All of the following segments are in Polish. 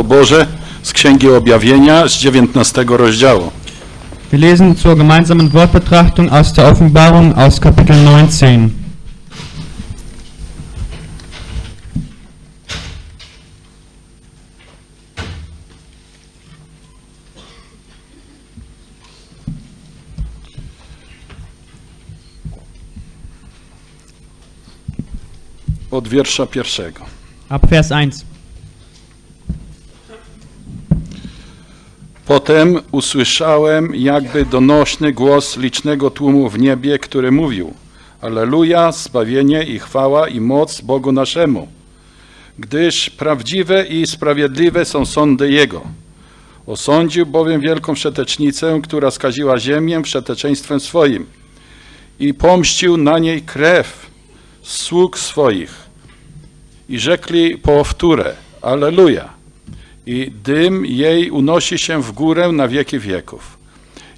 Słowo Boże z Księgi Objawienia z 19 rozdziału. Wir lesen zur gemeinsamen Wortbetrachtung aus der Offenbarung aus Kapitel 19. Od wiersza pierwszego. Ab Vers 1. Potem usłyszałem jakby donośny głos licznego tłumu w niebie, który mówił Alleluja, zbawienie i chwała i moc Bogu naszemu, gdyż prawdziwe i sprawiedliwe są sądy Jego. Osądził bowiem wielką wszetecznicę, która skaziła ziemię wszeteczeństwem swoim i pomścił na niej krew sług swoich. I rzekli powtórę, Alleluja i dym jej unosi się w górę na wieki wieków.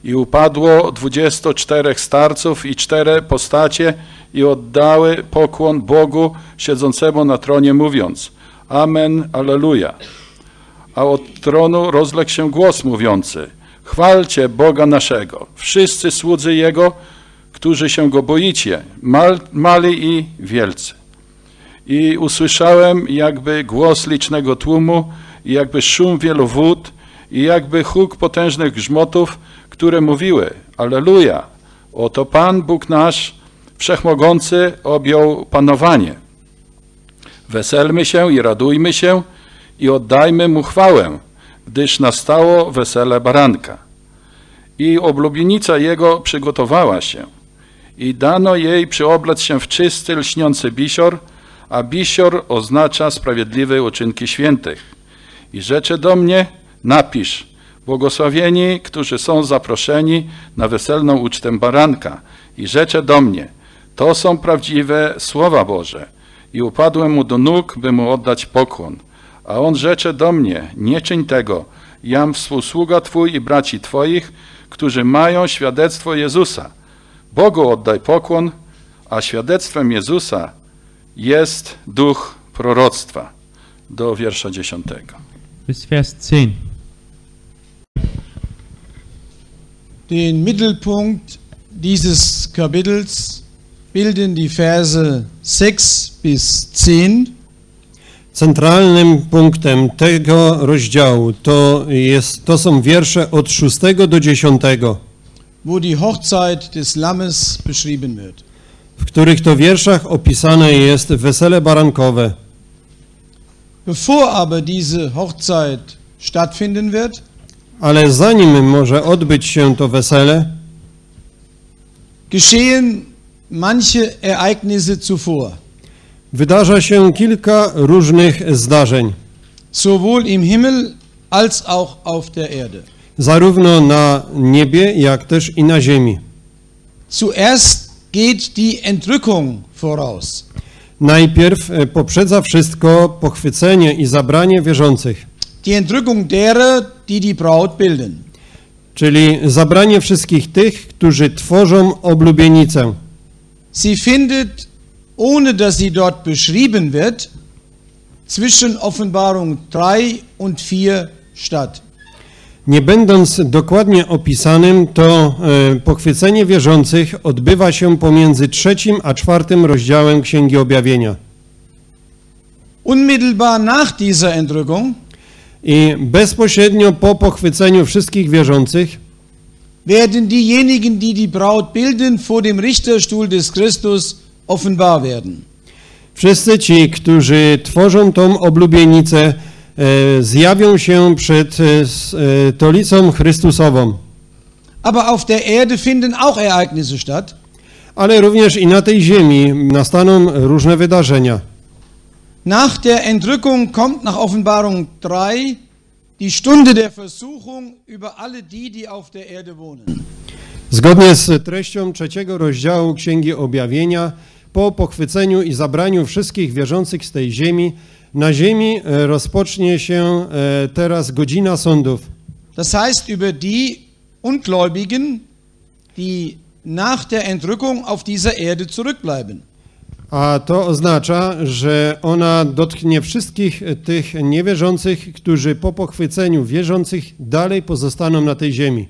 I upadło dwudziesto czterech starców i cztery postacie i oddały pokłon Bogu siedzącemu na tronie, mówiąc Amen, Alleluja. A od tronu rozległ się głos mówiący Chwalcie Boga naszego, wszyscy słudzy Jego, którzy się Go boicie, mal, mali i wielcy. I usłyszałem jakby głos licznego tłumu, i jakby szum wielu wód, i jakby huk potężnych grzmotów, które mówiły: Alleluja! Oto Pan Bóg nasz, wszechmogący, objął panowanie. Weselmy się i radujmy się i oddajmy mu chwałę, gdyż nastało wesele baranka. I oblubienica jego przygotowała się, i dano jej przyoblec się w czysty, lśniący bisior, a bisior oznacza sprawiedliwe uczynki świętych. I rzeczy do mnie, napisz, błogosławieni, którzy są zaproszeni na weselną ucztę baranka. I rzeczy do mnie, to są prawdziwe słowa Boże. I upadłem mu do nóg, by mu oddać pokłon. A on rzecze do mnie, nie czyń tego, jam współsługa Twój i braci Twoich, którzy mają świadectwo Jezusa. Bogu oddaj pokłon, a świadectwem Jezusa jest duch proroctwa. Do wiersza dziesiątego. Bis Vers 10. Den Mittelpunkt dieses Kapitels bilden die Verse 6 bis 10. Centralnym punktem tego rozdziału to, jest, to są wiersze od 6 do 10, wo die Hochzeit des Lammes beschrieben wird. w których to wierszach opisane jest wesele barankowe. Bevor aber diese Hochzeit stattfinden wird, Ale zanim może odbyć się to wesele, geschehen manche Ereignisse zuvor. wydarza się kilka różnych zdarzeń, sowohl im Himmel als auch auf der Erde. zarówno na niebie, jak też i na ziemi. Zuerst geht die Entrückung voraus. Najpierw e, poprzedza wszystko pochwycenie i zabranie wierzących, Die Entrückung derer, die die Braut bilden. czyli zabranie wszystkich tych, którzy tworzą oblubienicę. Sie findet, ohne dass sie dort beschrieben wird, zwischen Offenbarung 3 und 4 statt. Nie będąc dokładnie opisanym, to e, pochwycenie wierzących odbywa się pomiędzy trzecim a czwartym rozdziałem Księgi Objawienia. Unmittelbar nach dieser Entrückung I bezpośrednio po pochwyceniu wszystkich wierzących werden diejenigen, die die Braut bilden, vor dem Richterstuhl des Christus offenbar werden. wszyscy ci, którzy tworzą tą oblubienicę, zjawią się przed e, s- e, Chrystusową. Aber auf der Erde finden auch Ereignisse statt. Ale również i na tej ziemi nastaną różne wydarzenia. Nach der Entrückung kommt nach Offenbarung 3 die Stunde der Versuchung über alle die, die auf der Erde wohnen. Zgodnie z treścią trzeciego rozdziału Księgi Objawienia, po pochwyceniu i zabraniu wszystkich wierzących z tej ziemi, na ziemi e, rozpocznie się e, teraz godzina sądów. Das heißt über die Ungläubigen, die nach der Entrückung auf dieser Erde zurückbleiben. A to oznacza, że ona dotknie wszystkich tych niewierzących, którzy po pochwyceniu wierzących dalej pozostaną na tej ziemi.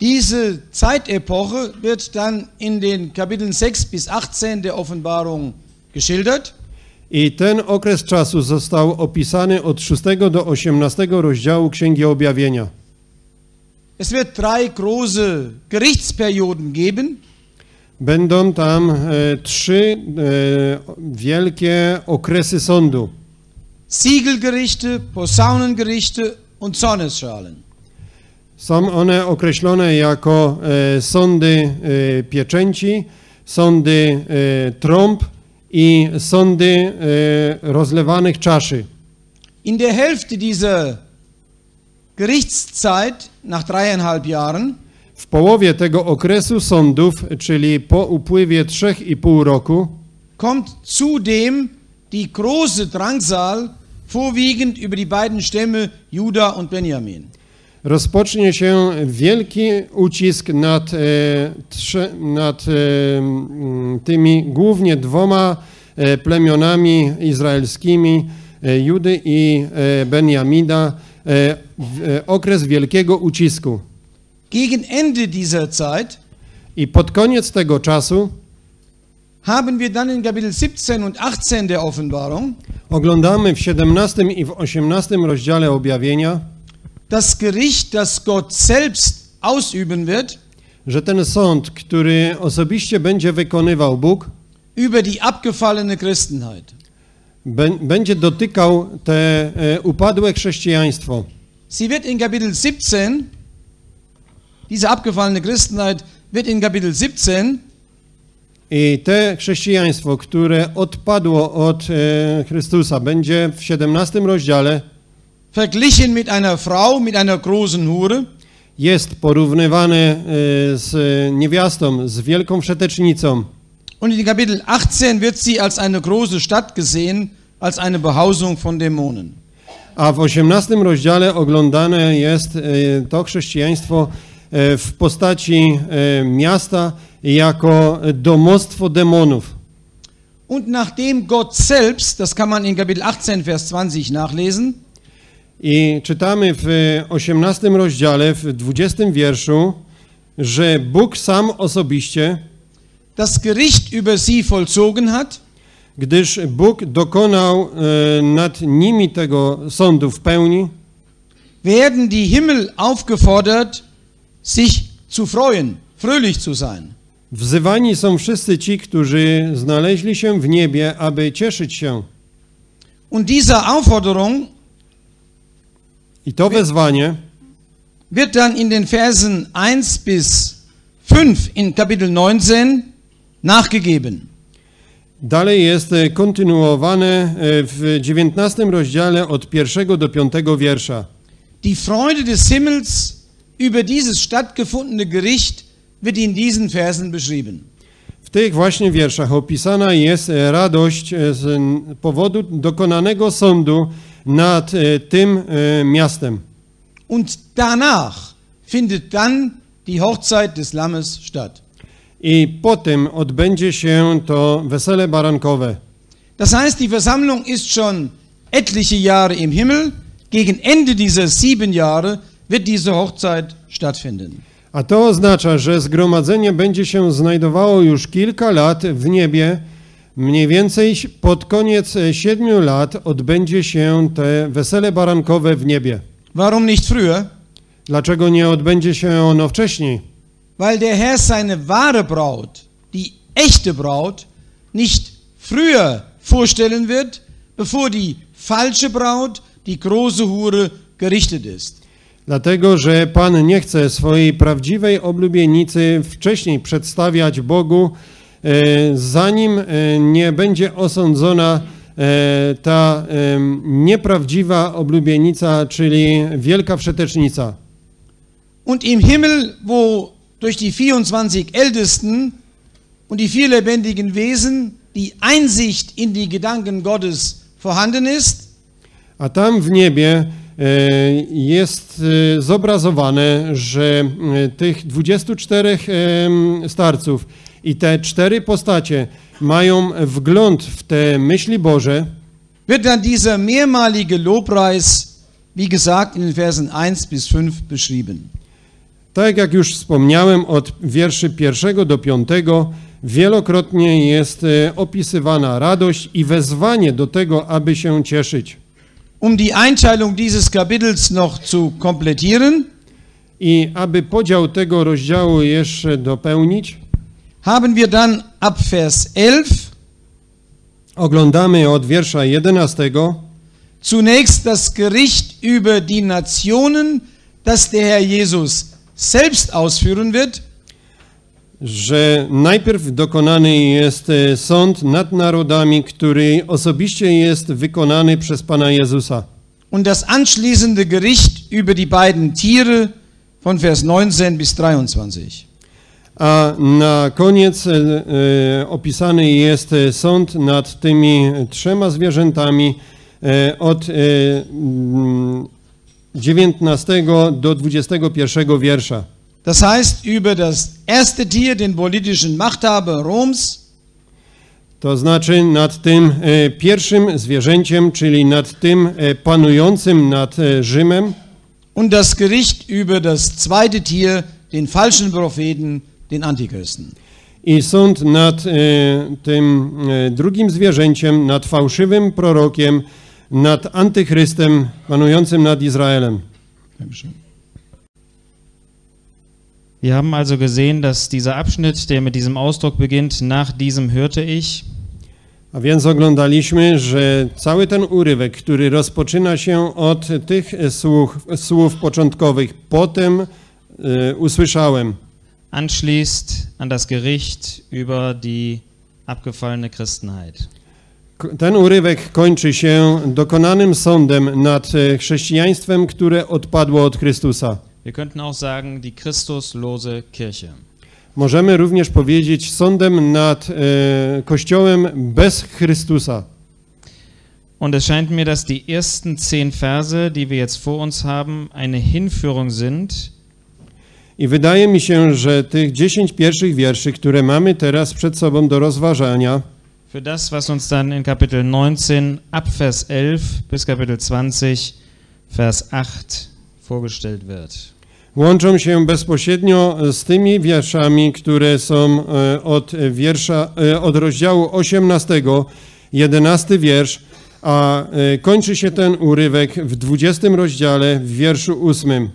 Diese Zeitepoche wird dann in den Kapiteln 6 bis 18 der Offenbarung geschildert. I ten okres czasu został opisany od 6 do 18 rozdziału Księgi Objawienia. Es wird drei große Gerichtsperioden geben. Będą tam e, trzy e, wielkie okresy sądu. Siegelgerichte, Posaunengerichte und Zornesschalen. Są one określone jako e, sądy e, pieczęci, sądy e, trąb i sądy e, rozlewanych czaszy. In der Hälfte dieser Gerichtszeit, nach dreieinhalb Jahren, W połowie tego okresu sądów, czyli po upływie trzech i pół roku, kommt zudem die große Drangsal, vorwiegend über die beiden Stämme Juda und Benjamin. Rozpocznie się wielki ucisk nad, e, nad e, tymi głównie dwoma e, plemionami izraelskimi, Judy i Benjamina, okres wielkiego ucisku. Gegen Ende dieser Zeit I pod koniec tego czasu haben wir dann in Kapitel 17 und 18 der Offenbarung oglądamy w 17 i w 18 rozdziale objawienia, das Gericht, das Gott selbst ausüben wird że ten sąd, który osobiście będzie wykonywał Bóg, über die abgefallene Christenheit. Bę- będzie dotykał te e, upadłe chrześcijaństwo. Sie wird in Kapitel 17, diese abgefallene Christenheit wird in Kapitel 17 I te chrześcijaństwo, które odpadło od e, Chrystusa, będzie w 17 rozdziale, verglichen mit einer Frau, mit einer großen Hure. jest porównywane e, z niewiastą, z wielką przetecznicą. Und in Kapitel 18 wird sie als eine große Stadt gesehen, als eine Behausung von Dämonen. A w 18 rozdziale oglądane jest e, to chrześcijaństwo e, w postaci miasta jako domostwo demonów. Und nachdem Gott selbst, das kann man in Kapitel 18, Vers 20 nachlesen, I czytamy w 18 rozdziale, w 20 wierszu, że Bóg sam osobiście, das Gericht über sie vollzogen hat, gdyż Bóg dokonał e, nad nimi tego sądu w pełni, werden die Himmel aufgefordert, sich zu freuen, fröhlich zu sein. wzywani są wszyscy ci, którzy znaleźli się w niebie, aby cieszyć się. Und dieser Aufforderung I to wezwanie wird dann in den Versen 1 bis 5 in Kapitel 19 nachgegeben. dalej jest e, kontynuowane e, w 19 rozdziale od pierwszego do piątego wiersza. Die Freude des Himmels über dieses stattgefundene Gericht wird in diesen Versen beschrieben. W tych właśnie wierszach opisana jest e, radość z powodu dokonanego sądu nad e, tym e, miastem. Und danach findet dann die Hochzeit des Lammes statt. I potem odbędzie się to wesele barankowe. Das heißt, die Versammlung ist schon etliche Jahre im Himmel. Gegen Ende dieser sieben Jahre wird diese Hochzeit stattfinden. A to oznacza, że zgromadzenie będzie się znajdowało już kilka lat w niebie. Mniej więcej pod koniec e, siedmiu lat odbędzie się te wesele barankowe w niebie. Warum nicht früher? Dlaczego nie odbędzie się ono wcześniej? Weil der Herr seine wahre Braut, die echte Braut, nicht früher vorstellen wird, bevor die falsche Braut, die große Hure, gerichtet ist. Dlatego, że Pan nie chce swojej prawdziwej oblubienicy wcześniej przedstawiać Bogu, zanim e, nie będzie osądzona e, ta nieprawdziwa oblubienica, czyli wielka wszetecznica. Und im Himmel, wo durch die 24 Ältesten und die vier lebendigen Wesen die Einsicht in die Gedanken Gottes vorhanden ist, A tam w niebie e, jest e, zobrazowane, że e, tych 24 em, starców I te cztery postacie mają wgląd w te myśli Boże, wird dann dieser mehrmalige Lobpreis, wie gesagt, in den Versen 1 bis 5 beschrieben. Tak jak już wspomniałem, od wierszy pierwszego do piątego wielokrotnie jest e, opisywana radość i wezwanie do tego, aby się cieszyć. Um die Einteilung dieses Kapitels noch zu komplettieren, I aby podział tego rozdziału jeszcze dopełnić, haben wir dann ab Vers 11 oglądamy od wiersza 11 zunächst das Gericht über die Nationen, das der Herr Jesus selbst ausführen wird. że najpierw dokonany jest e, sąd nad narodami, który osobiście jest wykonany przez Pana Jezusa. Und das anschließende Gericht über die beiden Tiere von Vers 19 bis 23. A na koniec e, e, opisany jest e, sąd nad tymi trzema zwierzętami od e, mm, 19 do 21 wiersza. Das heißt, über das erste Tier, den politischen Machthaber Roms, To znaczy nad tym pierwszym zwierzęciem, czyli nad tym panującym nad Rzymem und das Gericht über das zweite Tier, den falschen Propheten, den Antichristen. i sąd nad e, tym e, drugim zwierzęciem, nad fałszywym prorokiem, nad antychrystem panującym nad Izraelem. Dankeschön. Wir haben also gesehen, dass dieser Abschnitt, der mit diesem Ausdruck beginnt, nach diesem hörte ich, A więc oglądaliśmy, że cały ten urywek, który rozpoczyna się od tych słów, słów początkowych, potem e, usłyszałem, anschließt an das Gericht über die abgefallene Christenheit. Ten urywek kończy się dokonanym sądem nad e, chrześcijaństwem, które odpadło od Chrystusa. Wir könnten auch sagen, die Christuslose Kirche. Możemy również powiedzieć sądem nad e, Kościołem bez Chrystusa. Und es scheint mir, dass die ersten zehn Verse, die wir jetzt vor uns haben, eine Hinführung sind I wydaje mi się, że tych dziesięć pierwszych wierszy, które mamy teraz przed sobą do rozważania, für das, was uns dann in Kapitel 19 ab Vers 11 bis Kapitel 20 Vers 8 vorgestellt wird. łączą się bezpośrednio z tymi wierszami, które są e, od wiersza, e, od rozdziału 18, 11 wiersz, a e, kończy się ten urywek w 20 rozdziale w wierszu 8.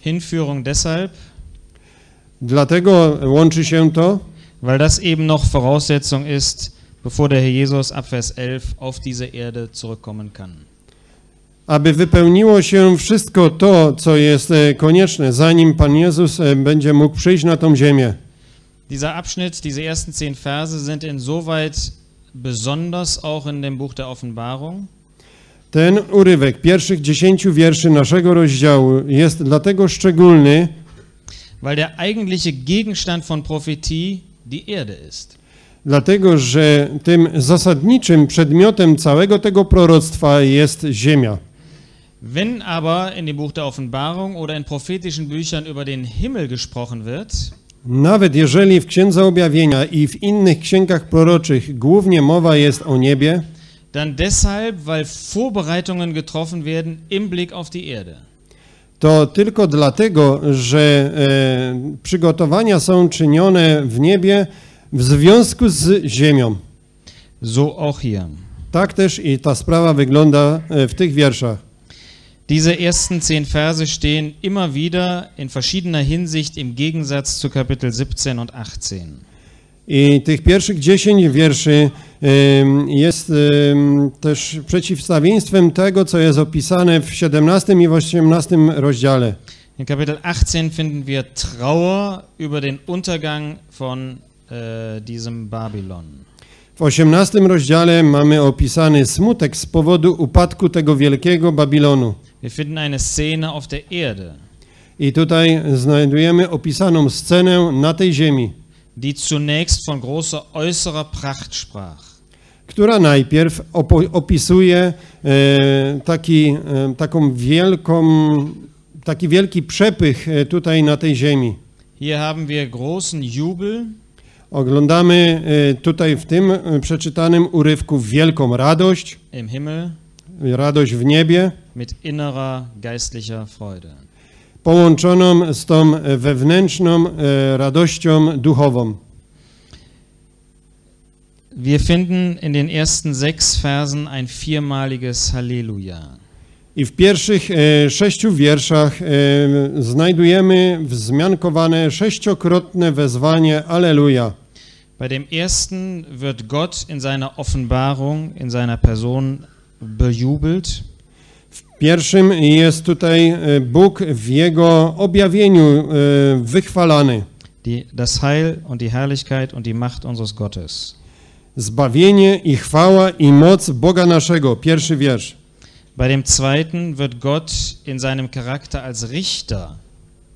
Hinführung deshalb, Dlatego łączy się to, weil das eben noch Voraussetzung ist, bevor der Herr Jesus ab Vers 11 auf diese Erde zurückkommen kann. aby wypełniło się wszystko to, co jest e, konieczne, zanim Pan Jezus e, będzie mógł przyjść na tą ziemię. Dieser Abschnitt, diese ersten zehn Verse sind insoweit besonders auch in dem Buch der Offenbarung, Ten urywek pierwszych dziesięciu wierszy naszego rozdziału jest dlatego szczególny, weil der eigentliche Gegenstand von Prophetie die Erde ist. dlatego że tym zasadniczym przedmiotem całego tego proroctwa jest ziemia. Wenn aber in dem Buch der Offenbarung oder in prophetischen Büchern über den Himmel gesprochen wird, Nawet jeżeli w Księdze Objawienia i w innych księgach proroczych głównie mowa jest o niebie, dann deshalb, weil Vorbereitungen getroffen werden im Blick auf die Erde. to tylko dlatego, że e, przygotowania są czynione w niebie w związku z ziemią. So auch hier. Tak też i ta sprawa wygląda e, w tych wierszach. Diese ersten zehn Verse stehen immer wieder in verschiedener Hinsicht im Gegensatz zu Kapitel 17 und 18. I tych pierwszych dziesięć wierszy jest też przeciwstawieństwem tego, co jest opisane w 17 i w 18 rozdziale. In Kapitel 18 finden wir Trauer über den Untergang von äh, diesem Babylon. W 18 rozdziale mamy opisany smutek z powodu upadku tego wielkiego Babilonu. Wir finden eine Szene auf der Erde, I tutaj znajdujemy opisaną scenę na tej ziemi, die zunächst von großer äußerer Pracht sprach. która najpierw opisuje e, taki, e, taką wielką, taki wielki przepych e, tutaj na tej ziemi. Hier haben wir großen Jubel, Oglądamy e, tutaj w tym e, przeczytanym urywku wielką radość, im Himmel radość w niebie, mit innerer geistlicher Freude. Połączoną z tą wewnętrzną e, radością duchową. Wir finden in den ersten sechs Versen ein viermaliges Halleluja. I w pierwszych e, sześciu wierszach e, znajdujemy wzmiankowane sześciokrotne wezwanie Alleluja. Bei dem ersten wird Gott in seiner Offenbarung, in seiner Person bejubelt. Pierwszym jest tutaj e, Bóg w Jego objawieniu e, wychwalany. Die, das Heil und die Herrlichkeit und die Macht unseres Gottes. Zbawienie i chwała i moc Boga naszego. Pierwszy wiersz. Bei dem zweiten wird Gott in seinem Charakter als Richter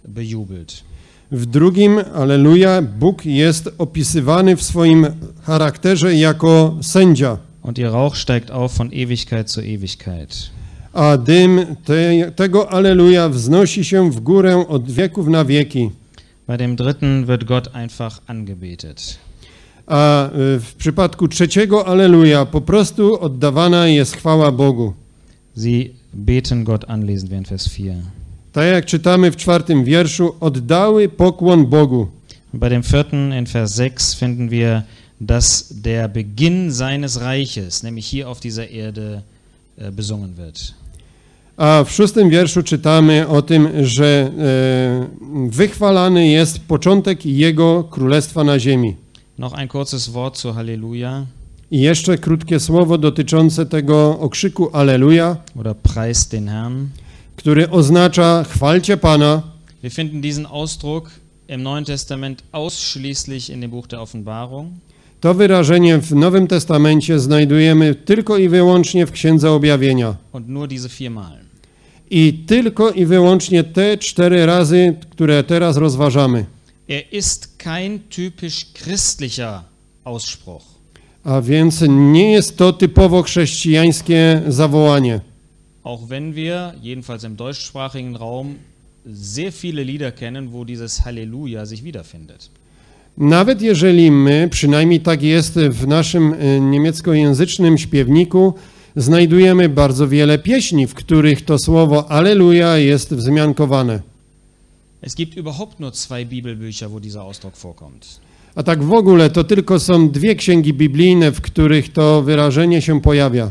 bejubelt. W drugim, Alleluja, Bóg jest opisywany w swoim charakterze jako sędzia, Und ihr Rauch steigt auf von Ewigkeit zu Ewigkeit. A dym te, tego Alleluja wznosi się w górę od wieków na wieki. Bei dem dritten wird Gott einfach angebetet. A y, w przypadku trzeciego Alleluja po prostu oddawana jest chwała Bogu. Sie beten Gott an, lesen wir in Vers 4. Tak jak czytamy w czwartym wierszu, oddały pokłon Bogu. Bei dem vierten in Vers 6 finden wir, dass der Beginn seines Reiches, nämlich hier auf dieser Erde, äh, besungen wird. A w szóstym wierszu czytamy o tym, że e, wychwalany jest początek Jego królestwa na ziemi. Noch ein kurzes Wort zu Halleluja I jeszcze krótkie słowo dotyczące tego okrzyku Alleluja, oder Preis den Herrn. który oznacza chwalcie Pana. Wir finden diesen Ausdruck im Neuen Testament ausschließlich in dem Buch der Offenbarung. To wyrażenie w Nowym Testamencie znajdujemy tylko i wyłącznie w Księdze Objawienia. I tylko i wyłącznie te cztery razy, które teraz rozważamy. Er ist kein typisch christlicher Ausspruch. A więc nie jest to typowo chrześcijańskie zawołanie. Auch wenn wir, jedenfalls im deutschsprachigen Raum, sehr viele Lieder kennen, wo dieses Halleluja sich wiederfindet. Nawet jeżeli my, przynajmniej tak jest w naszym e, niemieckojęzycznym śpiewniku, znajdujemy bardzo wiele pieśni, w których to słowo Alleluja jest wzmiankowane. Es gibt überhaupt nur zwei Bibelbücher, wo dieser Ausdruck vorkommt. A tak w ogóle to tylko są dwie księgi biblijne, w których to wyrażenie się pojawia.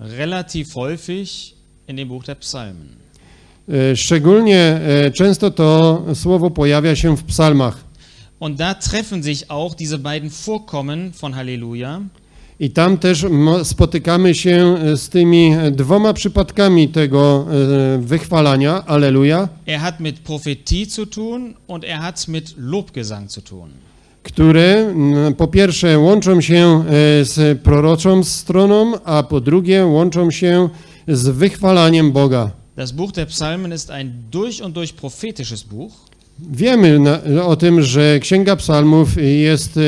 Relativ häufig in dem Buch der Psalmen. E, Szczególnie e, często to słowo pojawia się w psalmach. Und da treffen sich auch diese beiden Vorkommen von Halleluja. I tam też spotykamy się e, z tymi dwoma przypadkami tego e, wychwalania, Alleluja, Er hat mit Prophetie zu tun und er hat mit Lobgesang zu tun. które po pierwsze łączą się e, z proroczą stroną, a po drugie łączą się z wychwalaniem Boga. Das Buch der Psalmen ist ein durch und durch prophetisches Buch. Wiemy na, o tym, że Księga Psalmów jest e,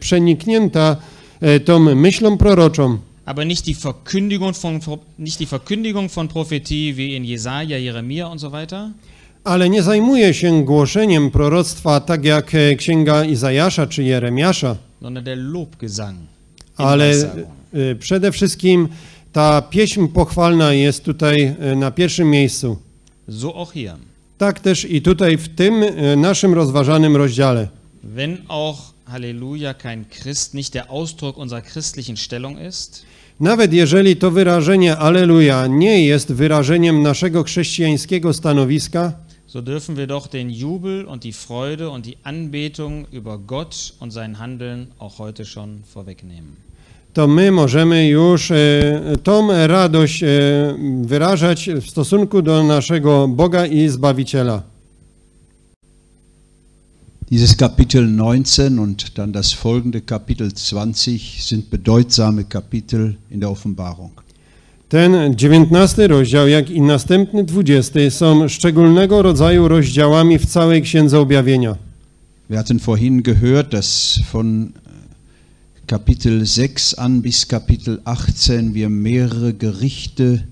przeniknięta e, tą myślą proroczą, Aber nicht die Verkündigung von, nicht die Verkündigung von Prophetie wie in Jesaja, Jeremia und so weiter, ale nie zajmuje się głoszeniem proroctwa tak jak e, Księga Izajasza czy Jeremiasza, sondern der Lobgesang. ale przede wszystkim ta pieśń pochwalna jest tutaj na pierwszym miejscu. So auch hier. Tak też i tutaj w tym e, naszym rozważanym rozdziale. Wenn auch Halleluja kein Christ, nicht der Ausdruck unserer christlichen Stellung ist, Nawet jeżeli to wyrażenie Alleluja nie jest wyrażeniem naszego chrześcijańskiego stanowiska, so dürfen wir doch den Jubel und die Freude und die Anbetung über Gott und sein Handeln auch heute schon vorwegnehmen. To my możemy już e, tą radość e, wyrażać w stosunku do naszego Boga i Zbawiciela. Dieses Kapitel 19 und dann das folgende Kapitel 20 sind bedeutsame Kapitel in der Offenbarung. Ten dziewiętnasty rozdział, jak i następny dwudziesty są szczególnego rodzaju rozdziałami w całej Księdze Objawienia. Wir hatten vorhin gehört, dass von Kapitel 6 an bis Kapitel 18 wir mehrere Gerichte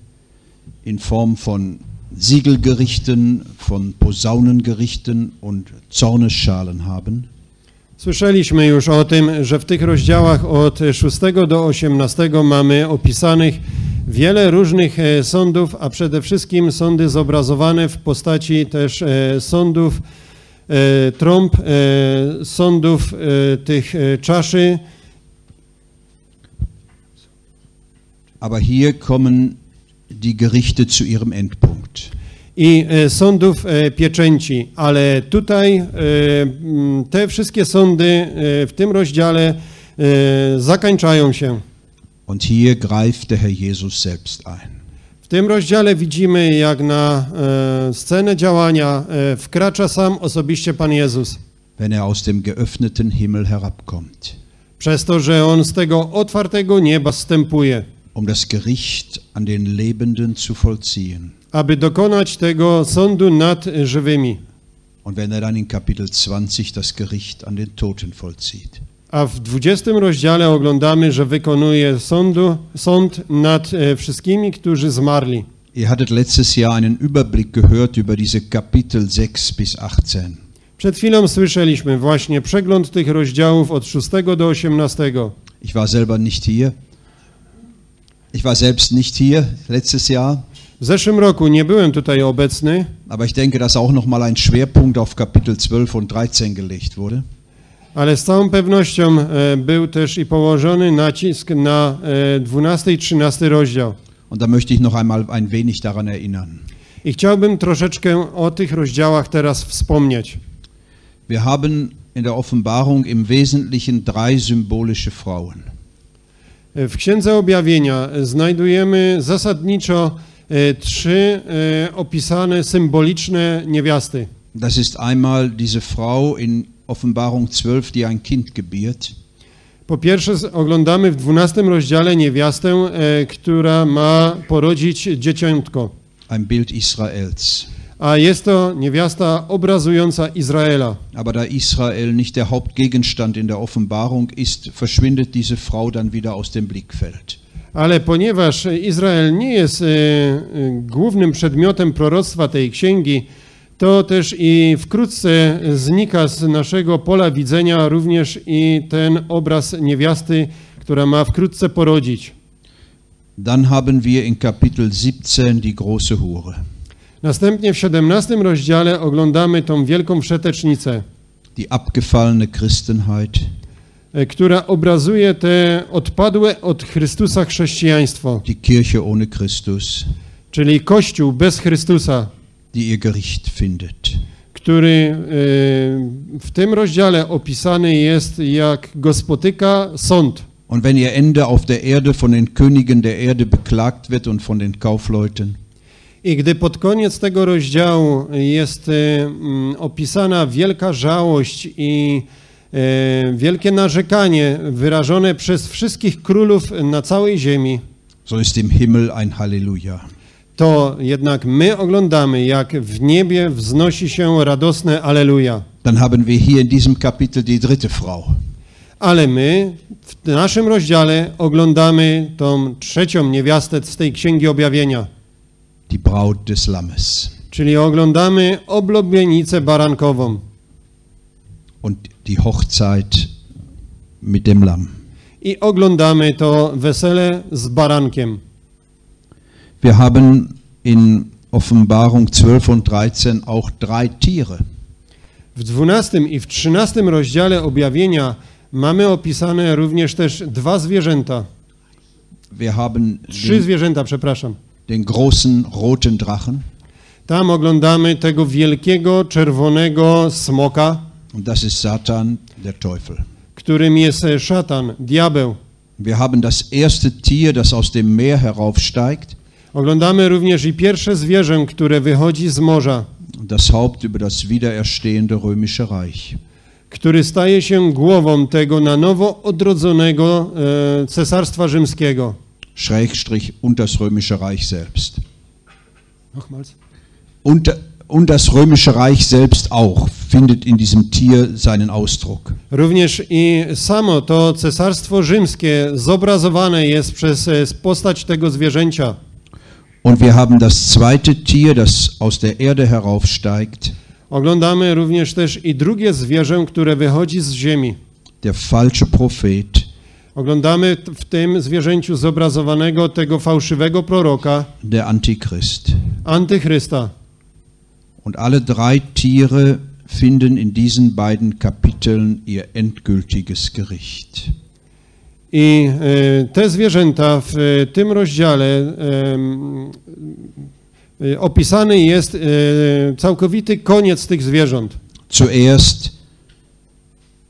in Form von Siegelgerichten, von Posaunengerichten und Zornesschalen haben. Słyszeliśmy już o tym, że w tych rozdziałach od 6 do 18 mamy opisanych wiele różnych e, sądów, a przede wszystkim sądy zobrazowane w postaci też e, sądów e, trąb, sądów tych czaszy, Aber hier kommen die Gerichte zu ihrem Endpunkt. i e, sądów e, pieczęci, ale tutaj e, te wszystkie sądy e, w tym rozdziale e, zakończają się. Und hier greift der Herr Jesus selbst ein. W tym rozdziale widzimy, jak na e, scenę działania wkracza sam osobiście Pan Jezus. wenn er aus dem geöffneten Himmel herabkommt, Przez to, że On z tego otwartego nieba zstępuje, um das Gericht an den Lebenden zu vollziehen. aby dokonać tego sądu nad żywymi. Und wenn er dann in Kapitel 20 das Gericht an den Toten vollzieht. A w 20 rozdziale oglądamy, że wykonuje sądu, sąd nad e, wszystkimi, którzy zmarli. Ihr hattet letztes Jahr einen Überblick gehört über diese Kapitel 6 bis 18. Przed chwilą słyszeliśmy właśnie przegląd tych rozdziałów od 6 do 18. Ich war selber nicht hier. Ich war selbst nicht hier letztes Jahr, W zeszłym roku nie byłem tutaj obecny, aber ich denke, dass auch noch mal ein Schwerpunkt auf Kapitel 12 und 13 gelegt wurde. ale z całą pewnością e, był też i położony nacisk na e, 12 i 13 rozdział. Und da möchte ich noch einmal ein wenig daran erinnern. I chciałbym troszeczkę o tych rozdziałach teraz wspomnieć. Wir haben in der Offenbarung im Wesentlichen drei symbolische Frauen. W Księdze Objawienia znajdujemy zasadniczo e, trzy e, opisane symboliczne niewiasty. Das ist einmal diese Frau in Offenbarung 12, die ein Kind gebiert. Po pierwsze oglądamy w 12 rozdziale niewiastę, e, która ma porodzić dzieciątko, ein Bild Israels. A jest to niewiasta obrazująca Izraela. Aber da Israel nicht der Hauptgegenstand in der Offenbarung ist, verschwindet diese Frau dann wieder aus dem Blickfeld. Ale ponieważ Izrael nie jest e, e, głównym przedmiotem proroctwa tej księgi, to też i wkrótce znika z naszego pola widzenia również i ten obraz niewiasty, która ma wkrótce porodzić. Dann haben wir in Kapitel 17 die große Hure, Następnie w 17 rozdziale oglądamy tą wielką wszetecznicę, die abgefallene Christenheit, e, która obrazuje te odpadłe od Chrystusa chrześcijaństwo, die Kirche ohne Christus, czyli Kościół bez Chrystusa, die ihr Gericht findet. który e, w tym rozdziale opisany jest jak go spotyka sąd. Und wenn ihr Ende auf der Erde von den Königen der Erde beklagt wird und von den Kaufleuten, I gdy pod koniec tego rozdziału jest e, mm, opisana wielka żałość i e, wielkie narzekanie wyrażone przez wszystkich królów na całej ziemi, so ist im Himmel ein Halleluja. to jednak my oglądamy, jak w niebie wznosi się radosne Aleluja. Dann haben wir hier in diesem Kapitel die dritte Frau. Ale my w naszym rozdziale oglądamy tą trzecią niewiastę z tej księgi objawienia, die Braut des Lammes. czyli oglądamy oblubienicę barankową Und die Hochzeit mit dem Lamm. i oglądamy to wesele z barankiem. Wir haben in Offenbarung 12 und 13 auch drei Tiere. W 12 i w 13 rozdziale objawienia mamy opisane również też dwa zwierzęta, Wir haben trzy zwierzęta, przepraszam. Den großen roten Drachen Tam oglądamy tego wielkiego czerwonego smoka, und das ist Satan, der Teufel. którym jest e, szatan, diabeł. Wir haben das erste Tier, das aus dem Meer heraufsteigt, Oglądamy również i pierwsze zwierzę, które wychodzi z morza, das Haupt über das wiedererstehende römische Reich. który staje się głową tego na nowo odrodzonego e, cesarstwa rzymskiego. Schrägstrich und das römische Reich selbst. Nochmals. Und, und das römische Reich selbst auch findet in diesem Tier seinen Ausdruck. Również i samo to cesarstwo rzymskie zobrazowane jest przez e, postać tego zwierzęcia. Und wir haben das zweite Tier, das aus der Erde heraufsteigt. Oglądamy również też i drugie zwierzę, które wychodzi z ziemi. Der falsche Prophet, Oglądamy w tym zwierzęciu zobrazowanego tego fałszywego proroka, der Antichrist. antychrysta. Und alle drei Tiere finden in diesen beiden Kapiteln ihr endgültiges Gericht. I e, te zwierzęta w e, tym rozdziale em, e, opisany jest e, całkowity koniec tych zwierząt. Zuerst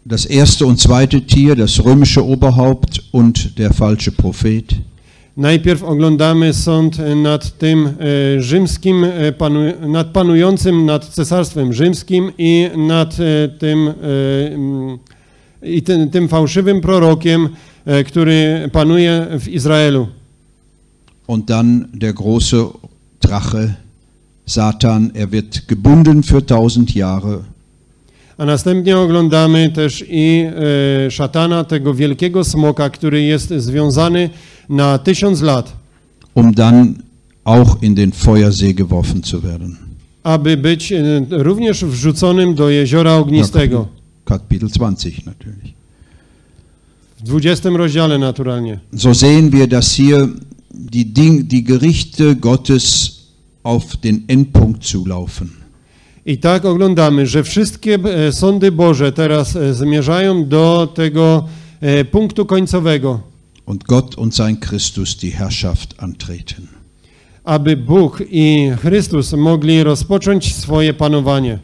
das erste und zweite Tier, das römische Oberhaupt und der falsche Prophet. Najpierw oglądamy sąd nad tym e, rzymskim, e, panu, nad panującym nad cesarstwem rzymskim i nad e, tym, e, mm, i tym, tym fałszywym prorokiem, e, który panuje w Izraelu. Und dann der große Drache, Satan, er wird gebunden für tausend Jahre A następnie oglądamy też i e, szatana, tego wielkiego smoka, który jest związany na tysiąc lat, um dann auch in den Feuersee geworfen zu werden. aby być e, również wrzuconym do jeziora ognistego. Kapitel 20 natürlich. W 20 rozdziale naturalnie. So sehen wir, dass hier die, Ding, die Gerichte Gottes auf den Endpunkt zulaufen. I tak oglądamy, że wszystkie e, sądy Boże teraz e, zmierzają do tego e, punktu końcowego, und Gott und sein Christus die Herrschaft antreten. aby Bóg i Chrystus mogli rozpocząć swoje panowanie.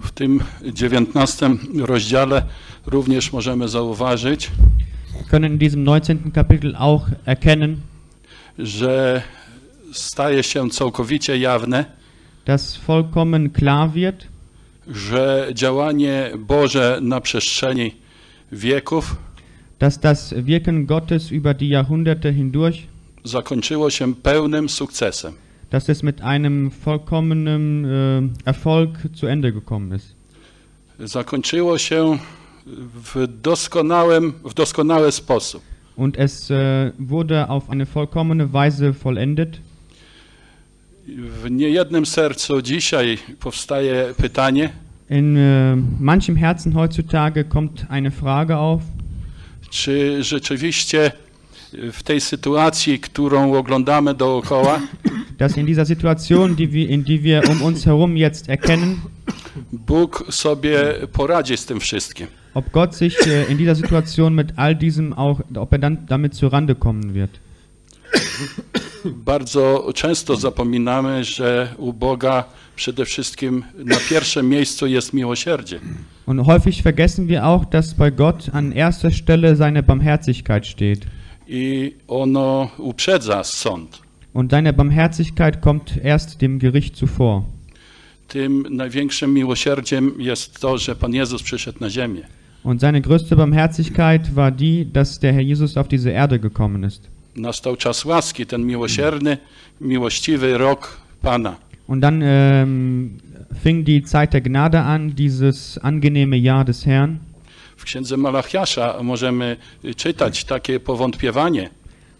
W tym dziewiętnastym rozdziale również możemy zauważyć, können in diesem 19. Kapitel auch erkennen, że staje się całkowicie jawne, dass vollkommen klar wird, że działanie Boże na przestrzeni wieków dass das Wirken Gottes über die Jahrhunderte hindurch, zakończyło się pełnym sukcesem. dass es mit einem vollkommenen äh, Erfolg zu Ende gekommen ist. Zakończyło się w, doskonałym, w doskonały sposób. Und es äh, wurde auf eine vollkommene Weise vollendet. W niejednym sercu dzisiaj powstaje pytanie, In äh, manchem Herzen heutzutage kommt eine Frage auf, czy rzeczywiście w tej sytuacji, którą oglądamy dookoła, dass in dieser Situation, die wir, in die wir um uns herum jetzt erkennen, Bóg sobie poradzi z tym wszystkim. ob Gott sich äh, in dieser Situation mit all diesem auch, ob er dann damit zurande kommen wird. Bardzo często zapominamy, że u Boga przede wszystkim na pierwszym miejscu jest miłosierdzie. Und häufig vergessen wir auch, dass bei Gott an erster Stelle seine Barmherzigkeit steht. I ono uprzedza sąd. Und seine Barmherzigkeit kommt erst dem Gericht zuvor. Tym największym miłosierdziem jest to, że Pan Jezus przyszedł na ziemię. Und seine größte Barmherzigkeit war die, dass der Herr Jesus auf diese Erde gekommen ist. Nastał czas łaski, ten miłosierny, miłościwy rok Pana. Und dann ähm, fing die Zeit der Gnade an, dieses angenehme Jahr des Herrn. W księdze Malachiasza możemy czytać takie powątpiewanie.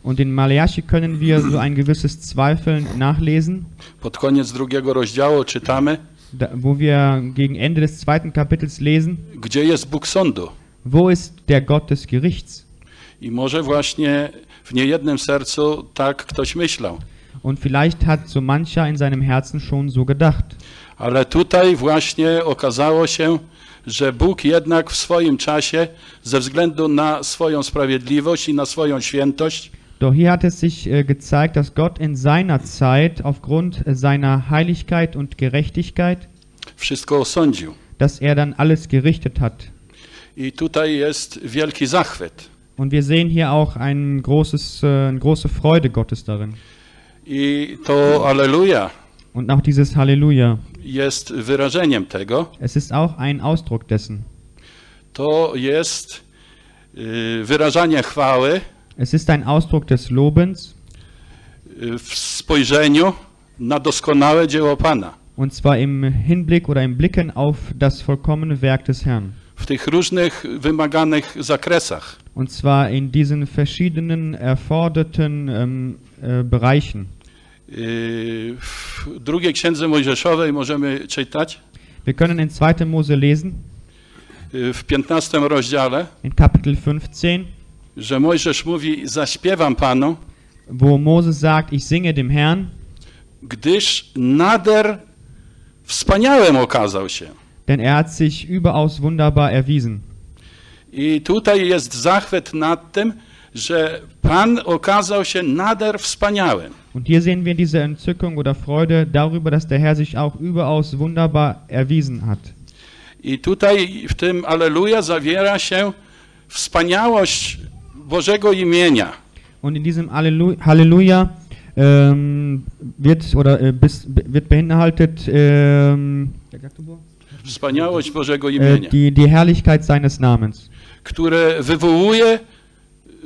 Und in Malachi können wir so ein gewisses Zweifeln nachlesen, Pod koniec drugiego rozdziału czytamy, da, wo wir gegen Ende des zweiten Kapitels lesen, gdzie jest Bóg sądu. wo ist der Gott des Gerichts? I może właśnie w niejednym sercu tak ktoś myślał. Und vielleicht hat so mancher in seinem Herzen schon so gedacht. Ale tutaj właśnie okazało się, że Bóg jednak w swoim czasie, ze względu na swoją sprawiedliwość i na swoją świętość, Doch hier hat es sich äh, gezeigt, dass Gott in seiner Zeit aufgrund seiner Heiligkeit und Gerechtigkeit, wszystko osądził. dass er dann alles gerichtet hat. I tutaj jest wielki zachwyt. Und wir sehen hier auch ein großes, äh, eine große Freude Gottes darin. I to Aleluja Und auch dieses Halleluja. jest wyrażeniem tego. Es ist auch ein Ausdruck dessen. To jest y, wyrażanie chwały Es ist ein Ausdruck des Lobens, y, w spojrzeniu na doskonałe dzieło Pana. und zwar im Hinblick oder im Blicken auf das vollkommene Werk des Herrn. W tych różnych wymaganych zakresach. Und zwar in diesen verschiedenen erforderten ähm, äh, Bereichen. Y, w drugiej księdze Mojżeszowej możemy czytać Wir können in 2. Mose lesen, y, w 15 rozdziale, in Kapitel 15, że Mojżesz mówi: Zaśpiewam Panu, wo Moses sagt, ich singe dem Herrn, gdyż nader wspaniałym okazał się. Denn er hat sich überaus wunderbar erwiesen. I tutaj jest zachwyt nad tym, że Pan okazał się nader wspaniałym. Und hier sehen wir diese Entzückung oder Freude darüber, dass der Herr sich auch überaus wunderbar erwiesen hat. I tutaj w tym Aleluja zawiera się wspaniałość Bożego imienia. Und in diesem Allelu- Halleluja ähm, wird oder äh, bis, wird beinhaltet ähm, Wspaniałość Bożego äh, imienia, die, die Herrlichkeit seines Namens, które wywołuje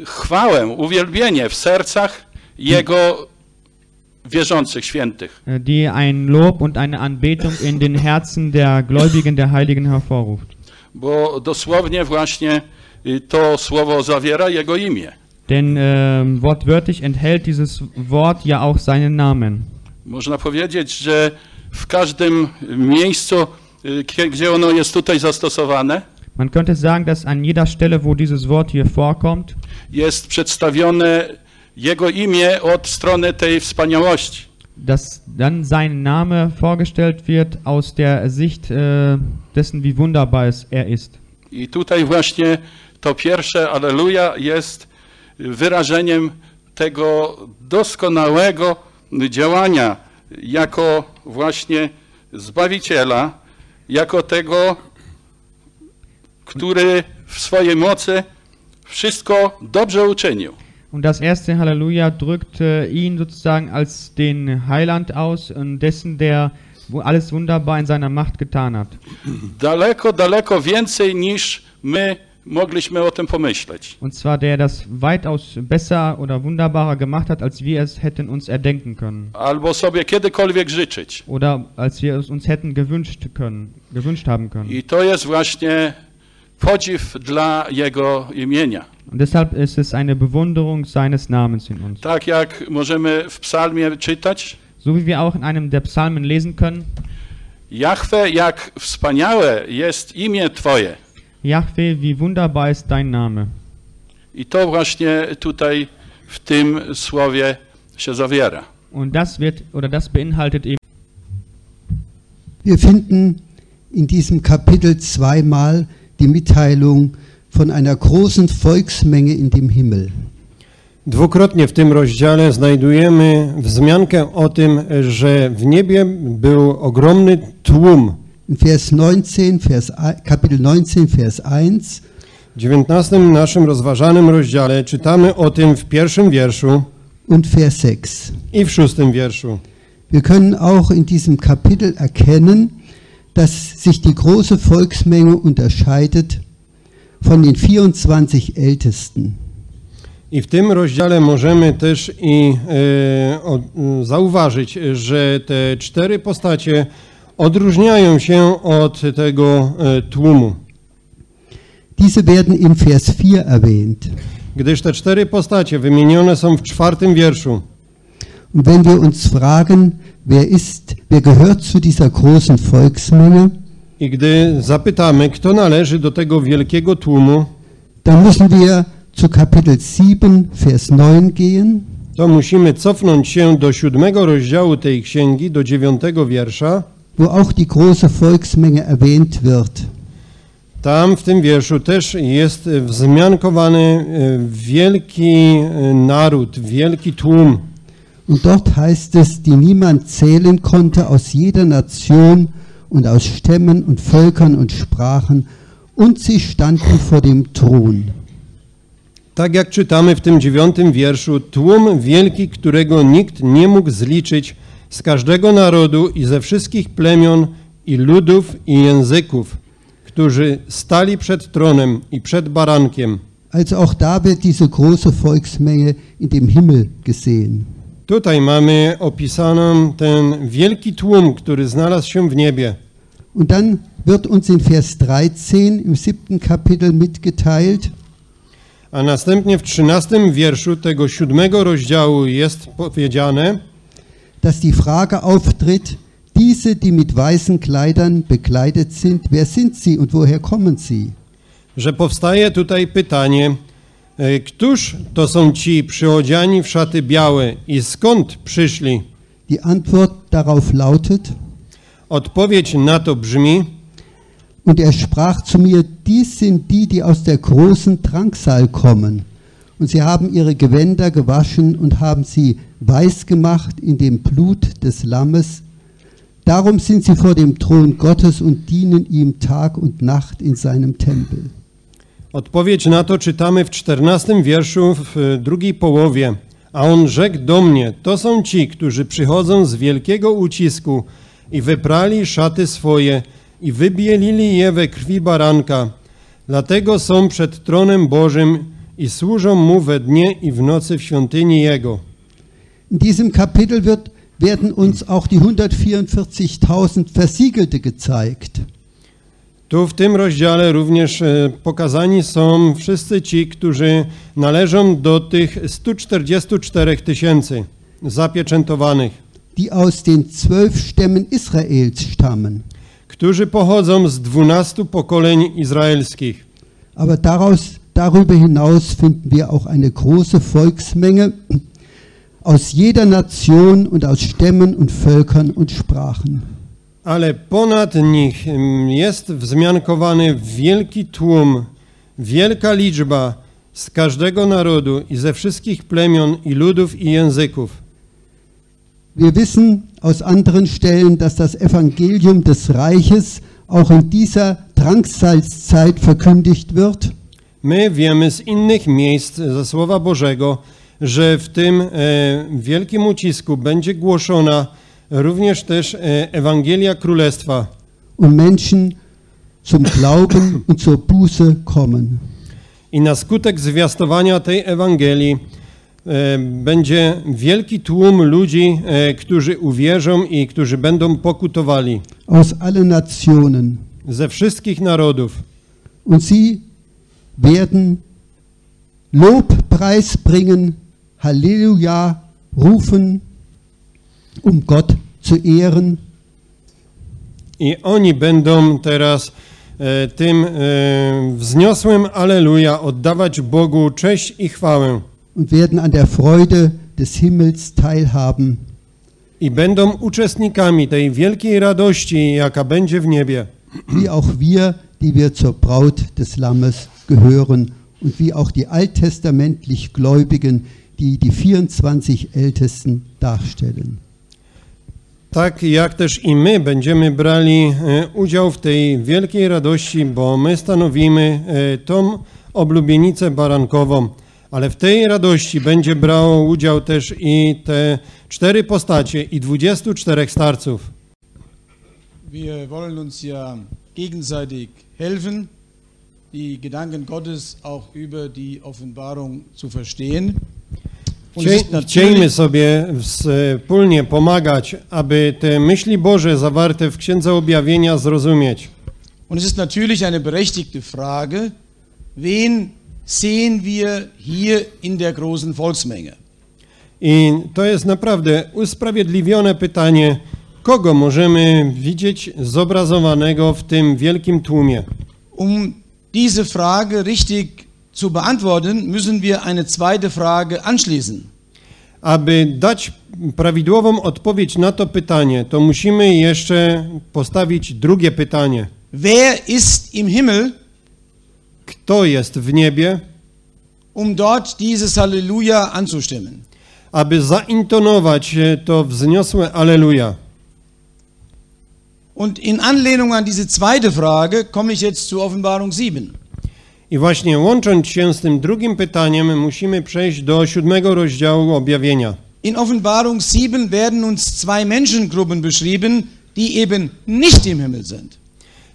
chwałę, uwielbienie w sercach Jego wierzących, świętych. äh, die ein Lob und eine Anbetung in den Herzen der Gläubigen, der Heiligen hervorruft. Bo dosłownie właśnie y, to słowo zawiera Jego imię. Denn wortwörtlich enthält dieses Wort ja auch seinen Namen. Można powiedzieć, że w każdym miejscu, gdzie ono jest tutaj zastosowane, Man könnte sagen, dass an jeder Stelle, wo dieses Wort hier vorkommt, jest przedstawione Jego imię od strony tej wspaniałości. dass dann sein Name vorgestellt wird aus der Sicht äh, dessen, wie wunderbar es er ist. I tutaj właśnie to pierwsze Aleluja jest wyrażeniem tego doskonałego działania jako właśnie Zbawiciela, jako tego, który w swojej mocy wszystko dobrze uczynił. Und das erste Halleluja drückt äh, ihn sozusagen als den Heiland aus und dessen, der alles wunderbar in seiner Macht getan hat. Daleko, daleko więcej niż my mogliśmy o tym pomyśleć. Und zwar der das weitaus besser oder wunderbarer gemacht hat, als wir es hätten uns erdenken können. Albo sobie kiedykolwiek życzyć. Oder als wir es uns hätten gewünscht können, gewünscht haben können. I to jest właśnie podziw dla Jego imienia. Und deshalb ist es eine Bewunderung seines Namens in uns. Tak jak możemy w psalmie czytać, So wie wir auch in einem der Psalmen lesen können, Jahwe, jak wspaniałe jest imię Twoje. Jahwe, wie wunderbar ist dein Name. I to właśnie tutaj w tym słowie się zawiera. Und das wird oder das beinhaltet eben Wir finden in diesem Kapitel zweimal die Mitteilung von einer großen Volksmenge in dem Himmel. Dwukrotnie w tym rozdziale znajdujemy wzmiankę o tym, że w niebie był ogromny tłum. In Vers 19, Vers, Kapitel 19, Vers 1. W 19 naszym rozważanym rozdziale czytamy o tym w pierwszym wierszu und Vers 6. i w szóstym wierszu. Wir können auch in diesem Kapitel erkennen, dass sich die große Volksmenge unterscheidet von den 24 Ältesten. I w tym rozdziale możemy też i e, o, zauważyć, że te cztery postacie odróżniają się od tego e, tłumu, Diese werden in Vers 4 erwähnt. gdyż te cztery postacie wymienione są w czwartym wierszu. Und wenn wir uns fragen, wer ist, wer gehört zu dieser großen Volksmenge, I gdy zapytamy, kto należy do tego wielkiego tłumu, dann müssen wir zu Kapitel 7, Vers 9 gehen. to musimy cofnąć się do siódmego rozdziału tej księgi, do dziewiątego wiersza. Wo auch die große Volksmenge erwähnt wird. Tam w tym wierszu też jest wzmiankowany e, wielki e, naród, wielki tłum. Und dort heißt es, die niemand zählen konnte aus jeder Nation und aus Stämmen und Völkern und Sprachen, und sie standen vor dem Thron. Tak jak czytamy w tym dziewiątym wierszu, tłum wielki, którego nikt nie mógł zliczyć z każdego narodu i ze wszystkich plemion i ludów i języków, którzy stali przed tronem i przed barankiem. Also auch da wird diese große Volksmenge in dem Himmel gesehen. Tutaj mamy opisaną ten wielki tłum, który znalazł się w niebie. Und dann wird uns in Vers 13 im siebten Kapitel mitgeteilt, A następnie w trzynastym wierszu tego siódmego rozdziału jest powiedziane, dass die Frage auftritt, diese, die mit weißen Kleidern bekleidet sind, wer sind sie und woher kommen sie? Że powstaje tutaj pytanie, e, któż to są ci przyodziani w szaty białe i skąd przyszli? Die Antwort darauf lautet, Odpowiedź na to brzmi, Und er sprach zu mir, dies sind die, die aus der großen Drangsal kommen. Und sie haben ihre Gewänder gewaschen und haben sie weiß gemacht in dem Blut des Lammes. Darum sind sie vor dem Thron Gottes und dienen ihm Tag und Nacht in seinem Tempel. Odpowiedź na to czytamy w czternastym wierszu w drugiej połowie. A on rzekł do mnie, to są ci, którzy przychodzą z wielkiego ucisku i wyprali szaty swoje i wybielili je we krwi baranka. Dlatego są przed tronem Bożym i służą Mu we dnie i w nocy w świątyni Jego. In diesem Kapitel wird, werden uns auch die 144.000 Versiegelte gezeigt. Tu w tym rozdziale również e, pokazani są wszyscy ci, którzy należą do tych 144 tysięcy zapieczętowanych, die aus den zwölf Stämmen Israels stammen. którzy pochodzą z 12 pokoleń izraelskich. Aber daraus, darüber hinaus finden wir auch eine große Volksmenge aus jeder Nation und aus Stämmen und Völkern und Sprachen. Ale ponad nich jest wzmiankowany wielki tłum, wielka liczba z każdego narodu i ze wszystkich plemion i ludów i języków. Wir wissen aus anderen Stellen, dass das Evangelium des Reiches auch in dieser Drangsalzzeit verkündigt wird. My wiemy z innych miejsc ze Słowa Bożego, że w tym e, wielkim ucisku będzie głoszona również też e, Ewangelia Królestwa und Menschen zum Glauben und zur Buße kommen. i na skutek zwiastowania tej Ewangelii e, będzie wielki tłum ludzi, którzy uwierzą i którzy będą pokutowali Aus Nationen. ze wszystkich narodów. Und sie werden Lobpreis bringen, Halleluja rufen, um Gott zu ehren. I oni będą teraz e, tym e, wzniosłym Aleluja oddawać Bogu cześć i chwałę. und werden an der Freude des Himmels teilhaben. I będą uczestnikami tej wielkiej radości, jaka będzie w niebie. wie auch wir, die wir zur Braut des Lammes gehören und wie auch die alttestamentlich Gläubigen, die die 24 Ältesten darstellen. Tak jak też i my będziemy brali e, udział w tej wielkiej radości, bo my stanowimy e, tą oblubienicę barankową. Ale w tej radości będzie brało udział też i te cztery postacie i 24 starców. Wir wollen uns ja gegenseitig helfen, die Gedanken Gottes auch über die Offenbarung zu verstehen. Und es ist Chcie- Chciejmy natürlich, sobie wspólnie pomagać, aby te myśli Boże zawarte w Księdze Objawienia zrozumieć. und es ist natürlich eine berechtigte Frage, wen sehen wir hier in der großen Volksmenge? I to jest naprawdę usprawiedliwione pytanie, kogo możemy widzieć zobrazowanego w tym wielkim tłumie. Um diese Frage richtig zu beantworten, müssen wir eine zweite Frage anschließen. Aby dać prawidłową odpowiedź na to pytanie, to musimy jeszcze postawić drugie pytanie. Wer ist im Himmel, Kto jest w niebie, um dort dieses Halleluja anzustimmen? aby zaintonować to wzniosłe Aleluja? Und in Anlehnung an diese zweite Frage komme ich jetzt zu Offenbarung 7. I właśnie łącząc się z tym drugim pytaniem, musimy przejść do siódmego rozdziału objawienia. In Offenbarung 7 werden uns zwei Menschengruppen beschrieben, die eben nicht im Himmel sind.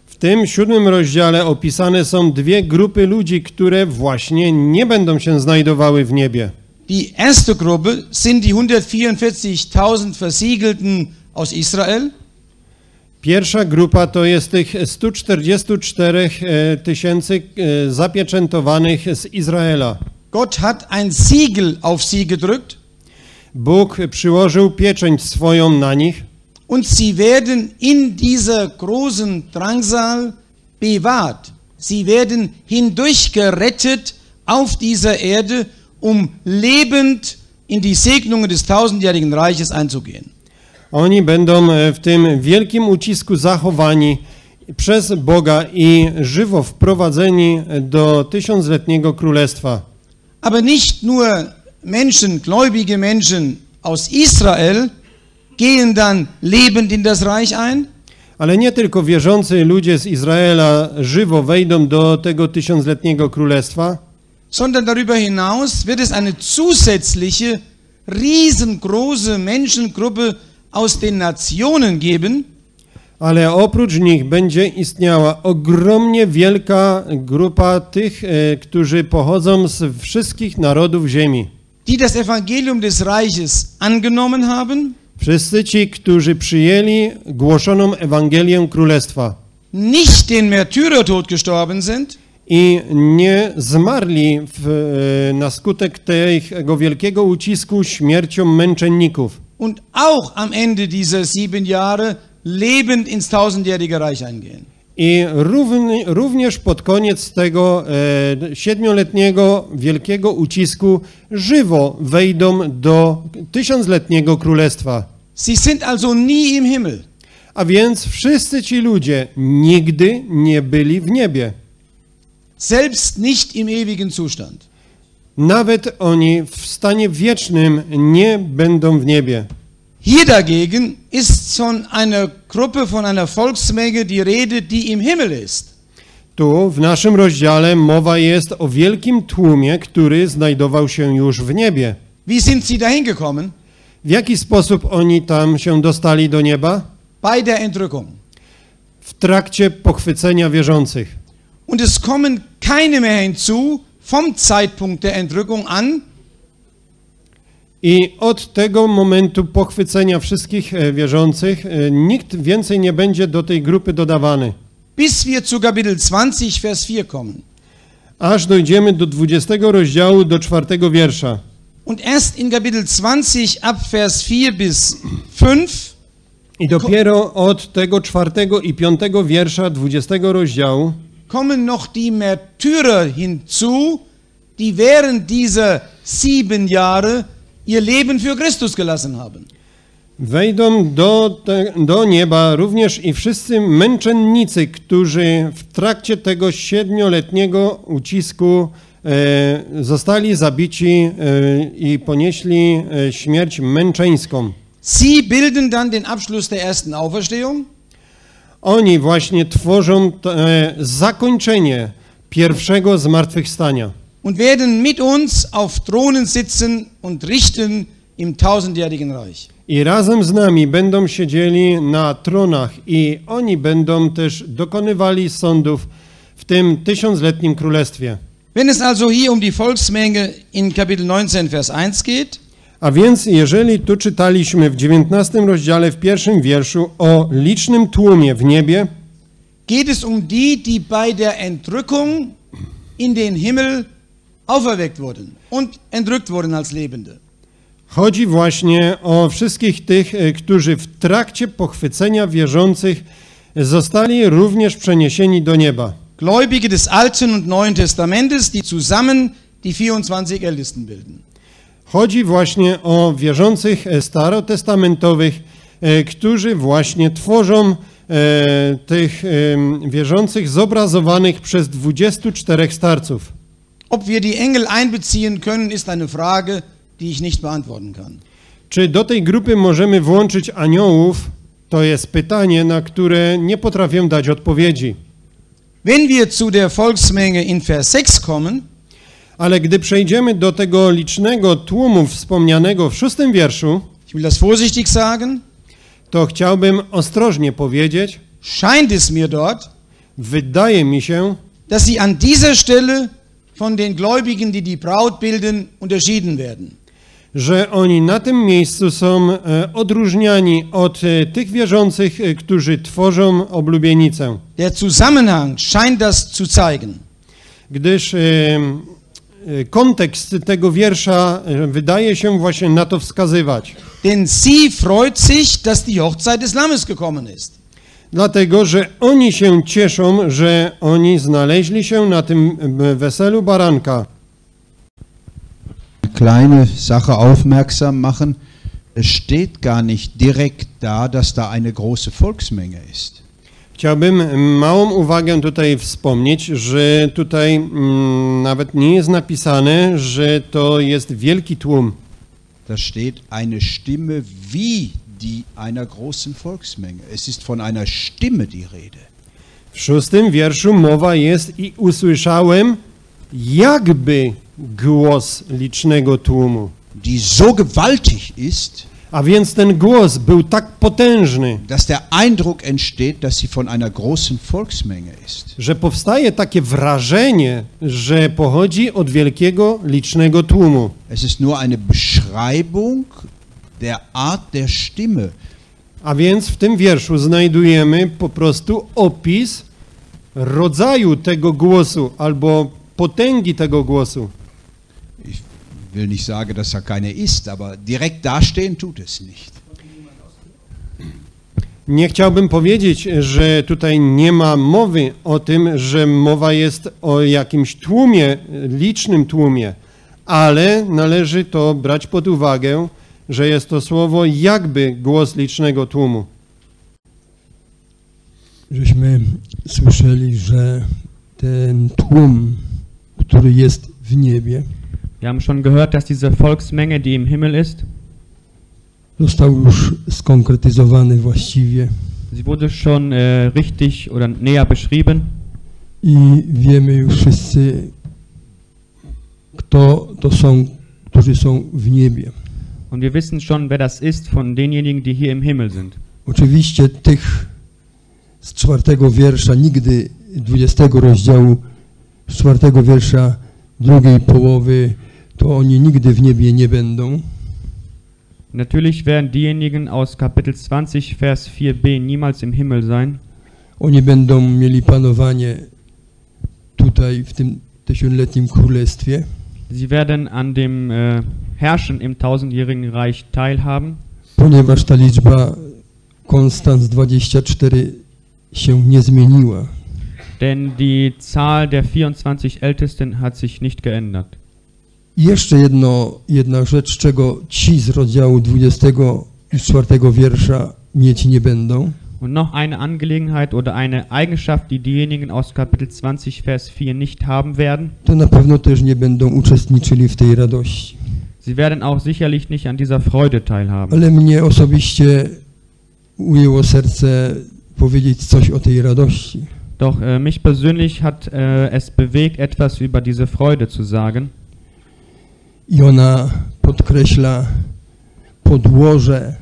W tym siódmym rozdziale opisane są dwie grupy ludzi, które właśnie nie będą się znajdowały w niebie. Die erste Gruppe sind die 144.000 Versiegelten aus Israel. Pierwsza grupa to jest tych 144 e, tysięcy e, zapieczętowanych z Izraela. Gott hat ein Siegel auf sie gedrückt Bóg przyłożył pieczęć swoją na nich und sie werden in dieser großen Drangsal bewahrt. Sie werden hindurchgerettet auf dieser Erde, um lebend in die Segnungen des tausendjährigen Reiches einzugehen. Oni będą e, w tym wielkim ucisku zachowani przez Boga i żywo wprowadzeni do tysiącletniego królestwa. Aber nicht nur Menschen, gläubige Menschen aus Israel gehen dann lebend in das Reich ein, Ale nie tylko wierzący ludzie z Izraela żywo wejdą do tego tysiącletniego królestwa, sondern darüber hinaus wird es eine zusätzliche, riesengroße Menschengruppe aus den Nationen geben, ale oprócz nich będzie istniała ogromnie wielka grupa tych, e, którzy pochodzą z wszystkich narodów ziemi. die das Evangelium des Reiches angenommen haben, Wszyscy ci, którzy przyjęli głoszoną Ewangelię Królestwa nicht den Märtyrertod gestorben sind, i nie zmarli w, e, na skutek tego wielkiego ucisku śmiercią męczenników. Und auch am Ende dieser sieben Jahre lebend ins tausendjährige Reich eingehen. I równi, również pod koniec tego e, siedmioletniego wielkiego ucisku żywo wejdą do tysiącletniego królestwa. Sie sind also nie im Himmel. A więc wszyscy ci ludzie nigdy nie byli w niebie. Selbst nicht im ewigen Zustand. Nawet oni w stanie wiecznym nie będą w niebie. Hier dagegen ist von einer Gruppe, von einer Volksmenge die Rede, die im Himmel ist. Tu w naszym rozdziale mowa jest o wielkim tłumie, który znajdował się już w niebie. Wie sind sie dahin gekommen? W jaki sposób oni tam się dostali do nieba? Bei der Entrückung. W trakcie pochwycenia wierzących. Und es kommen keine mehr hinzu vom Zeitpunkt der Entrückung an, I od tego momentu pochwycenia wszystkich e, wierzących e, nikt więcej nie będzie do tej grupy dodawany. bis wir zu Kapitel 20, Vers 4 kommen. Aż dojdziemy do 20 rozdziału, do czwartego wiersza. Und erst in Kapitel 20 ab Vers 4 bis 5 I dopiero od tego czwartego i piątego wiersza 20 rozdziału kommen noch die Märtyrer hinzu, die während dieser sieben Jahre ihr Leben für Christus gelassen haben. wejdą do, te, do nieba również i wszyscy męczennicy, którzy w trakcie tego siedmioletniego ucisku e, zostali zabici e, i ponieśli e, śmierć męczeńską. Sie bilden dann den Abschluss der ersten Auferstehung Oni właśnie tworzą e, zakończenie pierwszego zmartwychwstania und werden mit uns auf Thronen sitzen und richten im tausendjährigen Reich. i razem z nami będą siedzieli na tronach i oni będą też dokonywali sądów w tym tysiącletnim królestwie. Wenn es also hier um die Volksmenge in Kapitel 19, Vers 1 geht, A więc jeżeli tu czytaliśmy w 19 rozdziale w pierwszym wierszu o licznym tłumie w niebie, geht es um die, die bei der Entrückung in den Himmel auferweckt wurden und entrückt wurden als Lebende. chodzi właśnie o wszystkich tych, e, którzy w trakcie pochwycenia wierzących zostali również przeniesieni do nieba. Gläubige des Alten und Neuen Testamentes, die zusammen die 24 Ältesten bilden. Chodzi właśnie o wierzących e, starotestamentowych, e, którzy właśnie tworzą e, tych wierzących zobrazowanych przez 24 starców. Ob wir die Engel einbeziehen können, ist eine Frage, die ich nicht beantworten kann. Czy do tej grupy możemy włączyć aniołów? To jest pytanie, na które nie potrafię dać odpowiedzi. Wenn wir zu der Volksmenge in Vers 6 kommen, Ale gdy przejdziemy do tego licznego tłumu wspomnianego w szóstym wierszu, sagen, to chciałbym ostrożnie powiedzieć, scheint es mir dort, wydaje mi się, dass sie an dieser Stelle von den Gläubigen, die die Braut bilden, unterschieden werden. że oni na tym miejscu są e, odróżniani od e, tych wierzących, e, którzy tworzą oblubienicę. Der Zusammenhang scheint das zu zeigen. Gdyż kontekst tego wiersza e, wydaje się właśnie na to wskazywać. Denn sie freut sich, dass die Hochzeit des Lammes gekommen ist. Dlatego, że oni się cieszą, że oni znaleźli się na tym e, weselu baranka. kleine Sache aufmerksam machen. Es steht gar nicht direkt da, dass da eine große Volksmenge ist. Chciałbym małą uwagę tutaj wspomnieć, że tutaj mm, nawet nie jest napisane, że to jest wielki tłum. Da steht eine Stimme wie die einer großen Volksmenge. Es ist von einer Stimme die Rede. W szóstym wierszu mowa jest i usłyszałem jakby głos licznego tłumu. Die so gewaltig ist, A więc ten głos był tak potężny, dass der Eindruck entsteht, dass sie von einer großen Volksmenge ist. że powstaje takie wrażenie, że pochodzi od wielkiego, licznego tłumu. Es ist nur eine Beschreibung der Art der Stimme. A więc w tym wierszu znajdujemy po prostu opis rodzaju tego głosu albo potęgi tego głosu. Will nicht sagen, dass da keine ist, aber direkt dastehen tut es nicht. Nie chciałbym powiedzieć, że tutaj nie ma mowy o tym, że mowa jest o jakimś tłumie, licznym tłumie, ale należy to brać pod uwagę, że jest to słowo jakby głos licznego tłumu. żeśmy słyszeli, że ten tłum, który jest w niebie, Wir haben schon gehört, dass diese Volksmenge, die im Himmel ist, został już skonkretyzowany właściwie sie wurde schon äh, richtig oder näher beschrieben. i wiemy już wszyscy, kto to są, którzy są w niebie. Und wir wissen schon, wer das ist von denjenigen, die hier im Himmel sind. Oczywiście tych z czwartego wiersza, nigdy dwudziestego rozdziału, z czwartego wiersza drugiej połowy, to oni nigdy w niebie nie będą. Natürlich werden diejenigen aus Kapitel 20, Vers 4b niemals im Himmel sein. Oni będą mieli panowanie tutaj w tym tysiącletnim królestwie, Sie werden an dem äh, Herrschen im tausendjährigen Reich teilhaben, ponieważ ta liczba Konstanz 24 się nie zmieniła. denn die Zahl der 24 Ältesten hat sich nicht geändert. I jeszcze jedno, jedna rzecz, czego ci z rozdziału 24 wiersza mieć nie będą. Und noch eine Angelegenheit oder eine Eigenschaft, die diejenigen aus Kapitel 20, Vers 4 nicht haben werden. To na pewno też nie będą uczestniczyli w tej radości. Sie werden auch sicherlich nicht an dieser Freude teilhaben. Ale mnie osobiście ujęło serce powiedzieć coś o tej radości. Doch äh, mich persönlich hat äh, es bewegt, etwas über diese Freude zu sagen. I ona podkreśla podłoże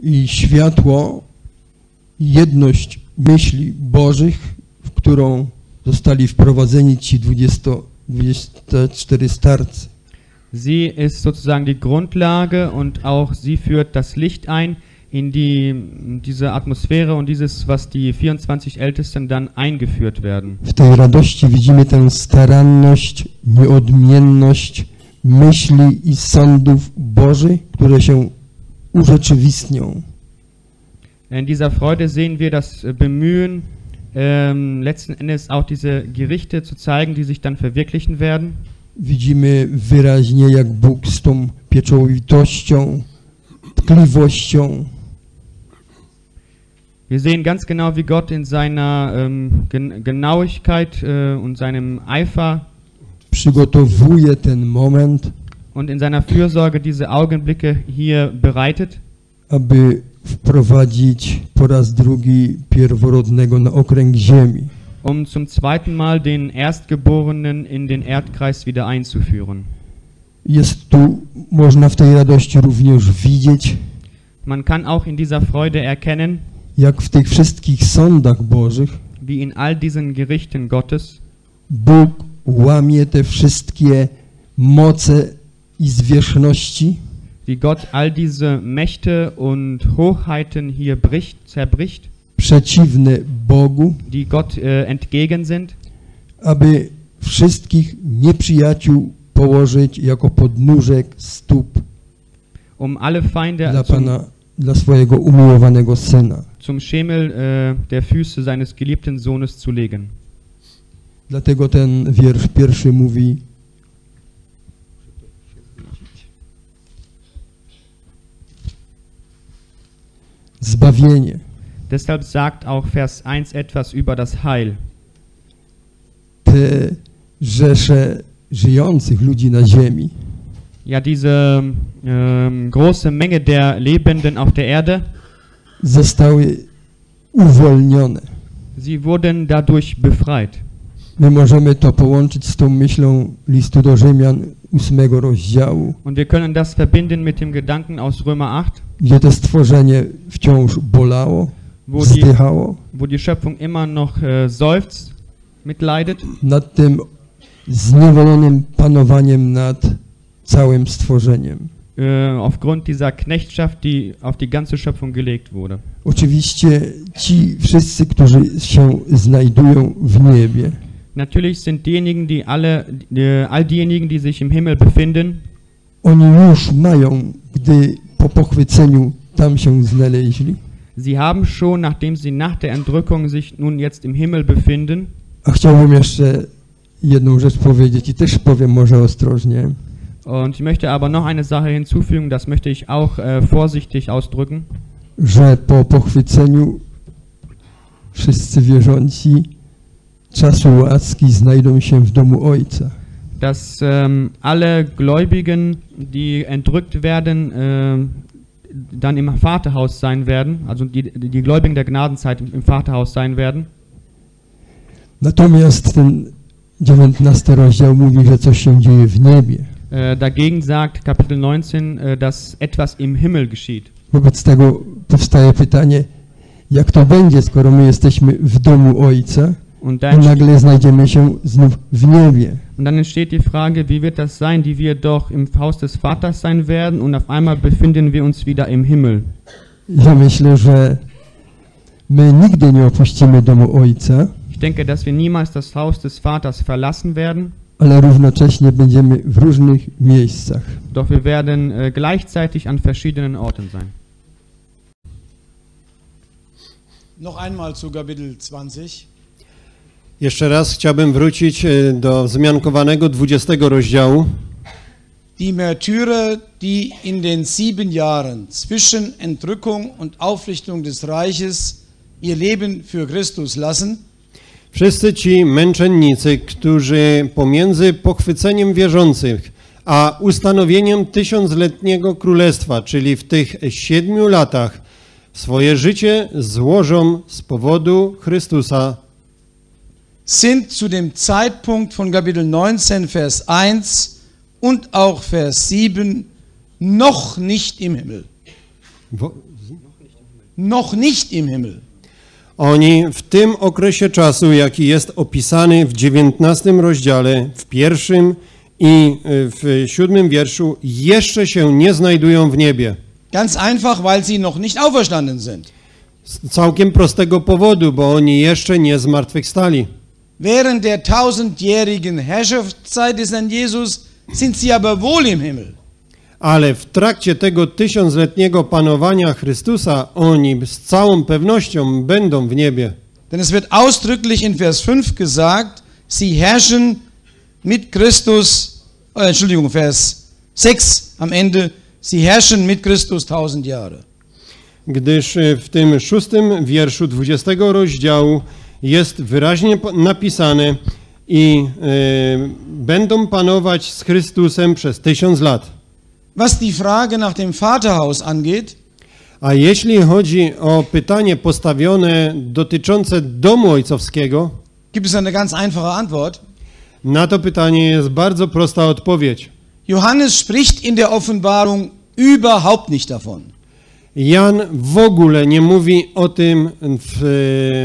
i światło, jedność myśli Bożych, w którą zostali wprowadzeni ci 20, 24 starcy. Sie ist sozusagen die Grundlage und auch sie führt das Licht ein in die, diese Atmosphäre und dieses, was die 24 Ältesten dann eingeführt werden. W tej radości widzimy tę staranność, nieodmienność myśli i sądów Bożych, które się urzeczywistnią. In dieser Freude sehen wir das äh, Bemühen, ähm, letzten Endes auch diese Gerichte zu zeigen, die sich dann verwirklichen werden. Widzimy wyraźnie, jak Bóg z tą pieczołowitością, tkliwością, Wir sehen ganz genau, wie Gott in seiner ähm, Gen Genauigkeit äh, und seinem Eifer przygotowuje ten moment, und in seiner Fürsorge diese Augenblicke hier bereitet, aby wprowadzić po raz drugi pierworodnego na okręg ziemi. um zum zweiten Mal den Erstgeborenen in den Erdkreis wieder einzuführen. Jest tu, można w tej radości również widzieć, Man kann auch in dieser Freude erkennen, jak w tych wszystkich sądach Bożych wie in all diesen Gerichten Gottes Bóg łamie te wszystkie moce i zwierzchności, wie Gott all diese Mächte und Hochheiten hier bricht, zerbricht, przeciwne Bogu, die Gott äh, entgegen sind, aby wszystkich nieprzyjaciół położyć jako podnóżek stóp um alle Feinde dla zum, Pana, dla swojego umiłowanego Syna. zum Schemel äh, der Füße seines geliebten Sohnes zu legen. Dlatego ten wiersz pierwszy mówi Zbawienie. Deshalb sagt auch Vers 1 etwas über das Heil. Te rzesze żyjących ludzi na ziemi Ja, diese ähm, große Menge der Lebenden auf der Erde, zostały uwolnione. sie wurden dadurch befreit. My możemy to połączyć z tą myślą listu do Rzymian ósmego rozdziału, Und wir können das verbinden mit dem Gedanken aus Römer 8, gdzie to stworzenie wciąż bolało, wo die, wzdychało wo die Schöpfung immer noch äh, seufzt, mitleidet nad tym zniewolonym panowaniem nad całym stworzeniem. äh, aufgrund dieser Knechtschaft, die auf die ganze Schöpfung gelegt wurde. Oczywiście ci wszyscy, którzy się znajdują w niebie, Natürlich sind diejenigen, die alle, äh, all diejenigen, die sich im Himmel befinden, oni już mają, gdy po pochwyceniu tam się znaleźli. sie haben schon, nachdem sie nach der Entrückung sich nun jetzt im Himmel befinden, A chciałbym jeszcze jedną rzecz powiedzieć i też powiem może ostrożnie. und ich möchte aber noch eine Sache hinzufügen, das möchte ich auch äh, vorsichtig ausdrücken, że po pochwyceniu wszyscy wierzący czasu łaski znajdą się w domu Ojca. dass ähm, alle Gläubigen, die entrückt werden, ähm, dann im Vaterhaus sein werden, also die, die Gläubigen der Gnadenzeit im Vaterhaus sein werden. Natomiast ten 19 rozdział mówi, że coś się dzieje w niebie. Äh, dagegen sagt Kapitel 19, äh, dass etwas im Himmel geschieht. Wobec tego powstaje pytanie, jak to będzie, skoro my jesteśmy w domu Ojca Und dann, und dann entsteht die Frage, wie wird das sein, die wir doch im Haus des Vaters sein werden und auf einmal befinden wir uns wieder im Himmel. Ja myślę, że my nigdy nie opuścimy domu Ojca, Ich denke, dass wir niemals das Haus des Vaters verlassen werden, ale równocześnie będziemy w różnych miejscach. doch wir werden äh, gleichzeitig an verschiedenen Orten sein. Noch einmal zu Kapitel 20. Jeszcze raz chciałbym wrócić e, do wzmiankowanego 20 rozdziału. Die Märtyrer, die in den sieben Jahren zwischen Entrückung und Aufrichtung des Reiches ihr Leben für Christus lassen, Wszyscy ci męczennicy, którzy pomiędzy pochwyceniem wierzących a ustanowieniem tysiącletniego królestwa, czyli w tych siedmiu latach, swoje życie złożą z powodu Chrystusa, sind zu dem Zeitpunkt von Kapitel 19, Vers 1 und auch Vers 7 noch nicht im Himmel. wo- Noch nicht im Himmel. oni w tym okresie czasu, jaki jest opisany w dziewiętnastym rozdziale, w pierwszym i y, w siódmym wierszu, jeszcze się nie znajdują w niebie. Ganz einfach, weil sie noch nicht auferstanden sind. Z całkiem prostego powodu, bo oni jeszcze nie zmartwychwstali. Während der tausendjährigen Herrschaftszeit des Herrn Jesus sind sie aber wohl im Himmel. Ale w trakcie tego tysiącletniego panowania Chrystusa oni z całą pewnością będą w niebie. Denn es wird ausdrücklich in Vers 5 gesagt, sie herrschen mit Christus, äh, Entschuldigung, Vers 6 am Ende, sie herrschen mit Christus tausend Jahre. Gdyż y, w tym szóstym wierszu 20 rozdziału jest wyraźnie napisane i y, będą panować z Chrystusem przez tysiąc lat. Was die Frage nach dem Vaterhaus angeht, A jeśli chodzi o pytanie postawione dotyczące domu ojcowskiego, gibt es eine ganz einfache Antwort. na to pytanie jest bardzo prosta odpowiedź. Johannes spricht in der Offenbarung überhaupt nicht davon. Jan w ogóle nie mówi o tym w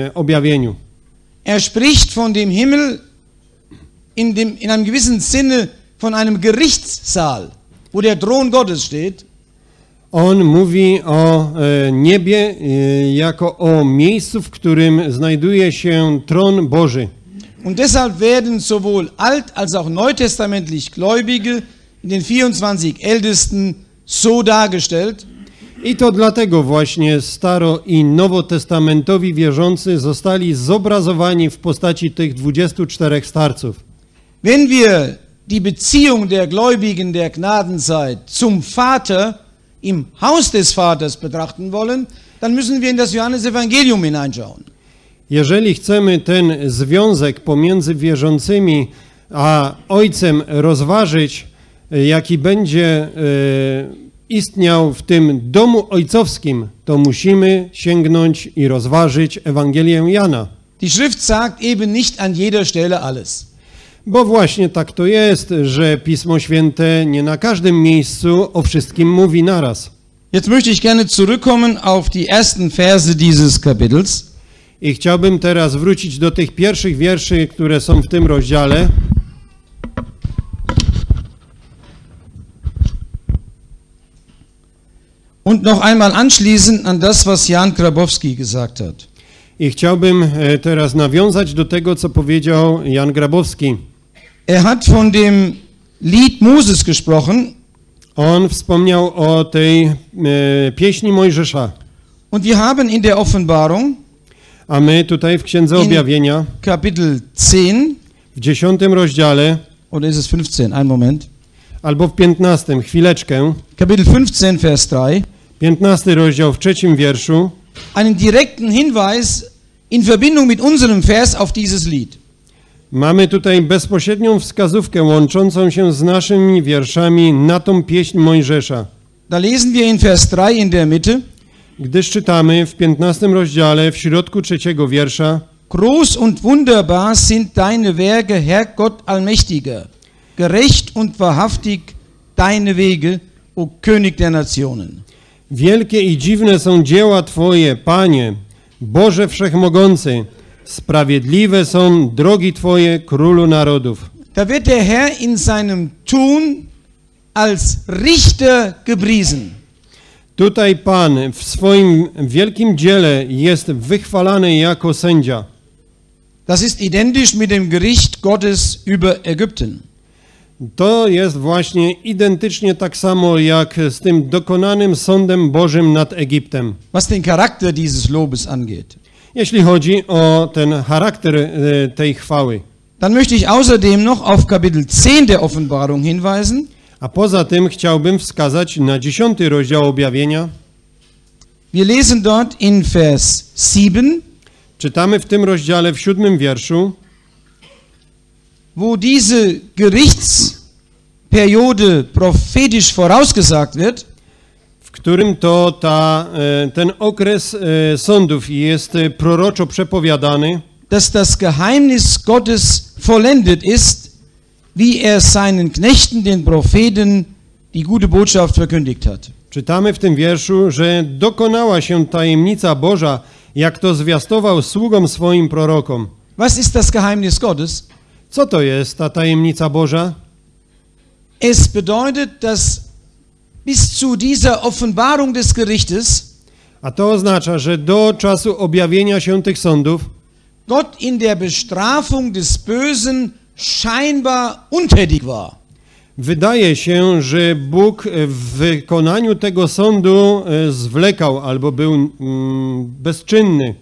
e, objawieniu. Er spricht von dem Himmel in, dem, in einem gewissen Sinne von einem Gerichtssaal, wo der Thron Gottes steht. On mówi o e, niebie e, jako o miejscu, w którym znajduje się tron Boży. Und deshalb werden sowohl alt- als auch neutestamentlich Gläubige in den 24 Ältesten so dargestellt, I to dlatego właśnie staro i nowotestamentowi wierzący zostali zobrazowani w postaci tych 24 starców. wenn wir die Beziehung der Gläubigen der Gnadenzeit zum Vater im Haus des Vaters betrachten wollen, dann müssen wir in das Johannesevangelium hineinschauen. Jeżeli chcemy ten związek pomiędzy wierzącymi a Ojcem rozważyć, e, jaki będzie e, istniał w tym domu ojcowskim, to musimy sięgnąć i rozważyć Ewangelię Jana. Die Schrift sagt eben nicht an jeder Stelle alles. Bo właśnie tak to jest, że Pismo Święte nie na każdym miejscu o wszystkim mówi naraz. Jetzt möchte ich gerne zurückkommen auf die ersten Verse dieses Kapitels. I chciałbym teraz wrócić do tych pierwszych wierszy, które są w tym rozdziale. Und noch einmal anschließen an das, was Jan Grabowski gesagt hat. I chciałbym e, teraz nawiązać do tego, co powiedział Jan Grabowski. Er hat von dem Lied Moses gesprochen On wspomniał o tej e, pieśni Mojżesza, und wir haben in der Offenbarung, a my tutaj w Księdze Objawienia Kapitel 10, w dziesiątym rozdziale oder ist es 15? Einen Moment. Albo w piętnastym, chwileczkę, Kapitel 15, Vers 3, piętnasty rozdział w trzecim wierszu, einen direkten Hinweis in Verbindung mit unserem Vers auf dieses Lied. mamy tutaj bezpośrednią wskazówkę łączącą się z naszymi wierszami na tą pieśń Mojżesza. Da lesen wir in Vers 3 in der Mitte, Gdyż czytamy w piętnastym rozdziale w środku trzeciego wiersza Groß und wunderbar sind deine Werke, Herr Gott Allmächtiger. Gerecht und wahrhaftig deine Wege, o König der Nationen. Wielkie i dziwne są dzieła Twoje, Panie, Boże Wszechmogący. Sprawiedliwe są drogi Twoje, Królu Narodów. Da wird der Herr in seinem Tun als Richter gepriesen. Tutaj Pan w swoim wielkim dziele jest wychwalany jako sędzia. Das ist identisch mit dem Gericht Gottes über Ägypten. To jest właśnie identycznie tak samo jak z tym dokonanym sądem Bożym nad Egiptem. Was den Charakter dieses Lobes angeht. Jeśli chodzi o ten charakter e, tej chwały. Dann möchte ich außerdem noch auf Kapitel 10 der Offenbarung hinweisen. A poza tym chciałbym wskazać na dziesiąty rozdział objawienia. Wir lesen dort in Vers 7, Czytamy w tym rozdziale w siódmym wierszu, wo diese Gerichtsperiode prophetisch vorausgesagt wird. w którym to ta, e, ten okres e, sądów jest e, proroczo przepowiadany, dass das Geheimnis Gottes vollendet ist, wie er seinen Knechten, den Propheten, die gute Botschaft verkündigt hat. Czytamy w tym wierszu, że dokonała się tajemnica Boża, jak to zwiastował sługom swoim prorokom. Was ist das Geheimnis Gottes? Co to jest ta tajemnica Boża? Es bedeutet, dass bis zu dieser Offenbarung des Gerichtes A to oznacza, że do czasu objawienia się tych sądów Gott in der Bestrafung des Bösen scheinbar untätig war. wydaje się, że Bóg w wykonaniu tego sądu e, zwlekał albo był mm, bezczynny.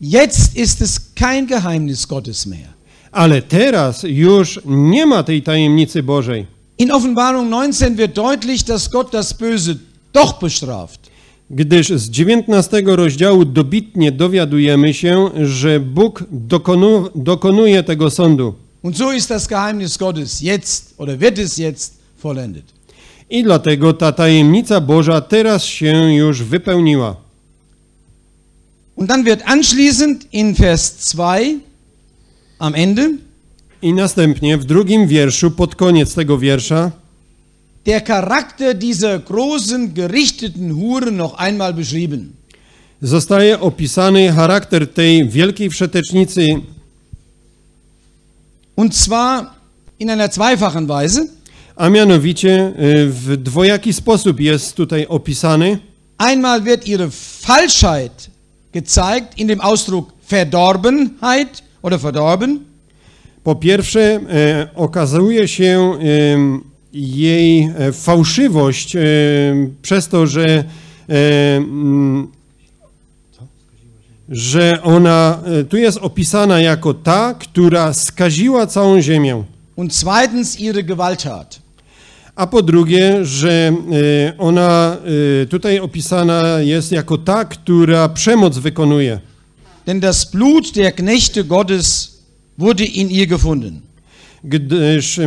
Jetzt ist es kein Geheimnis Gottes mehr. Ale teraz już nie ma tej tajemnicy Bożej. In Offenbarung 19 wird deutlich, dass Gott das Böse doch bestraft. Gdyż z 19 rozdziału dobitnie dowiadujemy się, że Bóg dokonu, dokonuje tego sądu. Und so ist das Geheimnis Gottes jetzt oder wird es jetzt vollendet. I dlatego ta tajemnica Boża teraz się już wypełniła. Und dann wird anschließend in Vers 2 am Ende I następnie w drugim wierszu, pod koniec tego wiersza, der Charakter dieser großen gerichteten Hure noch einmal beschrieben. zostaje opisany charakter tej wielkiej wszetecznicy, Und zwar in einer zweifachen Weise. a mianowicie y, w dwojaki sposób jest tutaj opisany. Einmal wird ihre Falschheit gezeigt in dem Ausdruck Verdorbenheit oder verdorben. Po pierwsze, e, okazuje się em, jej e, fałszywość e, przez to, że, e, że ona e, tu jest opisana jako ta, która skaziła całą ziemię. Und zweitens ihre Gewalttat. A po drugie, że e, ona e, tutaj opisana jest jako ta, która przemoc wykonuje. Denn das Blut der Knechte Gottes wurde in ihr gefunden. Gdyż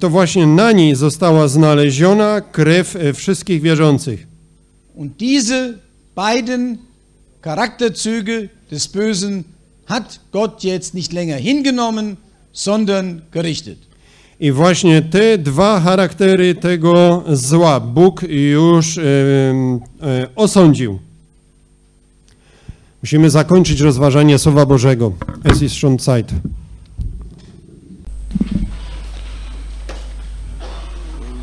to właśnie na niej została znaleziona krew e, wszystkich wierzących. Und diese beiden Charakterzüge des Bösen hat Gott jetzt nicht länger hingenommen, sondern gerichtet. I właśnie te dwa charaktery tego zła Bóg już e, e, osądził. Musimy zakończyć rozważanie Słowa Bożego. Es ist schon Zeit.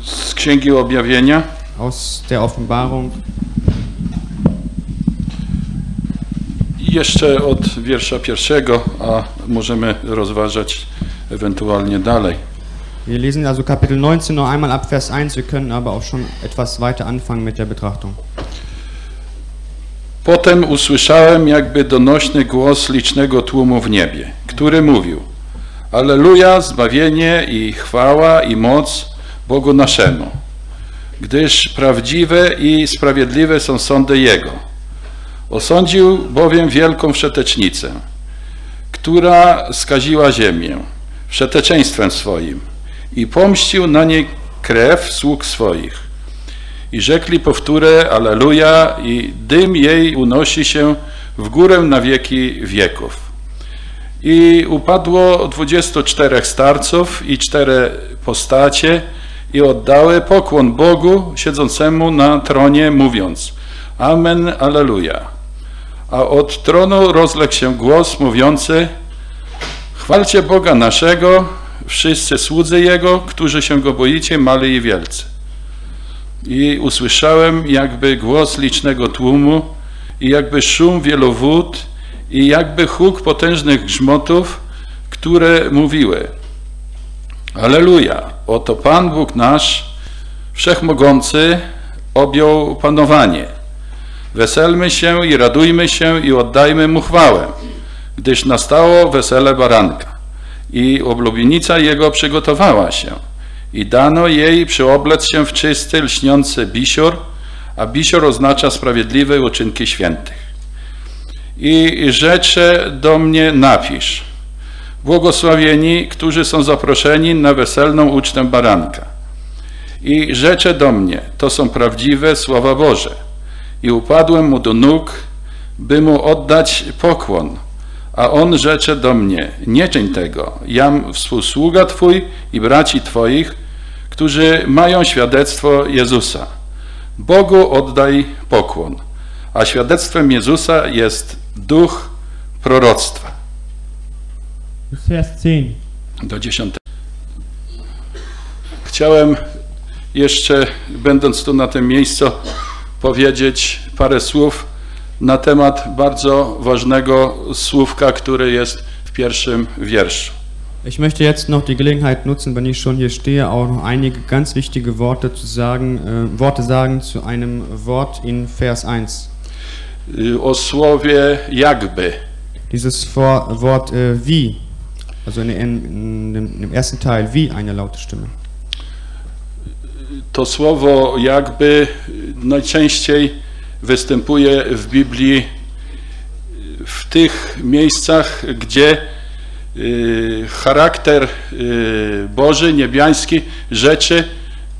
Z Księgi Objawienia, Aus der Offenbarung, jeszcze od wiersza pierwszego, a możemy rozważać ewentualnie dalej. wir lesen also Kapitel 19 noch einmal ab Vers 1, wir können aber auch schon etwas weiter anfangen mit der Betrachtung. Potem usłyszałem jakby donośny głos licznego tłumu w niebie, który mówił Alleluja, zbawienie i chwała i moc Bogu naszemu, gdyż prawdziwe i sprawiedliwe są sądy Jego. Osądził bowiem wielką wszetecznicę, która skaziła ziemię wszeteczeństwem swoim i pomścił na niej krew sług swoich. I rzekli powtórę Aleluja i dym jej unosi się w górę na wieki wieków. I upadło dwudziestu czterech starców i cztery postacie i oddały pokłon Bogu siedzącemu na tronie mówiąc Amen, Aleluja. A od tronu rozległ się głos mówiący Chwalcie Boga naszego, wszyscy słudzy Jego, którzy się Go boicie, mali i wielcy. I usłyszałem jakby głos licznego tłumu i jakby szum wielu wód i jakby huk potężnych grzmotów, które mówiły. Aleluja, oto Pan Bóg nasz, Wszechmogący, objął panowanie. Weselmy się i radujmy się i oddajmy Mu chwałę, gdyż nastało wesele baranka i oblubienica Jego przygotowała się i dano jej przyoblec się w czysty, lśniący bisior, a bisior oznacza sprawiedliwe uczynki świętych. I rzecze do mnie napisz, błogosławieni, którzy są zaproszeni na weselną ucztę baranka. I rzecze do mnie, to są prawdziwe słowa Boże. I upadłem mu do nóg, by mu oddać pokłon. A on rzecze do mnie, nie czyń tego, jam współsługa Twój i braci Twoich, którzy mają świadectwo Jezusa. Bogu oddaj pokłon, a świadectwem Jezusa jest duch proroctwa. Bis Vers 10. Do dziesiątego. Chciałem jeszcze, będąc tu na tym miejscu, powiedzieć parę słów na temat bardzo ważnego słówka, który jest w pierwszym wierszu. Ich möchte jetzt noch die Gelegenheit nutzen, wenn ich schon hier stehe, auch noch einige ganz wichtige Worte zu sagen, äh, Worte sagen zu einem Wort in Vers 1. Y, O słowie jakby. Dieses Vor Wort äh, wie, also in, in, in, dem ersten Teil, wie eine laute Stimme. To słowo jakby najczęściej występuje w Biblii w tych miejscach, gdzie y, charakter y, Boży, niebiański rzeczy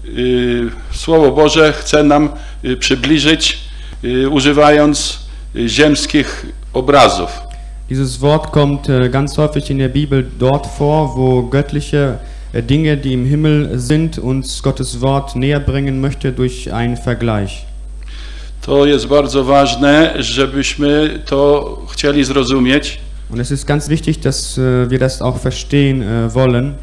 y, Słowo Boże chce nam przybliżyć, używając ziemskich obrazów. Dieses Wort kommt äh, ganz häufig in der Bibel dort vor, wo göttliche äh, Dinge, die im Himmel sind, uns Gottes Wort näher bringen möchte durch einen Vergleich. To jest bardzo ważne, żebyśmy to chcieli zrozumieć, Und es ist ganz wichtig, dass äh, wir das auch verstehen äh, wollen,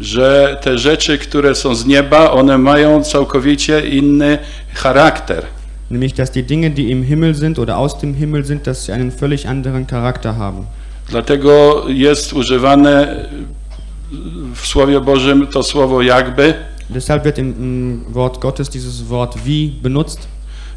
że te rzeczy, które są z nieba, one mają całkowicie inny charakter. nämlich dass die Dinge, die im Himmel sind oder aus dem Himmel sind, dass sie einen völlig anderen Charakter haben. Dlatego jest używane w Słowie Bożym to słowo jakby, Deshalb wird im, im Wort Gottes dieses Wort wie benutzt,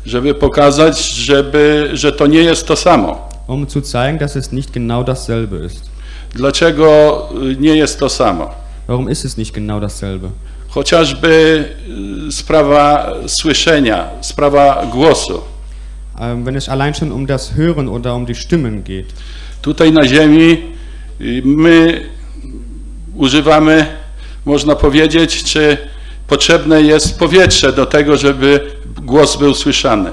żeby pokazać, żeby, że to nie jest to samo. um zu zeigen, dass es nicht genau dasselbe ist. Dlaczego y, nie jest to samo? Warum ist es nicht genau dasselbe? Chociażby y, sprawa słyszenia, sprawa głosu. Ähm, wenn es allein schon um das Hören oder um die Stimmen geht. Tutaj na ziemi y, my używamy, można powiedzieć, czy potrzebne jest powietrze do tego, żeby głos był słyszany.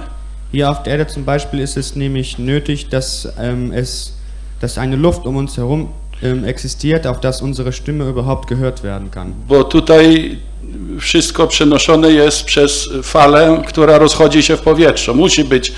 Hier auf der Erde zum Beispiel ist es nämlich nötig, dass ähm, es, dass eine Luft um uns herum ähm, existiert, auf dass unsere Stimme überhaupt gehört werden kann. Bo tutaj wszystko przenoszone jest przez falę, która rozchodzi się w powietrzu. Musi być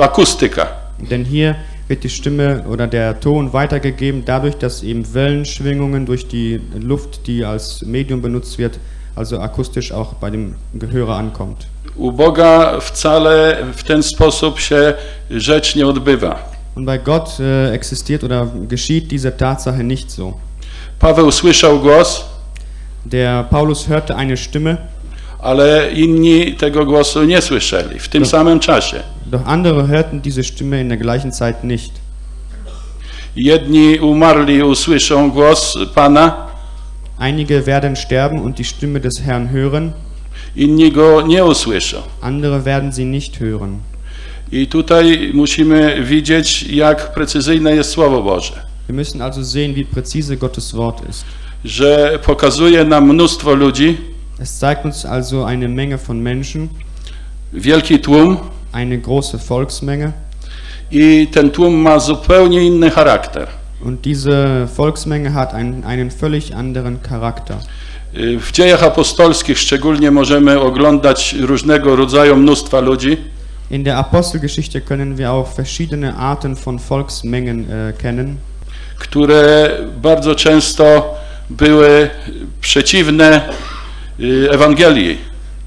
akustyka. Denn hier wird die Stimme oder der Ton weitergegeben dadurch, dass eben Wellenschwingungen durch die Luft, die als Medium benutzt wird, also akustisch auch bei dem Gehörer ankommt. U Boga wcale w ten sposób się rzecz nie odbywa. Und bei Gott äh, existiert oder geschieht diese Tatsache nicht so. Paweł słyszał głos, Der Paulus hörte eine Stimme, ale inni tego głosu nie słyszeli w tym No. samym czasie. doch andere hörten diese Stimme in der gleichen Zeit nicht. Jedni umarli usłyszą głos Pana, Einige werden sterben und die Stimme des Herrn hören, inni go nie usłyszą. andere werden sie nicht hören. I tutaj musimy widzieć, jak precyzyjne jest Słowo Boże, Wir müssen also sehen, wie präzise Gottes Wort ist. że pokazuje nam mnóstwo ludzi, Es zeigt uns also eine Menge von Menschen, wielki tłum, eine große Volksmenge i ten tłum ma zupełnie inny charakter. Und diese Volksmenge hat einen, einen völlig anderen Charakter. Y, W dziejach apostolskich szczególnie możemy oglądać różnego rodzaju mnóstwa ludzi, In der Apostelgeschichte können wir auch verschiedene Arten von Volksmengen äh, kennen, które bardzo często były przeciwne y, Ewangelii,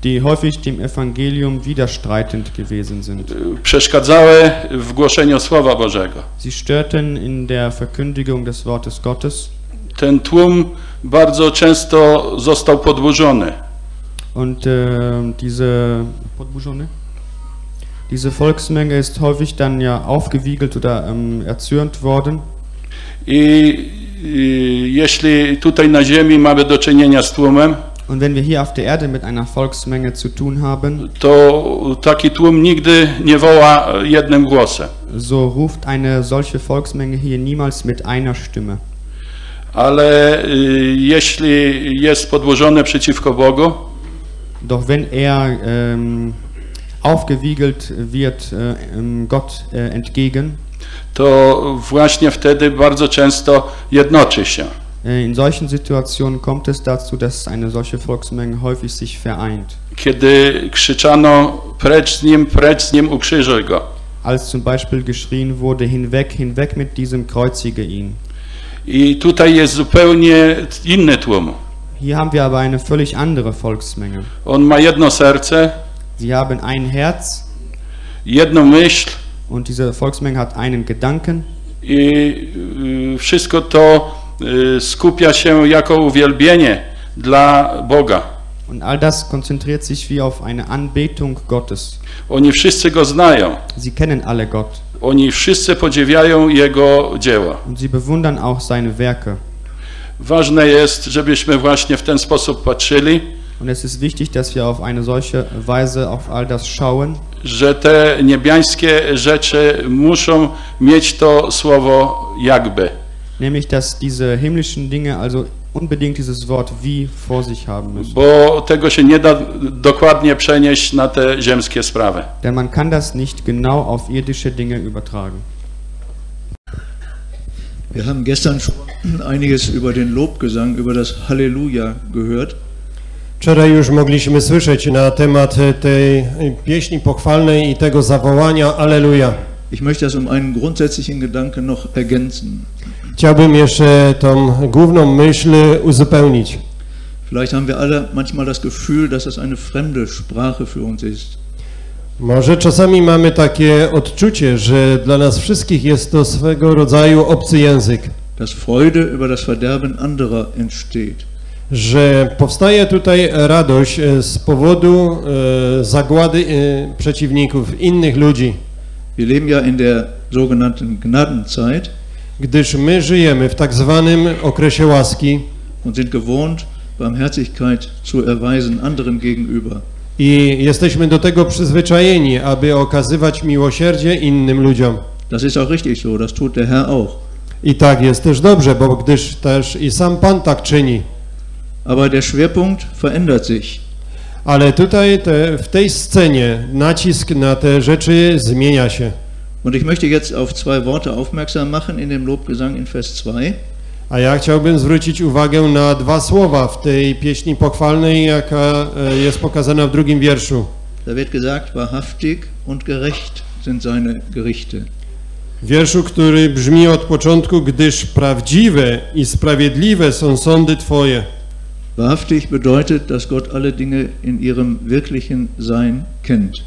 die häufig dem Evangelium widerstreitend gewesen sind. przeszkadzały w głoszeniu Słowa Bożego. Sie störten in der Verkündigung des Wortes Gottes Ten tłum bardzo często został podburzony. und äh, diese Podburzone? Diese Volksmenge ist häufig dann ja aufgewiegelt oder ähm, erzürnt worden. I y, jeśli tutaj na ziemi mamy do czynienia z tłumem, Und wenn wir hier auf der Erde mit einer Volksmenge zu tun haben, to taki tłum nigdy nie woła jednym głosem. so ruft eine solche Volksmenge hier niemals mit einer Stimme. Ale y, jeśli jest podłożone przeciwko Bogu, Doch wenn er ähm, aufgewiegelt wird ähm, Gott äh, entgegen, to właśnie wtedy bardzo często jednoczy się. Äh, in solchen Situationen kommt es dazu, dass eine solche Volksmenge häufig sich vereint. Kiedy krzyczano precz z nim, precz z nim, ukrzyżuj go. Als zum Beispiel geschrien wurde, hinweg, hinweg mit diesem, kreuzige ihn. I tutaj jest zupełnie inny tłum. Hier haben wir aber eine völlig andere Volksmenge. On ma jedno serce, Sie haben ein Herz jedną myśl und diese Volksmenge hat einen Gedanken i wszystko to skupia się jako uwielbienie dla Boga. und all das konzentriert sich wie auf eine Anbetung Gottes. Oni wszyscy go znają. Sie kennen alle Gott Oni wszyscy podziwiają jego dzieła. und sie bewundern auch seine Werke. Ważne jest, żebyśmy właśnie w ten sposób patrzyli, Und es ist wichtig, dass wir auf eine solche Weise auf all das schauen, że te niebiańskie rzeczy muszą mieć to słowo jakby. Nämlich dass diese himmlischen Dinge also unbedingt dieses Wort wie vor sich haben müssen. Bo tego się nie da dokładnie przenieść na te ziemskie sprawy. Denn man kann das nicht genau auf irdische Dinge übertragen. Wir haben gestern schon einiges über den Lobgesang, über das Halleluja gehört. Wczoraj już mogliśmy słyszeć na temat tej pieśni pochwalnej i tego zawołania Aleluja. Ich möchte das um einen grundsätzlichen Gedanken noch ergänzen. Chciałbym jeszcze tą główną myśl uzupełnić. Vielleicht haben wir alle manchmal das Gefühl, dass das eine fremde Sprache für uns ist. Może czasami mamy takie odczucie, że dla nas wszystkich jest to swego rodzaju obcy język, dass Freude über das Verderben anderer entsteht. że powstaje tutaj radość e, z powodu e, zagłady e, przeciwników, innych ludzi, Wir leben ja in der sogenannten Gnadenzeit gdyż my żyjemy w tak zwanym okresie łaski und sind gewohnt, Barmherzigkeit zu erweisen anderen gegenüber. i jesteśmy do tego przyzwyczajeni, aby okazywać miłosierdzie innym ludziom. Das ist auch richtig so, das tut der Herr auch. I tak jest też dobrze, bo gdyż też i sam Pan tak czyni. Aber der Schwerpunkt verändert sich. Ale tutaj te, w tej scenie nacisk na te rzeczy zmienia się. Und ich möchte jetzt auf zwei Worte aufmerksam machen in dem Lobgesang in Vers 2. A ja chciałbym zwrócić uwagę na dwa słowa w tej pieśni pochwalnej, jaka e, jest pokazana w drugim wierszu. Da wird gesagt, wahrhaftig und gerecht sind seine Gerichte. Wierszu, który brzmi od początku, gdyż prawdziwe i sprawiedliwe są sądy Twoje. Wahrhaftig bedeutet, dass Gott alle Dinge in ihrem wirklichen Sein kennt.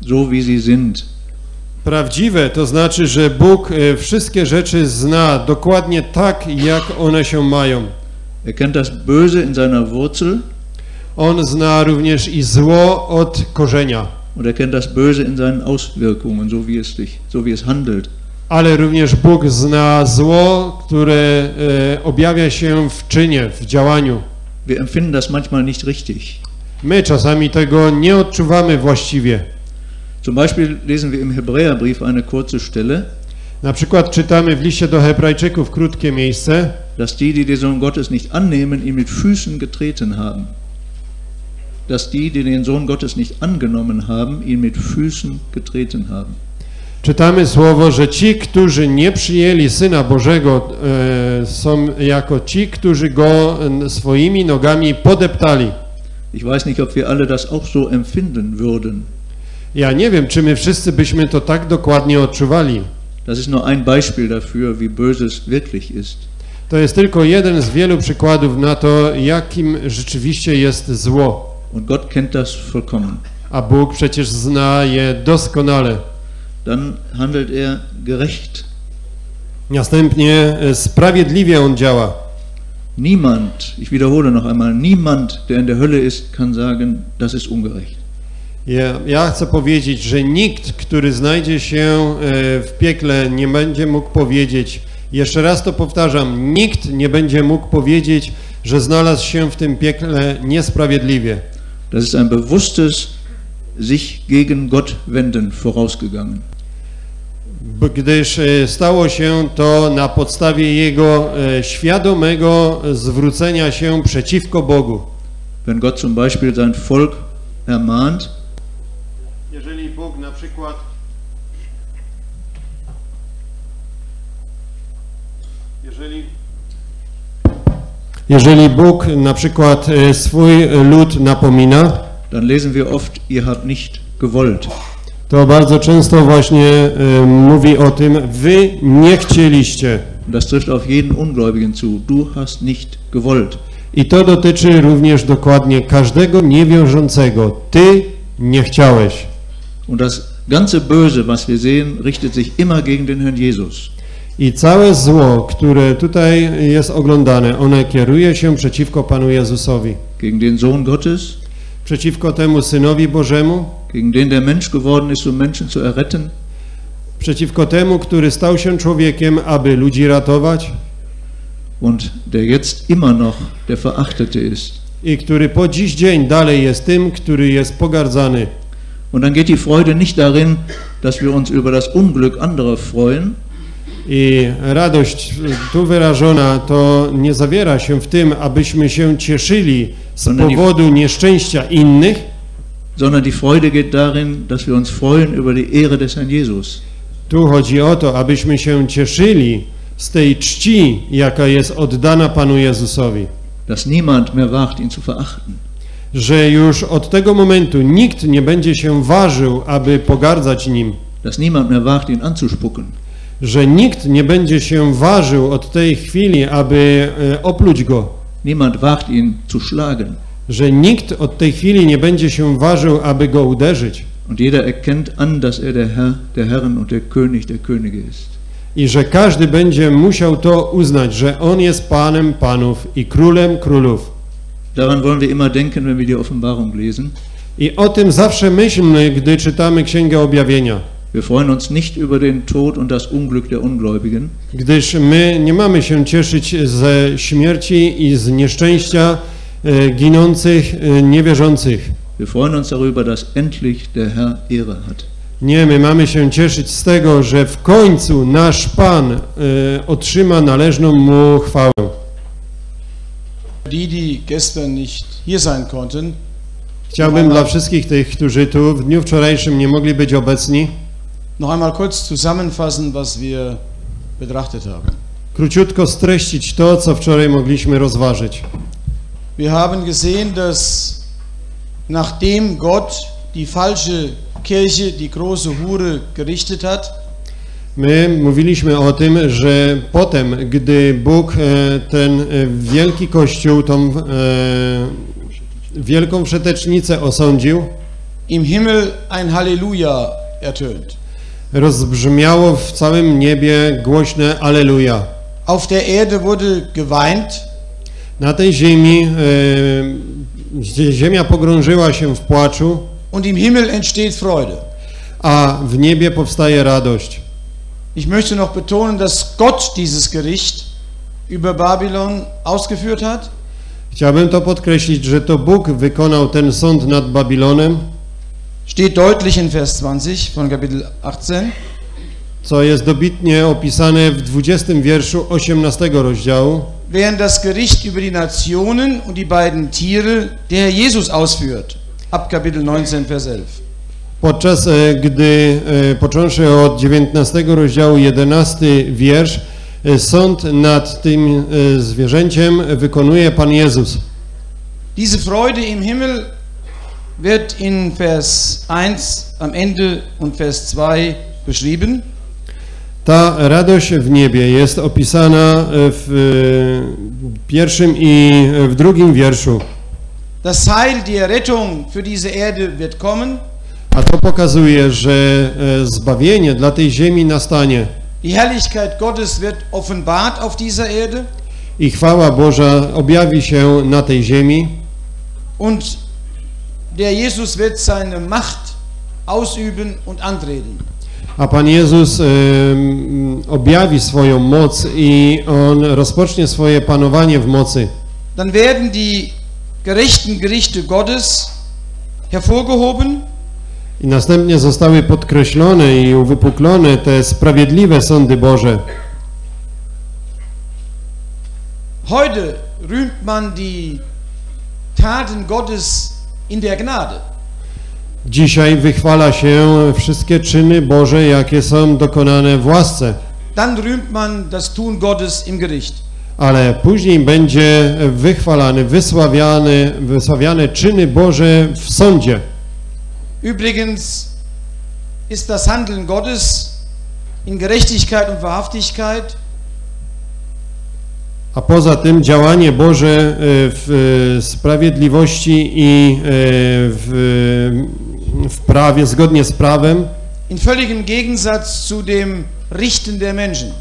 So wie sie sind. Prawdziwe to znaczy, że Bóg e, wszystkie rzeczy zna dokładnie tak, jak one się mają. Er kennt das Böse in seiner Wurzel On zna również i zło od korzenia, und er kennt das Böse in seinen Auswirkungen, so wie es sich, so wie es handelt. ale również Bóg zna zło, które e, objawia się w czynie, w działaniu. Wir empfinden das manchmal nicht richtig. My czasami tego nie odczuwamy właściwie. Zum Beispiel lesen wir im Hebräerbrief eine kurze Stelle, Na przykład czytamy w liście do Hebrajczyków krótkie miejsce, dass die, die den Sohn Gottes nicht annehmen, ihn mit Füßen getreten haben. Dass die, die den Sohn Gottes nicht angenommen haben, ihn mit Füßen getreten haben. czytamy słowo, że ci, którzy nie przyjęli Syna Bożego, e, są jako ci, którzy Go swoimi nogami podeptali. Ich weiß nicht, ob wir alle das auch so empfinden würden. Ja nie wiem, czy my wszyscy byśmy to tak dokładnie odczuwali. Das ist nur ein Beispiel dafür, wie böse es wirklich ist. To jest tylko jeden z wielu przykładów na to, jakim rzeczywiście jest zło. Und Gott kennt das vollkommen. A Bóg przecież zna je doskonale. Dann handelt er gerecht. Następnie e, sprawiedliwie On działa. Niemand, ich wiederhole noch einmal, niemand, der in der Hölle ist, kann sagen, das ist ungerecht. Ja, ja chcę powiedzieć, że nikt, który znajdzie się e, w piekle, nie będzie mógł powiedzieć, jeszcze raz to powtarzam, nikt nie będzie mógł powiedzieć, że znalazł się w tym piekle niesprawiedliwie. Das ist ein bewusstes sich gegen Gott wenden vorausgegangen. Gdyż e, stało się to na podstawie jego e, świadomego zwrócenia się przeciwko Bogu. Wenn Gott zum Beispiel sein Volk ermahnt, Jeżeli Bóg na przykład jeżeli jeżeli Bóg na przykład e, swój lud napomina, dann lesen wir oft, ihr habt nicht gewollt. to bardzo często właśnie e, mówi o tym, wy nie chcieliście. Das trifft auf jeden Ungläubigen zu. Du hast nicht gewollt. I to dotyczy również dokładnie każdego niewierzącego. Ty nie chciałeś. Und das ganze Böse, was wir sehen, richtet sich immer gegen den Herrn Jesus. I całe zło, które tutaj jest oglądane, one kieruje się przeciwko Panu Jezusowi. Gegen den Sohn Gottes, Przeciwko temu Synowi Bożemu, gegen den der Mensch geworden ist, um Menschen zu erretten. przeciwko temu, który stał się człowiekiem, aby ludzi ratować und der jetzt immer noch der Verachtete ist. i który po dziś dzień dalej jest tym, który jest pogardzany. Und dann geht die Freude nicht darin, dass wir uns über das Unglück anderer freuen, I radość tu wyrażona to nie zawiera się w tym, abyśmy się cieszyli z powodu nieszczęścia innych, sondern die Freude geht darin, dass wir uns freuen über die Ehre des Herrn Jesus. Tu chodzi o to, abyśmy się cieszyli z tej czci, jaka jest oddana Panu Jezusowi. Dass niemand mehr wagt, ihn zu verachten. Że już od tego momentu nikt nie będzie się ważył, aby pogardzać nim. Dass niemand mehr wagt, ihn anzuspucken. Że nikt nie będzie się ważył od tej chwili, aby e, opluć go. Niemand wagt, ihn zu schlagen. że nikt od tej chwili nie będzie się ważył, aby go uderzyć Und jeder erkennt an, dass er der Herr der Herren und der König der Könige ist. i że każdy będzie musiał to uznać, że On jest Panem Panów i Królem Królów. Daran wollen wir immer denken, wenn wir die Offenbarung lesen. I o tym zawsze myślmy, gdy czytamy Księgę Objawienia, Wir freuen uns nicht über den Tod und das Unglück der Ungläubigen, gdyż my nie mamy się cieszyć ze śmierci i z nieszczęścia e, ginących e, niewierzących. wir freuen uns darüber, dass endlich der Herr Ehre hat. Nie, my mamy się cieszyć z tego, że w końcu nasz Pan e, otrzyma należną Mu chwałę. Die, die gestern nicht hier sein konnten, Chciałbym dla wszystkich tych, którzy tu w dniu wczorajszym nie mogli być obecni, noch einmal kurz zusammenfassen, was wir betrachtet haben. króciutko streścić to, co wczoraj mogliśmy rozważyć. Wir haben gesehen, dass nachdem Gott die falsche Kirche, die große Hure, gerichtet hat, My mówiliśmy o tym, że potem, gdy Bóg e, ten e, wielki kościół, tą e, wielką przetecznicę osądził, im Himmel ein Halleluja ertönt. rozbrzmiało w całym niebie głośne Aleluja. Auf der Erde wurde geweint, Na tej ziemi zie- ziemia pogrążyła się w płaczu, und im Himmel entsteht Freude. a w niebie powstaje radość. Ich möchte noch betonen, dass Gott dieses Gericht über Babylon ausgeführt hat. Chciałbym to podkreślić, że to Bóg wykonał ten sąd nad Babilonem, Steht deutlich in Vers 20 von Kapitel 18. co jest dobitnie opisane w 20 wierszu 18 rozdziału. während das Gericht über die Nationen und die beiden Tiere der Herr Jesus ausführt. Ab Kapitel 19, Vers 11. Podczas e, gdy, e, począwszy od 19 rozdziału 11 wiersz, e, sąd nad tym zwierzęciem wykonuje Pan Jezus. Diese Freude im Himmel wird in Vers 1 am Ende und Vers 2 beschrieben. Ta radość w niebie jest opisana w pierwszym i w drugim wierszu, Das Heil, die Errettung für diese Erde wird kommen. A to pokazuje, że e, zbawienie dla tej ziemi nastanie Die Herrlichkeit Gottes wird offenbart auf dieser Erde. i chwała Boża objawi się na tej ziemi Und der Jesus wird seine Macht ausüben und antreten. A Pan Jezus em, objawi swoją moc i On rozpocznie swoje panowanie w mocy. Dann werden die gerechten Gerichte Gottes hervorgehoben I następnie zostały podkreślone i uwypuklone te sprawiedliwe sądy Boże. Heute rühmt man die Taten Gottes in der Gnade. Dzisiaj wychwala się wszystkie czyny Boże, jakie są dokonane w łasce, Dann rühmt man das Tun Gottes im Gericht. ale później będzie wychwalany, wysławiany, wysławiane czyny Boże w sądzie. Übrigens ist das Handeln Gottes in Gerechtigkeit und Wahrhaftigkeit A poza tym działanie Boże e, w e, sprawiedliwości i e, w, w prawie, zgodnie z prawem, in völligem Gegensatz zu dem Richten der Menschen.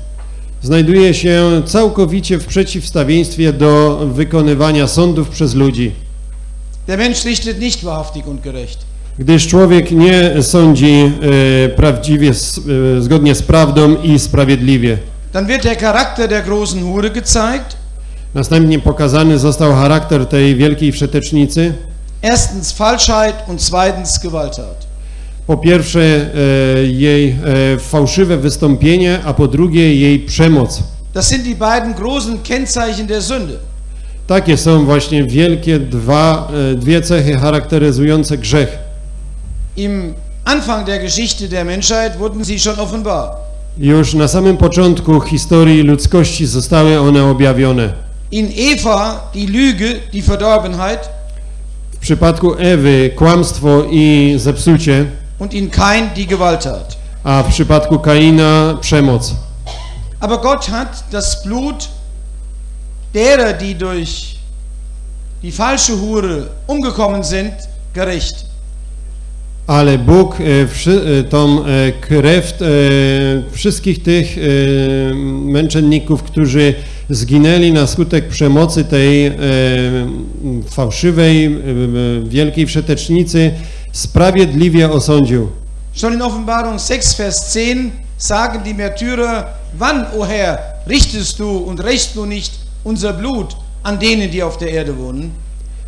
znajduje się całkowicie w przeciwstawieństwie do wykonywania sądów przez ludzi. Der Mensch richtet nicht wahrhaftig und gerecht. Gdyż człowiek nie sądzi e, prawdziwie, s- e, zgodnie z prawdą i sprawiedliwie. Dann wird der Charakter der großen Hure gezeigt. Następnie pokazany został charakter tej wielkiej wszetecznicy. Erstens Falschheit und zweitens Gewalttat. Po pierwsze e, jej e, fałszywe wystąpienie, a po drugie jej przemoc. Das sind die beiden großen Kennzeichen der Sünde. Takie są właśnie wielkie dwa, e, dwie cechy charakteryzujące grzech. Im Anfang der Geschichte der Menschheit wurden sie schon offenbar. Już na samym początku historii ludzkości zostały one objawione. In Eva die Lüge, die Verdorbenheit W przypadku Ewy kłamstwo i zepsucie, und in Kain die Gewalttat. a w przypadku Kaina przemoc. Aber Gott hat das Blut derer, die durch die falsche Hure umgekommen sind, gerecht. Ale Bóg e, e, tą e, krew wszystkich tych męczenników, którzy zginęli na skutek przemocy tej fałszywej, wielkiej wszetecznicy, sprawiedliwie osądził. Schon in Offenbarung 6, Vers 10 sagen die Märtyrer, wann, o Herr, richtest du und rächst du nicht unser Blut an denen, die auf der Erde wohnen?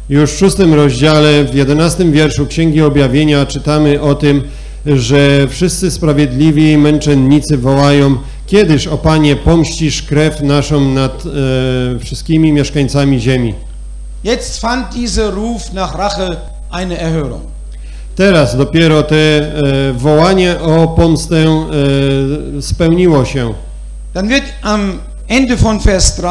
Już w szóstym rozdziale, w jedenastym wierszu Księgi Objawienia czytamy o tym, że wszyscy sprawiedliwi męczennicy wołają, kiedyż, o Panie, pomścisz krew naszą nad e, wszystkimi mieszkańcami ziemi. Jetzt fand dieser Ruf nach Rache eine Erhörung. Teraz dopiero te e, wołanie o pomstę e, spełniło się. Dann wird am Ende von Vers 3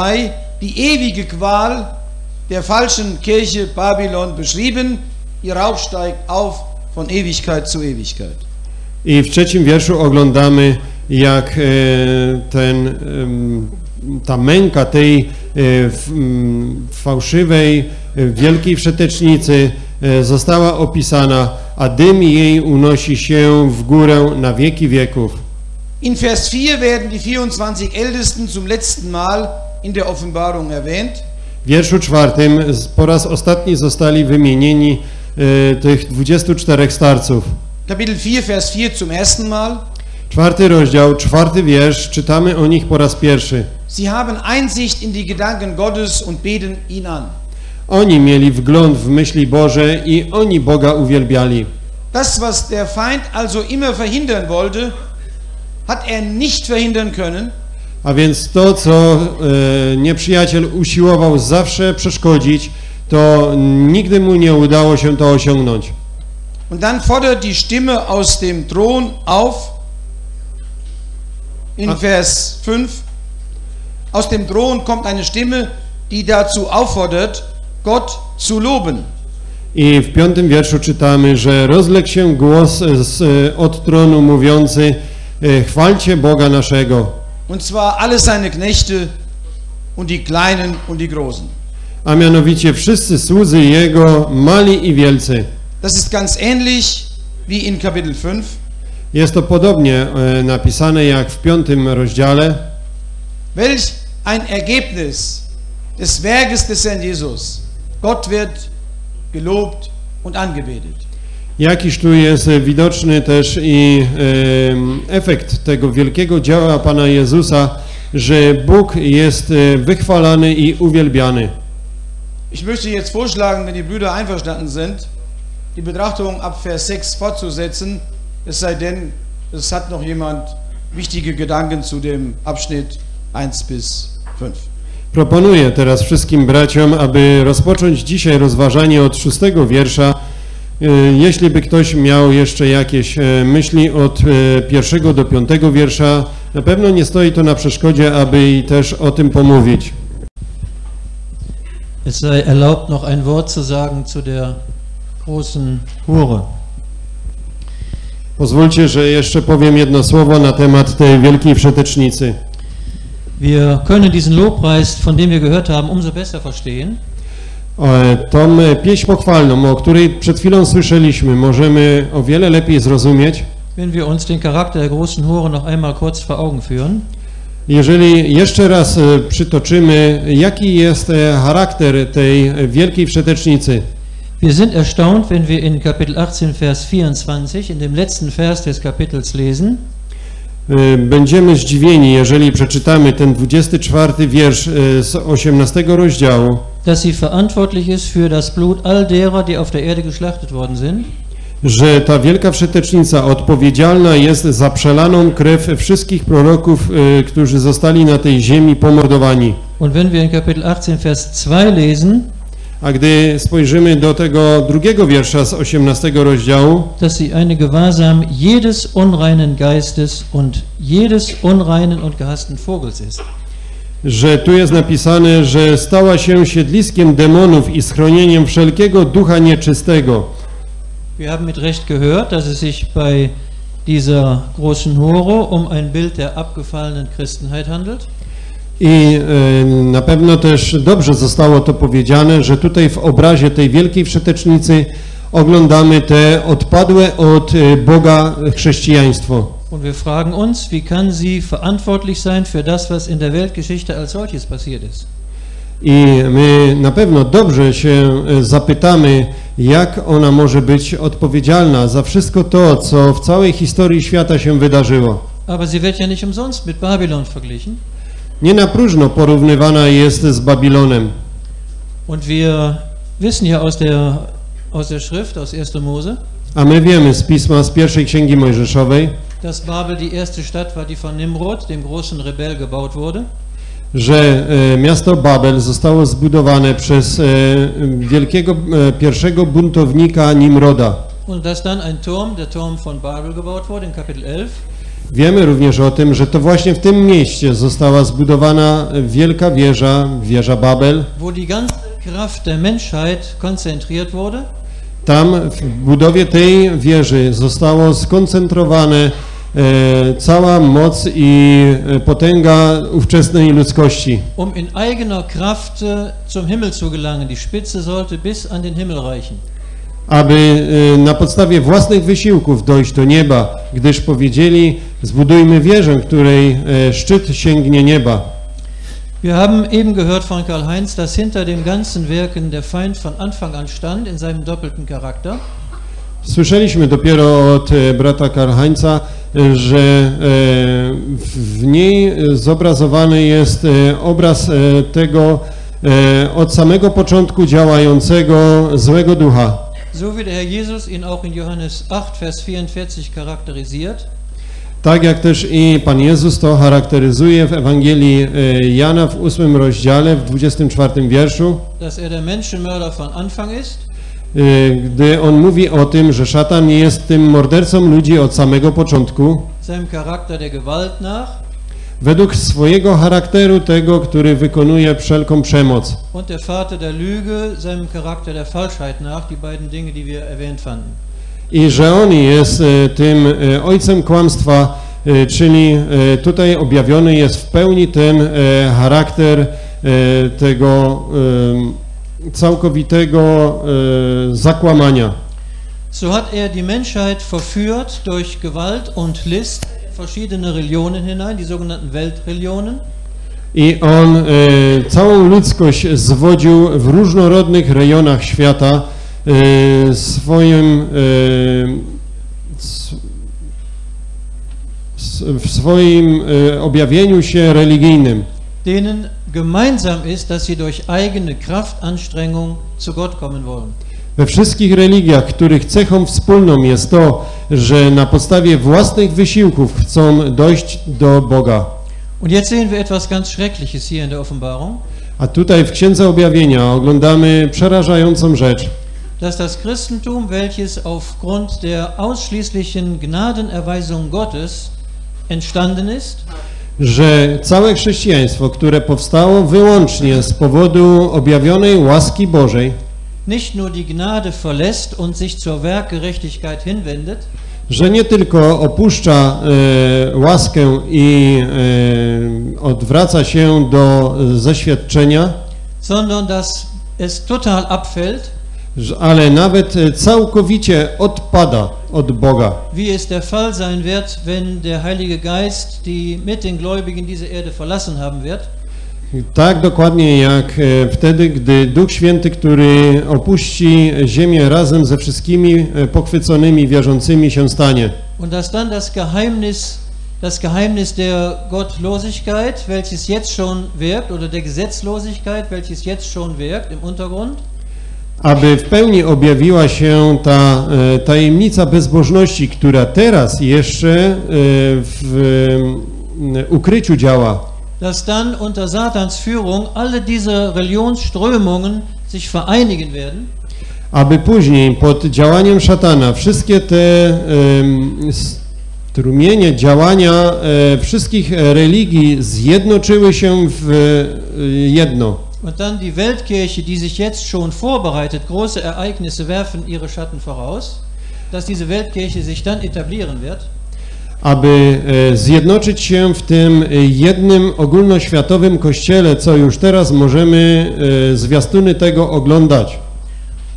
die ewige Qual der falschen Kirche Babylon beschrieben. Ihr Rauch steigt auf von Ewigkeit zu Ewigkeit. I w trzecim wierszu oglądamy, jak e, ten, ta męka tej e, f- m, fałszywej, e, wielkiej wszetecznicy została opisana, a dym jej unosi się w górę na wieki wieków. In Vers 4 werden die 24 Ältesten zum letzten Mal in der Offenbarung erwähnt. W wierszu czwartym po raz ostatni zostali wymienieni e, tych 24 starców. Kapitel 4, Vers 4 zum ersten Mal. Czwarty rozdział, czwarty wiersz, czytamy o nich po raz pierwszy. Sie haben Einsicht in die Gedanken Gottes und beten ihn an. Oni mieli wgląd w myśli Boże i oni Boga uwielbiali. Das, was der Feind also immer verhindern wollte, hat er nicht verhindern können. A więc to, co e, nieprzyjaciel usiłował zawsze przeszkodzić, to nigdy mu nie udało się to osiągnąć. Und dann fordert die Stimme aus dem Thron auf, in. Vers 5. Aus dem Thron kommt eine Stimme, die dazu auffordert, Gott zu loben. I w piątym wierszu czytamy, że rozległ się głos z, od tronu mówiący e, chwalcie Boga naszego, Und zwar alle seine Knechte und die Kleinen und die Großen. a mianowicie wszyscy słudzy Jego, mali i wielcy. Das ist ganz ähnlich wie in Kapitel 5. Jest to podobnie e, napisane jak w piątym rozdziale. Welch ein Ergebnis des Werkes des Herrn Jesus. Gott wird gelobt und angebetet. Jakiż tu jest widoczny też i efekt tego wielkiego dzieła Pana Jezusa, że Bóg jest e, wychwalany i uwielbiany. Ich möchte jetzt vorschlagen, wenn die Brüder einverstanden sind, die Betrachtung ab Vers 6 fortzusetzen, es sei denn, es hat noch jemand wichtige Gedanken zu dem Abschnitt 1 bis 5. Proponuję teraz wszystkim braciom, aby rozpocząć dzisiaj rozważanie od szóstego wiersza. E, Jeśli by ktoś miał jeszcze jakieś e, myśli od e, pierwszego do piątego wiersza, na pewno nie stoi to na przeszkodzie, aby też o tym pomówić. Es sei erlaubt, noch ein Wort zu sagen zu der großen Hure. Pozwólcie, że jeszcze powiem jedno słowo na temat tej wielkiej wszetecznicy. Wir können diesen Lobpreis, von dem wir gehört haben, umso besser verstehen, Tą e, pieśń pochwalną, o której przed chwilą słyszeliśmy, możemy o wiele lepiej zrozumieć, wenn wir uns den Charakter der großen Hure noch einmal kurz vor Augen führen. jeżeli jeszcze raz e, przytoczymy, jaki jest e, charakter tej e, wielkiej wszetecznicy. Wir sind erstaunt, wenn wir in Kapitel 18, Vers 24, in dem letzten Vers des Kapitels lesen, E, Będziemy zdziwieni, jeżeli przeczytamy ten 24 wiersz e, z 18 rozdziału, dass sie verantwortlich ist für das Blut all derer, die auf der Erde geschlachtet worden sind. że ta wielka wszetecznica odpowiedzialna jest za przelaną krew wszystkich proroków, e, którzy zostali na tej ziemi pomordowani. Und wenn wir in Kapitel 18, Vers 2 lesen, A gdy spojrzymy do tego drugiego wiersza z 18 rozdziału, dass sie eine Gewahrsam jedes unreinen Geistes und jedes unreinen und gehassten Vogels ist. Że tu jest napisane, że stała się siedliskiem demonów i schronieniem wszelkiego ducha nieczystego. Wir haben mit Recht gehört, dass es sich bei dieser großen Hure um ein Bild der abgefallenen Christenheit handelt. I e, na pewno też dobrze zostało to powiedziane, że tutaj w obrazie tej wielkiej wszetecznicy oglądamy te odpadłe od e, Boga chrześcijaństwo. Und wir fragen uns, wie kann sie verantwortlich sein für das, was in der Weltgeschichte als solches passiert ist? I my na pewno dobrze się e, zapytamy, jak ona może być odpowiedzialna za wszystko to, co w całej historii świata się wydarzyło. Aber sie wird ja nicht umsonst mit Babylon verglichen. Nie na próżno porównywana jest z Babilonem. Und wir wissen ja aus der, aus der Schrift, aus 1. Mose, A my wiemy z pisma z pierwszej księgi Mojżeszowej, dass Babel die erste Stadt war, die von Nimrod, dem großen Rebell, gebaut wurde. że e, miasto Babel zostało zbudowane przez e, wielkiego e, pierwszego buntownika Nimroda. Und dass dann ein Turm, der Turm von Babel, gebaut wurde, in Kapitel 11. Wiemy również o tym, że to właśnie w tym mieście została zbudowana wielka wieża, wieża Babel. wo die ganze Kraft der Menschheit konzentriert wurde, Tam w budowie tej wieży zostało skoncentrowane cała moc i e, potęga ówczesnej ludzkości, um in eigener Kraft äh, zum Himmel zu gelangen. Die Spitze sollte bis an den Himmel reichen. aby e, na podstawie własnych wysiłków dojść do nieba, gdyż powiedzieli, zbudujmy wieżę, której e, szczyt sięgnie nieba. Wir haben eben gehört von Karl-Heinz, dass hinter dem ganzen Wirken der Feind von Anfang an stand in seinem doppelten Charakter. Słyszeliśmy dopiero od e, brata Karl-Heinza, e, że e, w niej zobrazowany jest e, obraz e, tego od samego początku działającego złego ducha. So wie der Herr Jesus ihn auch in Johannes 8, Vers 44 charakterisiert. Tak jak też i Pan Jezus to charakteryzuje w Ewangelii Jana w ósmym rozdziale, w 24 wierszu, dass er der Menschenmörder von Anfang ist, gdy on mówi o tym, że szatan jest tym mordercą ludzi od samego początku, według swojego charakteru tego, który wykonuje wszelką przemoc. und der Vater der Lüge seinem Charakter der Falschheit nach, die beiden Dinge, die wir erwähnt fanden. I że on jest e, tym e, ojcem kłamstwa, czyli tutaj objawiony jest w pełni ten charakter tego całkowitego e, zakłamania. So hat er die Menschheit verführt durch Gewalt und List in verschiedene Religionen hinein, die sogenannten Weltreligionen. I on e, całą ludzkość zwodził w różnorodnych rejonach świata e, swoim e, w swoim e, objawieniu się religijnym. denen gemeinsam ist, dass sie durch eigene Kraftanstrengung zu Gott kommen wollen. We wszystkich religiach, których cechą wspólną jest to, że na podstawie własnych wysiłków chcą dojść do Boga. Und jetzt sehen wir etwas ganz Schreckliches hier in der Offenbarung, A tutaj w Księdze Objawienia oglądamy przerażającą rzecz, dass das Christentum, welches aufgrund der ausschließlichen Gnadenerweisung Gottes entstanden ist, że całe chrześcijaństwo, które powstało wyłącznie z powodu objawionej łaski Bożej, nicht nur die Gnade verlässt und sich zur Werkgerechtigkeit hinwendet, że nie tylko opuszcza e, łaskę i e, odwraca się do zaświadczenia, sondern dass es total abfällt, ale nawet e, całkowicie odpada od Boga. wie es der Fall sein wird, wenn der Heilige Geist die mit den Gläubigen diese Erde verlassen haben wird. Tak dokładnie jak e, wtedy, gdy Duch Święty, który opuści ziemię razem ze wszystkimi e, pochwyconymi wierzącymi się stanie. Und dass dann das Geheimnis, das Geheimnis der Gottlosigkeit, welches jetzt schon wirkt, oder der Gesetzlosigkeit, welches jetzt schon wirkt im Untergrund, aby w pełni objawiła się ta e, tajemnica bezbożności, która teraz jeszcze e, w e, ukryciu działa, dass dann unter Satans Führung alle diese Religionsströmungen sich vereinigen werden aby później pod działaniem szatana wszystkie te strumienie działania wszystkich religii zjednoczyły się w jedno. Und dann die Weltkirche, die sich jetzt schon vorbereitet, große Ereignisse werfen ihre Schatten voraus, dass diese Weltkirche sich dann etablieren wird. aby e, zjednoczyć się w tym e, jednym ogólnoświatowym kościele, co już teraz możemy e, zwiastuny tego oglądać.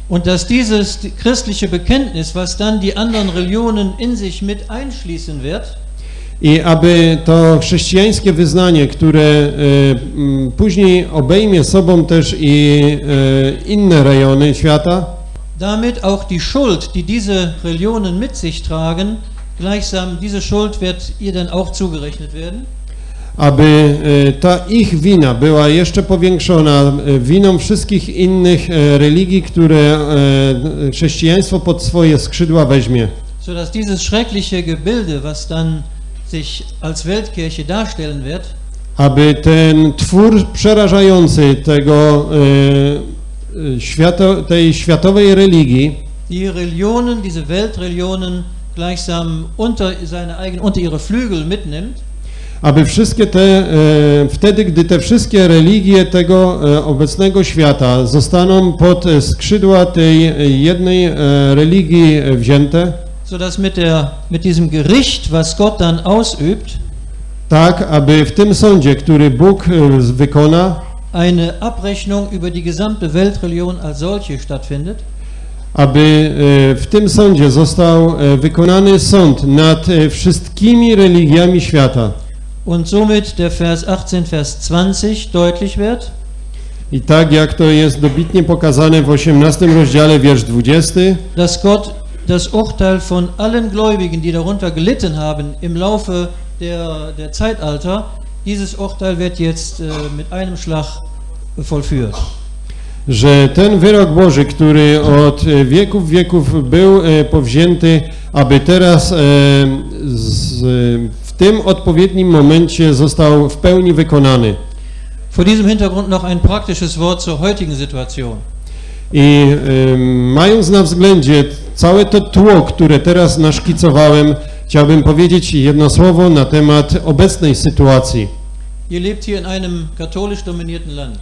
Und dass dieses christliche Bekenntnis, was dann die anderen Religionen in sich mit einschließen wird, I aby to chrześcijańskie wyznanie, które e, później obejmie sobą też i e, inne rejony świata, damit auch die Schuld, die diese Religionen mit sich tragen, gleichsam diese Schuld wird ihr dann auch zugerechnet werden. aby e, ta ich wina była jeszcze powiększona winą wszystkich innych religii, które chrześcijaństwo pod swoje skrzydła weźmie. sodass dieses schreckliche Gebilde, was dann sich als Weltkirche darstellen wird, aby ten twór przerażający tego e, e, świato, tej światowej religii, die Religionen, diese Weltreligionen gleichsam unter seine eigenen, unter ihre Flügel mitnimmt aby wszystkie te, e, wtedy gdy te wszystkie religie tego e, obecnego świata zostaną pod e, skrzydła tej e, jednej religii wzięte, sodass mit, der, mit diesem Gericht, was Gott dann ausübt, tak aby w tym sądzie, który Bóg e, wykona, eine Abrechnung über die gesamte Weltreligion als solche stattfindet. aby e, w tym sądzie został e, wykonany sąd nad wszystkimi religiami świata. Und somit der Vers 18, Vers 20 deutlich wird, I tak jak to jest dobitnie pokazane w 18 rozdziale, wiersz 20, dass Gott das Urteil von allen Gläubigen, die darunter gelitten haben im Laufe der, der Zeitalter, dieses Urteil wird jetzt äh, mit einem Schlag vollführt. że ten wyrok Boży, który od e, wieków wieków był e, powzięty, aby teraz e, z, w tym odpowiednim momencie został w pełni wykonany. Vor diesem Hintergrund noch ein praktisches Wort zur heutigen Situation. I mając na względzie całe to tło, które teraz naszkicowałem, chciałbym powiedzieć jedno słowo na temat obecnej sytuacji. Ihr lebt hier in einem katholisch dominierten Land.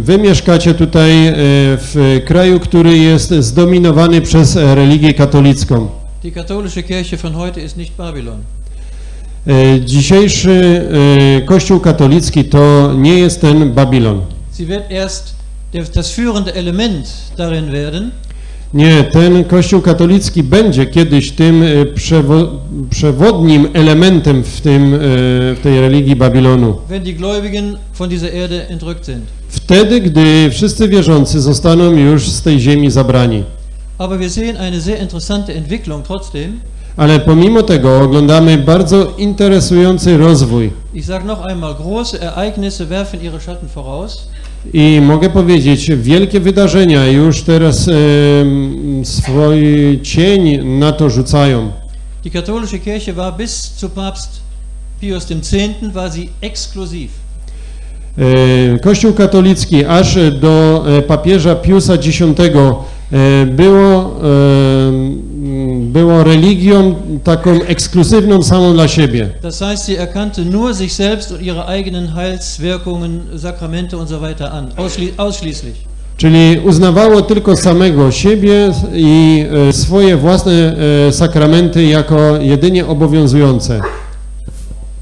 Wy mieszkacie tutaj e, w kraju, który jest zdominowany przez e, religię katolicką. Die katholische Kirche von heute ist nicht Babylon. E, Dzisiejszy Kościół katolicki to nie jest ten Babilon. Sie wird erst das führende Element darin werden, Nie, ten Kościół katolicki będzie kiedyś tym e, przewo przewodnim elementem w, tym, e, w tej religii Babilonu. wenn die Gläubigen von dieser Erde entrückt sind. Wtedy, gdy wszyscy wierzący zostaną już z tej ziemi zabrani. Aber wir sehen eine sehr interessante Entwicklung trotzdem. Ale pomimo tego oglądamy bardzo interesujący rozwój. Ich sage noch einmal, große Ereignisse werfen ihre Schatten voraus. I mogę powiedzieć, wielkie wydarzenia już teraz e, swój cień na to rzucają. Die katholische Kirche war bis zu Papst Pius X. war sie exklusiv. E, Kościół katolicki aż do e, papieża Piusa X było, e, było religią taką ekskluzywną samą dla siebie. Das heißt, sie erkannte nur sich selbst und ihre eigenen Heilswirkungen, Sakramente und so weiter an, ausschli ausschließlich. Czyli uznawało tylko samego siebie i e, swoje własne e, sakramenty jako jedynie obowiązujące.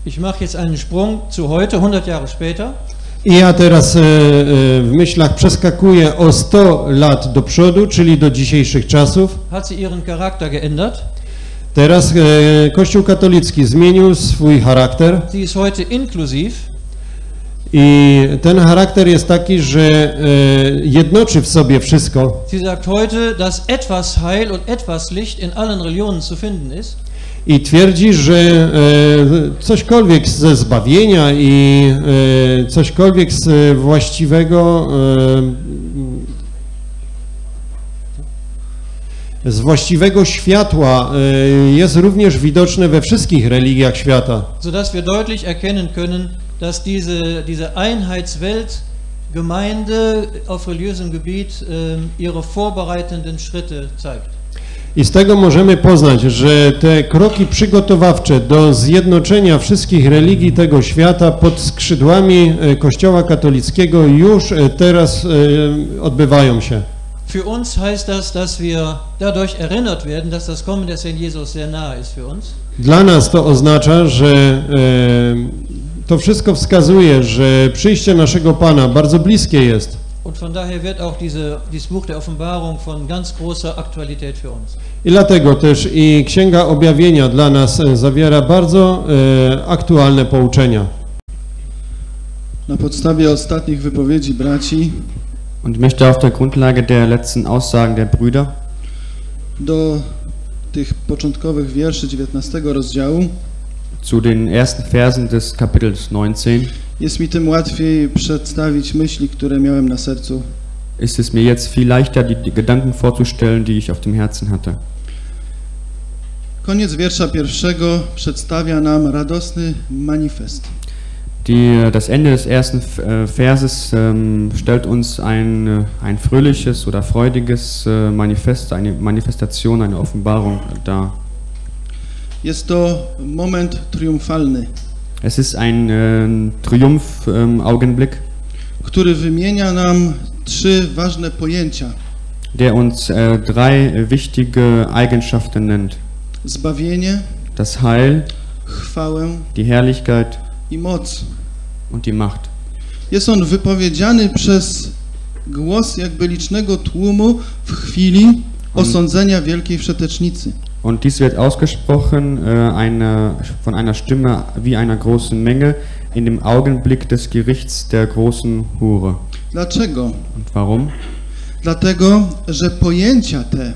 Ich mache jetzt einen Sprung zu heute, 100 Jahre später. I ja teraz e, e, w myślach przeskakuję o 100 lat do przodu, czyli do dzisiejszych czasów. Hat sie ihren Charakter geändert. Teraz e, Kościół katolicki zmienił swój charakter Sie ist heute inklusiv. i ten charakter jest taki, że jednoczy w sobie wszystko. Sie sagt heute, dass etwas Heil und etwas Licht in allen Religionen zu finden ist. I twierdzi, że e, cośkolwiek ze zbawienia i e, cośkolwiek z właściwego e, z właściwego światła jest również widoczne we wszystkich religiach świata. sodass wir deutlich erkennen können, dass diese, diese Einheitsweltgemeinde auf religiösem Gebiet ähm, ihre vorbereitenden Schritte zeigt. I z tego możemy poznać, że te kroki przygotowawcze do zjednoczenia wszystkich religii tego świata pod skrzydłami e, Kościoła katolickiego już e, teraz e, odbywają się. Für uns heißt das, dass wir dadurch erinnert werden, dass das Kommen des Herrn Jesus sehr nahe ist für uns. Dla nas to oznacza, że e, to wszystko wskazuje, że przyjście naszego Pana bardzo bliskie jest. Und von daher wird auch diese, dieses Buch der Offenbarung von ganz großer Aktualität für uns. I dlatego też i Księga Objawienia dla nas e, zawiera bardzo e, aktualne pouczenia. Na podstawie ostatnich wypowiedzi braci Und möchte auf der Grundlage der letzten Aussagen der Brüder do tych początkowych wierszy 19 rozdziału zu den ersten Versen des Kapitels 19 jest mi tym łatwiej przedstawić myśli, które miałem na sercu. Ist es mir jetzt viel leichter, die, die Gedanken vorzustellen, die ich auf dem Herzen hatte. Koniec wiersza pierwszego przedstawia nam radosny manifest. Die, das Ende des ersten äh, Verses ähm, stellt uns ein, äh, ein fröhliches oder freudiges äh, Manifest, eine Manifestation, eine Offenbarung dar. Jest to moment triumfalny, Es ist ein äh, Triumph-Augenblick, który wymienia nam trzy ważne pojęcia: der uns äh, drei wichtige Eigenschaften nennt. zbawienie, Das Heil, chwałę die Herrlichkeit i moc. und die Macht. Jest on wypowiedziany przez głos jakby licznego tłumu w chwili osądzenia wielkiej wszetecznicy. Und dies wird ausgesprochen äh, eine, von einer Stimme wie einer großen Menge in dem Augenblick des Gerichts der großen Hure. Dlaczego? Und warum? Dlatego, że pojęcia te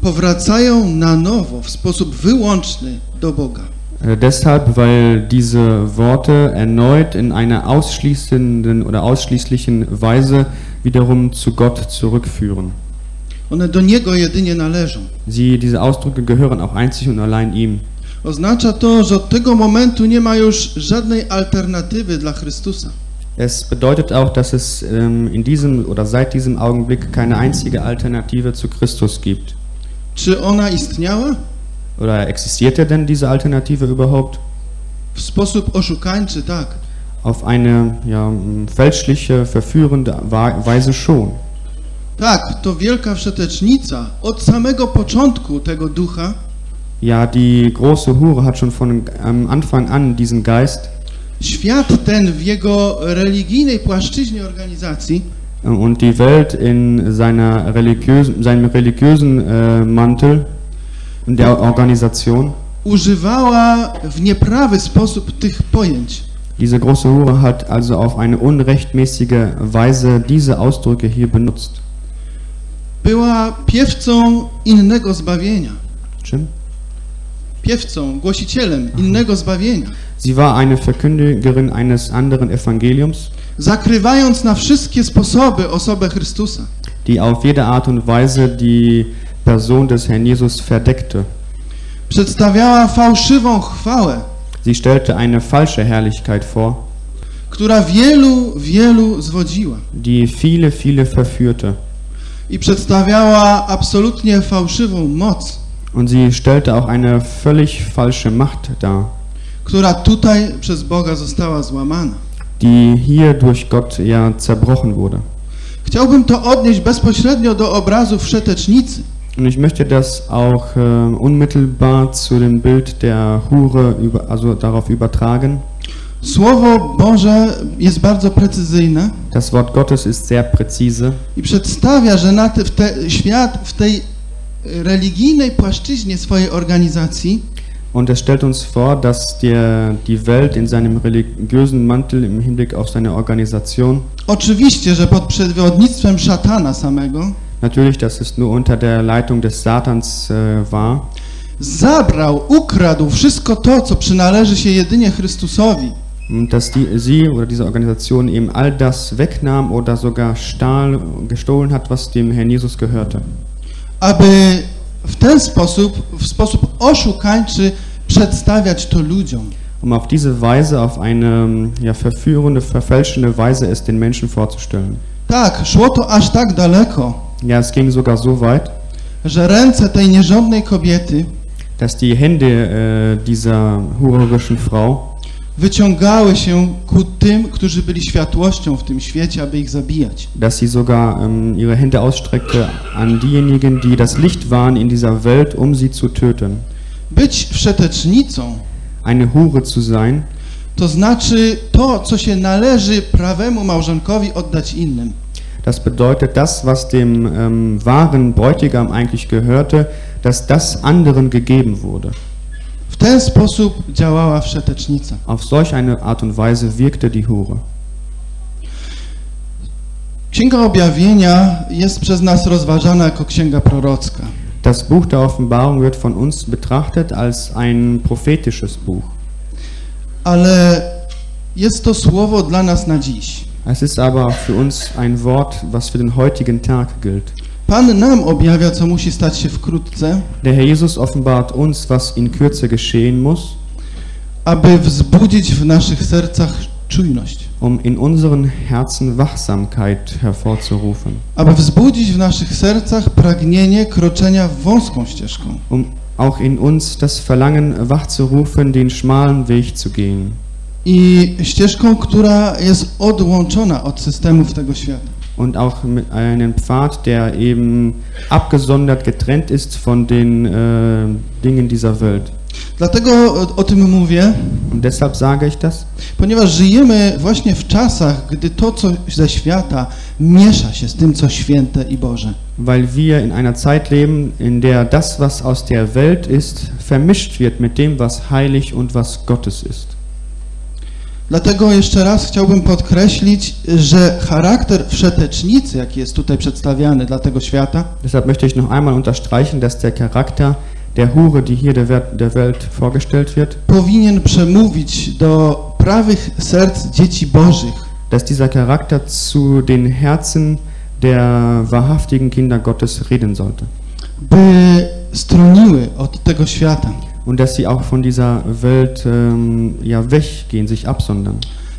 powracają na nowo w sposób wyłączny do Boga. Äh, deshalb, weil diese Worte erneut in einer ausschließenden oder ausschließlichen Weise wiederum zu Gott zurückführen. One do Niego jedynie należą. Sie, diese Ausdrücke gehören auch einzig und allein ihm. Oznacza to, że od tego momentu nie ma już żadnej alternatywy dla Chrystusa. Es bedeutet auch, dass es ähm, in diesem oder seit diesem Augenblick keine einzige Alternative zu Christus gibt. Czy ona istniała? Oder existierte denn diese Alternative überhaupt? W sposób oszukańczy tak. Auf eine ja, fälschliche, verführende Weise schon. Tak, to wielka wszetecznica od samego początku tego ducha Ja, die große Hure hat schon von ähm, Anfang an diesen Geist Świat ten w jego religijnej płaszczyźnie organizacji äh, und die Welt in seiner religiösen, seinem religiösen äh, Mantel in der Organisation. używała w nieprawy sposób tych pojęć. Diese große Hure hat also auf eine unrechtmäßige Weise diese Ausdrücke hier benutzt. Była piewcą innego zbawienia. Czym? Piewcą, głosicielem innego zbawienia. Sie war eine Verkündigerin eines anderen Evangeliums, Zakrywając na wszystkie sposoby osobę Chrystusa. die auf jede Art und Weise die Person des Herrn Jesus verdeckte. Przedstawiała fałszywą chwałę, Sie stellte eine falsche Herrlichkeit vor, która wielu, wielu zwodziła. die viele, viele verführte. I przedstawiała absolutnie fałszywą moc, Und sie stellte auch eine völlig falsche Macht dar, która tutaj przez Boga została złamana. die hier durch Gott ja zerbrochen wurde. Chciałbym to odnieść bezpośrednio do obrazu wszetecznicy. Und ich möchte das auch äh, unmittelbar zu dem Bild der Hure über, also darauf übertragen. Słowo Boże jest bardzo precyzyjne Das Wort Gottes ist sehr präzise i przedstawia, że na te, w te, świat w tej religijnej płaszczyźnie swojej organizacji und es stellt uns vor, dass der, die Welt in seinem religiösen Mantel im Hinblick auf seine Organisation, Oczywiście, że pod przewodnictwem szatana samego natürlich, dass es nur unter der Leitung des Satans äh, war, zabrał, ukradł wszystko to, co przynależy się jedynie Chrystusowi. und dass die, sie oder diese Organisation eben all das wegnahm oder sogar stahl, gestohlen hat, was dem Herrn Jesus gehörte. Aby w ten sposób, w sposób oszukańczy przedstawiać to ludziom. um auf diese Weise, auf eine ja, verführende, verfälschende Weise es den Menschen vorzustellen. Tak, szło to aż tak daleko, Ja, es ging sogar so weit, że ręce tej nierządnej kobiety dass die Hände äh, dieser hurerischen Frau wyciągały się ku tym, którzy byli światłością w tym świecie, aby ich zabijać. dass sie sogar ähm, ihre Hände ausstreckte an diejenigen, die das Licht waren in dieser Welt, um sie zu töten. Być wszetecznicą eine Hure zu sein, to znaczy to, co się należy prawemu małżonkowi oddać innym. das bedeutet das, was dem ähm, wahren Bräutigam eigentlich gehörte, dass das anderen gegeben wurde. Ten sposób działała wszetecznica. Auf solch eine Art und Weise wirkte die Hure. Księga Objawienia jest przez nas rozważana jako księga prorocka. Das Buch der Offenbarung wird von uns betrachtet als ein prophetisches Buch. Ale jest to słowo dla nas na dziś. Es ist aber für uns ein Wort, was für den heutigen Tag gilt. Pan nam objawia, co musi stać się wkrótce, Der Herr Jesus offenbart uns, was in Kürze geschehen muss, aby wzbudzić w naszych sercach czujność, um in unseren Herzen Wachsamkeit hervorzurufen, aby wzbudzić w naszych sercach pragnienie kroczenia wąską ścieżką. um auch in uns das Verlangen wachzurufen, den schmalen Weg zu gehen. I ścieżką, która jest odłączona od systemów tego świata. Und auch mit einem Pfad, der eben abgesondert, getrennt ist von den äh, Dingen dieser Welt. Dlatego o, o tym mówię, Und deshalb sage ich das, ponieważ żyjemy właśnie w czasach, gdy to, co ze świata, miesza się z tym, co święte i Boże. weil wir in einer Zeit leben, in der das, was aus der Welt ist, vermischt wird mit dem, was heilig und was Gottes ist. Dlatego jeszcze raz chciałbym podkreślić, że charakter wszetecznicy, jaki jest tutaj przedstawiany dla tego świata, Deshalb möchte ich noch einmal unterstreichen, dass der Charakter der Hure, die hier der, Welt vorgestellt wird, powinien przemówić do prawych serc dzieci Bożych, dass dieser Charakter zu den Herzen der wahrhaftigen Kinder Gottes reden sollte. by stroniły od tego świata. Und dass sie auch von dieser Welt ähm, ja, weggehen, sich absondern.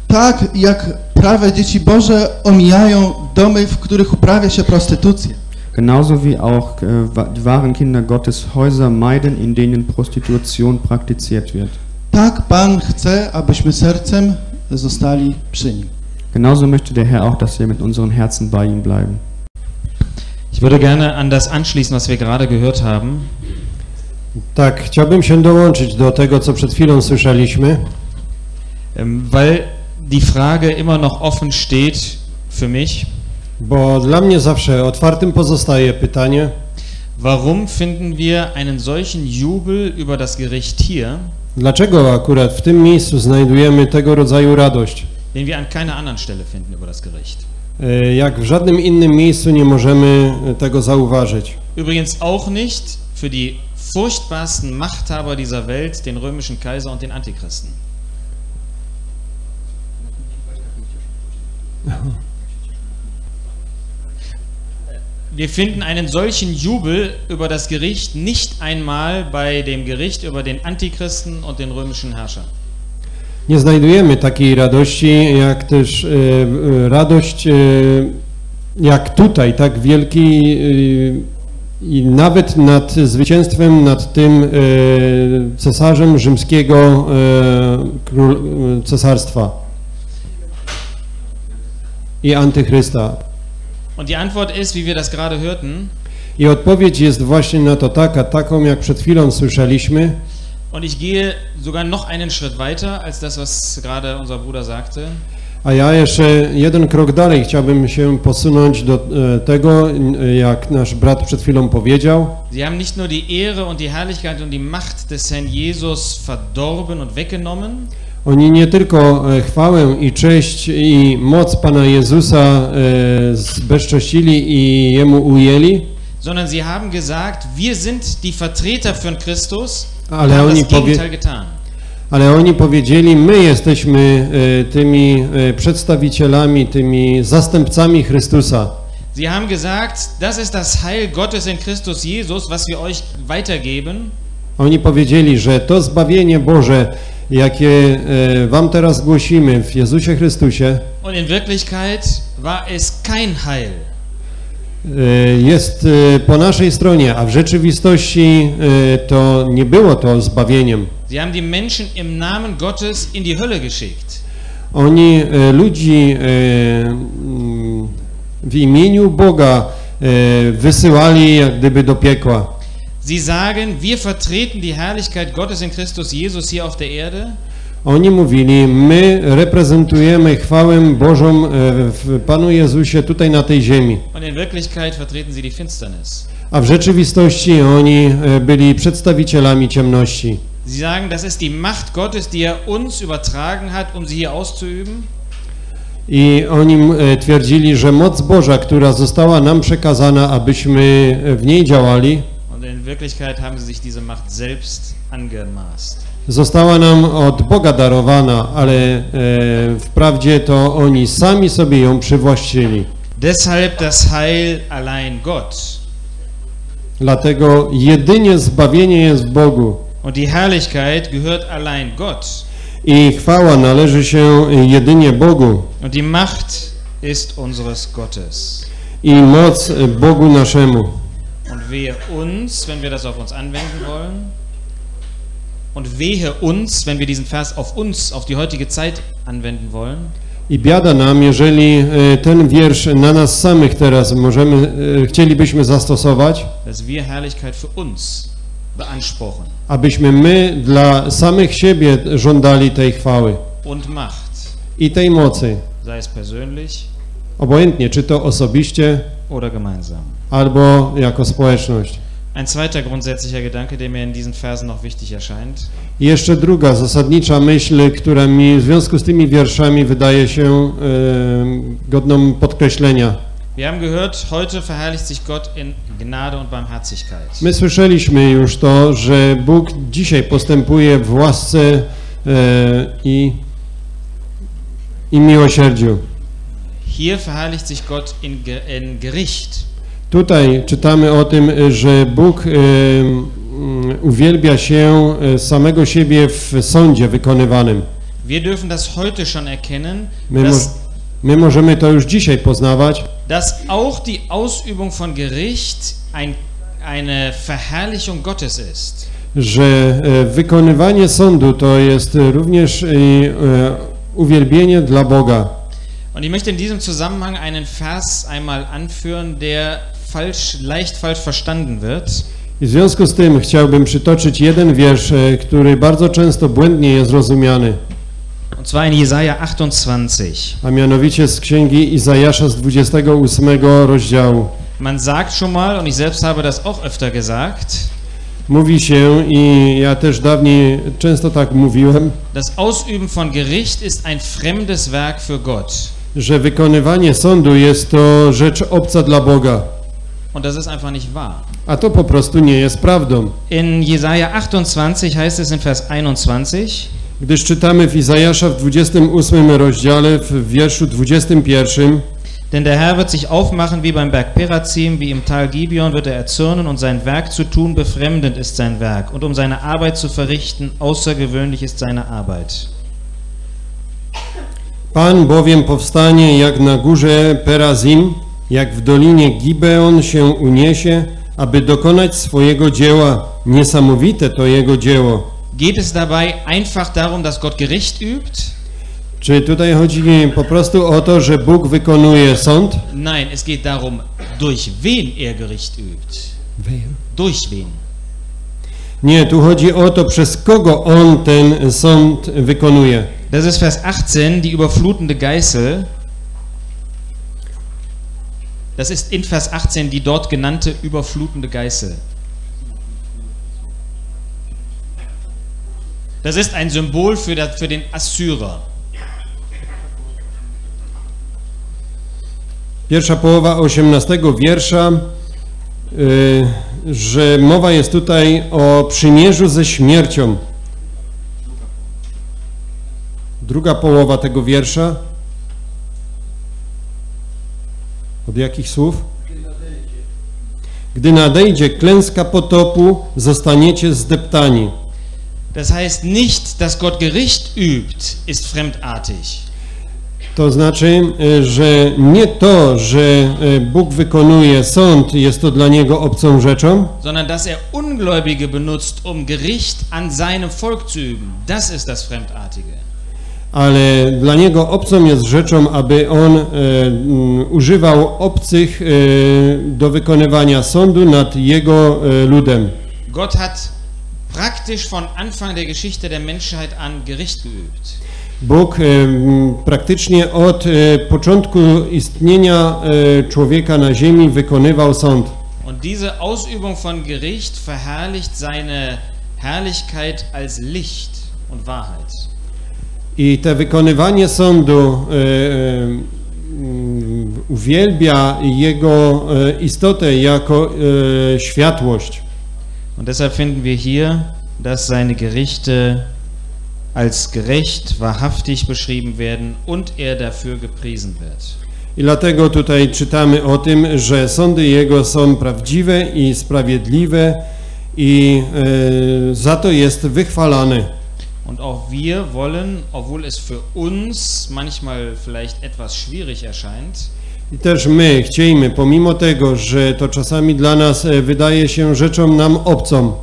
Tak jak prawe dzieci Boże omijają domy, w których uprawia się prostytucję. Genauso wie auch äh, die wahren Kinder Gottes Häuser meiden, in denen Prostitution praktiziert wird. Tak Pan chce, abyśmy sercem zostali przy Nim. Genauso möchte der Herr auch, dass wir mit unseren Herzen bei ihm bleiben. Ich würde gerne an das anschließen, was wir gerade gehört haben. Tak, chciałbym się dołączyć do tego, co przed chwilą słyszeliśmy, weil die Frage immer noch offen steht für mich, bo dla mnie zawsze otwartym pozostaje pytanie, warum finden wir einen solchen Jubel über das Gericht hier, dlaczego akurat w tym miejscu znajdujemy tego rodzaju radość, den wir an keiner anderen Stelle finden über das Gericht. e, jak w żadnym innym miejscu nie możemy tego zauważyć. Übrigens auch nicht für die furchtbarsten Machthaber dieser Welt, den römischen Kaiser und den Antichristen. Wir finden einen solchen Jubel über das Gericht nicht einmal bei dem Gericht über den Antichristen und den römischen Herrscher. Nie znajdujemy takiej radości, jak też e, e, radość, e, jak tutaj, tak wielkiej i nawet nad zwycięstwem nad tym e, cesarzem rzymskiego e, król, e, cesarstwa i antychrysta. Und die Antwort ist, wie wir das gerade hörten, I odpowiedź jest właśnie na to taka, taką jak przed chwilą słyszeliśmy, und ich gehe sogar noch einen Schritt weiter als das, was gerade unser Bruder sagte. A ja jeszcze jeden krok dalej chciałbym się posunąć do e, tego, jak nasz brat przed chwilą powiedział. Sie haben nicht nur die Ehre und die Herrlichkeit und die Macht des Herrn Jesus verdorben und weggenommen, Oni nie tylko e, chwałę i cześć i moc Pana Jezusa e, zbezcześcili i Jemu ujęli, sondern sie haben gesagt, wir sind die Vertreter von Christus Ale haben oni das Gegenteil getan. Ale oni powiedzieli, my jesteśmy e, tymi e, przedstawicielami, tymi zastępcami Chrystusa. Sie haben gesagt, das ist das Heil Gottes in Christus Jesus, was wir euch weitergeben. Oni powiedzieli, że to zbawienie Boże, jakie e, Wam teraz głosimy w Jezusie Chrystusie, Und in Wirklichkeit war es kein Heil. jest po naszej stronie, a w rzeczywistości to nie było to zbawieniem. Sie haben die Menschen im Namen Gottes in die Hölle geschickt. Oni e, ludzi e, mm, w imieniu Boga e, wysyłali jak gdyby do piekła. Sie sagen, wir vertreten die Herrlichkeit Gottes in Christus Jesus hier auf der Erde. Oni mówili, my reprezentujemy chwałę Bożą e, w Panu Jezusie tutaj na tej ziemi. Und in Wirklichkeit vertreten sie die Finsternis. A w rzeczywistości oni e, byli przedstawicielami ciemności. Sie sagen, das ist die Macht Gottes, die er uns übertragen hat, um sie hier auszuüben. I oni e, twierdzili, że moc Boża, która została nam przekazana, abyśmy w niej działali, Und in Wirklichkeit haben sie sich diese Macht selbst angemaßt. została nam od Boga darowana, ale e, wprawdzie to oni sami sobie ją przywłaszczyli. Deshalb das Heil allein Gott. Dlatego jedynie zbawienie jest w Bogu Und die Herrlichkeit gehört allein Gott. i chwała należy się jedynie Bogu Und die Macht ist unseres Gottes. i moc Bogu naszemu. Und wehe uns, wenn wir das auf uns anwenden wollen. Und wehe uns, wenn wir diesen Vers auf uns, auf die heutige Zeit anwenden wollen. I biada nam, jeżeli e, ten wiersz na nas samych teraz możemy, e, chcielibyśmy zastosować, dass wir Herrlichkeit für uns abyśmy my dla samych siebie żądali tej chwały i tej mocy, obojętnie czy to osobiście, albo jako społeczność. Ein zweiter grundsätzlicher Gedanke, der mir in diesen Versen noch wichtig erscheint, I jeszcze druga zasadnicza myśl, która mi w związku z tymi wierszami wydaje się e, godną podkreślenia. Wir haben gehört, heute verherrlicht sich Gott in Gnade und Barmherzigkeit. My słyszeliśmy już to, że Bóg dzisiaj postępuje w łasce e, i, i miłosierdziu. Hier verherrlicht sich Gott in, in Gericht. Tutaj czytamy o tym, że Bóg e, mm, uwielbia się e, samego siebie w sądzie wykonywanym. Wir dürfen das heute schon erkennen, dass, my możemy to już dzisiaj poznawać, dass auch die Ausübung von Gericht ein, eine Verherrlichung Gottes ist. że e, wykonywanie sądu to jest również e, uwielbienie dla Boga. Und ich möchte in diesem Zusammenhang einen Vers einmal anführen, der falsch, leicht falsch verstanden wird. I w związku z tym chciałbym przytoczyć jeden wiersz, e, który bardzo często błędnie jest rozumiany, Und zwar in Jesaja 28. a mianowicie z księgi Izajasza z 28 rozdziału. Man sagt schon mal, und ich selbst habe das auch öfter gesagt, Mówi się, i ja też dawniej często tak mówiłem, das Ausüben von Gericht ist ein fremdes Werk für Gott. że wykonywanie sądu jest to rzecz obca dla Boga. Und das ist einfach nicht wahr. A to po prostu nie jest prawdą. In Jesaja 28 heißt es in Vers 21, Gdyż czytamy w Izajasza w 28 rozdziale, w wierszu 21, Denn der Herr wird sich aufmachen wie beim Berg Perazim, wie im Tal Gibeon wird er erzürnen und sein Werk zu tun, befremdend ist sein Werk. Und um seine Arbeit zu verrichten, außergewöhnlich ist seine Arbeit. Pan bowiem powstanie jak na górze Perazim, jak w dolinie Gibeon się uniesie, aby dokonać swojego dzieła. Niesamowite to jego dzieło. Geht es dabei einfach darum, dass Gott Gericht übt? Czy tutaj chodzi po prostu o to, że Bóg wykonuje sąd? Nein, es geht darum, durch wen er Gericht übt. Durch wen? Nie, tu chodzi o to, przez kogo On ten sąd wykonuje. Das ist Vers 18, die überflutende Geißel. Das ist in Vers 18 die dort genannte überflutende Geißel. Das ist ein Symbol für, das, für den Assyrer. Pierwsza połowa 18 wiersza, y, że mowa jest tutaj o przymierzu ze śmiercią. Druga połowa tego wiersza. Od jakich słów? Gdy nadejdzie klęska potopu, zostaniecie zdeptani. Das heißt nicht, dass Gott Gericht übt, ist fremdartig. To znaczy, y, że nie to, że y, Bóg wykonuje sąd, jest to dla Niego obcą rzeczą, sondern dass er Ungläubige benutzt, um Gericht an seinem Volk zu üben. Das ist das Fremdartige. ale dla Niego obcą jest rzeczą, aby On e, używał obcych e, do wykonywania sądu nad Jego e, ludem. Gott hat praktisch von Anfang der Geschichte der Menschheit an Gericht geübt. Bóg praktycznie od e, początku istnienia e, człowieka na ziemi wykonywał sąd. Und diese Ausübung von Gericht verherrlicht seine Herrlichkeit als Licht und Wahrheit. I te wykonywanie sądu e, uwielbia jego istotę jako światłość. Und deshalb finden wir hier, dass seine Gerichte als gerecht, wahrhaftig beschrieben werden und er dafür gepriesen wird. I dlatego tutaj czytamy o tym, że sądy Jego są prawdziwe i sprawiedliwe i e, za to jest wychwalany. Und auch wir wollen, obwohl es für uns manchmal vielleicht etwas schwierig erscheint, I też my chciejmy, pomimo tego, że to czasami dla nas e, wydaje się rzeczą nam obcą,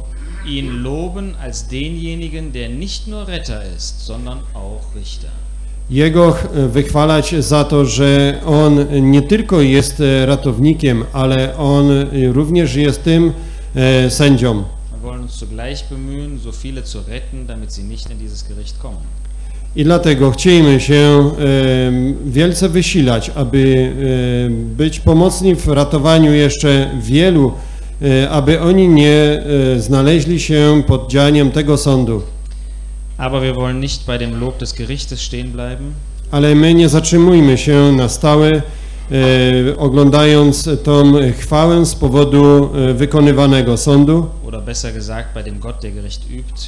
ihn loben als denjenigen, der nicht nur Retter ist, sondern auch Richter. Jego ch- wychwalać za to, że On nie tylko jest e, ratownikiem, ale On e, również jest tym e, sędzią. Wir wollen uns zugleich bemühen, so viele zu retten, damit sie nicht in dieses Gericht kommen. I dlatego chciejmy się wielce wysilać, aby być pomocni w ratowaniu jeszcze wielu, e, aby oni nie e, znaleźli się pod działaniem tego sądu. Aber wir wollen nicht bei dem Lob des Gerichtes stehen bleiben, Ale my nie zatrzymujmy się na stałe, e, oglądając tą chwałę z powodu wykonywanego sądu, oder besser gesagt bei dem Gott, der Gericht übt,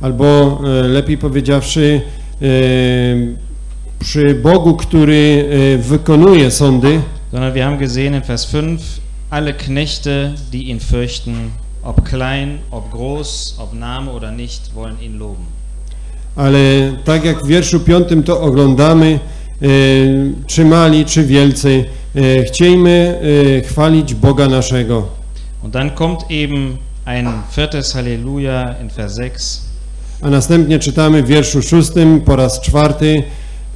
albo lepiej powiedziawszy, przy Bogu, który e, wykonuje sądy, sondern wir haben gesehen in Vers 5, alle Knechte, die ihn fürchten, ob klein, ob groß, ob Name oder nicht, wollen ihn loben. ale tak jak w wierszu piątym to oglądamy, e, czy mali, czy wielcy, e, chciejmy e, chwalić Boga naszego. Und dann kommt eben ein viertes Halleluja in Vers 6. A następnie czytamy w wierszu szóstym po raz czwarty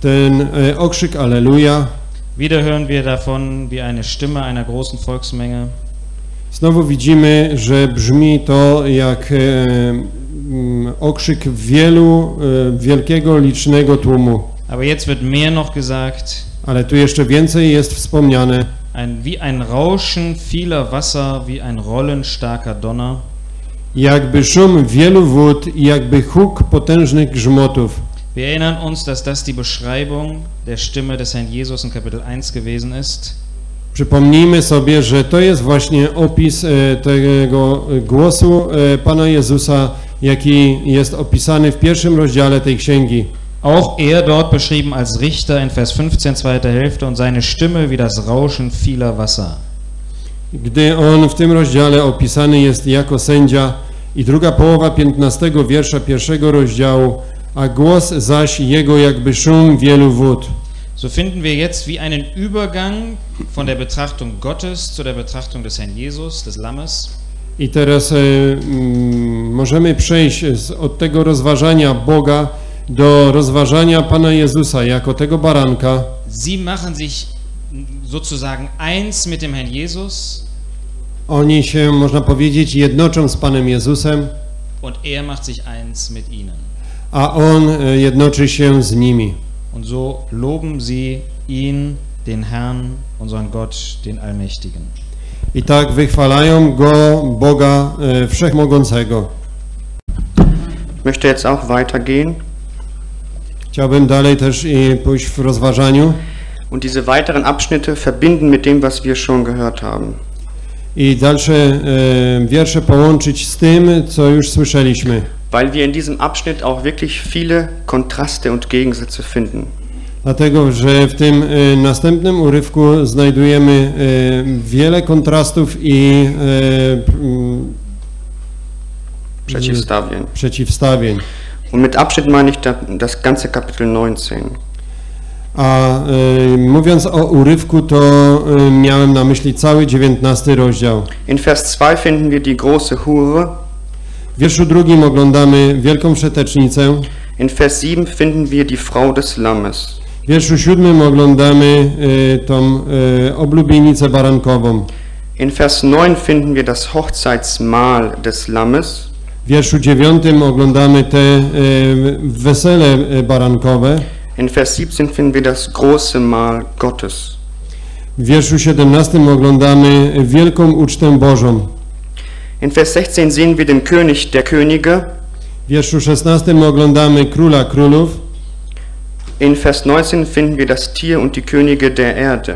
ten e, okrzyk Aleluja. Wieder hören wir davon wie eine Stimme einer großen Volksmenge. Znowu widzimy, że brzmi to jak e, okrzyk wielu, e, wielkiego, licznego tłumu. Aber jetzt wird mehr noch gesagt, Ale tu jeszcze więcej jest wspomniane. ein, wie ein Rauschen vieler Wasser, wie ein Rollen starker Donner. Jakby szum wielu wód i jakby huk potężnych grzmotów. Wir erinnern uns, dass das die Beschreibung der Stimme des Herrn Jesus in Kapitel 1 gewesen ist. Przypomnijmy sobie, że to jest właśnie opis e, tego głosu e, Pana Jezusa, jaki jest opisany w pierwszym rozdziale tej księgi. Auch er dort beschrieben als Richter in Vers 15, zweite Hälfte und seine Stimme wie das Rauschen vieler Wasser. Gdy on w tym rozdziale opisany jest jako sędzia i druga połowa 15 wiersza pierwszego rozdziału, a głos zaś jego jakby szum wielu wód. So finden wir jetzt wie einen Übergang von der Betrachtung Gottes zu der Betrachtung des Herrn Jesus, des Lammes. I teraz e, mm, możemy przejść z, od tego rozważania Boga do rozważania Pana Jezusa jako tego baranka. Sie machen sich sozusagen eins mit dem Herrn Jesus Oni się, można powiedzieć, jednoczą z Panem Jezusem, und er macht sich eins mit ihnen. a On e, jednoczy się z nimi. Und so loben sie ihn, den Herrn, unseren Gott, den Allmächtigen. I tak wychwalają Go, Boga e, Wszechmogącego. Möchte jetzt auch weitergehen Chciałbym dalej też i pójść w rozważaniu und diese weiteren Abschnitte verbinden mit dem, was wir schon gehört haben. i dalsze e, wiersze połączyć z tym, co już słyszeliśmy. Weil wir in diesem Abschnitt auch wirklich viele Kontraste und Gegensätze finden. Dlatego, że w tym e, następnym urywku znajdujemy e, wiele kontrastów i e, Przeciwstawień. przeciwstawień. Und mit Abschnitt meine ich da, das ganze Kapitel 19. A e, mówiąc o urywku, to e, miałem na myśli cały 19 rozdział. In Vers 2 finden wir die große Hure. W wierszu drugim oglądamy wielką przetecznicę. In Vers 7 finden wir die Frau des Lammes. W wierszu siódmym oglądamy e, tą e, oblubienicę barankową. In Vers 9 finden wir das Hochzeitsmahl des Lammes. W wierszu dziewiątym oglądamy te e, wesele e, barankowe. In Vers 17 finden wir das große Mahl Gottes. W wierszu 17 oglądamy wielką ucztę Bożą. In Vers 16 sehen wir den König der Könige. W wierszu 16 oglądamy króla królów. In Vers 19 finden wir das Tier und die Könige der Erde.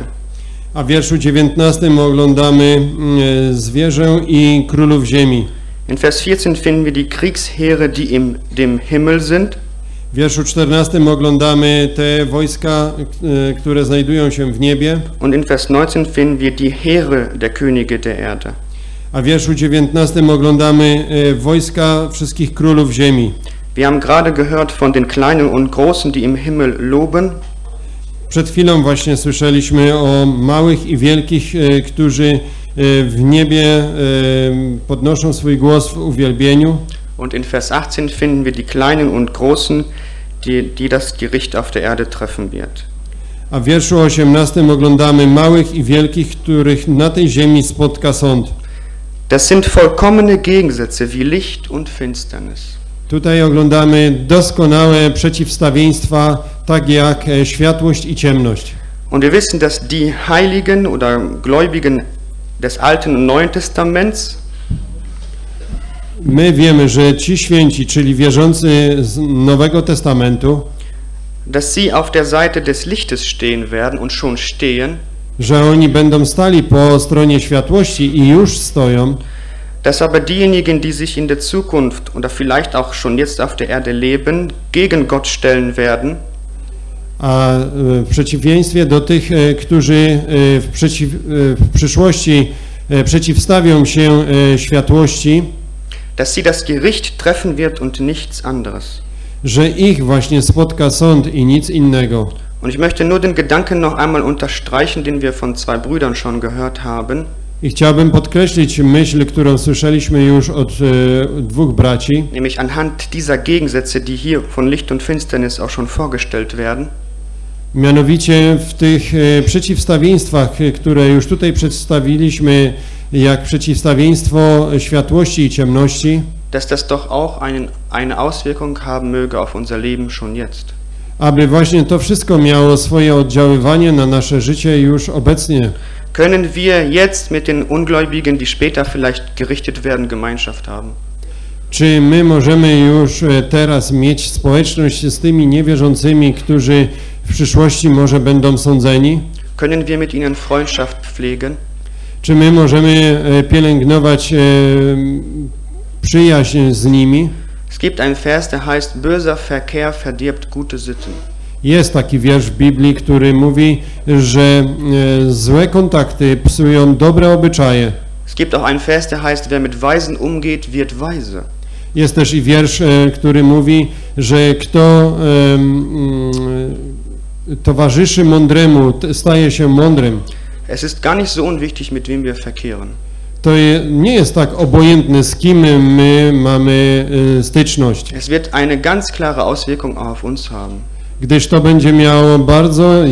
A w wierszu 19 oglądamy mm, zwierzę i królów ziemi. In Vers 14 finden wir die Kriegsheere, die im dem Himmel sind. W wierszu 14 oglądamy te wojska, e, które znajdują się w niebie. Und in Vers 19 finden wir die Heere der Könige der Erde. A w wierszu 19 oglądamy e, wojska wszystkich królów ziemi. Wir haben gerade gehört von den Kleinen und Großen, die im Himmel loben. Przed chwilą właśnie słyszeliśmy o małych i wielkich, e, którzy w niebie podnoszą swój głos w uwielbieniu. Und in Vers 18 finden wir die Kleinen und Großen, die, die das Gericht auf der Erde treffen wird. A w wierszu 18 oglądamy małych i wielkich, których na tej ziemi spotka sąd. Das sind vollkommene Gegensätze wie Licht und Finsternis. Tutaj oglądamy doskonałe przeciwstawieństwa, tak jak e, światłość i ciemność. Und wir wissen, dass die Heiligen oder Gläubigen des Alten und Neuen Testaments My wiemy, że ci święci, czyli wierzący z Nowego Testamentu, dass sie auf der Seite des Lichtes stehen werden und schon stehen, że oni będą stali po stronie światłości i już stoją, dass aber diejenigen, die sich in der Zukunft oder vielleicht auch schon jetzt auf der Erde leben, gegen Gott stellen werden. a e, w przeciwieństwie do tych, e, którzy e, w, przeciw, w przyszłości przeciwstawią się światłości, dass sie das Gericht treffen wird und nichts anderes. że ich właśnie spotka sąd i nic innego. Und ich möchte nur den Gedanken noch einmal unterstreichen, den wir von zwei Brüdern schon gehört haben. I chciałbym podkreślić myśl, którą słyszeliśmy już od e, dwóch braci, nämlich anhand dieser Gegensätze, die hier von Licht und Finsternis auch schon vorgestellt werden. mianowicie w tych e, przeciwstawieństwach, które już tutaj przedstawiliśmy, jak przeciwstawieństwo światłości i ciemności, dass das doch auch einen, eine Auswirkung haben möge auf unser Leben schon jetzt. aby właśnie to wszystko miało swoje oddziaływanie na nasze życie już obecnie. Können wir jetzt mit den Ungläubigen, die später vielleicht gerichtet werden, Gemeinschaft haben? Czy my możemy już e, teraz mieć społeczność z tymi niewierzącymi, którzy w przyszłości może będą sądzeni? Können wir mit ihnen Freundschaft pflegen? Czy my możemy e, pielęgnować e, przyjaźń z nimi? Es gibt einen Vers, der heißt, böser Verkehr verdirbt gute Sitten. Jest taki wiersz w Biblii, który mówi, że e, złe kontakty psują dobre obyczaje. Es gibt auch einen Vers, der heißt, wer mit Weisen umgeht, wird weise. Jest też i wiersz, który mówi, że kto mm, towarzyszy mądremu, staje się mądrym. Es ist gar nicht so unwichtig, mit wem wir verkehren. To nie jest tak obojętne, z kim my mamy e, styczność, Es wird eine ganz klare Auswirkung auch auf uns haben. gdyż to będzie miało bardzo e,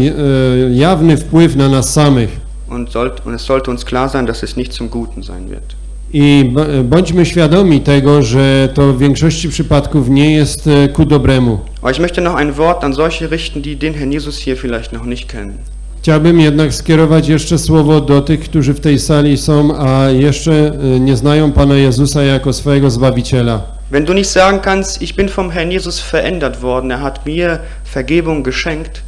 jawny wpływ na nas samych. Und, sollt, und es sollte uns klar sein, dass es nicht zum Guten sein wird. I bądźmy świadomi tego, że to w większości przypadków nie jest ku dobremu. Aber ich möchte noch ein Wort an solche richten, die den Herrn Jesus hier vielleicht noch nicht kennen. Chciałbym jednak skierować jeszcze słowo do tych, którzy w tej sali są, a jeszcze e, nie znają Pana Jezusa jako swojego Zbawiciela. Wenn du nicht sagen kannst, ich bin vom Herrn Jesus verändert worden, er hat mir Vergebung geschenkt,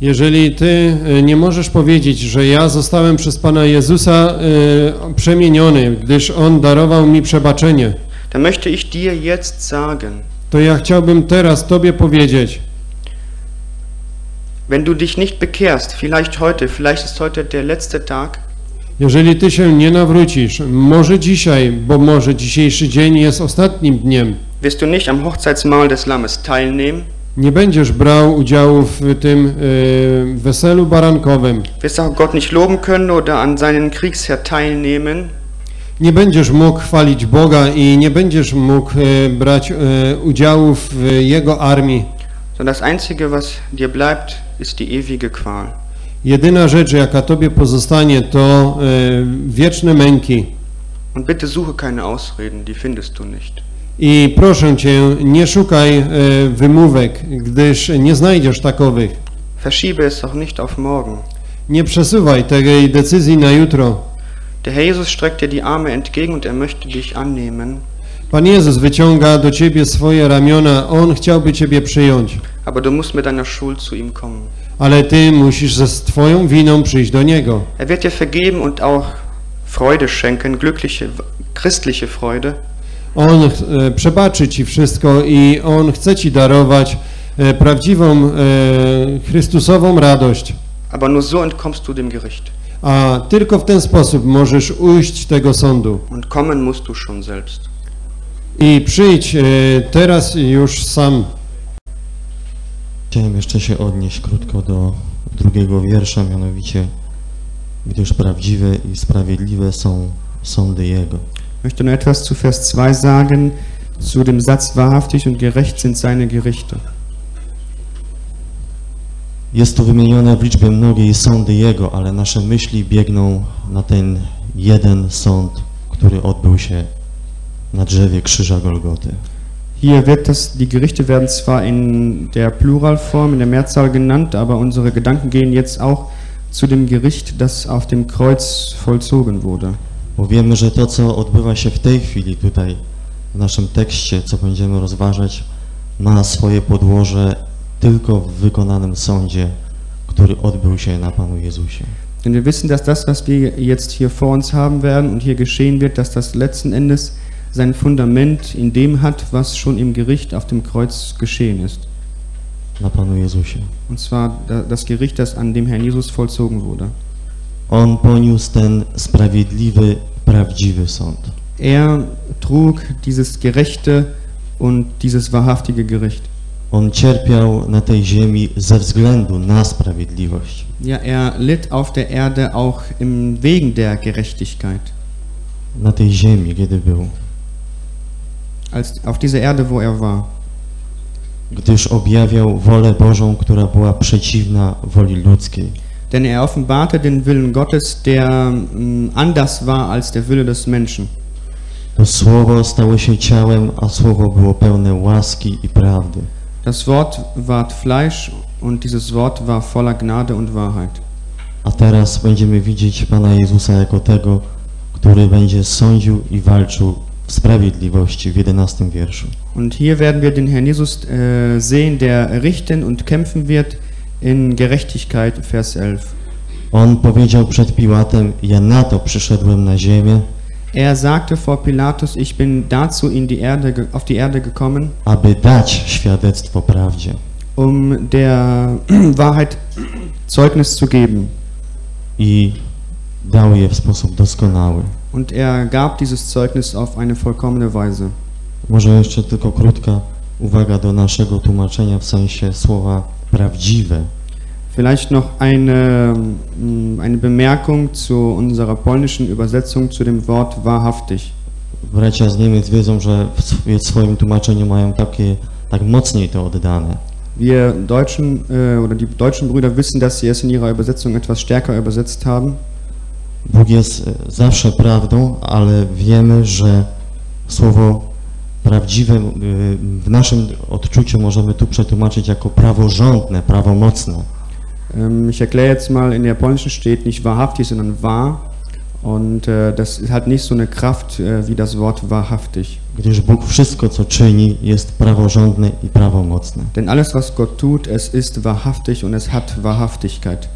Jeżeli Ty e, nie możesz powiedzieć, że ja zostałem przez Pana Jezusa e, przemieniony, gdyż On darował mi przebaczenie, dann möchte ich dir jetzt sagen, to ja chciałbym teraz Tobie powiedzieć, wenn du dich nicht bekehrst, vielleicht heute, vielleicht ist heute der letzte Tag, jeżeli Ty się nie nawrócisz, może dzisiaj, bo może dzisiejszy dzień jest ostatnim dniem, wirst du nicht am Hochzeitsmahl des Lammes teilnehmen, nie będziesz brał udziału w tym e, weselu barankowym, wirst auch Gott nicht loben können oder an seinen Kriegsherr teilnehmen, nie będziesz mógł chwalić Boga i nie będziesz mógł e, brać e, udziału w Jego armii. sondern das Einzige, was dir bleibt, ist die ewige Qual. Jedyna rzecz, jaka Tobie pozostanie, to e, wieczne męki. Und bitte suche keine Ausreden, die findest du nicht. I proszę Cię, nie szukaj e, wymówek, gdyż nie znajdziesz takowych. Verschiebe es auch nicht auf morgen. Nie przesuwaj tej decyzji na jutro. Der Herr Jesus streckt dir die Arme entgegen und er möchte dich annehmen, Pan Jezus wyciąga do Ciebie swoje ramiona, On chciałby Ciebie przyjąć, aber du musst mit deiner Schuld zu ihm kommen. ale Ty musisz ze z Twoją winą przyjść do Niego. Er wird dir vergeben und auch Freude schenken, glückliche, christliche Freude. On e, przebaczy Ci wszystko i On chce Ci darować e, prawdziwą, e, Chrystusową radość. Aber nur so entkommst du dem Gericht. A tylko w ten sposób możesz ujść tego sądu. Und kommen musst du schon selbst. I przyjdź e, teraz już sam. Chciałem jeszcze się odnieść krótko do drugiego wiersza, mianowicie gdyż prawdziwe i sprawiedliwe są sądy Jego. Möchte noch etwas zu Vers 2 sagen, zu dem Satz wahrhaftig und gerecht sind seine Gerichte. Jest tu wymienione w liczbie mnogiej sądy Jego, ale nasze myśli biegną na ten jeden sąd, który odbył się na drzewie krzyża Golgoty. Hier wird das, die Gerichte werden zwar in der Pluralform, in der Mehrzahl genannt, aber unsere Gedanken gehen jetzt auch zu dem Gericht, das auf dem Kreuz vollzogen wurde. Bo wiemy, że to, co odbywa się w tej chwili tutaj w naszym tekście, co będziemy rozważać, ma swoje podłoże tylko w wykonanym sądzie, który odbył się na Panu Jezusie. Denn wir wissen, dass das, was wir jetzt hier vor uns haben werden und hier geschehen wird, dass das letzten Endes sein Fundament in dem hat, was schon im Gericht auf dem Kreuz geschehen ist. Na Panu Jezusie. Und zwar da- das Gericht, das an dem Herrn Jesus vollzogen wurde. On poniósł ten sprawiedliwy, prawdziwy sąd. Er trug dieses gerechte und dieses wahrhaftige Gericht. On cierpiał na tej ziemi ze względu na sprawiedliwość. Ja, er litt auf der Erde auch im wegen der Gerechtigkeit. Na tej ziemi, kiedy był. Als auf dieser Erde, wo er war. Gdyż objawiał wolę Bożą, która była przeciwna woli ludzkiej. Denn er offenbarte den Willen Gottes, der mm, anders war als der Wille des Menschen. To słowo stało się ciałem, a słowo było pełne łaski i prawdy. Das Wort ward Fleisch und dieses Wort war voller Gnade und Wahrheit. A teraz będziemy widzieć Pana Jezusa jako tego, który będzie sądził i walczył sprawiedliwości w 11 wierszu. Und hier werden wir den Herrn Jesus äh, sehen, der richten und kämpfen wird in Gerechtigkeit, Vers 11. On powiedział przed Piłatem, ja na to przyszedłem na ziemię, Er sagte vor Pilatus, ich bin dazu in die Erde, auf die Erde gekommen, aby dać świadectwo prawdzie. um der Wahrheit Zeugnis zu geben. I dał je w sposób doskonały. Und er gab dieses Zeugnis auf eine vollkommene Weise. Może jeszcze tylko krótka uwaga do naszego tłumaczenia w sensie słowa prawdziwe. Vielleicht noch eine, mm, eine Bemerkung zu unserer polnischen Übersetzung zu dem Wort wahrhaftig. Bracia z Niemiec wiedzą, że w sw- w swoim tłumaczeniu mają takie, tak mocniej to oddane. Wir Deutschen äh, oder die deutschen Brüder wissen, dass sie es in ihrer Übersetzung etwas stärker übersetzt haben. Bóg jest e, zawsze prawdą, ale wiemy, że słowo prawdziwe e, w naszym odczuciu możemy tu przetłumaczyć jako praworządne, prawomocne. Ähm, ich erkläre jetzt mal, in der polnischen steht nicht wahrhaftig, sondern wahr. Und äh, das hat nicht so eine Kraft äh, wie das Wort wahrhaftig. Gdyż Bóg wszystko, co czyni, jest praworządne i prawomocne. Denn alles, was Gott tut, es ist wahrhaftig und es hat Wahrhaftigkeit.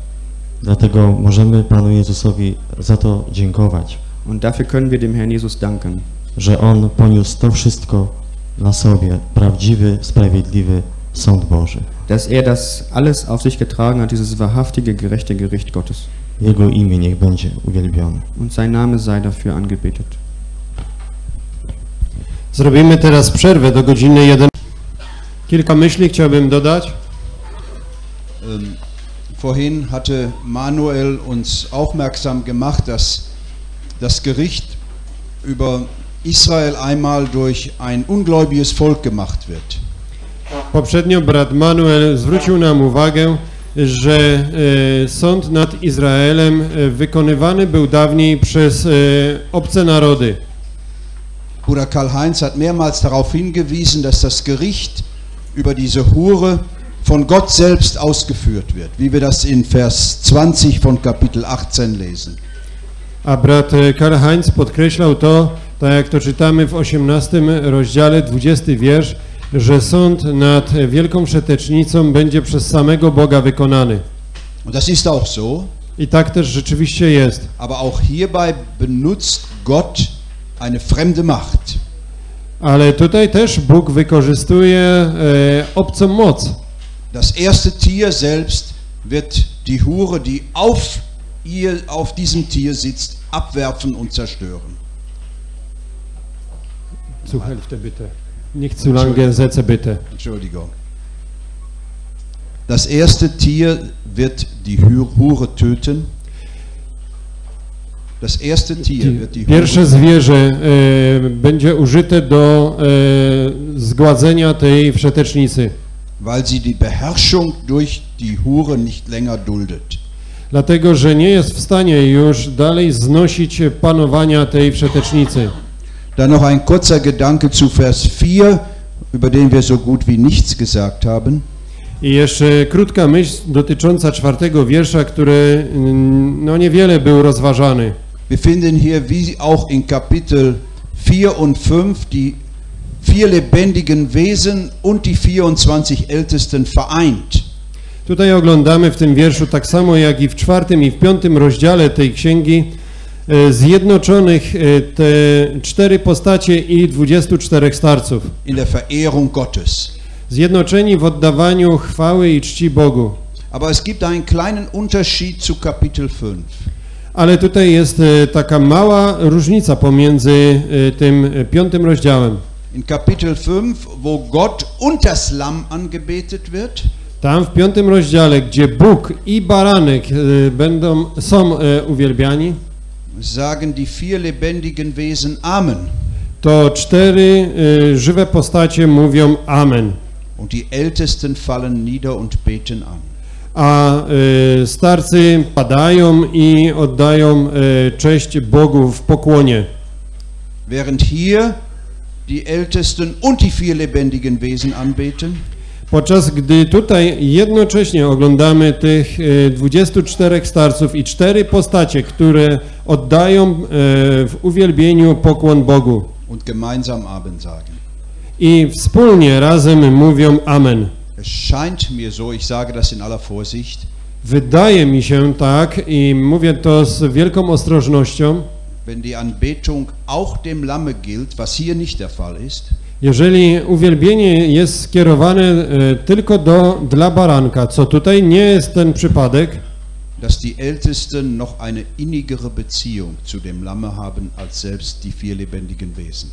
Dlatego możemy Panu Jezusowi za to dziękować, Und dafür können wir dem Herrn Jesus danken, że On poniósł to wszystko na sobie, prawdziwy, sprawiedliwy sąd Boży. dass er das alles auf sich getragen hat, dieses wahrhaftige, gerechte Gericht Gottes. Jego imię niech będzie uwielbione. Und sein Name sei dafür angebetet. Zrobimy teraz przerwę do godziny 1. Kilka myśli chciałbym dodać. Ähm, Vorhin hatte Manuel uns aufmerksam gemacht, dass das Gericht über Israel einmal durch ein ungläubiges Volk gemacht wird. Poprzednio brat Manuel zwrócił nam uwagę, że e, sąd nad Izraelem e, wykonywany był dawniej przez e, obce narody. Bruder Karl-Heinz hat mehrmals darauf hingewiesen, dass das Gericht über diese Hure von Gott selbst ausgeführt wird, wie wir das in Vers 20 von Kapitel 18 lesen. A brat e, Karl Heinz podkreślał to, tak jak to czytamy w 18 rozdziale, 20 wiersz, że sąd nad wielką przetecznicą będzie przez samego Boga wykonany. Und das ist auch so, I tak też rzeczywiście jest. aber auch hierbei benutzt Gott eine fremde Macht. Ale tutaj też Bóg wykorzystuje e, obcą moc. Das erste Tier selbst wird die Hure, die auf ihr, auf diesem Tier sitzt, abwerfen und zerstören. Zu Hälfte bitte. Nicht zu lange Sätze bitte. Entschuldigung. Das erste Tier wird die Hu- Hure töten. Das erste Tier wird die Pierwsze Hure zwierzę e, będzie użyte do e, zgładzenia tej wszetecznicy, weil sie die Beherrschung durch die Hure nicht länger duldet. dlatego że nie jest w stanie już dalej znosić panowania tej wszetecznicy. Dann noch ein kurzer Gedanke zu Vers 4, über den wir so gut wie nichts gesagt haben. I jeszcze krótka myśl dotycząca czwartego wiersza, który mm, no niewiele był rozważany. Wir finden hier, wie auch in Kapitel 4 und 5, die vier lebendigen Wesen und die 24 Ältesten vereint. Tutaj oglądamy w tym wierszu, tak samo jak i w czwartym i w piątym rozdziale tej księgi, e, zjednoczonych e, te cztery postacie i 24 starców. in der Verehrung Gottes. Zjednoczeni w oddawaniu chwały i czci Bogu. Aber es gibt einen kleinen Unterschied zu Kapitel 5. Ale tutaj jest e, taka mała różnica pomiędzy tym piątym rozdziałem. In Kapitel 5, wo Gott und das Lamm angebetet wird, Tam w piątym rozdziale, gdzie Bóg i baranek e, będą, są e, uwielbiani, sagen die vier lebendigen Wesen Amen. to cztery e, żywe postacie mówią Amen. Und die Ältesten fallen nieder und beten an. a e, starcy padają i oddają e, cześć Bogu w pokłonie. Während hier die Ältesten und die vier lebendigen Wesen anbeten, Podczas gdy tutaj jednocześnie oglądamy tych e, 24 starców i cztery postacie, które oddają e, w uwielbieniu pokłon Bogu und gemeinsam Amen sagen. i wspólnie razem mówią Amen. Es scheint mir so, ich sage das in aller Vorsicht, Wydaje mi się tak i mówię to z wielką ostrożnością, wenn die Anbetung auch dem Lamme gilt, was hier nicht der Fall ist, Jeżeli uwielbienie jest skierowane e, tylko do, dla baranka, co tutaj nie jest ten przypadek, dass die Ältesten noch eine innigere Beziehung zu dem Lamme haben als selbst die vier lebendigen Wesen.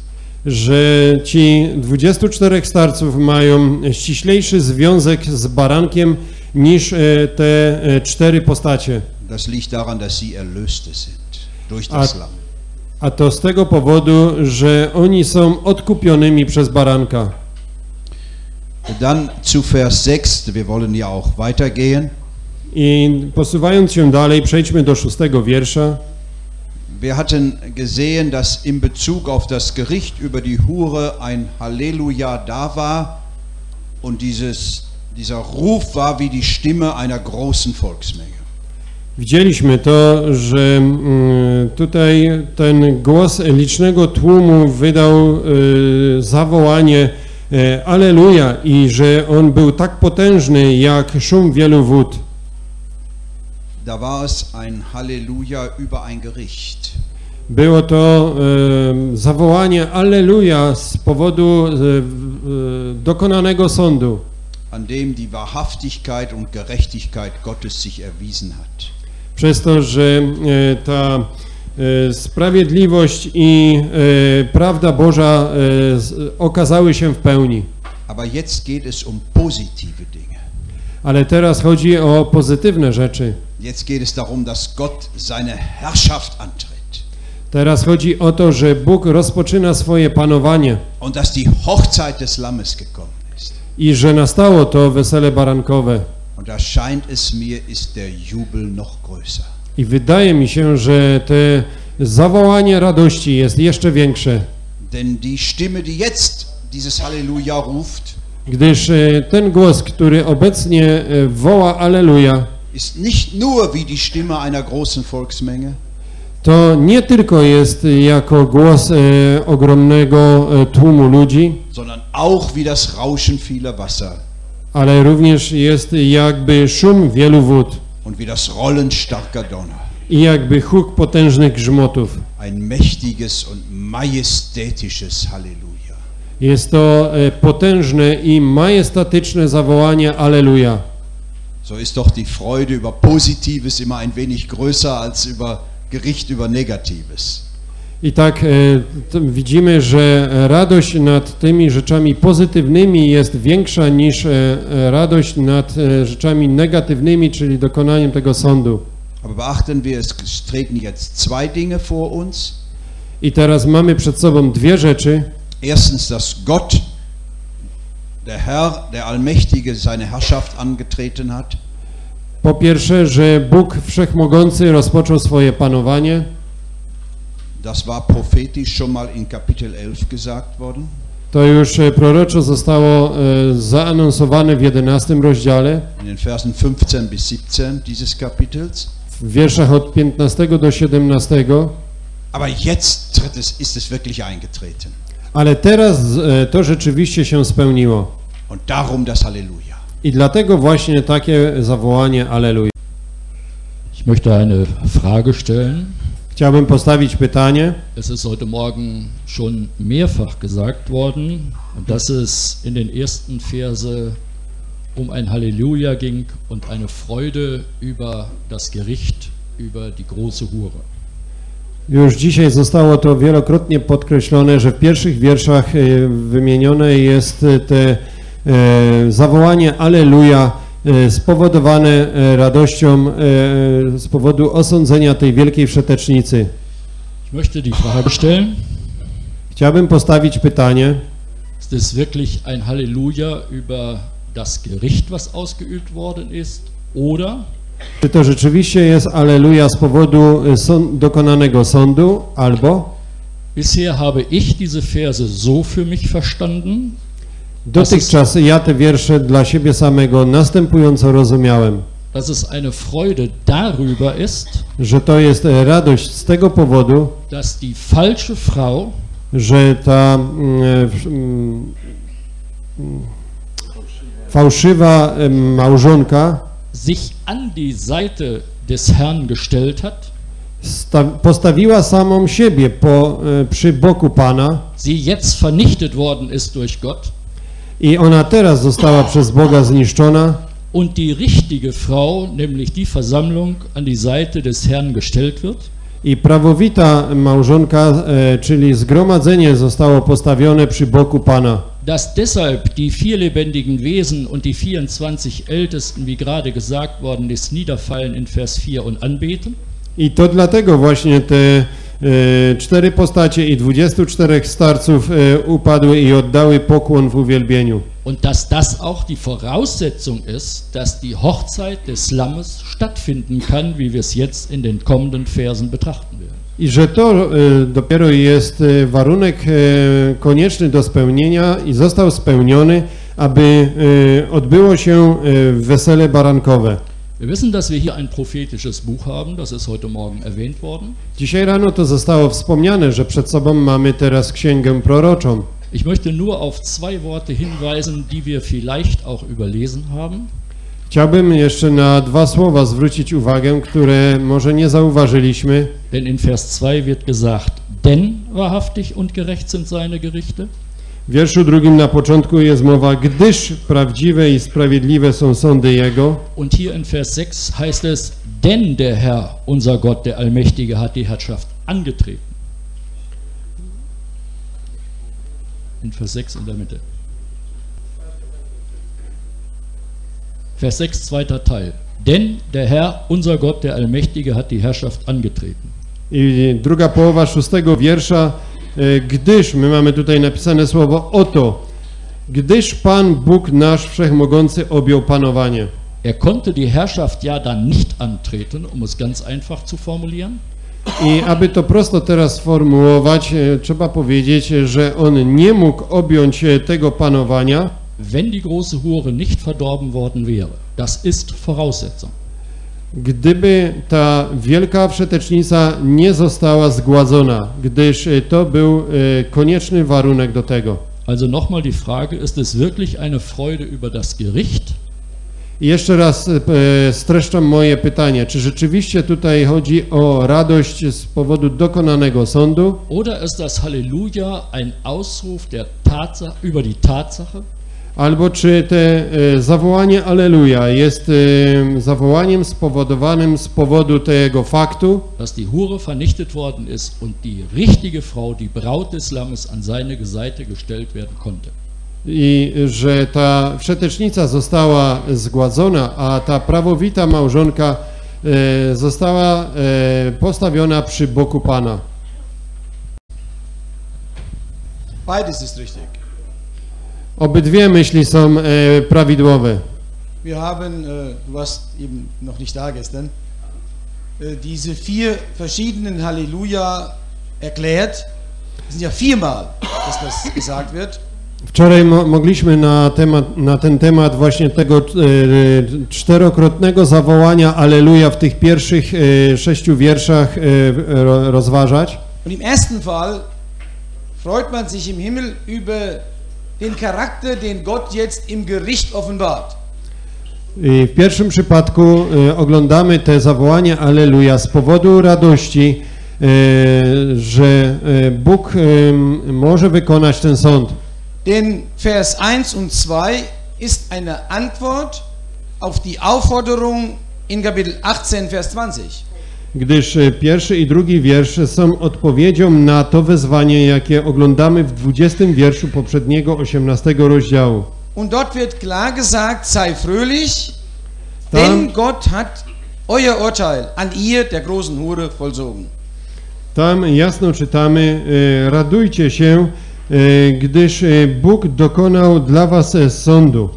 że ci 24 starców mają ściślejszy związek z barankiem niż e, te e, cztery postacie. Das liegt daran, dass sie Erlöste sind A, a to z tego powodu, że oni są odkupionymi przez baranka. Dann zu Vers 6, wir wollen ja auch weitergehen. I posuwając się dalej, przejdźmy do szóstego wiersza. Wir hatten gesehen, dass in Bezug auf das Gericht über die Hure ein Halleluja da war und dieses, dieser Ruf war wie die Stimme einer großen Volksmenge. Widzieliśmy to, że mm, tutaj ten głos licznego tłumu wydał e, zawołanie e, Aleluja i że on był tak potężny jak szum wielu wód. Da war es ein Halleluja über ein Gericht. Było to e, zawołanie Alleluja z powodu e, e, dokonanego sądu, an dem die Wahrhaftigkeit und Gerechtigkeit Gottes sich erwiesen hat. Przez to, że e, ta e, sprawiedliwość i e, prawda Boża okazały się w pełni. Um. Ale teraz chodzi o pozytywne rzeczy. Teraz chodzi o to, że Bóg rozpoczyna swoje panowanie i że nastało to wesele barankowe. Und da scheint es mir, ist der Jubel noch größer. I wydaje mi się, że te zawołanie radości jest jeszcze większe, Denn die Stimme, die jetzt dieses Halleluja ruft, gdyż e, ten głos, który obecnie e, woła Aleluja, ist nicht nur wie die Stimme einer großen Volksmenge, to nie tylko jest jako głos e, ogromnego e, tłumu ludzi, sondern auch wie das Rauschen vieler Wasser ale również jest jakby szum wielu wód und wie das Rollen starker Donner. i jakby huk potężnych grzmotów. Ein mächtiges und majestätisches Halleluja. Jest to e, potężne i majestatyczne zawołanie Aleluja. So ist doch die Freude über Positives immer ein wenig größer als über Gericht über Negatives. I tak e, widzimy, że radość nad tymi rzeczami pozytywnymi jest większa niż e, radość nad e, rzeczami negatywnymi, czyli dokonaniem tego sądu. Aber beachten wir, es treten jetzt zwei Dinge vor uns. I teraz mamy przed sobą dwie rzeczy. Erstens, dass Gott, der Herr, der Allmächtige, seine Herrschaft angetreten hat. Po pierwsze, że Bóg Wszechmogący rozpoczął swoje panowanie. Das war prophetisch schon mal in Kapitel 11 gesagt worden. To już e, proroczo zostało e, zaanonsowane w 11 rozdziale, In den Versen 15 bis 17 dieses Kapitels. w wierszach od 15 do 17. Aber jetzt tritt es, ist es wirklich eingetreten. Ale teraz e, to rzeczywiście się spełniło. Und darum das Halleluja. I dlatego właśnie takie zawołanie Aleluja. Ich möchte eine Frage stellen. Chciałbym postawić pytanie. Es ist heute Morgen schon mehrfach gesagt worden, dass es in den ersten Verse um ein Halleluja ging und eine Freude über das Gericht über die große Hure. Już dzisiaj zostało to wielokrotnie podkreślone, że w pierwszych wierszach e, wymienione jest e, te e, zawołanie Aleluja e, spowodowane e, radością e, z powodu osądzenia tej wielkiej wszetecznicy. Ich möchte die Frage stellen, Chciałbym postawić pytanie, ist es wirklich ein Halleluja über das Gericht, was ausgeübt worden ist, oder? Czy to rzeczywiście jest Aleluja z powodu e, sąd, dokonanego sądu, albo? Bisher habe ich diese Verse so für mich verstanden, dotychczas ja te wiersze dla siebie samego następująco rozumiałem, dass es eine Freude darüber ist, że to jest e, radość z tego powodu, dass die falsche Frau że ta mm, e, mm, mm, fałszywa e, małżonka sich an die Seite des Herrn gestellt hat, sta- postawiła samą siebie po, przy boku Pana. sie jetzt vernichtet worden ist durch Gott i ona teraz została przez Boga zniszczona und die richtige Frau, nämlich die Versammlung, an die Seite des Herrn gestellt wird, i prawowita małżonka, e, czyli zgromadzenie zostało postawione przy boku Pana. dass deshalb die vier lebendigen Wesen und die 24 Ältesten, wie gerade gesagt worden ist, niederfallen in Vers 4 und anbeten? I to dlatego właśnie te cztery postacie i 24 starców e, upadły i oddały pokłon w uwielbieniu. Und dass das auch die Voraussetzung ist, dass die Hochzeit des Lammes stattfinden kann, wie wir es jetzt in den kommenden Versen betrachten werden. I że to e, dopiero jest e, warunek e, konieczny do spełnienia i został spełniony, aby e, odbyło się e, wesele barankowe. Wir wissen, dass wir hier ein prophetisches Buch haben, das ist heute Morgen erwähnt worden. Dzisiaj rano to zostało wspomniane, że przed sobą mamy teraz księgę proroczą. Ich möchte nur auf zwei Worte hinweisen, die wir vielleicht auch überlesen haben. Chciałbym jeszcze na dwa słowa zwrócić uwagę, które może nie zauważyliśmy. Denn in Vers 2 wird gesagt, denn wahrhaftig und gerecht sind seine Gerichte. W wierszu drugim na początku jest mowa, gdyż prawdziwe i sprawiedliwe są sądy Jego. Und hier in Vers 6 heißt es, denn der Herr, unser Gott, der Allmächtige, hat die Herrschaft angetreten. In Vers 6 in der Mitte. Vers 6, zweiter Teil. Denn der Herr, unser Gott, der Allmächtige, hat die Herrschaft angetreten. I druga połowa szóstego wiersza, gdyż, my mamy tutaj napisane słowo oto, gdyż Pan Bóg nasz Wszechmogący objął panowanie. Er konnte die Herrschaft ja dann nicht antreten, um es ganz einfach zu formulieren. I aby to prosto teraz sformułować, e, trzeba powiedzieć, że on nie mógł objąć e, tego panowania, wenn die große Hure nicht verdorben worden wäre. Das ist Voraussetzung. Gdyby ta wielka wszetecznica nie została zgładzona, gdyż e, to był e, konieczny warunek do tego. Also nochmal die Frage, ist es wirklich eine Freude über das Gericht? I jeszcze raz e, streszczam moje pytanie, czy rzeczywiście tutaj chodzi o radość z powodu dokonanego sądu, oder ist das Halleluja ein Ausruf der Tatsache, über die Tatsache, albo czy te e, zawołanie Aleluja jest e, zawołaniem spowodowanym z powodu tego faktu, dass die Hure vernichtet worden ist und die richtige Frau, die Braut des Lammes, an seine Seite gestellt werden konnte. i że ta wszetecznica została zgładzona, a ta prawowita małżonka e, została e, postawiona przy boku Pana. Beides ist richtig. Obydwie myśli są e, prawidłowe. Wir haben, du warst eben noch nicht da gestern, äh, diese vier verschiedenen Halleluja erklärt. Es sind ja viermal, dass das gesagt wird. Wczoraj mo mogliśmy na, temat, na ten temat właśnie tego e, czterokrotnego zawołania Aleluja w tych pierwszych e, sześciu wierszach e, ro, rozważać. Und im ersten Fall freut man sich im Himmel über den Charakter, den Gott jetzt im Gericht offenbart. I w pierwszym przypadku e, oglądamy te zawołanie Aleluja z powodu radości, e, że e, Bóg może wykonać ten sąd. Denn Vers 1 und 2 ist eine Antwort auf die Aufforderung in Kapitel 18, Vers 20. Gdyż e, pierwszy i drugi wiersz są odpowiedzią na to wezwanie, jakie oglądamy w 20 wierszu poprzedniego 18 rozdziału. Und dort wird klar gesagt, sei fröhlich, Tam- denn Gott hat euer Urteil an ihr, der großen Hure, vollzogen. Tam jasno czytamy, e, radujcie się, e, gdyż Bóg dokonał dla was sądu.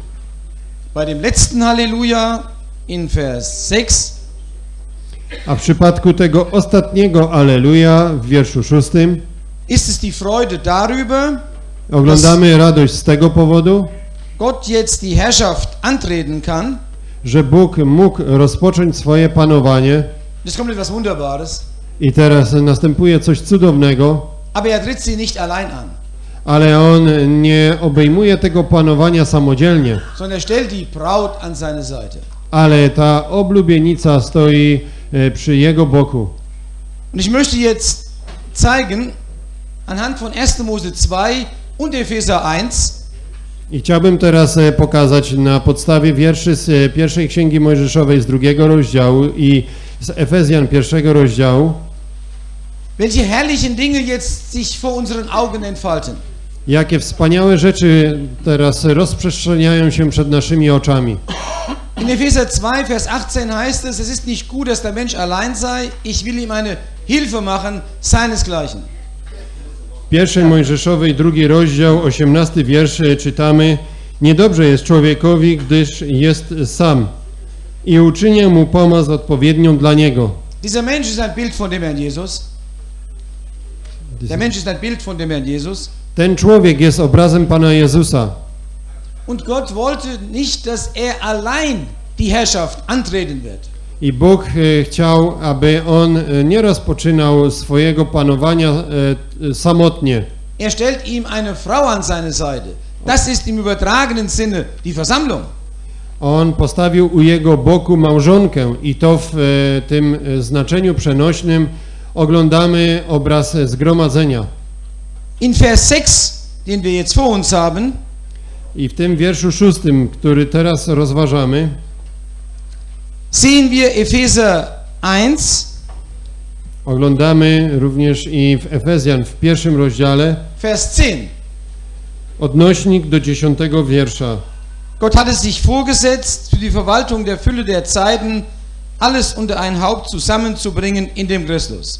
Bei dem letzten Halleluja in Vers 6 A w przypadku tego ostatniego Aleluja w wierszu szóstym? Ist es die Freude darüber, oglądamy radość z tego powodu, Gott jetzt die Herrschaft antreten kann. że Bóg mógł rozpocząć swoje panowanie? Das kommt etwas Wunderbares, i teraz następuje coś cudownego, aber er tritt sie nicht allein an, ale On nie obejmuje tego panowania samodzielnie, sondern er stellt die Braut an seine Seite. ale ta oblubienica stoi przy Jego boku. Und ich möchte jetzt zeigen, anhand von 1. Mose 2 und Epheser 1, I chciałbym teraz e, pokazać na podstawie wierszy z e, pierwszej księgi Mojżeszowej z drugiego rozdziału i z Efezjan pierwszego rozdziału, welche herrlichen Dinge jetzt sich vor unseren Augen entfalten. jakie wspaniałe rzeczy teraz rozprzestrzeniają się przed naszymi oczami. In Epheser 2, Vers 18 heißt es, es ist nicht gut, dass der Mensch allein sei, ich will ihm eine Hilfe machen, seinesgleichen. Pierwszej Mojżeszowej, drugi rozdział, osiemnasty wiersz e, czytamy Niedobrze jest człowiekowi, gdyż jest sam i uczynię mu pomoc odpowiednią dla niego. Dieser Mensch ist ein Bild von dem Herrn Jesus. Der Mensch ist ein Bild von dem Herrn Jesus. Ten człowiek jest obrazem Pana Jezusa Und Gott wollte nicht, dass er allein die Herrschaft antreten wird. i Bóg e, chciał, aby on e, nie rozpoczynał swojego panowania e, samotnie. Er stellt ihm eine Frau an seine Seite. Das ist im übertragenen Sinne die Versammlung. On postawił u jego boku małżonkę i to w tym znaczeniu przenośnym oglądamy obraz zgromadzenia. In Vers 6, den wir jetzt vor uns haben, I w tym wierszu szóstym, który teraz rozważamy, sehen wir Epheser 1, oglądamy również i w Efezjan w pierwszym rozdziale Vers 10. odnośnik do dziesiątego wiersza. Gott hat es sich vorgesetzt, für die Verwaltung der Fülle der Zeiten alles unter ein Haupt zusammenzubringen in dem Christus.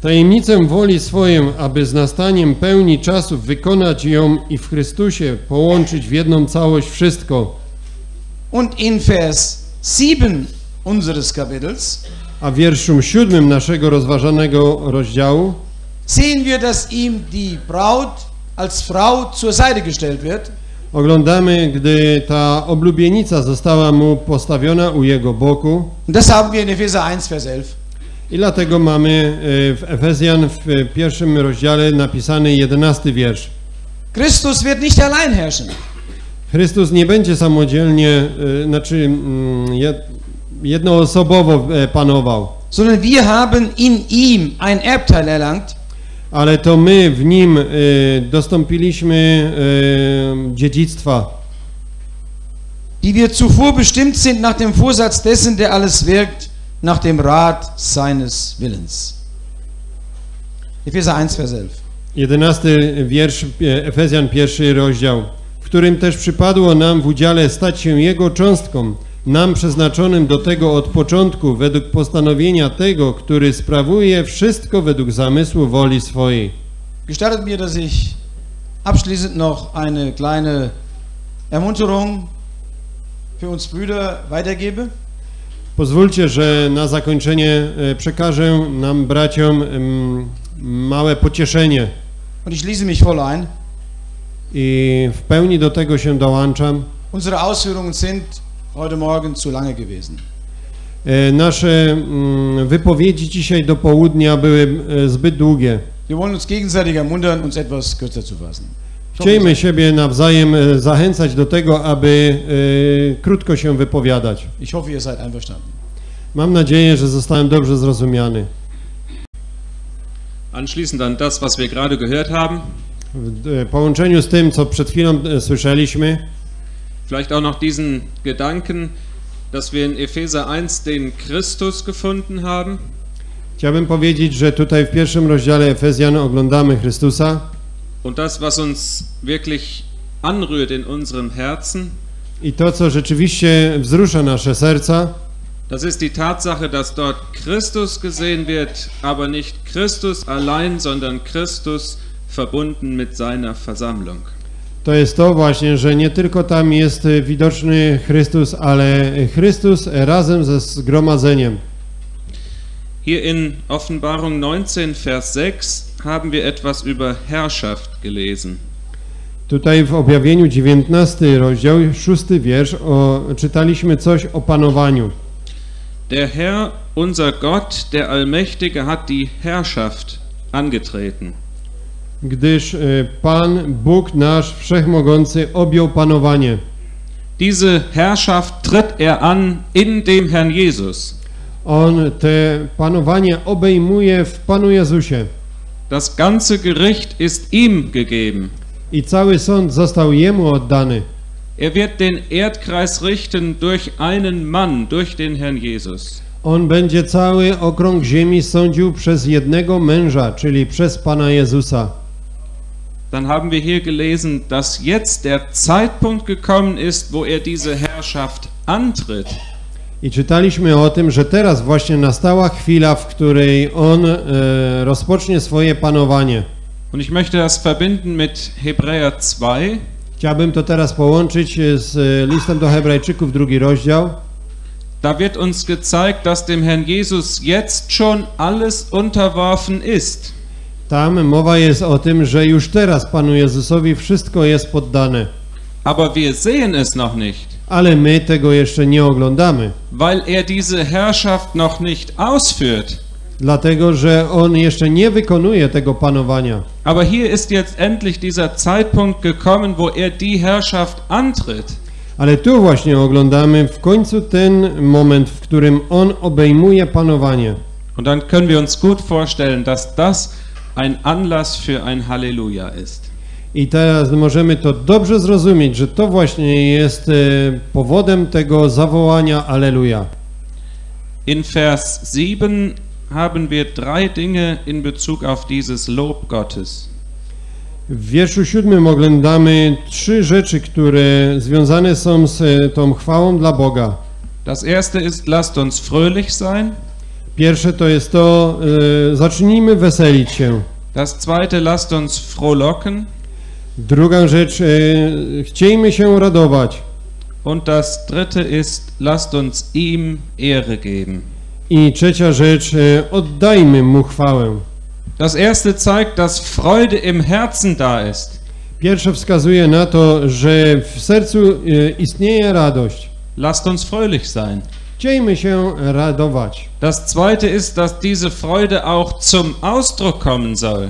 Tajemnicę woli swoją, aby z nastaniem pełni czasów wykonać ją i w Chrystusie połączyć w jedną całość wszystko. Und in Vers 7 unseres Kapitels A w wierszu siódmym naszego rozważanego rozdziału sehen wir, dass ihm die Braut als Frau zur Seite gestellt wird. oglądamy, gdy ta oblubienica została mu postawiona u jego boku. Das haben wir in Epheser 1, Vers 11. I dlatego mamy e, w Efezjan w pierwszym rozdziale napisany jedenasty wiersz. Christus wird nicht allein herrschen. Chrystus nie będzie samodzielnie, e, znaczy mm, jed- jednoosobowo e, panował, sondern wir haben in ihm ein Erbteil erlangt, ale to my w nim dostąpiliśmy dziedzictwa, die wir zuvor bestimmt sind nach dem Vorsatz dessen, der alles wirkt, nach dem Rat seines Willens. Epheser 1, Vers 11. Jedenasty wiersz, e, Efezjan pierwszy rozdział, w którym też przypadło nam w udziale stać się Jego cząstką, nam przeznaczonym do tego od początku, według postanowienia tego, który sprawuje wszystko według zamysłu woli swojej. Gestattet mir, dass ich abschließend noch eine kleine Ermunterung für uns Brüder weitergebe. Pozwólcie, że na zakończenie e, przekażę nam braciom małe pocieszenie Und ich schließe mich voll ein. i w pełni do tego się dołączam. Unsere Ausführungen sind heute Morgen zu lange gewesen. E, Nasze mm, wypowiedzi dzisiaj do południa były e, zbyt długie. Wir wollen uns gegenseitig ermuntern, uns etwas kürzer zu fassen. Chcielibyśmy siebie nawzajem e, zachęcać do tego, aby e, krótko się wypowiadać. Ich hoffe, ihr seid einverstanden. Mam nadzieję, że zostałem dobrze zrozumiany. Anschließend an das, was wir gerade gehört haben, W e, połączeniu z tym, co przed chwilą słyszeliśmy, vielleicht auch noch diesen Gedanken, dass wir in Epheser 1 den Christus gefunden haben. chciałbym powiedzieć, że tutaj w pierwszym rozdziale Efezjan oglądamy Chrystusa Und das, was uns wirklich anrührt in unserem Herzen, i to, co rzeczywiście wzrusza nasze serca, das ist die Tatsache, dass dort Christus gesehen wird, aber nicht Christus allein, sondern Christus verbunden mit seiner Versammlung. to jest to właśnie, że nie tylko tam jest widoczny Chrystus, ale Chrystus razem ze zgromadzeniem. Hier in Offenbarung 19, Vers 6 haben wir etwas über Herrschaft gelesen. Tutaj w objawieniu 19 rozdział, 6 wiersz, o, czytaliśmy coś o panowaniu. Der Herr, unser Gott, der Allmächtige, hat die Herrschaft angetreten. Gdyż e, Pan, Bóg nasz Wszechmogący objął panowanie. Diese Herrschaft tritt er an in dem Herrn Jesus. On te panowanie obejmuje w Panu Jezusie. Das ganze Gericht ist ihm gegeben. I cały sąd został Jemu oddany. Er wird den Erdkreis richten durch einen Mann, durch den Herrn Jesus. On będzie cały okrąg ziemi sądził przez jednego męża, czyli przez Pana Jezusa. Dann haben wir hier gelesen, dass jetzt der Zeitpunkt gekommen ist, wo er diese Herrschaft antritt. I czytaliśmy o tym, że teraz właśnie nastała chwila, w której On e, rozpocznie swoje panowanie. Und ich möchte das verbinden mit Hebräer 2. Chciałbym to teraz połączyć e, z e, listem do Hebrajczyków, drugi rozdział. Da wird uns gezeigt, dass dem Herrn Jesus jetzt schon alles unterworfen ist. Tam mowa jest o tym, że już teraz Panu Jezusowi wszystko jest poddane. Aber wir sehen es noch nicht, Ale my tego jeszcze nie oglądamy, weil er diese Herrschaft noch nicht ausführt. dlatego że On jeszcze nie wykonuje tego panowania. Aber hier ist jetzt endlich dieser Zeitpunkt gekommen, wo er die Herrschaft antritt. Ale tu właśnie oglądamy w końcu ten moment, w którym On obejmuje panowanie. Und dann können wir uns gut vorstellen, dass das ein Anlass für ein Halleluja ist. I teraz możemy to dobrze zrozumieć, że to właśnie jest e, powodem tego zawołania Aleluja. In Vers 7 haben wir drei Dinge in Bezug auf dieses Lob Gottes. W wierszu siódmym oglądamy trzy rzeczy, które związane są z e, tą chwałą dla Boga. Das erste ist, lasst uns fröhlich sein. Pierwsze to jest to, e, zacznijmy weselić się. Das zweite, lasst uns frohlocken. Druga rzecz, e, chciejmy się radować. Und das dritte ist, lasst uns ihm Ehre geben. I trzecia rzecz, e, oddajmy mu chwałę. Das erste zeigt, dass Freude im Herzen da ist. Pierwsze wskazuje na to, że w sercu e, istnieje radość. Lasst uns fröhlich sein. Chciejmy się radować. Das zweite ist, dass diese Freude auch zum Ausdruck kommen soll.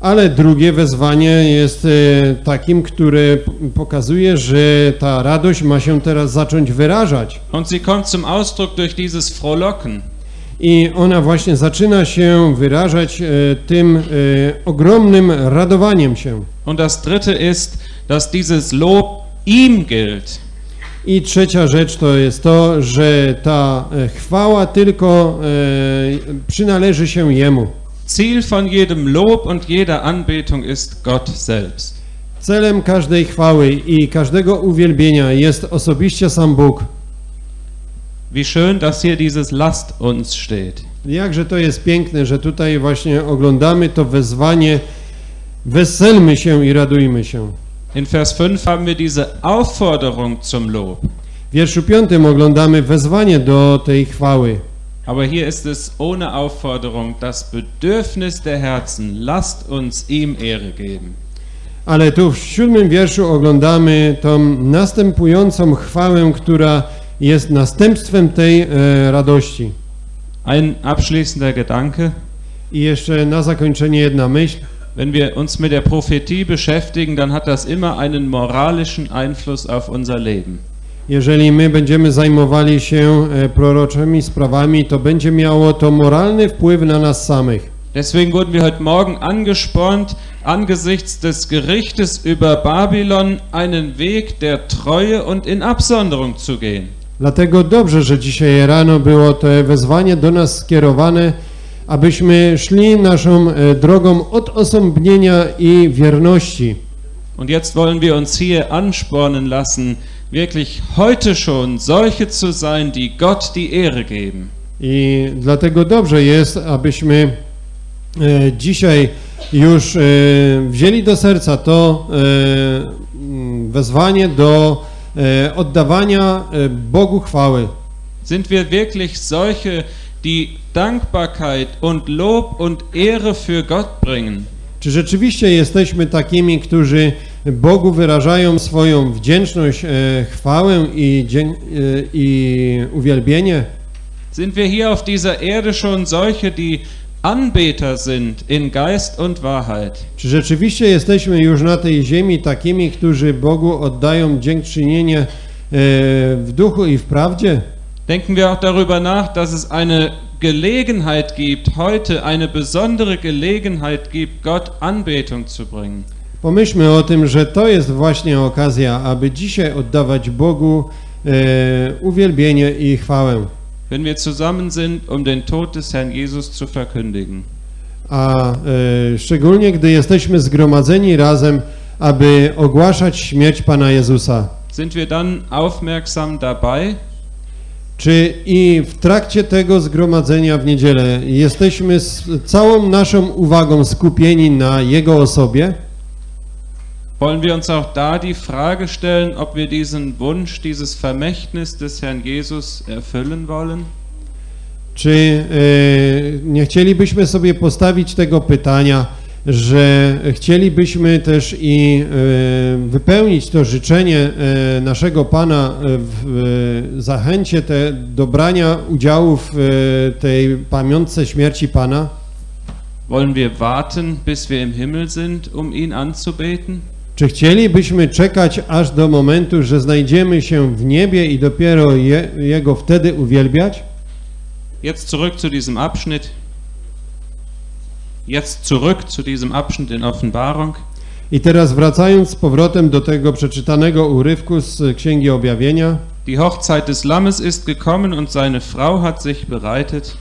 Ale drugie wezwanie jest e, takim, które pokazuje, że ta radość ma się teraz zacząć wyrażać. Und sie kommt zum Ausdruck durch dieses Frohlocken. I ona właśnie zaczyna się wyrażać e, tym e, ogromnym radowaniem się. Und das dritte ist, dass dieses Lob ihm gilt. I trzecia rzecz to jest to, że ta chwała tylko przynależy się Jemu. Ziel von jedem Lob und jeder Anbetung ist Gott selbst. Celem każdej chwały i każdego uwielbienia jest osobiście sam Bóg. Wie schön, dass hier dieses Lasst uns steht. Jakże to jest piękne, że tutaj właśnie oglądamy to wezwanie weselmy się i radujmy się. In Vers 5 haben wir diese Aufforderung zum Lob. W wierszu piątym oglądamy wezwanie do tej chwały. Aber hier ist es ohne Aufforderung das Bedürfnis der Herzen. Lasst uns ihm Ehre geben. Ale tu w siódmym wierszu oglądamy tą następującą chwałę, która jest następstwem tej e, radości. Ein abschließender Gedanke. I jeszcze na zakończenie jedna myśl. Wenn wir uns mit der Prophetie beschäftigen, dann hat das immer einen moralischen Einfluss auf unser Leben. Jeżeli my będziemy zajmowali się e, proroczymi sprawami, to będzie miało to moralny wpływ na nas samych. Deswegen wurden wir heute Morgen angespornt, angesichts des Gerichtes über Babylon einen Weg der Treue und in Absonderung zu gehen. Dlatego dobrze, że dzisiaj rano było to wezwanie do nas skierowane, abyśmy szli naszą e, drogą odosobnienia i wierności. Und jetzt wollen wir uns hier anspornen lassen, wirklich heute schon solche zu sein, die Gott die Ehre geben. I dlatego dobrze jest, abyśmy e, dzisiaj już e, wzięli do serca to e, mm, wezwanie do e, oddawania e, Bogu chwały. Sind wir wirklich solche, die Dankbarkeit und Lob und Ehre für Gott bringen? Czy rzeczywiście jesteśmy takimi, którzy Bogu wyrażają swoją wdzięczność, e, chwałę i, dzień, e, i uwielbienie? Sind wir hier auf dieser Erde schon solche, die Anbeter sind in Geist und Wahrheit? Czy rzeczywiście jesteśmy już na tej ziemi takimi, którzy Bogu oddają dziękczynienie e, w duchu i w prawdzie? Denken wir auch darüber nach, dass es eine Gelegenheit gibt, heute eine besondere Gelegenheit gibt, Gott Anbetung zu bringen. Pomyślmy o tym, że to jest właśnie okazja, aby dzisiaj oddawać Bogu e, uwielbienie i chwałę. Wenn wir zusammen sind, um den Tod des Herrn Jesus zu verkündigen. A e, szczególnie gdy jesteśmy zgromadzeni razem, aby ogłaszać śmierć Pana Jezusa. Sind wir dann aufmerksam dabei? Czy i w trakcie tego zgromadzenia w niedzielę jesteśmy z całą naszą uwagą skupieni na Jego osobie? Wollen wir uns auch da die Frage stellen, ob wir diesen Wunsch, dieses Vermächtnis des Herrn Jesus erfüllen wollen? Czy e, nie chcielibyśmy sobie postawić tego pytania, że chcielibyśmy też i e, wypełnić to życzenie e, naszego Pana w e, zachęcie te, do brania udziału w e, tej pamiątce śmierci Pana? Wollen wir warten, bis wir im Himmel sind, um ihn anzubeten? Czy chcielibyśmy czekać aż do momentu, że znajdziemy się w niebie i dopiero je, Jego wtedy uwielbiać? Jetzt zurück zu diesem Abschnitt. Jetzt zurück zu diesem Abschnitt in Offenbarung. I teraz wracając z powrotem do tego przeczytanego urywku z Księgi Objawienia, Die Hochzeit des Lammes ist gekommen und seine Frau hat sich bereitet.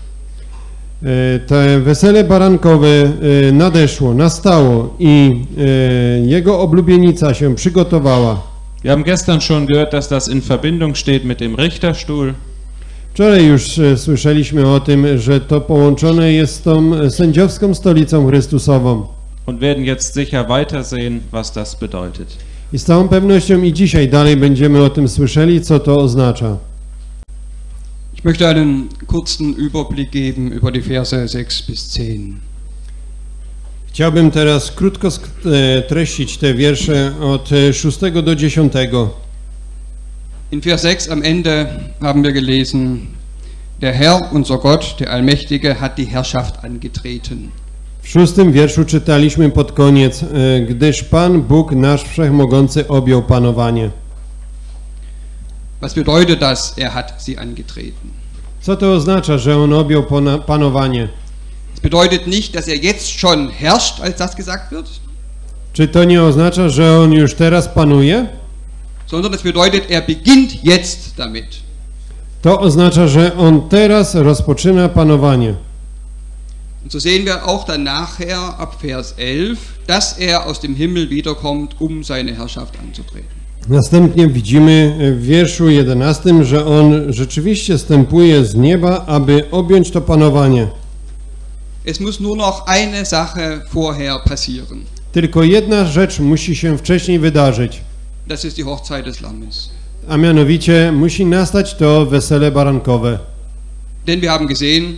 E, te wesele barankowe e, nadeszło, nastało i e, jego oblubienica się przygotowała. Wir haben gestern schon gehört, dass das in Verbindung steht mit dem Richterstuhl. Wczoraj już słyszeliśmy o tym, że to połączone jest z tą sędziowską stolicą Chrystusową. und werden jetzt sicher weitersehen, was das bedeutet. I z całą pewnością i dzisiaj dalej będziemy o tym słyszeli, co to oznacza. Ich möchte einen kurzen Überblick geben über die Verse 6 bis 10. Chciałbym teraz krótko e, treścić te wiersze od e, 6 do 10. In Vers 6 am Ende haben wir gelesen, der Herr, unser Gott, der Allmächtige, hat die Herrschaft angetreten. W szóstym wierszu czytaliśmy pod koniec, e, gdyż Pan Bóg nasz Wszechmogący objął panowanie. Was bedeutet das, er hat sie angetreten? Co to oznacza, że On objął panowanie? Es bedeutet nicht, dass er jetzt schon herrscht, als das gesagt wird, Czy to nie oznacza, że On już teraz panuje? sondern es bedeutet, er beginnt jetzt damit. To oznacza, że On teraz rozpoczyna panowanie. Und so sehen wir auch dann nachher ab Vers 11, dass er aus dem Himmel wiederkommt, um seine Herrschaft anzutreten. Następnie widzimy w wierszu 11, że On rzeczywiście stępuje z nieba, aby objąć to panowanie. Es muss nur noch eine Sache vorher passieren. Tylko jedna rzecz musi się wcześniej wydarzyć, Das ist die Hochzeit des Lammes. a mianowicie musi nastać to wesele barankowe. Denn wir haben gesehen,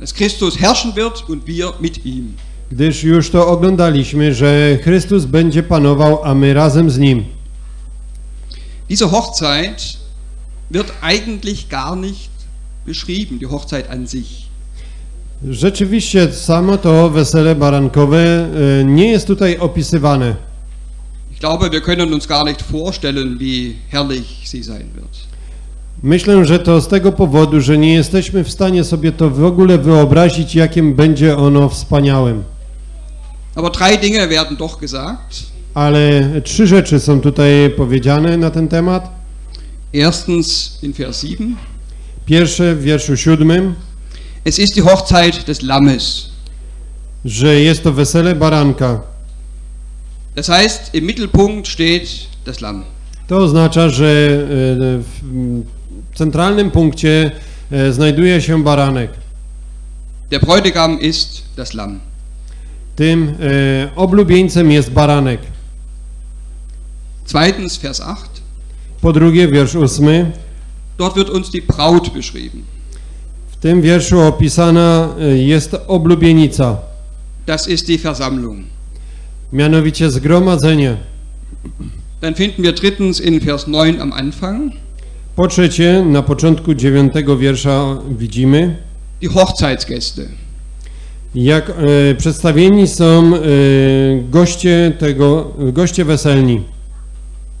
dass Christus herrschen wird und wir mit ihm. Gdyż już to oglądaliśmy, że Chrystus będzie panował, a my razem z Nim. Diese Hochzeit wird eigentlich gar nicht beschrieben, die Hochzeit an sich. Rzeczywiście samo to wesele barankowe e, nie jest tutaj opisywane. Ich glaube, wir können uns gar nicht vorstellen, wie herrlich sie sein wird. Myślę, że to z tego powodu, że nie jesteśmy w stanie sobie to w ogóle wyobrazić, jakim będzie ono wspaniałym. Aber drei Dinge werden doch gesagt. Ale trzy rzeczy są tutaj powiedziane na ten temat. Erstens in Vers 7. Pierwsze w wierszu siódmym, Es ist die Hochzeit des Lammes. że jest to wesele baranka. Das heißt, im Mittelpunkt steht das Lamm. To oznacza, że e, w centralnym punkcie e, znajduje się baranek. Der Bräutigam ist das Lamm. Tym e, oblubieńcem jest baranek. Zweitens Vers 8. Po drugie, wiersz ósmy. Dort wird uns die Braut beschrieben. W tym wierszu opisana e, jest oblubienica, Das ist die Versammlung. mianowicie zgromadzenie. Dann finden wir drittens in Vers 9 am Anfang Po trzecie, na początku dziewiątego wiersza widzimy, die Hochzeitsgäste. jak e, przedstawieni są e, goście tego, goście weselni.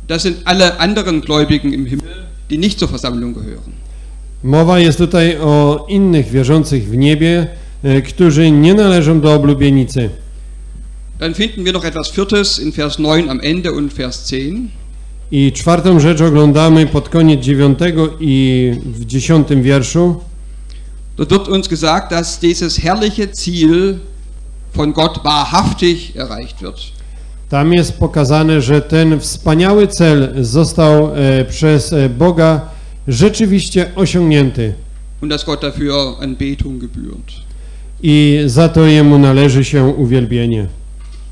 Das sind alle anderen Gläubigen im Himmel, die nicht zur Versammlung gehören. Mowa jest tutaj o innych wierzących w niebie, e, którzy nie należą do oblubienicy. Dann finden wir noch etwas Viertes in Vers 9 am Ende und Vers 10. I czwartą rzecz oglądamy pod koniec dziewiątego i w dziesiątym wierszu. Dort wird uns gesagt, dass dieses herrliche Ziel von Gott wahrhaftig erreicht wird. Tam jest pokazane, że ten wspaniały cel został e, przez e, Boga rzeczywiście osiągnięty i za to Jemu należy się uwielbienie.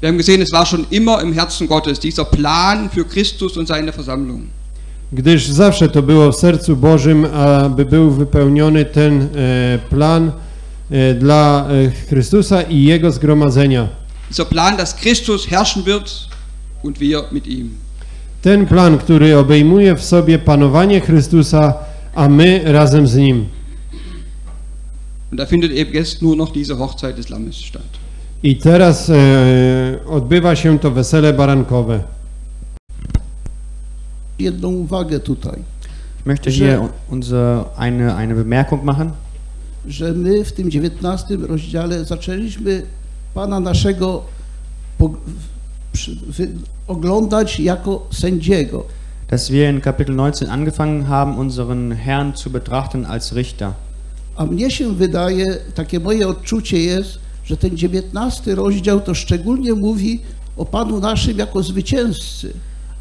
Wir haben gesehen, es war schon immer im Herzen Gottes, dieser Plan für Christus und seine Versammlung. Gdyż zawsze to było w sercu Bożym, aby był wypełniony ten e, plan dla Chrystusa i Jego zgromadzenia. Dieser Plan, dass Christus herrschen wird und wir mit ihm. Ten plan, który obejmuje w sobie panowanie Chrystusa, a my razem z Nim. Und da findet eben jetzt nur noch diese Hochzeit des Lammes statt. I teraz e, odbywa się to wesele barankowe. jedną uwagę tutaj, Ich möchte Że- hier unsere, eine, eine Bemerkung machen. że my w tym 19 rozdziale zaczęliśmy Pana naszego oglądać jako sędziego. Dass wir in Kapitel 19 angefangen haben, unseren Herrn zu betrachten als Richter. A mnie się wydaje, takie moje odczucie jest, że ten 19 rozdział to szczególnie mówi o Panu naszym jako zwycięzcy.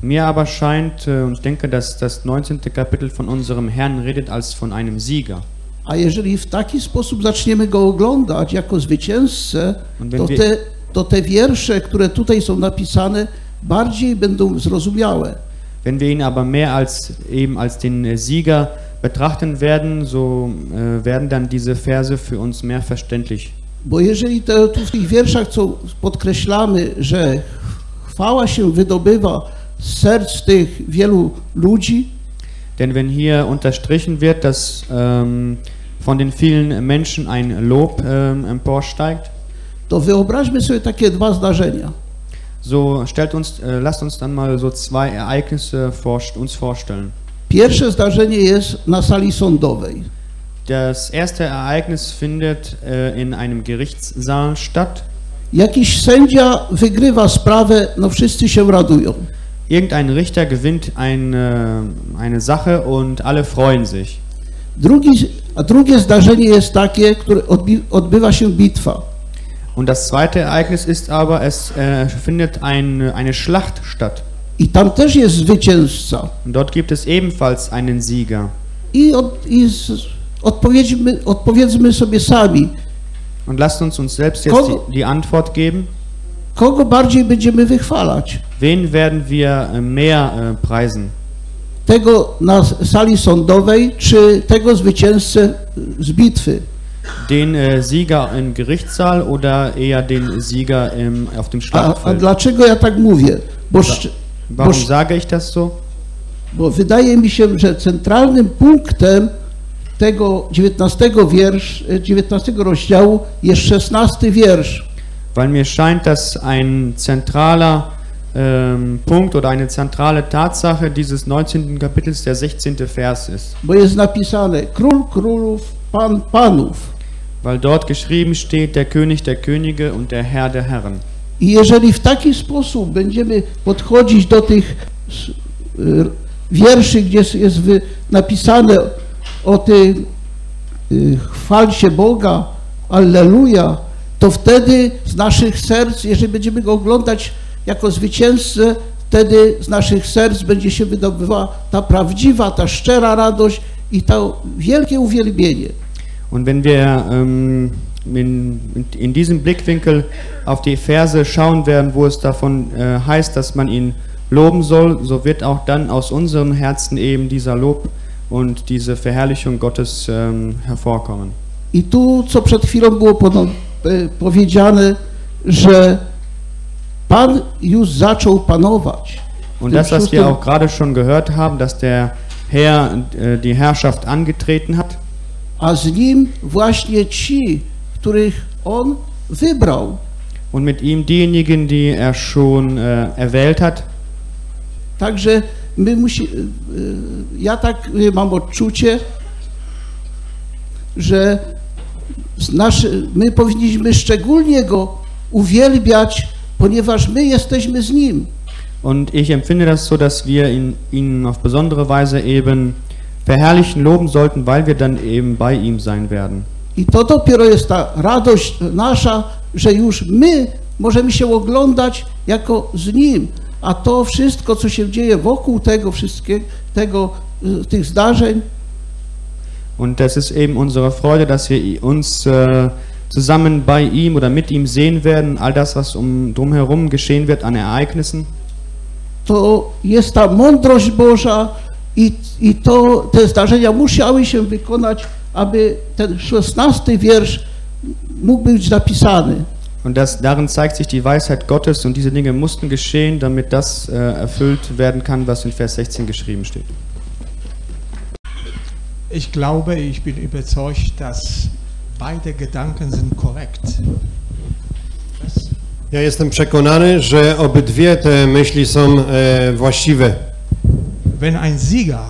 Mir aber scheint, äh, und ich denke, dass das 19. Kapitel von unserem Herrn redet als von einem Sieger. A jeżeli w taki sposób zaczniemy go oglądać jako zwycięzcę, to te, to te wiersze, które tutaj są napisane, bardziej będą zrozumiałe. Wenn wir ihn aber mehr als eben als den äh, Sieger betrachten werden, so äh, werden dann diese Verse für uns mehr verständlich. Bo jeżeli te, tu w tych wierszach, co podkreślamy, że chwała się wydobywa z serc tych wielu ludzi, Denn wenn hier unterstrichen wird, dass ähm, von den vielen Menschen ein Lob ähm, emporsteigt, to wyobraźmy sobie takie dwa zdarzenia. so stellt uns, äh, lasst uns dann mal so zwei Ereignisse vor, uns vorstellen. Pierwsze zdarzenie jest na sali sądowej. Das erste Ereignis findet äh, in einem Gerichtssaal statt. Jakiś sędzia wygrywa sprawę, no wszyscy się radują. Irgendein Richter gewinnt eine, eine Sache und alle freuen sich. Drugi, a drugie zdarzenie jest takie, które odbywa się bitwa. Und das zweite Ereignis ist aber, es äh, findet ein, eine Schlacht statt. I tam też jest zwycięzca. Und dort gibt es ebenfalls einen Sieger. I, od, i z, odpowiedzmy, odpowiedzmy sobie sami, Und lasst uns uns selbst jetzt Kogo- die, die Antwort geben. kogo bardziej będziemy wychwalać. Wen werden wir äh, mehr äh, preisen? Tego na sali sądowej, czy tego zwycięzcę z bitwy. Den äh, Sieger im Gerichtssaal oder eher den Sieger im, auf dem A, a Schlachtfeld? dlaczego ja tak mówię? Bo, bo, Warum szcz- sage ich das so? bo wydaje mi się, że centralnym punktem tego 19 wiersz, 19 rozdziału jest 16 wiersz. Weil mir scheint, dass ein zentraler Punkt oder eine zentrale Tatsache dieses 19. Kapitels der 16. Vers ist. Bo jest napisane król królów, pan panów. Weil dort geschrieben steht, der König der Könige und der Herr der Herren. I jeżeli w taki sposób będziemy podchodzić do tych y, wierszy, gdzie jest- napisane o tym y, chwal się Boga, Alleluja, to wtedy z naszych serc, jeżeli będziemy go oglądać jako zwycięzcę, wtedy z naszych serc będzie się wydobywała ta prawdziwa, ta szczera radość i to wielkie uwielbienie. Und wenn wir ähm, in, in diesem Blickwinkel auf die Verse schauen werden, wo es davon äh, heißt, dass man ihn loben soll, so wird auch dann aus unseren Herzen eben dieser Lob und diese Verherrlichung Gottes ähm, hervorkommen. I tu, co przed chwilą było e, powiedziane, że Pan już zaczął panować. Und das, was wir auch gerade schon gehört haben, dass der Herr äh, die Herrschaft angetreten hat a z nim właśnie ci, których on wybrał. und mit ihm diejenigen, die er schon äh, erwählt hat. Także my musi, y, y, ja tak y, mam odczucie, że z naszy, my powinniśmy szczególnie go uwielbiać, ponieważ my jesteśmy z nim. Und ich empfinde das so, dass wir ihn, ihn auf besondere Weise eben verherrlichen, loben sollten, weil wir dann eben bei ihm sein werden. I to dopiero jest ta radość nasza, że już my możemy się oglądać jako z Nim. A to wszystko, co się dzieje wokół tego wszystkiego, tego, y, tych zdarzeń, Und das ist eben unsere Freude, dass wir uns äh, zusammen bei ihm oder mit ihm sehen werden, all das, was um drumherum geschehen wird an Ereignissen. to jest ta mądrość Boża i, i to, te zdarzenia musiały się wykonać, aby ten szesnasty wiersz mógł być napisany. Und das, darin zeigt sich die Weisheit Gottes und diese Dinge mussten geschehen, damit das äh, erfüllt werden kann, was in Vers 16 geschrieben steht. Ich glaube, ich bin überzeugt, dass beide Gedanken sind korrekt. Ja jestem przekonany, że obydwie te myśli są e, właściwe. Wenn ein Sieger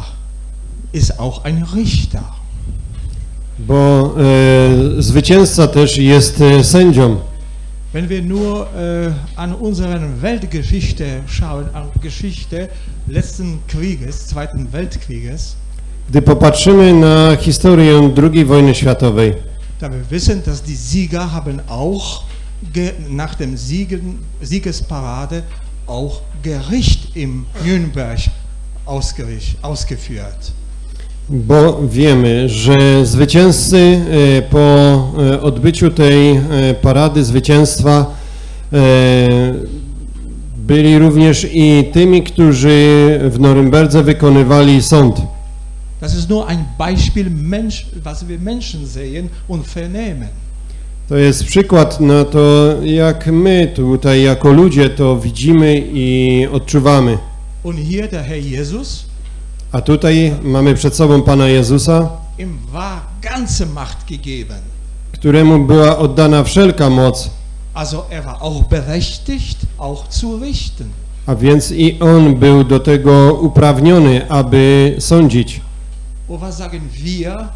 ist auch ein Richter. Bo e, zwycięzca też jest e, sędzią. Wenn wir nur äh, an unsere Weltgeschichte schauen, an Geschichte letzten Krieges, Zweiten Weltkrieges, Gdy popatrzymy na historię II wojny światowej, da wir wissen, dass die Sieger haben auch nach dem Siegen, Siegesparade auch Gericht im Nürnberg ausgeführt. bo wiemy, że zwycięzcy e, po e, odbyciu tej e, parady zwycięstwa byli również i tymi, którzy w Norymberdze wykonywali sąd. Das ist nur ein Beispiel, Mensch, was wir Menschen sehen und vernehmen. To jest przykład na to, jak my tutaj jako ludzie to widzimy i odczuwamy. Und hier der Herr Jesus, A tutaj mamy przed sobą Pana Jezusa, ihm war ganze Macht gegeben. któremu była oddana wszelka moc, Also er war auch berechtigt, auch zu richten. a więc i On był do tego uprawniony, aby sądzić. Und was sagen wir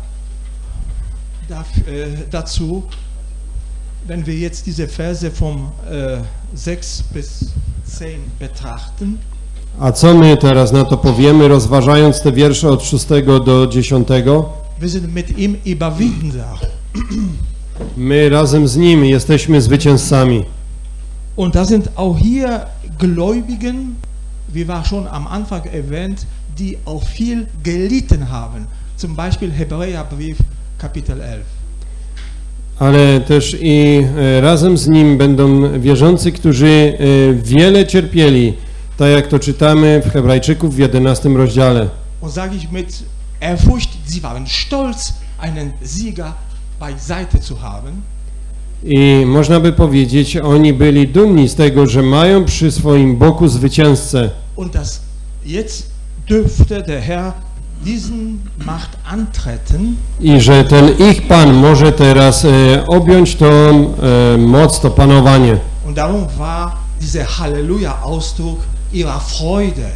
äh, dazu, wenn wir jetzt diese Verse vom äh, 6 bis 10 betrachten? A co my teraz na to powiemy, rozważając te wiersze od 6 do 10? Wir sind mit ihm Überwinder. My razem z Nim jesteśmy zwycięzcami. Und da sind auch hier Gläubigen, wie war schon am Anfang erwähnt, die auch viel gelitten haben. Zum Beispiel Hebräerbrief Kapitel 11. Ale też i e, razem z Nim będą wierzący, którzy e, wiele cierpieli, tak jak to czytamy w Hebrajczyków w 11 rozdziale. Und sage ich mit Ehrfurcht, sie waren stolz, einen Sieger beiseite zu haben. I można by powiedzieć, oni byli dumni z tego, że mają przy swoim boku zwycięzcę. Und dass jetzt dürfte der Herr diesen Macht antreten I że ten ich Pan może teraz e, objąć tą e, moc, to panowanie. Und darum war dieser Halleluja-Ausdruck ihrer Freude.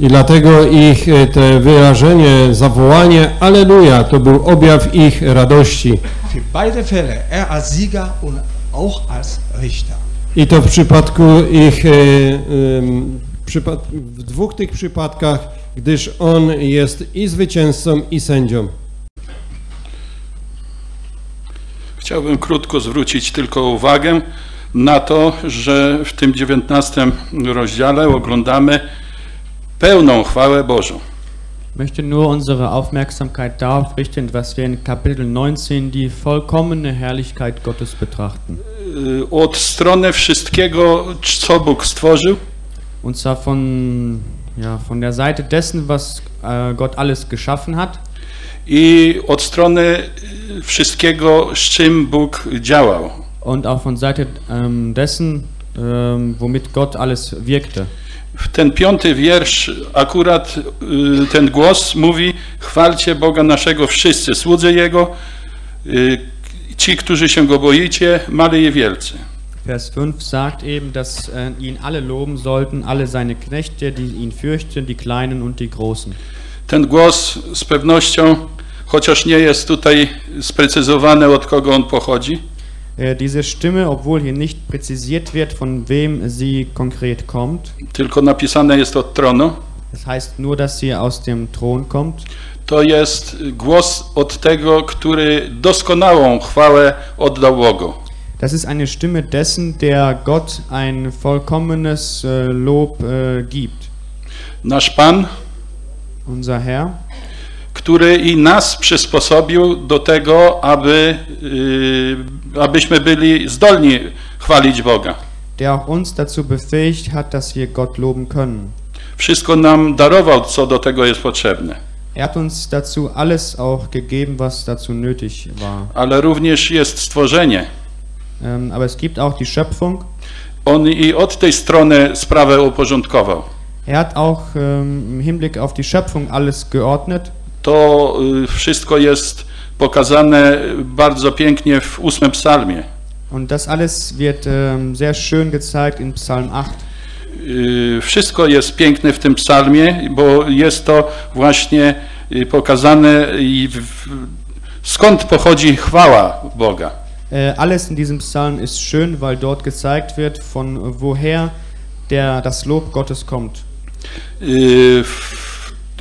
I dlatego ich e, te wyrażenie, zawołanie Aleluja, to był objaw ich radości. Für beide Fälle, er als Sieger und auch als Richter. I to w przypadku ich, e, w dwóch tych przypadkach, gdyż on jest i zwycięzcą, i sędzią. Chciałbym krótko zwrócić tylko uwagę na to, że w tym 19 rozdziale oglądamy pełną chwałę Bożą. Möchte nur unsere Aufmerksamkeit darauf richten, dass wir in Kapitel 19 die vollkommene Herrlichkeit Gottes betrachten. Y, Od strony wszystkiego, co Bóg stworzył, Und zwar von, ja, von der Seite dessen, was äh, Gott alles geschaffen hat i od strony y, wszystkiego, z czym Bóg działał. und auch von Seite ähm, dessen, ähm, womit Gott alles wirkte. W ten piąty wiersz akurat y, ten głos mówi chwalcie Boga naszego wszyscy, słudzy Jego, y, ci, którzy się Go boicie, mali i wielcy. Vers 5 sagt eben, dass äh, ihn alle loben sollten, alle seine Knechte, die ihn fürchten, die Kleinen und die Großen. Ten głos z pewnością, chociaż nie jest tutaj sprecyzowane od kogo on pochodzi, Äh, diese Stimme, obwohl hier nicht präzisiert wird, von wem sie konkret kommt, tylko napisane jest od tronu, das heißt nur, dass sie aus dem Thron kommt, to jest głos od tego, który doskonałą chwałę oddał Bogu. Das ist eine Stimme dessen, der Gott ein vollkommenes äh, Lob äh, gibt. Nasz Pan, Unser Herr, który i nas przysposobił do tego, aby, y, abyśmy byli zdolni chwalić Boga. der auch uns dazu befähigt hat, dass wir Gott loben können. Wszystko nam darował, co do tego jest potrzebne, Er hat uns dazu alles auch gegeben, was dazu nötig war. ale również jest stworzenie. Aber es gibt auch die Schöpfung. On i od tej strony sprawę uporządkował. Er hat auch ähm, im Hinblick auf die Schöpfung alles geordnet. To y, wszystko jest pokazane bardzo pięknie w ósmym psalmie. Und das alles wird ähm, sehr schön gezeigt in Psalm 8. Y, Wszystko jest piękne w tym psalmie, bo jest to właśnie y, pokazane skąd pochodzi chwała Boga. Äh, alles in diesem Psalm ist schön, weil dort gezeigt wird, von woher der, das Lob Gottes kommt. W-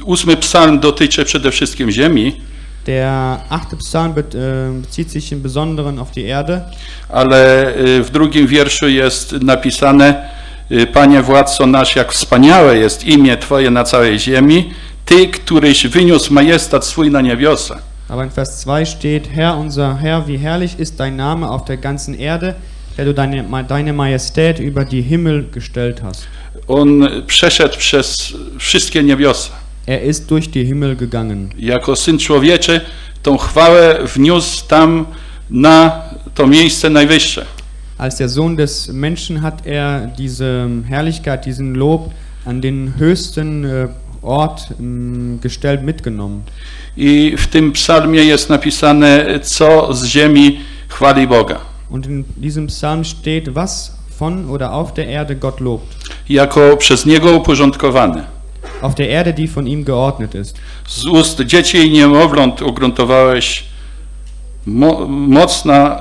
Ósmy psalm dotyczy przede wszystkim ziemi, Der achte Psalm äh, bezieht sich im Besonderen auf die Erde, ale y, w drugim wierszu jest napisane y, Panie władco nasz, jak wspaniałe jest imię Twoje na całej ziemi, Ty, któryś wyniósł majestat swój na niebiosa. Aber in Vers 2 steht, Herr, unser Herr, wie herrlich ist dein Name auf der ganzen Erde, der du deine, deine Majestät über die Himmel gestellt hast. On przeszedł przez wszystkie niebiosa. Er ist durch die Himmel gegangen. Jako Syn Człowieczy tą chwałę wniósł tam na to miejsce najwyższe. Als der Sohn des Menschen hat er diese Herrlichkeit, diesen Lob an den höchsten äh, Ort ähm, gestellt mitgenommen. I w tym psalmie jest napisane, co z ziemi chwali Boga. Und in diesem Psalm steht, was von oder auf der Erde Gott lobt. Jako przez Niego uporządkowany. Auf der Erde, die von ihm geordnet ist. Z ust dzieci i niemowląt ugruntowałeś mo mocna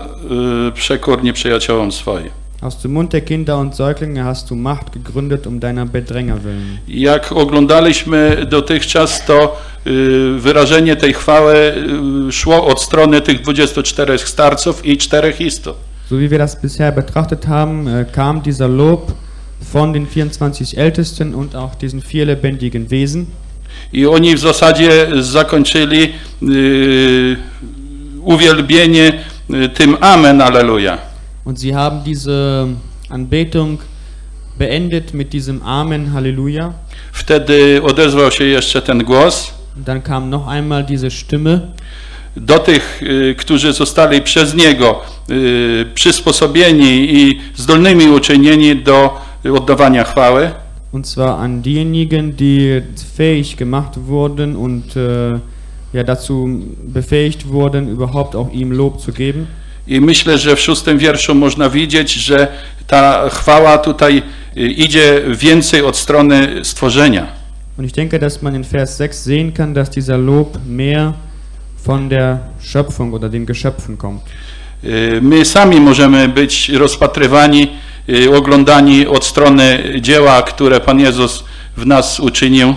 y, przekór nieprzyjaciołom swoim. Aus dem Mund der Kinder und Säuglinge hast du Macht gegründet um deiner Bedränger willen. Jak oglądaliśmy dotychczas, to y, wyrażenie tej chwały y, szło od strony tych 24 starców i czterech istot. So wie wir das bisher betrachtet haben, äh, kam dieser Lob von den 24 Ältesten und auch diesen vier lebendigen Wesen. I oni w zasadzie zakończyli y, uwielbienie y, tym Amen, Alleluja. Und sie haben diese Anbetung beendet mit diesem Amen, Halleluja. Wtedy odezwał się jeszcze ten głos dann kam noch einmal diese Stimme do tych, którzy zostali przez Niego przysposobieni i zdolnymi uczynieni do oddawania chwały. Und zwar an diejenigen, die fähig gemacht wurden und äh, ja, dazu befähigt wurden, überhaupt auch ihm Lob zu geben. I myślę, że w szóstym wierszu można widzieć, że ta chwała tutaj y, idzie więcej od strony stworzenia. Und ich denke, dass man in Vers 6 sehen kann, dass dieser Lob mehr von der Schöpfung oder den Geschöpfen kommt. Y, My sami możemy być rozpatrywani, y, oglądani od strony dzieła, które Pan Jezus w nas uczynił.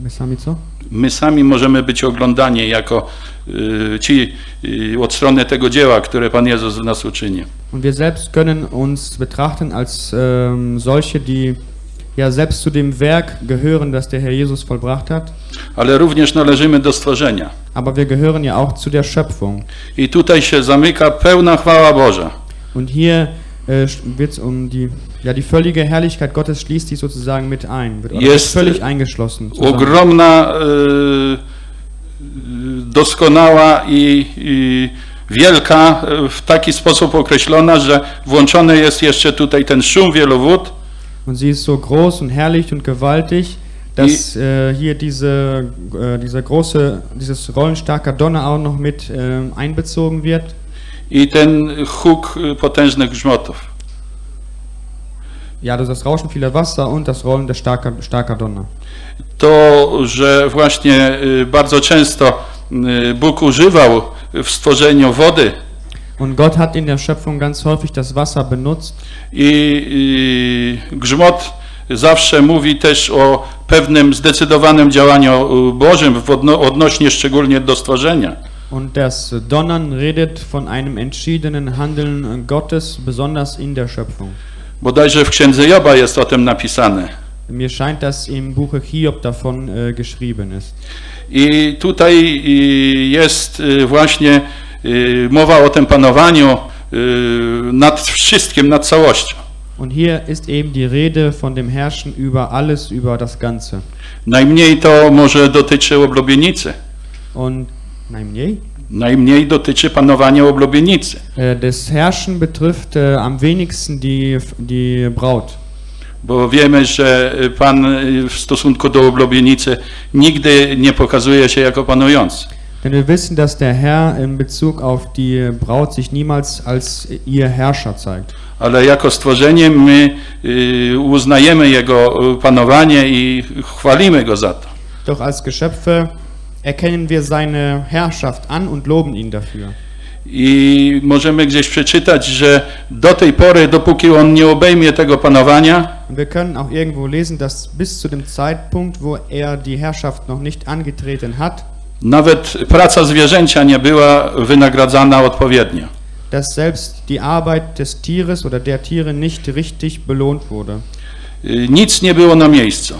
My sami co? My sami możemy być oglądani jako y, ci y, od strony tego dzieła, które Pan Jezus w nas uczynił. Und wir selbst können uns betrachten als ähm, solche, die ja selbst zu dem Werk gehören, das der Herr Jesus vollbracht hat. Ale również należymy do stworzenia. Aber wir gehören ja auch zu der Schöpfung. I tutaj się zamyka pełna chwała Boża. Und hier äh, wird es um die, ja, die völlige Herrlichkeit Gottes schließt die sozusagen mit ein. Wird, Jest völlig eingeschlossen. zusammen. ogromna, y, doskonała i, i wielka, y, w taki sposób określona, że włączony jest jeszcze tutaj ten szum wielu wód. Und sie ist so groß und herrlich und gewaltig, dass äh, hier diese, äh, dieser große, dieses rollenstarker Donner auch noch mit äh, einbezogen wird. i ten huk potężnych grzmotów. Ja, das, das Rauschen vieler Wasser und das Rollen der starker, starker Donner. To, że właśnie y, bardzo często y, Bóg używał w stworzeniu wody Und Gott hat in der Schöpfung ganz häufig das Wasser benutzt. i y, grzmot zawsze mówi też o pewnym zdecydowanym działaniu Bożym w odno, odnośnie szczególnie do stworzenia. Und das Donnern redet von einem entschiedenen Handeln Gottes, besonders in der Schöpfung. Bodajże w Księdze Joba jest o tym napisane. Mir scheint, dass im Buche Hiob davon äh, geschrieben ist. I tutaj y, jest y, właśnie y, mowa o tym panowaniu nad wszystkim, nad całością. Und hier ist eben die Rede von dem Herrschen über alles, über das Ganze. Najmniej to może dotyczy oblubienicy. Und najmniej? Najmniej dotyczy panowania oblubienicy. Äh, das Herrschen betrifft äh, am wenigsten die, die Braut. Bo wiemy, że Pan y, w stosunku do oblubienicy nigdy nie pokazuje się jako panujący. Denn wir wissen, dass der Herr in Bezug auf die Braut sich niemals als ihr Herrscher zeigt. Ale jako stworzenie my y, uznajemy Jego y, panowanie i chwalimy Go za to. Doch als Geschöpfe erkennen wir seine Herrschaft an und loben ihn dafür. I możemy gdzieś przeczytać, że do tej pory, dopóki On nie obejmie tego panowania, wir können auch irgendwo lesen, dass bis zu dem Zeitpunkt, wo er die Herrschaft noch nicht angetreten hat, nawet praca zwierzęcia nie była wynagradzana odpowiednio. dass selbst die Arbeit des Tieres oder der Tiere nicht richtig belohnt wurde. Y, Nic nie było na miejscu.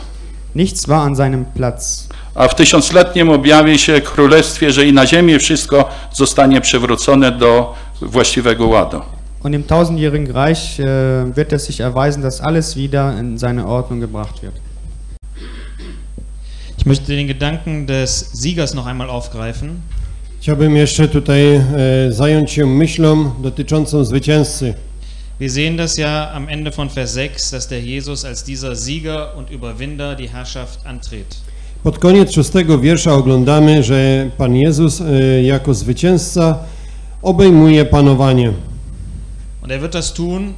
Nichts war an seinem Platz. A w tysiącletnim objawi się królestwie, że i na ziemi wszystko zostanie przywrócone do właściwego ładu. Und im tausendjährigen Reich äh, wird es sich erweisen, dass alles wieder in seine Ordnung gebracht wird. Ich möchte den Gedanken des Siegers noch einmal aufgreifen. Chciałbym jeszcze tutaj e, zająć się myślą dotyczącą zwycięzcy. Wir sehen das ja am Ende von Vers 6, dass der Jesus als dieser Sieger und Überwinder die Herrschaft antritt. Pod koniec szóstego wiersza oglądamy, że Pan Jezus e, jako zwycięzca obejmuje panowanie. Und er wird das tun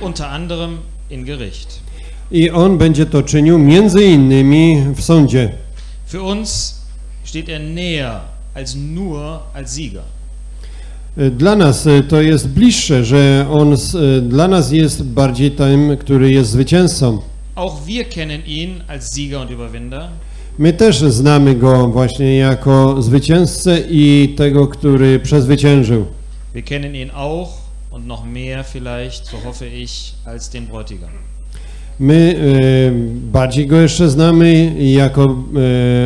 unter anderem in Gericht. I On będzie to czynił między innymi w sądzie. Für uns steht er näher als nur als Sieger. E, Dla nas e, to jest bliższe, że On dla nas jest bardziej tym, który jest zwycięzcą. Auch wir kennen ihn als Sieger und Überwinder. My też znamy Go właśnie jako zwycięzcę i tego, który przezwyciężył. Wir kennen ihn auch und noch mehr vielleicht, so hoffe ich, als den Bräutigam. My e, bardziej Go jeszcze znamy jako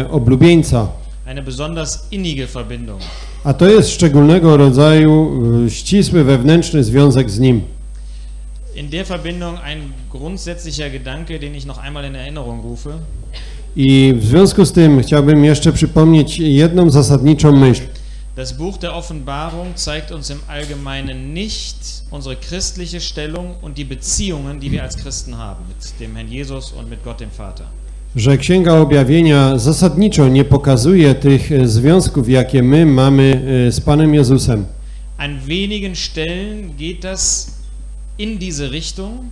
e, oblubieńca. Eine besonders innige Verbindung. A to jest szczególnego rodzaju e, ścisły wewnętrzny związek z Nim. In der Verbindung ein grundsätzlicher Gedanke, den ich noch einmal in Erinnerung rufe. I w związku z tym chciałbym jeszcze przypomnieć jedną zasadniczą myśl. Das Buch der Offenbarung zeigt uns im Allgemeinen nicht unsere christliche Stellung und die Beziehungen, die wir als Christen haben mit dem Herrn Jesus und mit Gott dem Vater. Że Księga Objawienia zasadniczo nie pokazuje tych e, związków, jakie my mamy e, z Panem Jezusem. An wenigen Stellen geht das in diese Richtung,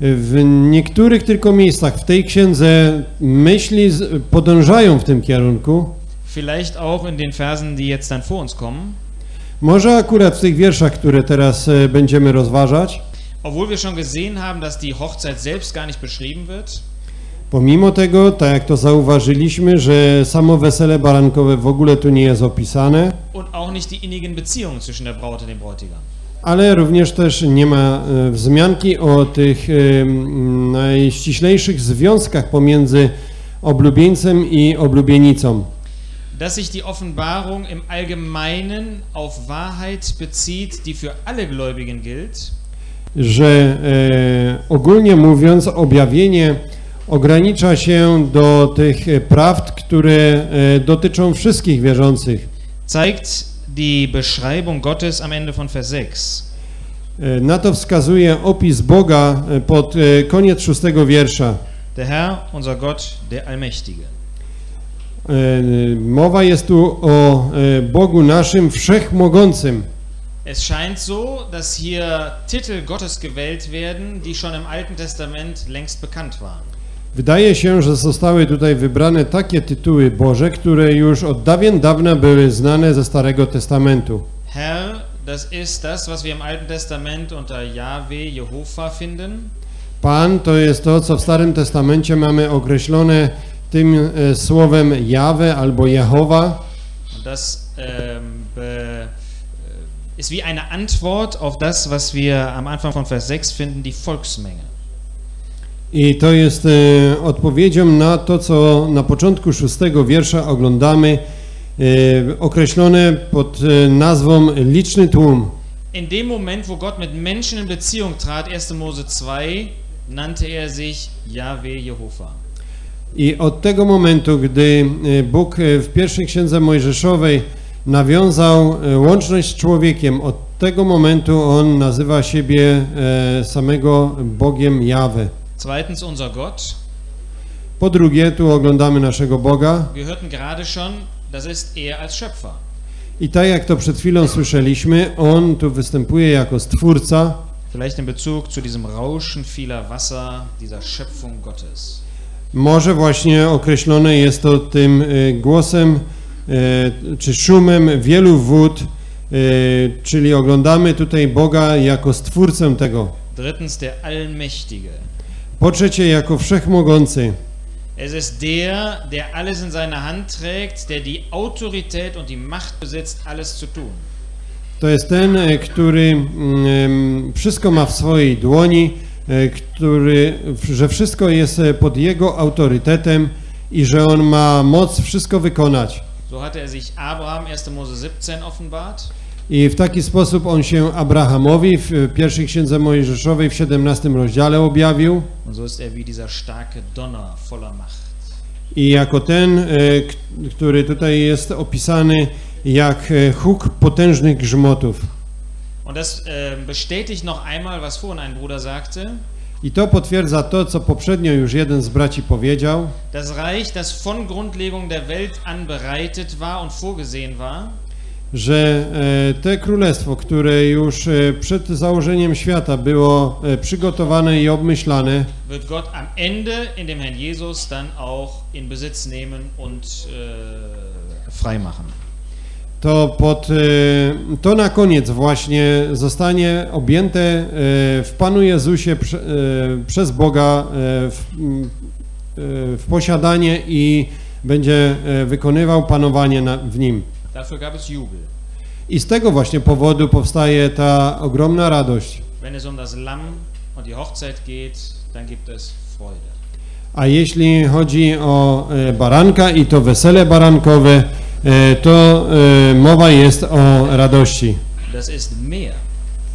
W niektórych tylko miejscach w tej księdze myśli podążają w tym kierunku. vielleicht auch in den Versen, die jetzt dann vor uns kommen. Może akurat w tych wierszach, które teraz e, będziemy rozważać, Obwohl wir schon gesehen haben, dass die Hochzeit selbst gar nicht beschrieben wird, pomimo tego, tak jak to zauważyliśmy, że samo wesele barankowe w ogóle tu nie jest opisane, und auch nicht die innigen Beziehungen zwischen der Braut und dem Bräutigam. Ale również też nie ma e, wzmianki o tych e, najściślejszych związkach pomiędzy oblubieńcem i oblubienicą. Dass sich die Offenbarung im Allgemeinen auf Wahrheit bezieht, die für alle Gläubigen gilt, że e, ogólnie mówiąc objawienie ogranicza się do tych e, prawd, które e, dotyczą wszystkich wierzących. zeigt die Beschreibung Gottes am Ende von Vers 6. E, Na to wskazuje opis Boga e, pod e, koniec szóstego wiersza. Der Herr, unser Gott, der Allmächtige. Mowa jest tu o Bogu naszym wszechmogącym. Es scheint so, dass hier Titel Gottes gewählt werden, die schon im Alten Testament längst bekannt waren. Wydaje się, że zostały tutaj wybrane takie tytuły Boże, które już od dawien dawna były znane ze Starego Testamentu. Herr, das ist das, was wir im Alten Testament unter Yahweh, Jehova finden. Pan to jest to, co w Starym Testamencie mamy określone tym e, słowem Jawe albo Jehowa. Das ähm, äh, ist wie eine Antwort auf das, was wir am Anfang von Vers 6 finden, die Volksmenge. I to jest e, odpowiedzią na to, co na początku szóstego wiersza oglądamy, e, określone pod e, nazwą liczny tłum. In dem Moment, wo Gott mit Menschen in Beziehung trat, 1. Mose 2, nannte er sich Yahweh Jehova. I od tego momentu, gdy Bóg w pierwszej księdze Mojżeszowej nawiązał łączność z człowiekiem, od tego momentu on nazywa siebie samego Bogiem Jawe. Zweitens unser Gott. Po drugie, tu oglądamy naszego Boga Wir hörten gerade schon, das ist er als Schöpfer. i tak jak to przed chwilą słyszeliśmy, on tu występuje jako stwórca, Vielleicht in Bezug zu diesem Rauschen vieler Wasser, dieser Schöpfung Gottes. Może właśnie określone jest to tym e, głosem e, czy szumem wielu wód, e, czyli oglądamy tutaj Boga jako stwórcę tego. Drittens der Allmächtige. Po trzecie, jako wszechmogący. Es ist der, der alles in seiner Hand trägt, der die Autorität und die Macht besitzt, alles zu tun. To jest ten, e, który mm, wszystko ma w swojej dłoni, e, który, że wszystko jest e, pod jego autorytetem i że on ma moc wszystko wykonać. So hatte er sich Abraham 1. Mose 17 offenbart. I w taki sposób on się Abrahamowi w pierwszej księdze Mojżeszowej w 17 rozdziale objawił. Er. I jako ten, e, który tutaj jest opisany jak e, huk potężnych grzmotów. Sagte. I to potwierdza to, co poprzednio już jeden z braci powiedział, Das Reich, das von Grundlegung der Welt an bereitet war und vorgesehen war, że e, te królestwo, które już e, przed założeniem świata było e, przygotowane i obmyślane, wird Gott am Ende in dem Herrn Jesus dann auch in Besitz nehmen und äh, freimachen. to pod, to na koniec właśnie zostanie objęte w Panu Jezusie prze, przez Boga w, w posiadanie i będzie wykonywał panowanie w nim. Dafür gab es Jubel. I z tego właśnie powodu powstaje ta ogromna radość. Wenn es um das Lamm und die Hochzeit geht, dann gibt es Freude. A jeśli chodzi o e, baranka i to wesele barankowe, e, to e, mowa jest o radości. Das ist mehr.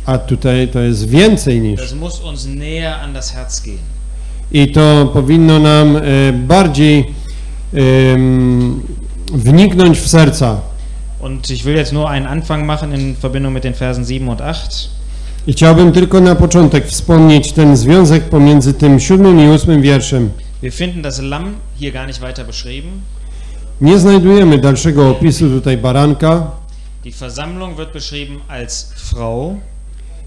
A tutaj to jest więcej niż. Das muss uns näher an das Herz gehen. I to powinno nam bardziej em, wniknąć w serca. Und ich will jetzt nur einen Anfang machen in Verbindung mit den Versen 7 und 8. I chciałbym tylko na początek wspomnieć ten związek pomiędzy tym siódmym i ósmym wierszem. Wir finden das Lamm hier gar nicht weiter beschrieben. Nie znajdujemy dalszego opisu tutaj baranka. Die Versammlung wird beschrieben als Frau.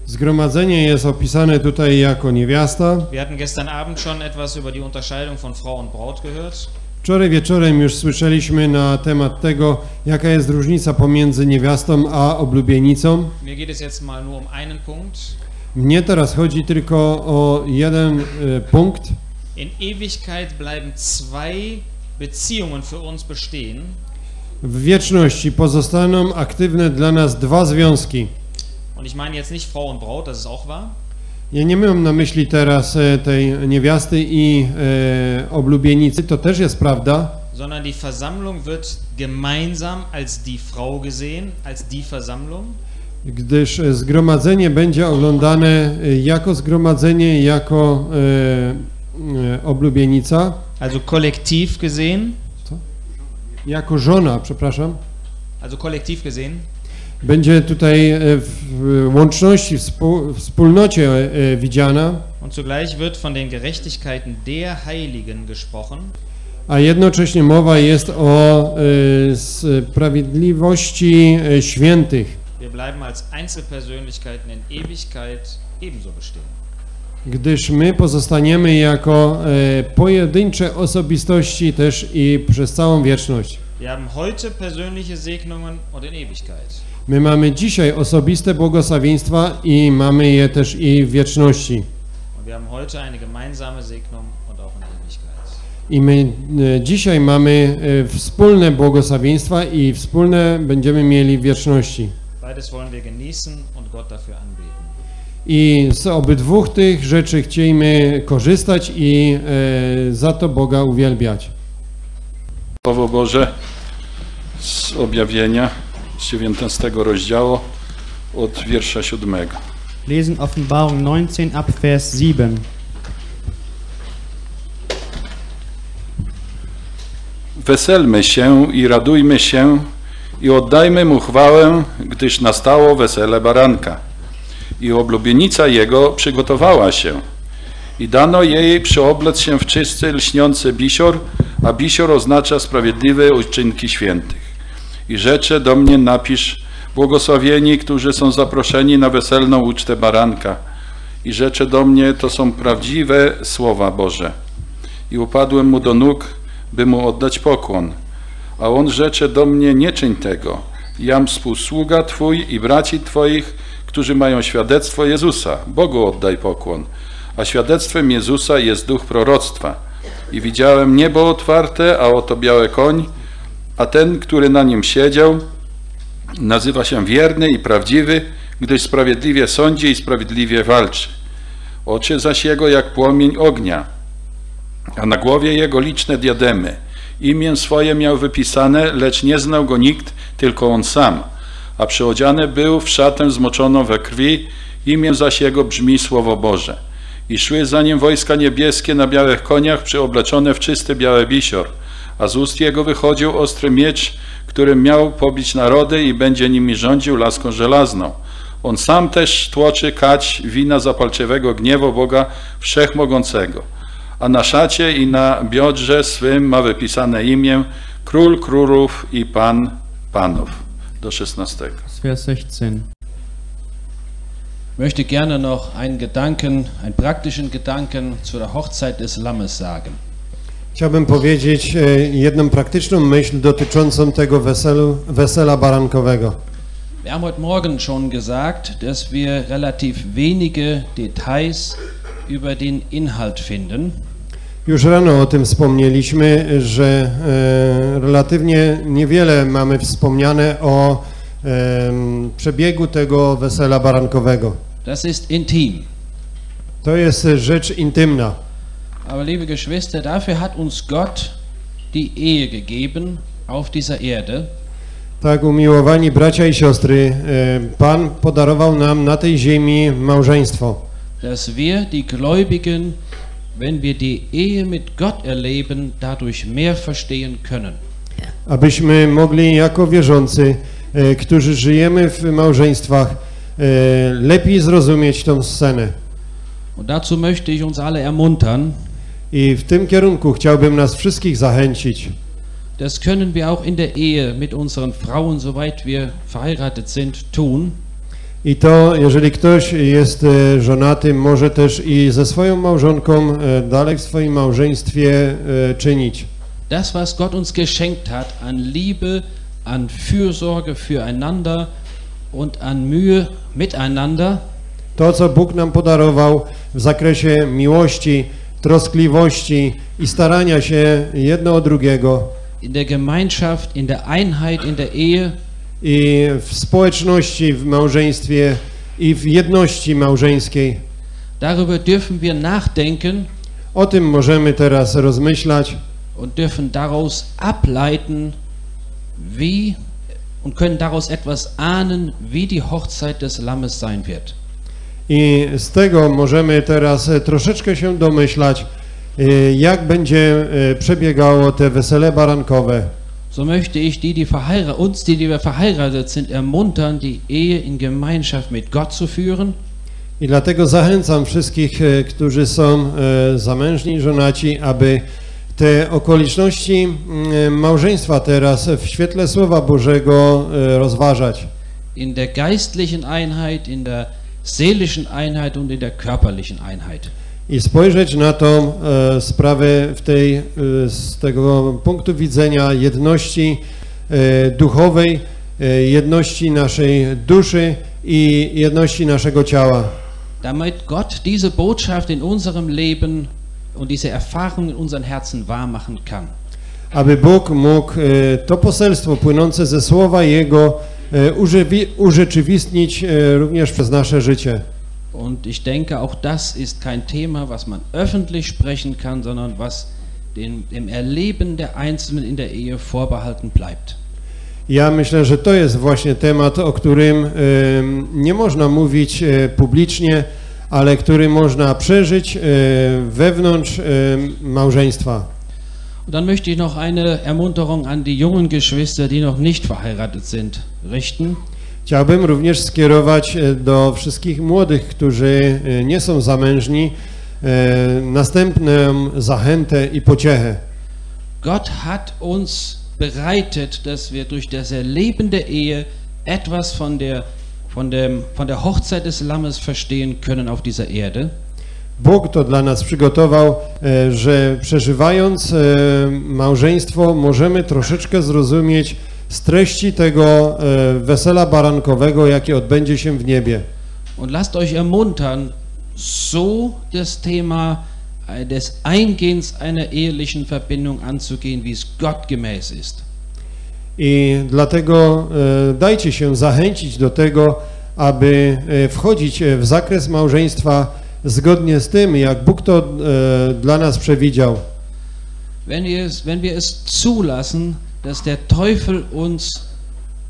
Zgromadzenie jest opisane tutaj jako niewiasta. Wir hatten gestern Abend schon etwas über die Unterscheidung von Frau und Braut gehört. Wczoraj wieczorem już słyszeliśmy na temat tego, jaka jest różnica pomiędzy niewiastą a oblubienicą. Um. Mnie teraz chodzi tylko o jeden e, punkt. In Ewigkeit bleiben zwei Beziehungen für uns bestehen. W wieczności pozostaną aktywne dla nas dwa związki. Und ich meine jetzt nicht Frau und Braut, das ist auch wahr. Ja nie mam na myśli teraz e, tej niewiasty i e, oblubienicy, to też jest prawda, sondern die Versammlung wird gemeinsam als die Frau gesehen, als die Versammlung. gdyż e, zgromadzenie będzie oglądane e, jako zgromadzenie, jako e, e, oblubienica, Also kollektiv gesehen. jako żona, przepraszam. Also kollektiv gesehen. Będzie tutaj e, w łączności, współ, wspólnocie e, widziana, Und zugleich wird von den Gerechtigkeiten der Heiligen gesprochen. a jednocześnie mowa jest o e, sprawiedliwości świętych, Wir bleiben als Einzelpersönlichkeiten in Ewigkeit ebenso bestehen. gdyż my pozostaniemy jako pojedyncze osobistości też i przez całą wieczność. Wir haben heute persönliche Segnungen und in Ewigkeit. My mamy dzisiaj osobiste błogosławieństwa i mamy je też i w wieczności. Und wir haben heute eine gemeinsame Segnung und auch in Ewigkeit. I my e, dzisiaj mamy e, wspólne błogosławieństwa i wspólne będziemy mieli w wieczności. Beides wollen wir genießen und Gott dafür anbeten. I z obydwu tych rzeczy chcielibyśmy korzystać i e, za to Boga uwielbiać. Słowo Boże z objawienia z 19 rozdziału od wiersza 7. Lesen Offenbarung 19 ab Vers 7. Weselmy się i radujmy się i oddajmy mu chwałę, gdyż nastało wesele baranka. I oblubienica jego przygotowała się. I dano jej przyoblec się w czysty, lśniący bisior, a bisior oznacza sprawiedliwe uczynki świętych. I rzecze do mnie napisz, błogosławieni, którzy są zaproszeni na weselną ucztę baranka. I rzecze do mnie to są prawdziwe słowa Boże. I upadłem mu do nóg, by mu oddać pokłon. A on rzecze do mnie, nie czyń tego. Jam współsługa Twój i braci Twoich, którzy mają świadectwo Jezusa. Bogu oddaj pokłon. A świadectwem Jezusa jest duch proroctwa. I widziałem niebo otwarte, a oto biały koń, a ten, który na nim siedział, nazywa się wierny i prawdziwy, gdyż sprawiedliwie sądzi i sprawiedliwie walczy. Oczy zaś jego jak płomień ognia, a na głowie jego liczne diademy. Imię swoje miał wypisane, lecz nie znał go nikt, tylko on sam. a przyodziany był w szatę zmoczoną we krwi, imię zaś jego brzmi Słowo Boże. I szły za nim wojska niebieskie na białych koniach, przyobleczone w czysty białe bisior, a z ust jego wychodził ostry miecz, którym miał pobić narody i będzie nimi rządził laską żelazną. On sam też tłoczy kać wina zapalczywego gniewu Boga Wszechmogącego. A na szacie i na biodrze swym ma wypisane imię Król Królów i Pan Panów. Do 16. Das Vers 16. möchte gerne noch einen Gedanken, einen praktischen Gedanken zu der Hochzeit des Lammes sagen. Chciałbym powiedzieć e, jedną praktyczną myśl dotyczącą tego weselu, wesela barankowego. Wir haben heute Morgen schon gesagt, dass wir relativ wenige Details über den Inhalt finden. Już rano o tym wspomnieliśmy, że e, relatywnie niewiele mamy wspomniane o em, przebiegu tego wesela barankowego. Das ist intim. To jest rzecz intymna. Aber liebe Geschwister, dafür hat uns Gott die Ehe gegeben auf dieser Erde. Tak, umiłowani bracia i siostry, e, Pan podarował nam na tej ziemi małżeństwo. dass wir, die Gläubigen, wenn wir die Ehe mit Gott erleben, dadurch mehr verstehen können. abyśmy mogli jako wierzący, e, którzy żyjemy w małżeństwach, e, lepiej zrozumieć tą scenę. Und dazu möchte ich uns alle ermuntern, I w tym kierunku chciałbym nas wszystkich zachęcić. das können wir auch in der Ehe mit unseren Frauen, soweit wir verheiratet sind, tun. I to, jeżeli ktoś jest e, żonaty, może też i ze swoją małżonką e, dalej w swoim małżeństwie e, czynić. Das, was Gott uns geschenkt hat an Liebe, an Fürsorge füreinander und an Mühe miteinander, To, co Bóg nam podarował w zakresie miłości, troskliwości i starania się jedno o drugiego in der Gemeinschaft, in der Einheit in der Ehe, i w społeczności, w małżeństwie i w jedności małżeńskiej. darüber dürfen wir nachdenken O tym możemy teraz rozmyślać und dürfen daraus ableiten, wie und können daraus etwas ahnen, wie die Hochzeit des Lammes sein wird. I z tego możemy teraz e, troszeczkę się domyślać, e, jak będzie e, przebiegało te wesele barankowe. So möchte ich die, die verheiratet, uns, die, die wir verheiratet sind, ermuntern, die Ehe in Gemeinschaft mit Gott zu führen I dlatego zachęcam wszystkich, którzy są zamężni żonaci, aby te okoliczności mm, małżeństwa teraz w świetle Słowa Bożego rozważać. in der geistlichen Einheit, in der seelischen Einheit und in der körperlichen Einheit. I spojrzeć na tą e, sprawę w tej, e, z tego punktu widzenia jedności e, duchowej, e, jedności naszej duszy i jedności naszego ciała. Damit Gott diese Botschaft in unserem Leben und diese Erfahrung in unseren Herzen wahr machen kann. aby Bóg mógł e, to poselstwo płynące ze słowa Jego urzeczywistnić e, również przez nasze życie. Und ich denke, auch das ist kein Thema, was man öffentlich sprechen kann, sondern was dem, dem Erleben der Einzelnen in der Ehe vorbehalten bleibt. Ja myślę, że to jest właśnie temat, o którym e, nie można mówić e, publicznie, ale który można przeżyć e, wewnątrz e, małżeństwa. Und dann möchte ich noch eine Ermunterung an die jungen Geschwister, die noch nicht verheiratet sind, richten. Chciałbym również skierować e, do wszystkich młodych, którzy e, nie są zamężni, e, następną zachętę i pociechę. Gott hat uns bereitet, dass wir durch das Erleben der Ehe etwas von der, von, dem, von der Hochzeit des Lammes verstehen können auf dieser Erde. Bóg to dla nas przygotował, e, że przeżywając e, małżeństwo możemy troszeczkę zrozumieć z treści tego e, wesela barankowego, jakie odbędzie się w niebie. Und lasst euch ermuntern, so das Thema äh, des Eingehens einer ehelichen Verbindung anzugehen, wie es Gott gemäß ist. I dlatego dajcie się zachęcić do tego, aby wchodzić w zakres małżeństwa zgodnie z tym, jak Bóg to e, dla nas przewidział. Wenn wir, es, wenn wir es zulassen, dass der Teufel uns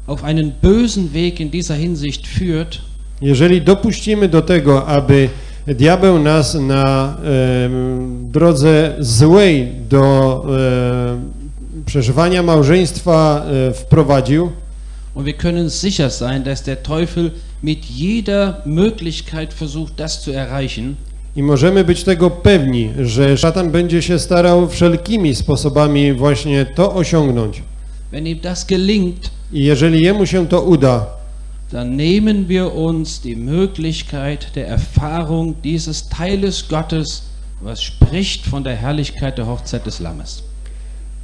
auf einen bösen Weg in dieser Hinsicht führt, Jeżeli dopuścimy do tego, aby diabeł nas na em, drodze złej do em, przeżywania małżeństwa e, wprowadził, und wir können sicher sein, dass der Teufel mit jeder Möglichkeit versucht, das zu erreichen, I możemy być tego pewni, że szatan będzie się starał wszelkimi sposobami właśnie to osiągnąć. wenn ihm das gelingt, I jeżeli jemu się to uda, dann nehmen wir uns die Möglichkeit der Erfahrung dieses Teiles Gottes, was spricht von der Herrlichkeit der Hochzeit des Lammes.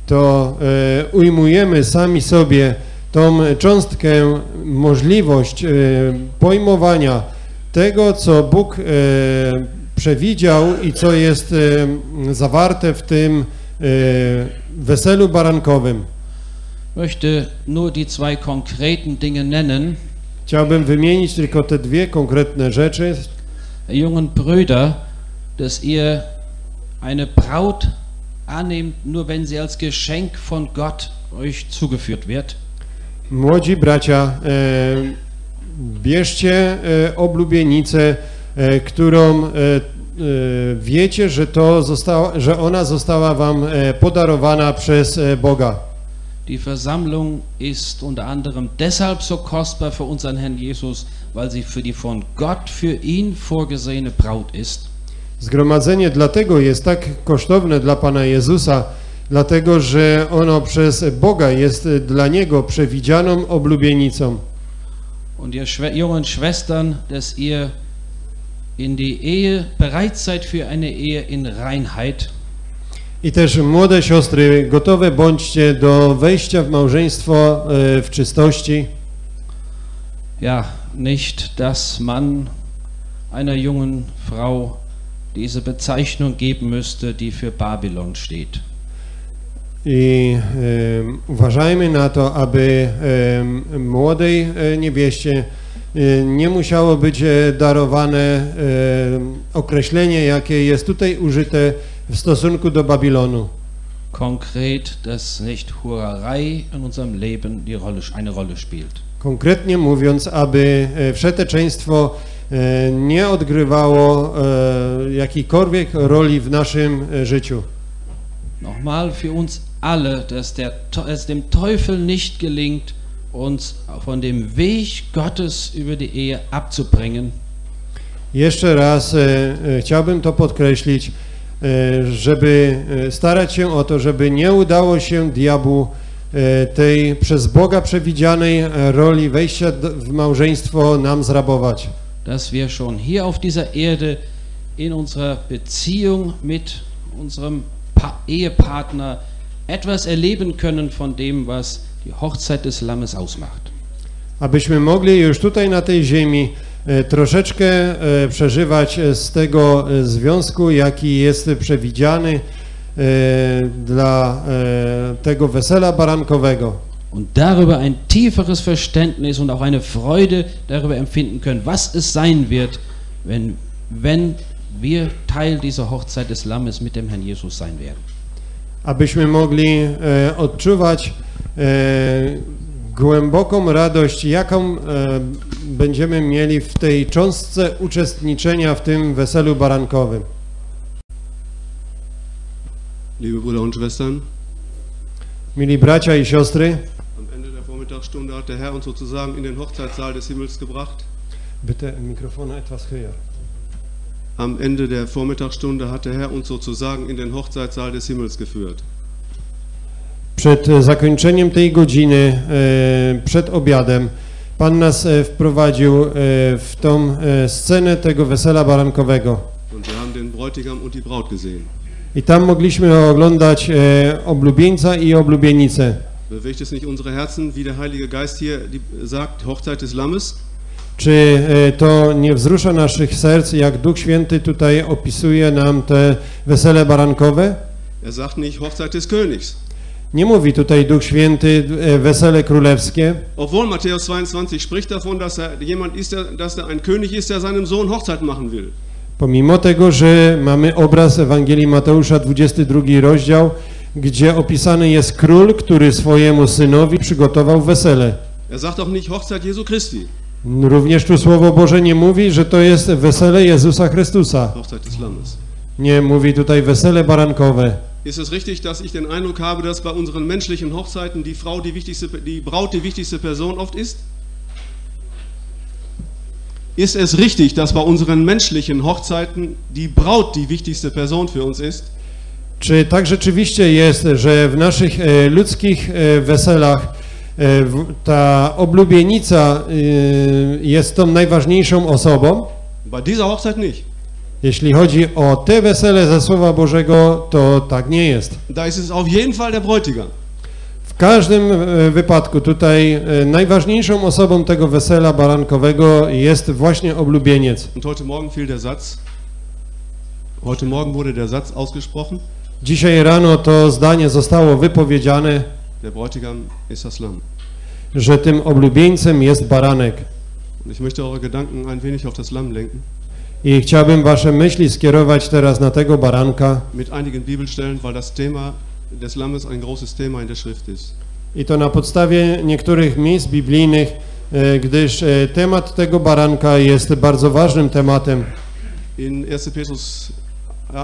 to e, ujmujemy sami sobie tą cząstkę, możliwość e, pojmowania tego, co Bóg e, przewidział i co jest e, zawarte w tym weselu barankowym. Möchte nur die zwei konkreten Dinge nennen. Chciałbym wymienić tylko te dwie konkretne rzeczy. Jungen Brüder, dass ihr eine Braut annehmt, nur wenn sie als Geschenk von Gott euch zugeführt wird. Młodzi bracia, e, bierzcie e, oblubienicę, e, którą wiecie, że, to została, że ona została wam podarowana przez Boga. Die Versammlung ist unter anderem deshalb so kostbar für unseren Herrn Jesus, weil sie für die von Gott für ihn vorgesehene Braut ist. Zgromadzenie dlatego jest tak kosztowne dla Pana Jezusa, dlatego że ono przez Boga jest dla Niego przewidzianą oblubienicą. Und ihr jungen Schwestern, dass ihr in die Ehe bereit seid für eine Ehe in Reinheit. I też młode siostry, gotowe bądźcie do wejścia w małżeństwo e, w czystości. Ja, nicht, dass man einer jungen Frau diese Bezeichnung geben müsste, die für Babylon steht. I uważajmy na to, aby młodej e, niewieście e, nie musiało być e, darowane określenie, jakie jest tutaj użyte w stosunku do Babilonu. Konkret, dass nicht Hurerei in unserem Leben die Rolle, eine Rolle spielt. Konkretnie mówiąc, aby wszeteczeństwo nie odgrywało jakiejkolwiek roli w naszym życiu. Nochmal für uns alle, dass, der, es dem Teufel nicht gelingt, uns von dem Weg Gottes über die Ehe abzubringen. Jeszcze raz e, e, chciałbym to podkreślić, e, żeby e, starać się o to, żeby nie udało się diabłu e, tej przez Boga przewidzianej e, roli wejścia w małżeństwo nam zrabować. dass wir schon hier auf dieser Erde in unserer Beziehung mit unserem pa Ehepartner etwas erleben können von dem, was die Hochzeit des Lammes ausmacht. abyśmy mogli już tutaj na tej ziemi e, troszeczkę e, przeżywać z tego e, związku, jaki jest przewidziany dla tego wesela barankowego. Und darüber ein tieferes Verständnis und auch eine Freude darüber empfinden können, was es sein wird, wenn, wenn wir Teil dieser Hochzeit des Lammes mit dem Herrn Jesus sein werden. abyśmy mogli e, odczuwać e, głęboką radość, jaką e, będziemy mieli w tej cząstce uczestniczenia w tym weselu barankowym. Liebe Brüder und Schwestern, Mili bracia i siostry, am Ende der Vormittagsstunde hat der Herr uns sozusagen in den Hochzeitssaal des Himmels gebracht. bitte Mikrofon etwas höher. Am Ende der Vormittagsstunde hat der Herr uns sozusagen in den Hochzeitssaal des Himmels geführt. Przed e, zakończeniem tej godziny, e, przed obiadem, Pan nas e, wprowadził w tą scenę tego wesela barankowego. Und wir haben den Bräutigam und die Braut gesehen. I tam mogliśmy oglądać oblubieńca i oblubienicę. Bewegt es nicht unsere Herzen, wie der Heilige Geist hier die- sagt, Hochzeit des Lammes? Czy e, to nie wzrusza naszych serc, jak Duch Święty tutaj opisuje nam te wesele barankowe? Er sagt nicht Hochzeit des Königs. Nie mówi tutaj Duch Święty e, wesele królewskie, Obwohl Matthäus 22 spricht davon, dass er jemand ist, der, dass er ein König ist, der seinem Sohn Hochzeit machen will. pomimo tego, że mamy obraz Ewangelii Mateusza 22 rozdział, gdzie opisany jest król, który swojemu synowi przygotował wesele. Er sagt auch nicht Hochzeit Jesu Christi, Również tu Słowo Boże nie mówi, że to jest wesele Jezusa Chrystusa. Nie, mówi tutaj wesele barankowe. Ist es richtig, dass ich den Eindruck habe, dass bei unseren menschlichen Hochzeiten die Frau die wichtigste, die Braut die wichtigste Person oft ist? Ist es richtig, dass bei unseren menschlichen Hochzeiten die Braut die wichtigste Person für uns ist? Czy tak rzeczywiście jest, że w naszych e, ludzkich e, weselach ta oblubienica e, jest tą najważniejszą osobą? Bei dieser Hochzeit nicht. Jeśli chodzi o te wesele ze Słowa Bożego, to tak nie jest. Da ist es auf jeden Fall der Bräutigam. W każdym e, wypadku tutaj e, najważniejszą osobą tego wesela barankowego jest właśnie oblubieniec. Und heute Morgen fiel der Satz, heute Morgen wurde der Satz ausgesprochen, Dzisiaj rano to zdanie zostało wypowiedziane, der Bräutigam ist das Lamm. że tym oblubieńcem jest baranek. Und ich möchte eure Gedanken ein wenig auf das Lamm lenken, I chciałbym wasze myśli skierować teraz na tego baranka mit einigen Bibelstellen, weil das Thema des Lammes ein großes Thema in der Schrift ist. i to na podstawie niektórych miejsc biblijnych, e, gdyż e, temat tego baranka jest bardzo ważnym tematem. In 1. Petrus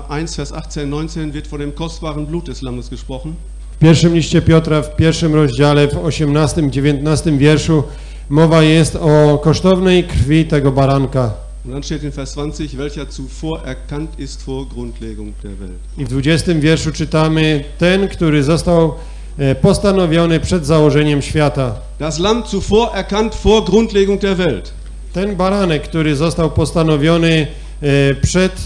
1, Vers 18-19 wird von dem kostbaren Blut des Lammes gesprochen. W pierwszym liście Piotra, w pierwszym rozdziale, w 18-19 wierszu mowa jest o kosztownej krwi tego baranka. Und dann steht in Vers 20, welcher zuvor erkannt ist vor Grundlegung der Welt. I w 20 wierszu czytamy, ten, który został e, postanowiony przed założeniem świata. Das Lamm zuvor erkannt vor Grundlegung der Welt. Ten baranek, który został postanowiony e, przed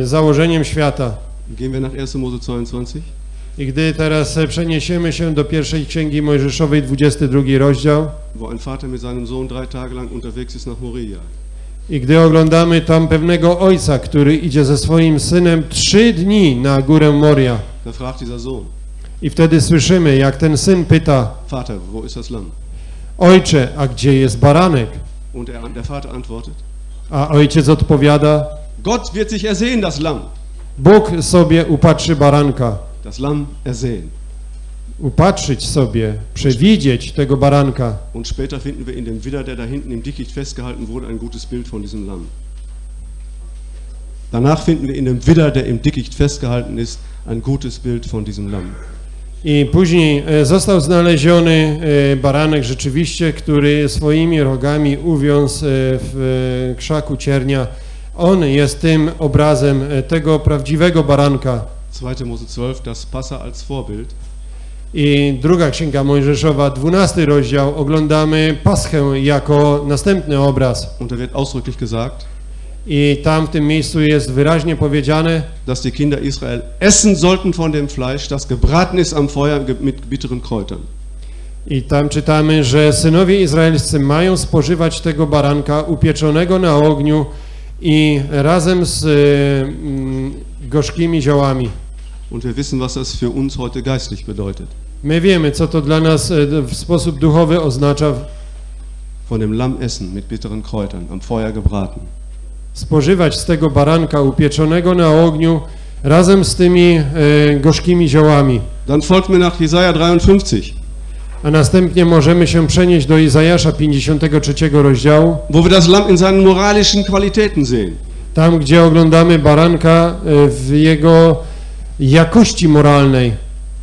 e, założeniem świata. Gehen wir nach 1. Mose 22. I gdy teraz e, przeniesiemy się do pierwszej księgi Mojżeszowej, 22 rozdział, wo ein Vater mit seinem Sohn drei Tage lang unterwegs ist nach Moria. i gdy oglądamy tam pewnego ojca, który idzie ze swoim synem trzy dni na górę Moria, Da fragt dieser Sohn, i wtedy słyszymy, jak ten syn pyta, Vater, wo ist das Lamm? ojcze, a gdzie jest baranek? Und er, der Vater antwortet, A ojciec odpowiada, Gott wird sich ersehen, das Lamm. Bóg sobie upatrzy baranka. Das Lamm ersehen. Upatrzyć sobie, przewidzieć tego baranka. Und später finden wir in dem Widder, der da hinten im Dickicht festgehalten wurde, ein gutes Bild von diesem Lamm. Danach finden wir in dem Widder, der im Dickicht festgehalten ist, ein gutes Bild von diesem Lamm. I później e, został znaleziony e, baranek rzeczywiście, który swoimi rogami uwiązł e, w krzaku ciernia. On jest tym obrazem tego prawdziwego baranka. 2. Mose 12, das Passa als Vorbild. I druga księga Mojżeszowa, 12 rozdział, oglądamy Paschę jako następny obraz. Und da wird ausdrücklich gesagt, I tam w tym miejscu jest wyraźnie powiedziane, dass die Kinder Israel essen sollten von dem Fleisch, das gebraten ist am Feuer mit bitteren Kräutern. i tam czytamy, że synowie izraelscy mają spożywać tego baranka upieczonego na ogniu i razem z e, mm, gorzkimi ziołami. Und wir wissen, was das für uns heute geistlich bedeutet. My wiemy, co to dla nas e, w sposób duchowy oznacza Von dem Lamm essen mit bitteren Kräutern, am Feuer gebraten. spożywać z tego baranka upieczonego na ogniu razem z tymi e, gorzkimi ziołami. Dann folgt mir nach Jesaja 53, A następnie możemy się przenieść do Izajasza 53 rozdziału, wo wir das Lamm in seinen moralischen Qualitäten sehen. tam gdzie oglądamy baranka e, w jego jakości moralnej.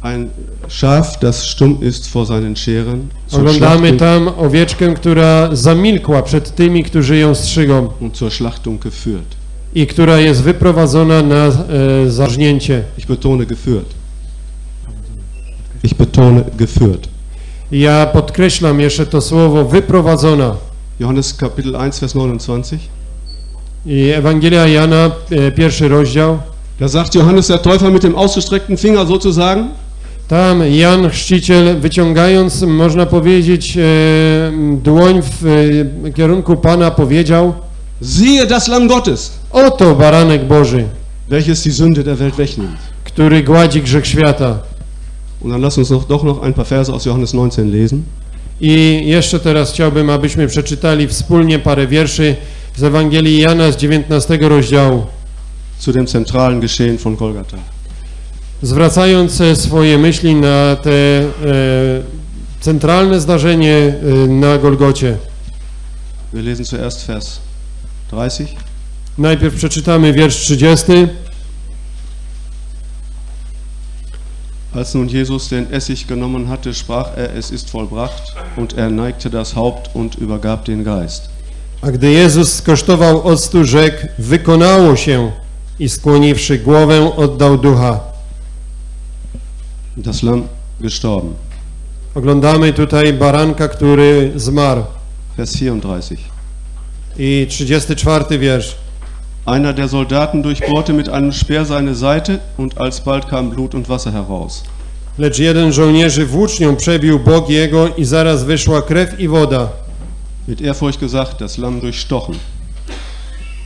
Ein Schaf, das stumm ist vor seinen Scheren, Oglądamy tam owieczkę, która zamilkła przed tymi, którzy ją strzygą und zur Schlachtung geführt. i która jest wyprowadzona na e, zarżnięcie. Ich betone geführt. Ich betone geführt. Ja podkreślam jeszcze to słowo wyprowadzona. Johannes Kapitel 1, Vers 29. I Ewangelia Jana, e, pierwszy rozdział. Da sagt Johannes der Täufer mit dem ausgestreckten Finger sozusagen, Tam Jan Chrzciciel wyciągając, można powiedzieć, e, dłoń w e, kierunku Pana powiedział siehe das Lamm Gottes, Oto baranek Boży, welches die Sünde der Welt wegnimmt. który gładzi grzech świata. Und dann lass uns noch, doch noch ein paar Verse aus Johannes 19 lesen. I jeszcze teraz chciałbym, abyśmy przeczytali wspólnie parę wierszy z Ewangelii Jana z 19 rozdziału. Zu dem zentralen Geschehen von Golgatha. Zwracając e, swoje myśli na te e, centralne zdarzenie y, na Golgocie. Wir lesen zuerst Vers 30. Najpierw przeczytamy wiersz 30. Als nun Jesus den Essig genommen hatte, sprach er, es ist vollbracht, und er neigte das Haupt und übergab den Geist. A gdy Jezus skosztował octu, rzekł, wykonało się i skłoniwszy głowę, oddał ducha. Das Lamm gestorben. Oglądamy tutaj baranka, który zmarł. Vers 34. I 34 wiersz. Einer der Soldaten durchbohrte mit einem Speer seine Seite und alsbald kam Blut und Wasser heraus. Lecz jeden żołnierzy włócznią przebił bok jego i zaraz wyszła krew i woda. Mit Ehrfurcht gesagt, das Lamm durchstochen.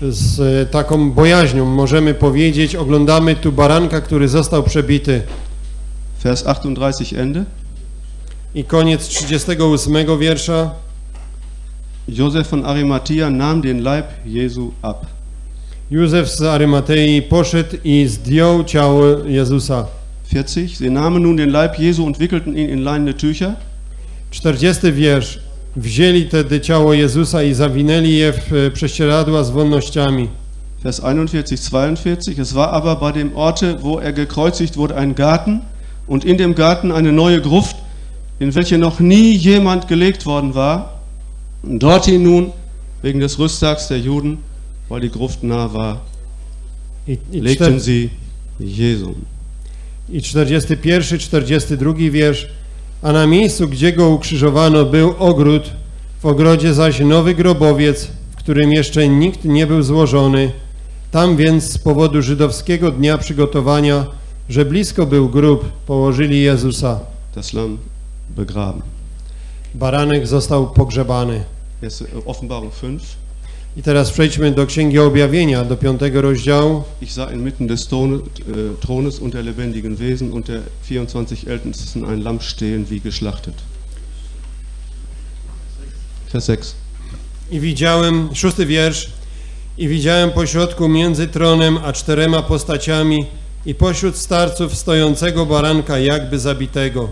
Z e, taką bojaźnią możemy powiedzieć, oglądamy tu baranka, który został przebity. Vers 38 Ende. I koniec 38 wiersza. Josef von Arimathea nahm den Leib Jesu ab. Józef z Arymatei poszedł i zdjął ciało Jezusa. 40. Sie nahmen nun den Leib Jesu und wickelten ihn in leinene Tücher. 40 wiersz. Wzięli tedy ciało Jezusa i zawinęli je w e, prześcieradła z wonnościami. Vers 41, 42. Es war aber bei dem Orte, wo er gekreuzigt wurde, ein Garten und in dem Garten eine neue Gruft, in welche noch nie jemand gelegt worden war. Und dorthin nun, wegen des Rüsttags der Juden, weil die Gruft nah war, legten sie Jesum. I 41, 42 wiersz. A na miejscu, gdzie go ukrzyżowano, był ogród, w ogrodzie zaś nowy grobowiec, w którym jeszcze nikt nie był złożony. Tam więc z powodu żydowskiego dnia przygotowania, że blisko był grób, położyli Jezusa. Das Lamm begraben. Baranek został pogrzebany. Erste Offenbarung 5. I teraz przejdźmy do Księgi Objawienia, do piątego rozdziału. Ich sah inmitten des äh, Thrones und der lebendigen Wesen und der 24 Ältesten ein Lamm stehen wie geschlachtet. Vers 6. I widziałem, szósty wiersz, i widziałem pośrodku między tronem a czterema postaciami i pośród starców stojącego baranka jakby zabitego.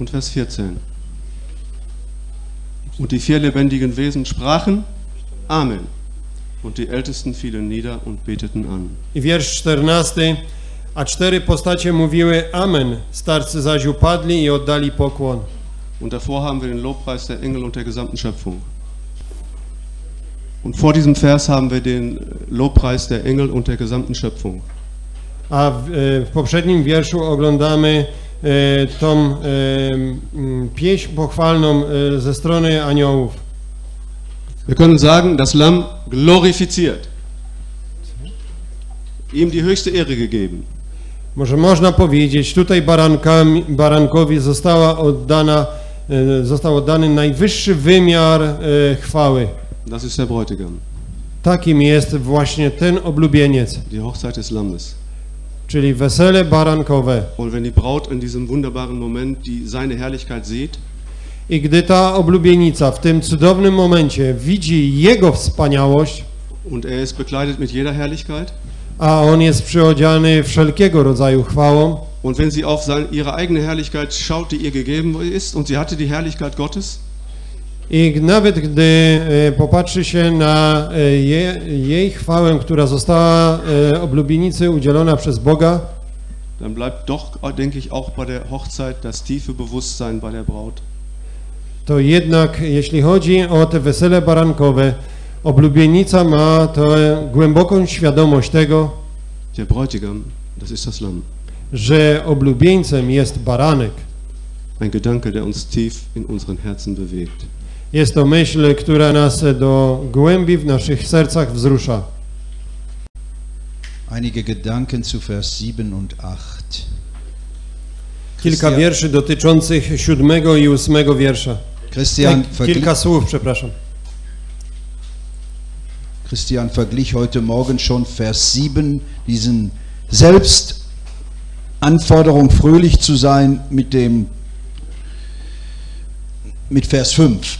Und Vers 14. Und die vier lebendigen Wesen sprachen Amen. Und die Ältesten fielen nieder und beteten an. I wiersz czternasty, a cztery postacie mówiły Amen, starcy zaś upadli i oddali pokłon. Und davor haben wir den Lobpreis der Engel und der gesamten Schöpfung. Und vor diesem Vers haben wir den Lobpreis der Engel und der gesamten Schöpfung. A w, e, w poprzednim wierszu oglądamy tą e, pieśń pochwalną e, ze strony aniołów. Wir können sagen, das Lamm glorifiziert. Ihm die höchste Ehre gegeben. Może można powiedzieć, tutaj barankowi została oddana, e, został oddany najwyższy wymiar e, chwały. Das ist der Bräutigam, Takim jest właśnie ten oblubieniec, die Hochzeit des Lammes. Czyli wesele barankowe. Und wenn die Braut in diesem wunderbaren Moment die seine Herrlichkeit sieht, I gdy ta oblubienica w tym cudownym momencie widzi jego wspaniałość, und er ist bekleidet mit jeder Herrlichkeit, a on jest przyodziany wszelkiego rodzaju chwałą, und wenn sie auf sein, ihre eigene Herrlichkeit schaut, die ihr gegeben ist, und sie hatte die Herrlichkeit Gottes, i nawet gdy e, popatrzy się na e, je, jej chwałę, która została e, oblubienicy udzielona przez Boga, dann bleibt doch, denke ich, auch bei der Hochzeit das tiefe Bewusstsein bei der Braut. to jednak jeśli chodzi o te wesele barankowe, oblubienica ma tę głęboką świadomość tego, Der Bräutigam, das ist das Lamm. że oblubieńcem jest baranek. Ein Gedanke, der uns tief in unseren Herzen bewegt. Jest to myśl, która nas do głębi w naszych sercach wzrusza. Einige Gedanken zu Vers 7 und 8. Kilka wierszy dotyczących siódmego i ósmego wiersza. Christian, kilka słów, przepraszam. Christian verglich heute Morgen schon Vers 7, diesen Selbstanforderung, fröhlich zu sein, mit dem mit Vers 5.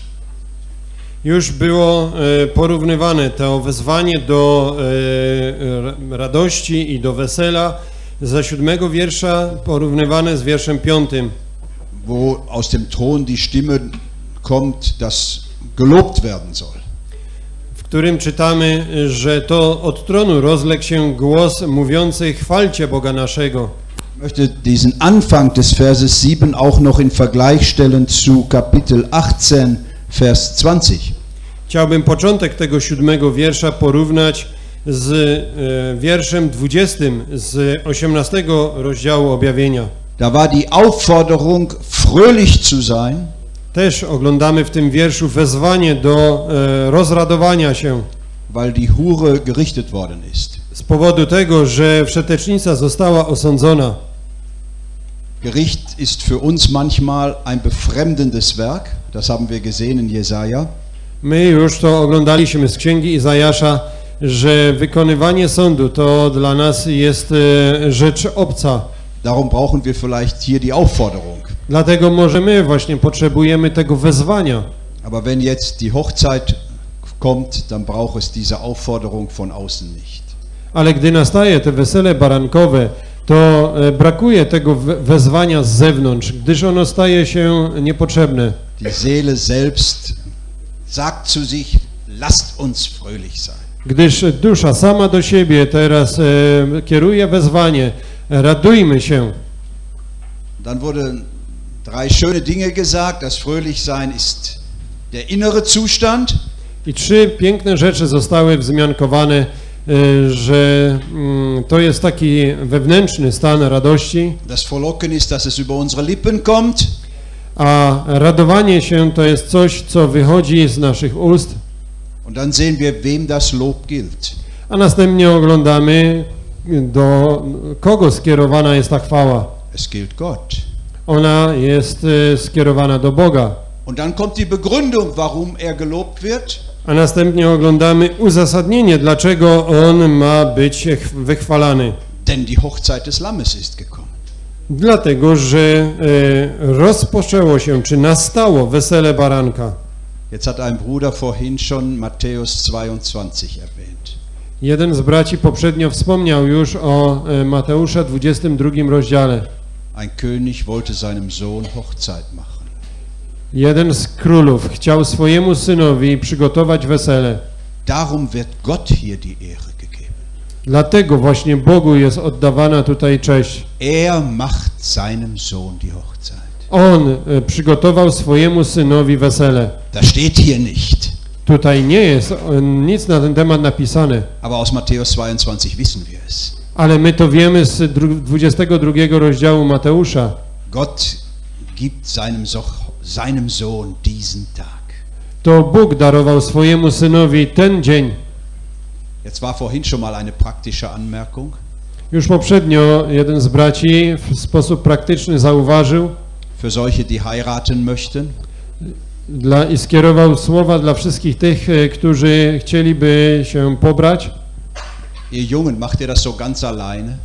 Już było e, porównywane to wezwanie do e, ra- radości i do wesela ze siódmego wiersza porównywane z wierszem piątym. wo aus dem Thron die Stimme kommt, dass gelobt werden soll. w którym czytamy, że to od tronu rozległ się głos mówiący chwalcie Boga naszego. Ich möchte diesen Anfang des Verses 7 auch noch in Vergleich stellen zu Kapitel 18, Vers 20. Chciałbym początek tego siódmego wiersza porównać z e, wierszem 20 z 18 rozdziału objawienia. Da war die Aufforderung, fröhlich zu sein, Też oglądamy w tym wierszu wezwanie do e, rozradowania się weil die Hure gerichtet worden ist. z powodu tego, że wszetecznica została osądzona. Gericht ist für uns manchmal ein befremdendes Werk, das haben wir gesehen in Jesaja. My już to oglądaliśmy z księgi Izajasza, że wykonywanie sądu to dla nas jest e, rzecz obca. Darum brauchen wir vielleicht hier die Aufforderung. Dlatego może my właśnie potrzebujemy tego wezwania. Aber wenn jetzt die Hochzeit kommt, dann braucht es diese Aufforderung von außen nicht. Ale gdy nastaje te wesele barankowe, to e, brakuje tego we- wezwania z zewnątrz, gdyż ono staje się niepotrzebne. Die Seele selbst sagt zu sich, lasst uns fröhlich sein. Gdyż dusza sama do siebie teraz e, kieruje wezwanie, radujmy się. Dann wurden drei schöne Dinge gesagt. Das Fröhlichsein ist der innere Zustand. I trzy piękne rzeczy zostały wzmiankowane, że mm, to jest taki wewnętrzny stan radości, Das Verlocken ist, dass es über unsere Lippen kommt. a radowanie się to jest coś, co wychodzi z naszych ust, Und dann sehen wir, wem das Lob gilt. a następnie oglądamy, do kogo skierowana jest ta chwała. Es gilt Gott. Ona jest e, skierowana do Boga. Und dann kommt die Begründung, warum er gelobt wird. A następnie oglądamy uzasadnienie, dlaczego on ma być ch- wychwalany. Denn die Hochzeit des Lammes ist gekommen. Dlatego, że e, rozpoczęło się, czy nastało wesele baranka. Jetzt hat ein Bruder vorhin schon Matthäus 22 erwähnt. Jeden z braci poprzednio wspomniał już o e, Mateusza 22 rozdziale. Ein König wollte seinem Sohn Hochzeit machen. Jeden z królów chciał swojemu synowi przygotować wesele. Darum wird Gott hier die Ehre gegeben. Dlatego właśnie Bogu jest oddawana tutaj cześć. Er macht seinem Sohn die Hochzeit. On e, przygotował swojemu synowi wesele. Steht hier nicht. Tutaj nie jest e, nic na ten temat napisane, Aber aus Matthäus 22 wissen wir es. ale my to wiemy z dru- 22 rozdziału Mateusza. Gott gibt seinem, so seinem Sohn diesen Tag. To Bóg darował swojemu synowi ten dzień. Jetzt war vorhin schon mal eine praktische Anmerkung. Już poprzednio jeden z braci w sposób praktyczny zauważył Für solche, die heiraten möchten. dla, i skierował słowa dla wszystkich tych, e, którzy chcieliby się pobrać. Ihr Jungen, macht ihr das so ganz alleine?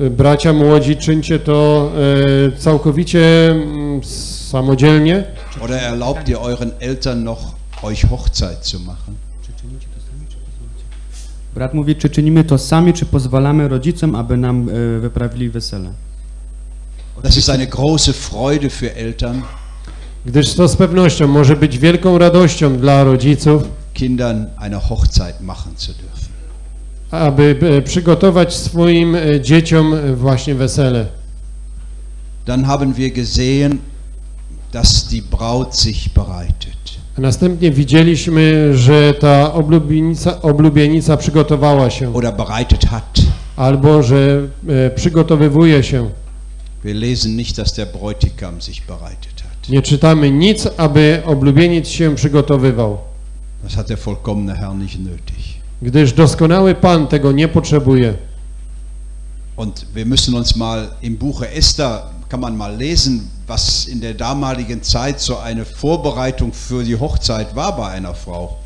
E, Bracia młodzi, czyńcie to e, całkowicie mm, samodzielnie. Oder erlaubt ihr euren Eltern noch, euch Hochzeit zu machen? Brat mówi, czy czynimy to sami, czy pozwalamy rodzicom, aby nam e, wyprawili wesele. Das ist eine große Freude für Eltern, Gdyż to z pewnością może być wielką radością dla rodziców, Kindern eine Hochzeit machen zu dürfen. Aby e, przygotować swoim e, dzieciom e, właśnie wesele. Dann haben wir gesehen, dass die Braut sich bereitet. A następnie widzieliśmy, że ta oblubienica, oblubienica przygotowała się, Oder bereitet hat. albo że przygotowywuje się. Wir lesen nicht, dass der Bräutigam sich bereitet hat. Nie czytamy nic, aby oblubieniec się przygotowywał, Das hat der vollkommene Herr nicht nötig. Gdyż doskonały Pan tego nie potrzebuje. Und wir müssen uns mal im Buche Esther, kann man mal lesen, was in der damaligen Zeit so eine Vorbereitung für die Hochzeit war bei einer Frau.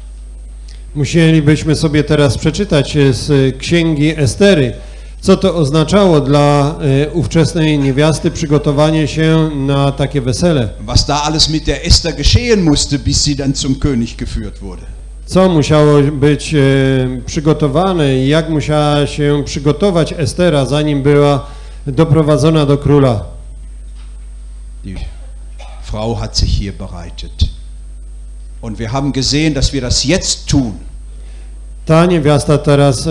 Musielibyśmy sobie teraz przeczytać e, z księgi Estery, co to oznaczało dla e, ówczesnej niewiasty przygotowanie się na takie wesele. Was da alles mit der Esther geschehen musste, bis sie dann zum König geführt wurde. Co musiało być e, przygotowane i jak musiała się przygotować Estera, zanim była doprowadzona do króla. Die Frau hat sich hier bereitet. Und wir haben gesehen, dass wir das jetzt tun. Ta niewiasta teraz,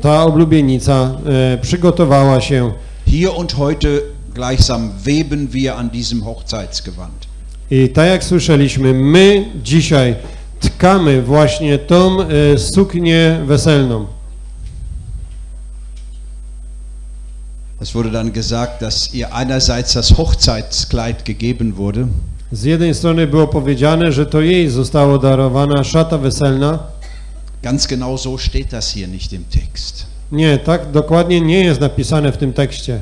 ta oblubienica e, przygotowała się Hier und heute gleichsam weben wir an diesem Hochzeitsgewand. i tak jak słyszeliśmy, my dzisiaj tkamy właśnie tą e, suknię weselną. Es wurde dann gesagt, dass ihr einerseits das Hochzeitskleid gegeben wurde Z jednej strony było powiedziane, że to jej zostało darowana szata weselna. Ganz genau so steht das hier nicht im Text. Nie, tak dokładnie nie jest napisane w tym tekście.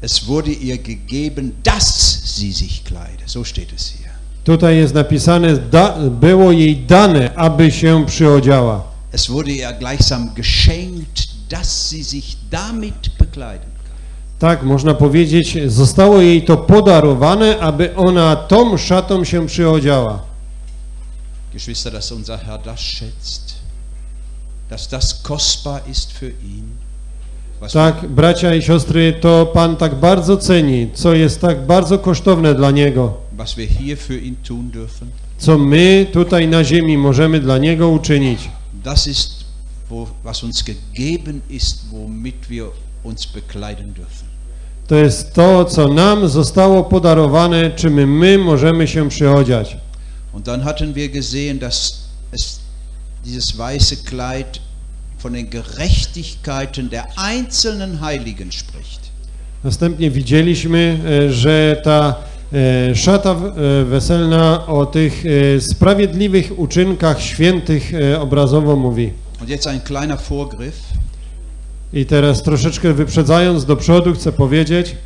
Es wurde ihr gegeben, dass sie sich kleide. So steht es hier. Tutaj jest napisane, da, było jej dane, aby się przyodziała. Es wurde ihr gleichsam geschenkt, dass sie sich damit bekleiden. Tak, można powiedzieć, zostało jej to podarowane, aby ona tą szatą się przyodziała. Geschwister, dass unser Herr das schätzt, dass das kostbar ist für ihn. Tak, bracia i siostry, to Pan tak bardzo ceni, co jest tak bardzo kosztowne dla Niego, was wir hier für ihn tun dürfen, co my tutaj na ziemi możemy dla Niego uczynić. das ist, wo, was uns gegeben ist, womit wir uns bekleiden dürfen. To jest to, co nam zostało podarowane, czym my możemy się przyodziać. Und dann hatten wir gesehen, dass es dieses weiße Kleid von den Gerechtigkeiten der einzelnen Heiligen spricht. Następnie widzieliśmy, e, że ta szata w- e, weselna o tych e, sprawiedliwych uczynkach świętych e, obrazowo mówi. I teraz troszeczkę wyprzedzając do przodu chcę powiedzieć,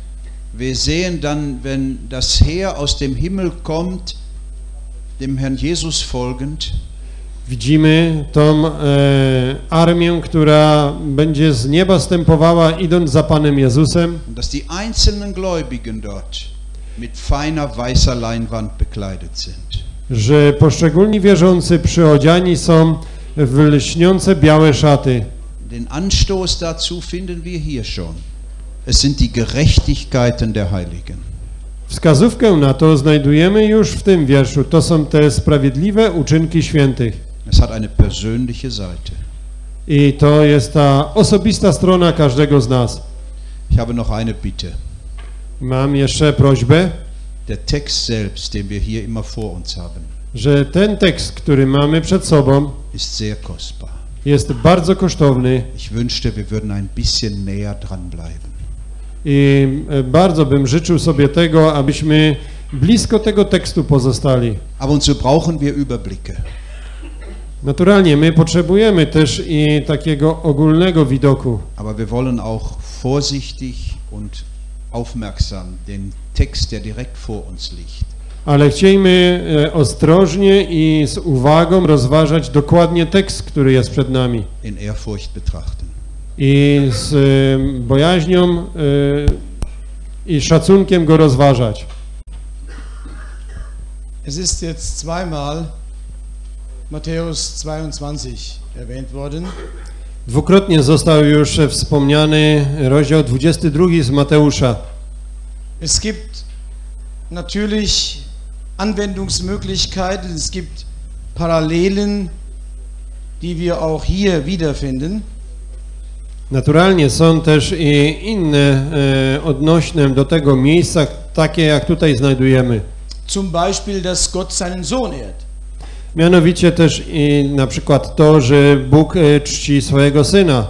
Wir sehen dann, wenn das Heer aus dem Himmel kommt, dem Herrn Jesus folgend, widzimy tą e, armię, która będzie z nieba stępowała idąc za Panem Jezusem, dass die einzelnen Gläubigen dort mit feiner weißer Leinwand bekleidet sind. że poszczególni wierzący przyodziani są w lśniące białe szaty. Den Anstoß dazu finden wir hier schon. Es sind die Gerechtigkeiten der Heiligen. Wskazówkę na to znajdujemy już w tym wierszu. To są te sprawiedliwe uczynki świętych. Es hat eine persönliche Seite. I to jest ta osobista strona każdego z nas. Ich habe noch eine Bitte. Mam jeszcze prośbę, Der Text selbst, den wir hier immer vor uns haben, że ten tekst, który mamy przed sobą, ist sehr kostbar. jest bardzo kosztowny Ich wünschte, wir würden ein bisschen näher dranbleiben. i e, bardzo bym życzył sobie tego, abyśmy blisko tego tekstu pozostali. Aber so brauchen wir Überblicke. Naturalnie my potrzebujemy też i takiego ogólnego widoku, Aber wir wollen auch vorsichtig und aufmerksam den Text, der direkt vor uns liegt, ale chciejmy e, ostrożnie i z uwagą rozważać dokładnie tekst, który jest przed nami in Ehrfurcht betrachten. i z e, bojaźnią e, i szacunkiem go rozważać. Es ist jetzt zweimal Matthäus 22 erwähnt worden. Dwukrotnie został już wspomniany rozdział 22 z Mateusza. Es gibt natürlich Anwendungsmöglichkeiten, es gibt Parallelen, die wir auch hier wiederfinden. Naturalnie są też i inne e, odnośne do tego miejsca, takie jak tutaj znajdujemy. Zum Beispiel, dass Gott seinen Sohn ehrt. Mianowicie też i na przykład to, że Bóg e, czci swojego Syna.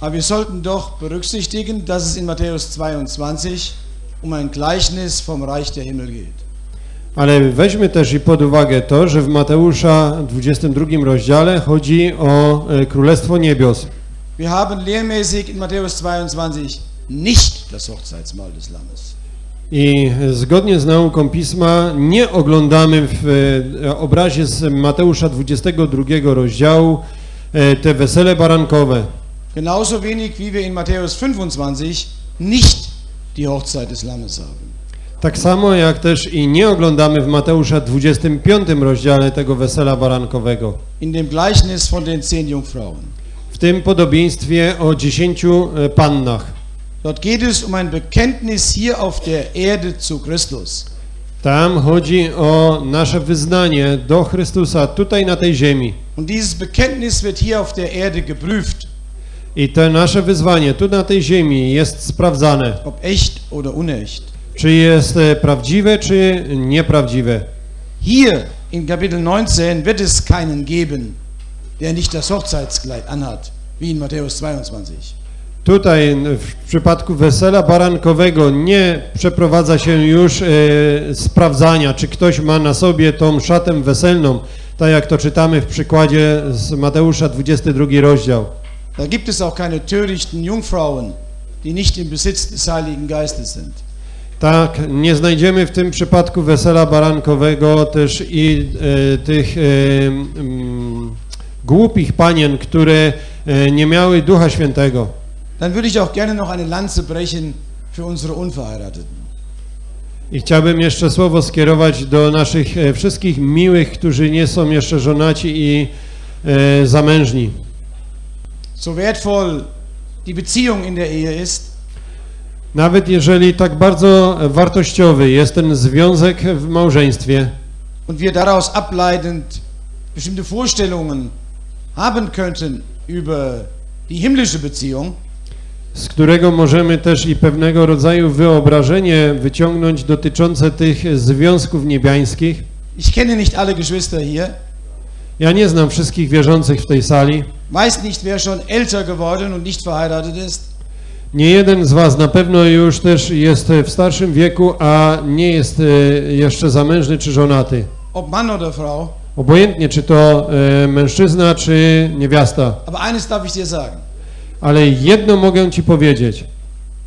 Aber wir sollten doch berücksichtigen, dass es in Matthäus 22 um ein Gleichnis vom Reich der Himmel geht. Ale weźmy też i pod uwagę to, że w Mateusza 22 rozdziale chodzi o e, Królestwo Niebios. Wir haben lehrmäßig in Matthäus 22 nicht das Hochzeitsmahl des Lammes. I zgodnie z nauką Pisma nie oglądamy w e, obrazie z Mateusza 22 rozdziału e, te wesele barankowe. Genauso wenig wie wir in Matthäus 25 nicht die Hochzeit des Lammes haben. Tak samo jak też i nie oglądamy w Mateusza 25 rozdziale tego wesela barankowego. In dem Gleichnis von den zehn Jungfrauen. W tym podobieństwie o dziesięciu e, pannach. Dort geht es um ein Bekenntnis hier auf der Erde zu Christus. Tam chodzi o nasze wyznanie do Chrystusa tutaj na tej ziemi. Und dieses Bekenntnis wird hier auf der Erde geprüft, I to nasze wyzwanie tu na tej ziemi jest sprawdzane. ob echt oder unecht. Czy jest e, prawdziwe, czy nieprawdziwe. Hier in Kapitel 19 wird es keinen geben, der nicht das Hochzeitskleid anhat, wie in Matthäus 22. Tutaj w przypadku wesela barankowego nie przeprowadza się już e, sprawdzania, czy ktoś ma na sobie tą szatę weselną, tak jak to czytamy w przykładzie z Mateusza 22 rozdział. Da gibt es auch keine törichten Jungfrauen, die nicht im Besitz des Heiligen Geistes sind. Tak, nie znajdziemy w tym przypadku wesela barankowego też i e, tych e, głupich panien, które nie miały Ducha Świętego. Dann würde ich auch gerne noch eine Lanze brechen für unsere Unverheirateten. I chciałbym jeszcze słowo skierować do naszych e, wszystkich miłych, którzy nie są jeszcze żonaci i e, zamężni. So wertvoll die Beziehung in der Ehe ist, Nawet jeżeli tak bardzo wartościowy jest ten związek w małżeństwie und wir daraus ableitend bestimmte Vorstellungen haben könnten über die himmlische Beziehung, z którego możemy też i pewnego rodzaju wyobrażenie wyciągnąć dotyczące tych związków niebiańskich. ich kenne nicht alle Geschwister hier, Ja nie znam wszystkich wierzących w tej sali. weiß nicht, wer schon älter geworden und nicht verheiratet ist. Nie jeden z Was na pewno już też jest w starszym wieku, a nie jest e, jeszcze zamężny czy żonaty. ob Mann oder Frau. Obojętnie, czy to e, mężczyzna, czy niewiasta. Aber eines darf ich dir sagen. Ale jedno mogę Ci powiedzieć.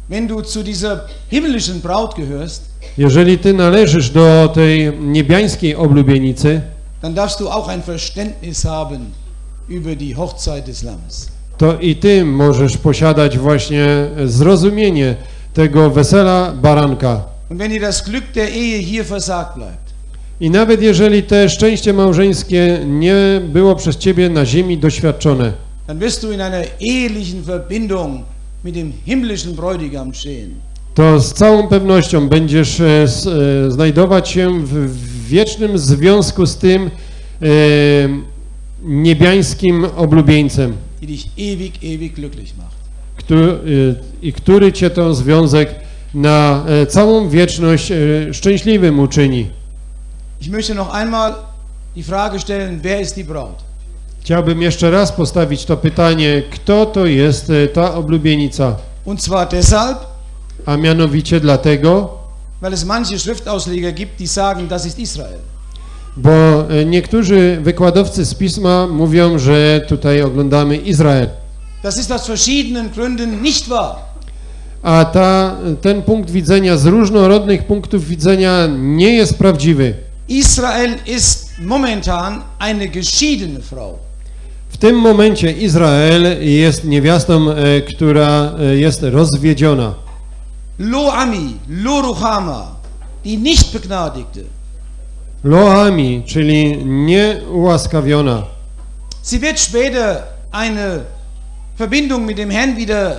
Wenn du zu dieser himmlischen Braut gehörst, Jeżeli Ty należysz do tej niebiańskiej oblubienicy, dann darfst du auch ein Verständnis haben über die Hochzeit des Lammes. to i Ty możesz posiadać właśnie zrozumienie tego wesela baranka. Und wenn dir das Glück der Ehe hier versagt bleibt, I nawet jeżeli te szczęście małżeńskie nie było przez Ciebie na ziemi doświadczone, dann wirst du in einer ehelichen Verbindung mit dem himmlischen Bräutigam stehen. to z całą pewnością będziesz e, e, znajdować się w, wiecznym związku z tym e, niebiańskim oblubieńcem, die dich ewig, ewig glücklich macht. który, i który Cię ten związek na e, całą wieczność e, szczęśliwym uczyni. Ich möchte noch einmal die Frage stellen, wer ist die Braut? Chciałbym jeszcze raz postawić to pytanie, kto to jest e, ta oblubienica? Und zwar deshalb, A mianowicie dlatego, weil es manche Schriftausleger gibt, die sagen, das ist Israel. bo e, niektórzy wykładowcy z Pisma mówią, że tutaj oglądamy Izrael. Das ist aus verschiedenen Gründen nicht wahr. A ta, ten punkt widzenia z różnorodnych punktów widzenia nie jest prawdziwy. Israel ist momentan eine geschiedene Frau. W tym momencie Izrael jest niewiastą, e, która e, jest rozwiedziona. Lo Ami, Lo Ruchama, die nicht begnadigte. Loami, czyli nieułaskawiona. Sie wird später eine Verbindung mit dem Herrn wieder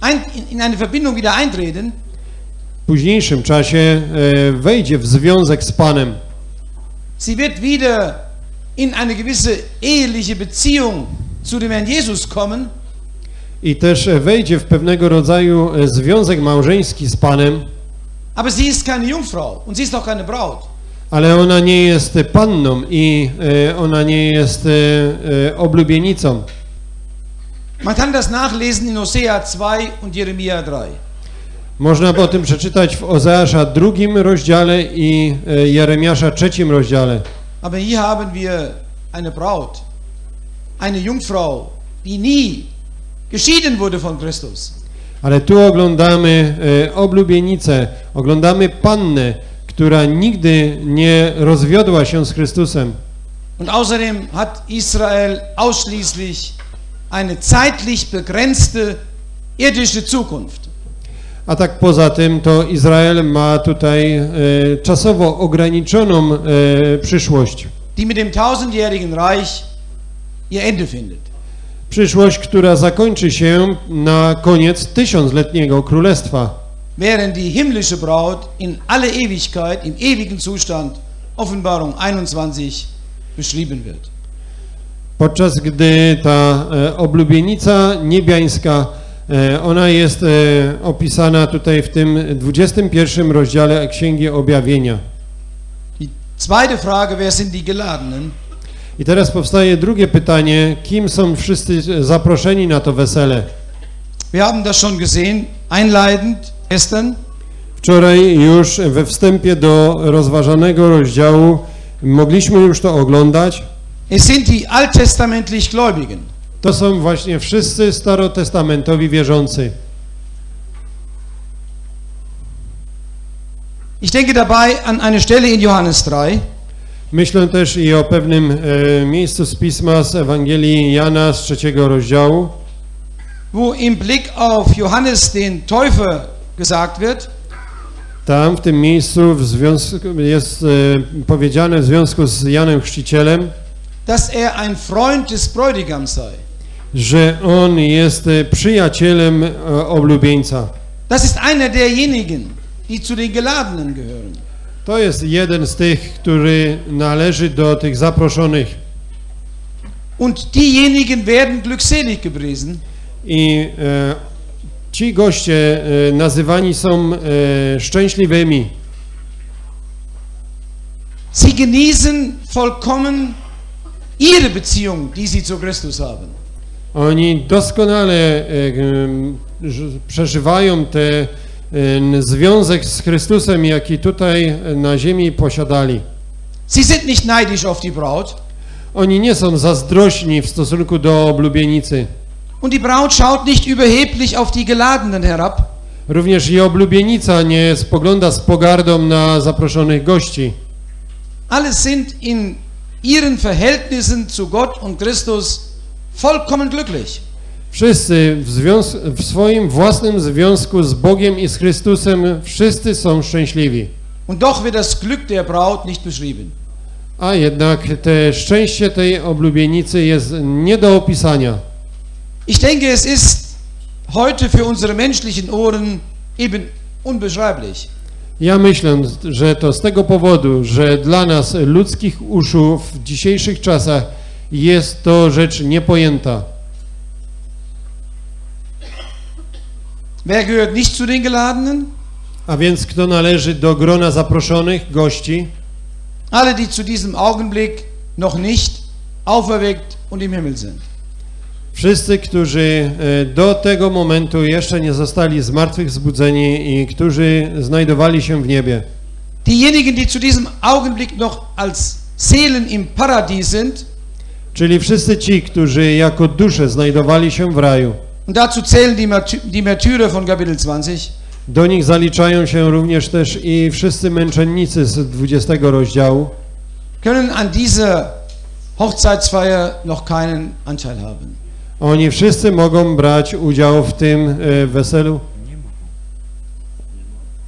ein, in- in eine Verbindung wieder eintreten, W późniejszym czasie e, wejdzie w związek z Panem. Sie wird wieder in eine gewisse eheliche Beziehung zu dem Herrn Jesus kommen, I też e, wejdzie w pewnego rodzaju e, związek małżeński z Panem, aber sie ist keine Jungfrau und sie ist auch keine Braut. ale ona nie jest panną i e, ona nie jest oblubienicą. Man kann das nachlesen in Hosea 2 und Jeremia 3. Można o tym przeczytać w Ozeasza drugim rozdziale i Jeremiasza trzecim rozdziale. Aber hier haben wir eine Braut, eine Jungfrau, die nie geschieden wurde von Christus. Ale tu oglądamy e, oblubienicę, oglądamy pannę, która nigdy nie rozwiodła się z Chrystusem. Und außerdem hat Israel ausschließlich eine zeitlich begrenzte irdische Zukunft. A tak poza tym to Izrael ma tutaj e, czasowo ograniczoną e, przyszłość. die mit dem tausendjährigen Reich ihr Ende findet. Przyszłość, która zakończy się na koniec tysiącletniego królestwa. während die himmlische Braut in alle Ewigkeit, im ewigen Zustand, Offenbarung 21, beschrieben wird. Podczas gdy ta e, oblubienica niebiańska, ona jest e, opisana tutaj w tym 21 rozdziale Księgi Objawienia. Die zweite Frage, wer sind die Geladenen? I teraz powstaje drugie pytanie, kim są wszyscy zaproszeni na to wesele? Wir haben das schon gesehen, einleitend gestern. Wczoraj już we wstępie do rozważanego rozdziału mogliśmy już to oglądać. Es sind die alttestamentlich Gläubigen. To są właśnie wszyscy starotestamentowi wierzący. Ich denke dabei an eine Stelle in Johannes 3, Myślę też i o pewnym e, miejscu z Pisma z Ewangelii Jana z trzeciego rozdziału, wo im Blick auf Johannes den Täufer gesagt wird, Tam w tym miejscu w związku, jest e, powiedziane w związku z Janem Chrzcicielem, dass er ein Freund des Bräutigams sei. Że on jest e, przyjacielem e, oblubieńca. Das ist einer derjenigen, die zu den Geladenen gehören. To jest jeden z tych, który należy do tych zaproszonych. Und diejenigen werden glückselig gepriesen, I e, ci goście e, nazywani są e, szczęśliwymi. sie genießen vollkommen ihre Beziehung, die sie zu Christus haben. Oni doskonale e, przeżywają ten związek z Chrystusem, jaki tutaj na ziemi posiadali. Sie sind nicht neidisch auf die Braut Oni nie są zazdrośni w stosunku do oblubienicy. und die Braut schaut nicht überheblich auf die Geladenen herab, Również i oblubienica nie spogląda z pogardą na zaproszonych gości. alle sind in ihren Verhältnissen zu Gott und Christus vollkommen glücklich. Wszyscy w, w swoim własnym związku z Bogiem i z Chrystusem, wszyscy są szczęśliwi. Und doch wird das Glück der Braut nicht beschrieben. A jednak te szczęście tej oblubienicy jest nie do opisania. Ich denke, es ist heute für unsere menschlichen Ohren eben unbeschreiblich. Ja myślę, że to z tego powodu, że dla nas ludzkich uszu w dzisiejszych czasach jest to rzecz niepojęta. Wer gehört nicht zu den Geladenen? A więc kto należy do grona zaproszonych gości? Alle, die zu diesem Augenblick noch nicht auferweckt und im Himmel sind. Wszyscy, którzy e, do tego momentu jeszcze nie zostali zmartwychwzbudzeni i którzy znajdowali się w niebie. Diejenigen, die zu diesem Augenblick noch als Seelen im Paradies sind, Czyli wszyscy ci, którzy jako dusze znajdowali się w raju. und dazu zählen die, die Märtyrer von Kapitel 20, Do nich zaliczają się również też i wszyscy męczennicy z 20 rozdziału. können an dieser Hochzeitsfeier noch keinen Anteil haben. Oni wszyscy mogą brać udział w tym e, weselu.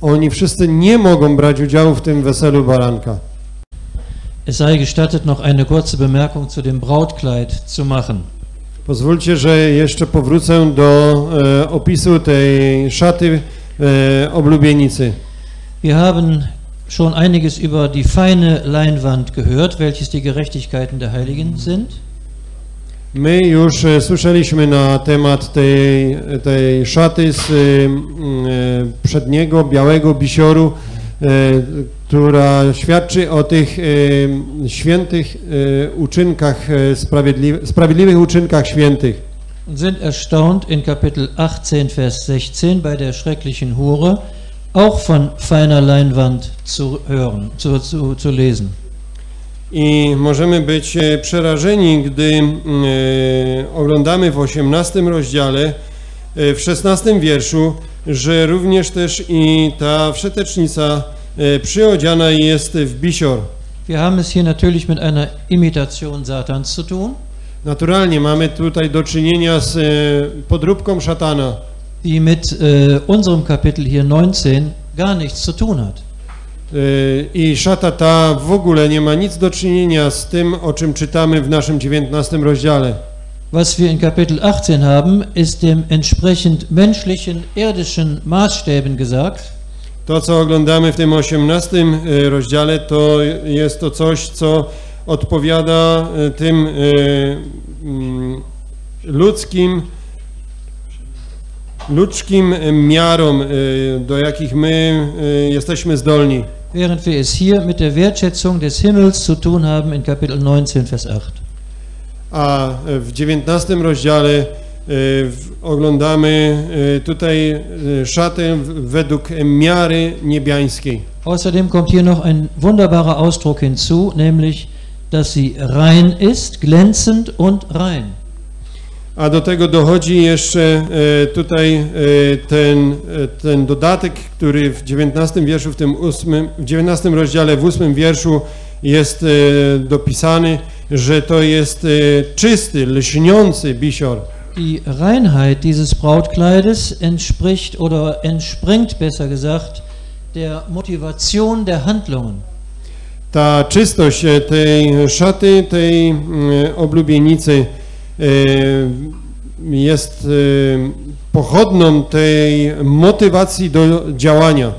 Oni wszyscy nie mogą brać udziału w tym weselu baranka. Es sei gestattet, noch eine kurze Bemerkung zu dem Brautkleid zu machen. Pozwólcie, że jeszcze powrócę do e, opisu tej szaty e, oblubienicy. Wir haben schon einiges über die feine Leinwand gehört, welches die Gerechtigkeiten der Heiligen sind. My już e, słyszeliśmy na temat tej, tej szaty z e, e, przedniego białego bisioru, która świadczy o tych e, świętych e, uczynkach, e, sprawiedliwych, sprawiedliwych uczynkach świętych. Sind erstaunt in Kapitel 18, Vers 16 bei der schrecklichen Hure auch von feiner Leinwand zu hören, zu, zu, zu lesen. I możemy być e, przerażeni, gdy mm, e, oglądamy w 18 rozdziale, e, w 16 wierszu, że również też i ta wszetecznica e, przyodziana jest w bisior. Wir haben es hier natürlich mit einer Imitation Satans zu tun, Naturalnie mamy tutaj do czynienia z e, podróbką szatana, die mit unserem Kapitel hier 19 gar nichts zu tun hat. E, I szata ta w ogóle nie ma nic do czynienia z tym, o czym czytamy w naszym 19 rozdziale. Was wir in Kapitel 18 haben, ist dem entsprechend menschlichen, irdischen Maßstäben gesagt. To, co oglądamy w tym 18 e, rozdziale, to jest to coś, co odpowiada e, tym e, mm, ludzkim, ludzkim miarom, do jakich my jesteśmy zdolni. Während wir es hier mit der Wertschätzung des Himmels zu tun haben in Kapitel 19, Vers 8. A w 19 rozdziale e, oglądamy e, tutaj e, szatę według miary niebiańskiej. Außerdem kommt hier noch ein wunderbarer Ausdruck hinzu, nämlich, dass sie rein ist, glänzend und rein. A do tego dochodzi jeszcze tutaj ten, ten dodatek, który w 19 wierszu, w tym ósmym, w 19 rozdziale, w ósmym wierszu jest dopisany, że to jest e, czysty, lśniący bisior. Die Reinheit dieses Brautkleides entspricht oder entspringt besser gesagt der Motivation der Handlungen. Ta czystość e, tej szaty, tej mm, oblubienicy e, jest e, pochodną tej motywacji do działania.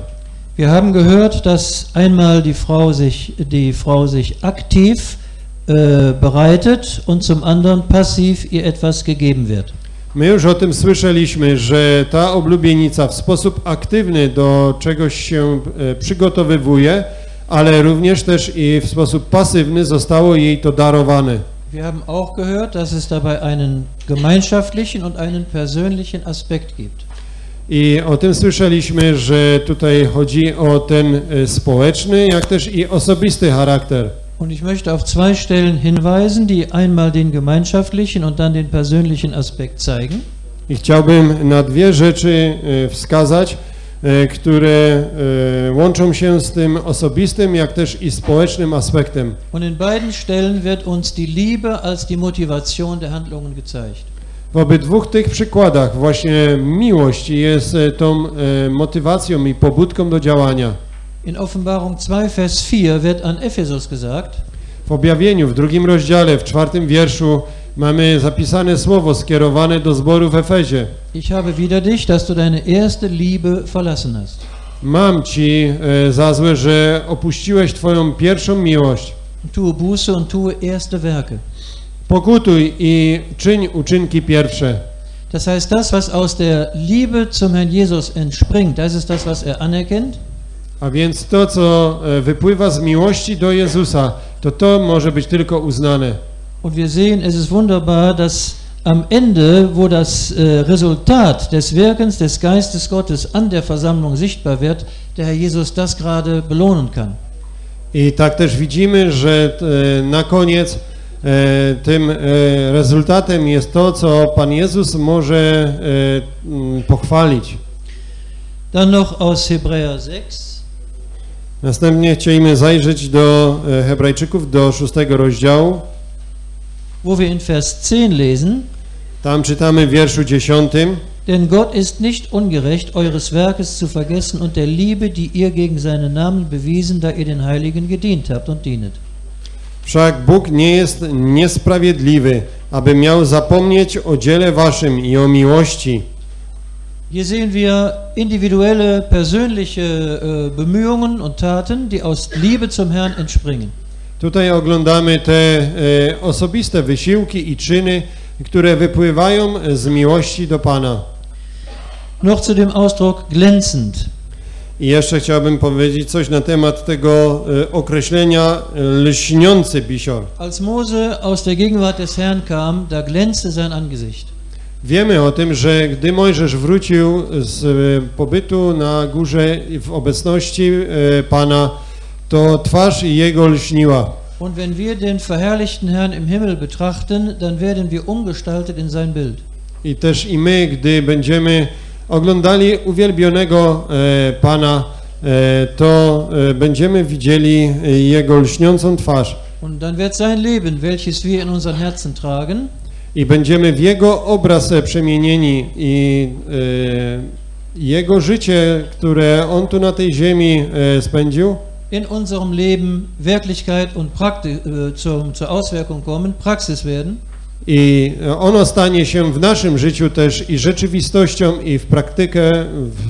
Wir haben gehört, dass einmal die Frau sich, die Frau sich aktiv bereitet und zum anderen passiv ihr etwas gegeben wird. My już o tym słyszeliśmy, że ta oblubienica w sposób aktywny do czegoś się e, przygotowywuje, ale również też i w sposób pasywny zostało jej to darowane. Wir haben auch gehört, dass es dabei einen gemeinschaftlichen und einen persönlichen Aspekt gibt. I o tym słyszeliśmy, że tutaj chodzi o ten e, społeczny, jak też i osobisty charakter. Und ich möchte auf zwei Stellen hinweisen, die einmal den gemeinschaftlichen und dann den persönlichen Aspekt zeigen. I chciałbym na dwie rzeczy e, wskazać, e, które e, łączą się z tym osobistym, jak też i społecznym aspektem. Und in beiden Stellen wird uns die Liebe als die Motivation der Handlungen gezeigt. W obydwu tych przykładach właśnie miłość jest tą motywacją i pobudką do działania. In Offenbarung 2, Vers 4 wird an Ephesus gesagt, W objawieniu, w drugim rozdziale, w czwartym wierszu mamy zapisane słowo skierowane do zboru w Efezie. ich habe wider dich, dass du deine erste Liebe verlassen hast. Mam ci e, za złe, że opuściłeś twoją pierwszą miłość. Tue Buße und tue erste Werke. Pokutuj i czyń uczynki pierwsze. Das heißt, das, was aus der Liebe zum Herrn Jesus entspringt, das ist das, was er anerkennt. A więc to, co e, wypływa z miłości do Jezusa, to to może być tylko uznane. Und wir sehen, es ist wunderbar, dass am Ende, wo das äh, Resultat des Wirkens des Geistes Gottes an der Versammlung sichtbar wird, der Herr Jesus das gerade belohnen kann. I tak też widzimy, że e, na koniec e, tym e, rezultatem jest to, co Pan Jezus może e, pochwalić. Dann noch aus Hebräer 6. Następnie chcielibyśmy zajrzeć do e, Hebrajczyków, do szóstego rozdziału. wo wir in Vers 10 lesen, Tam czytamy w wierszu dziesiątym. Denn Gott ist nicht ungerecht, eures Werkes zu vergessen und der Liebe, die ihr gegen seinen Namen bewiesen, da ihr den Heiligen gedient habt und dienet. Wszak Bóg nie jest niesprawiedliwy, aby miał zapomnieć o dziele waszym i o miłości. Hier sehen wir individuelle, persönliche äh, Bemühungen und Taten, die aus Liebe zum Herrn entspringen. Tutaj oglądamy te e, osobiste wysiłki i czyny, które wypływają z miłości do Pana. Noch zu dem Ausdruck glänzend. I jeszcze chciałbym powiedzieć coś na temat tego e, określenia e, lśniący bisior. Als Mose aus der Gegenwart des Herrn kam, da glänzte sein Angesicht. Wiemy o tym, że gdy Mojżesz wrócił z e, pobytu na górze w obecności e, Pana, to twarz jego lśniła. Und wenn wir den verherrlichten Herrn im Himmel betrachten, dann werden wir umgestaltet in sein Bild. I też i my, gdy będziemy oglądali uwielbionego e, Pana, to będziemy widzieli Jego lśniącą twarz Und dann wird sein Leben, welches wir in unseren Herzen tragen, i będziemy w Jego obraz e, przemienieni i e, Jego życie, które On tu na tej ziemi e, spędził, in unserem Leben Wirklichkeit und Prakti zum, zur Auswirkung kommen, Praxis werden. I ono stanie się w naszym życiu też i rzeczywistością, i w praktykę,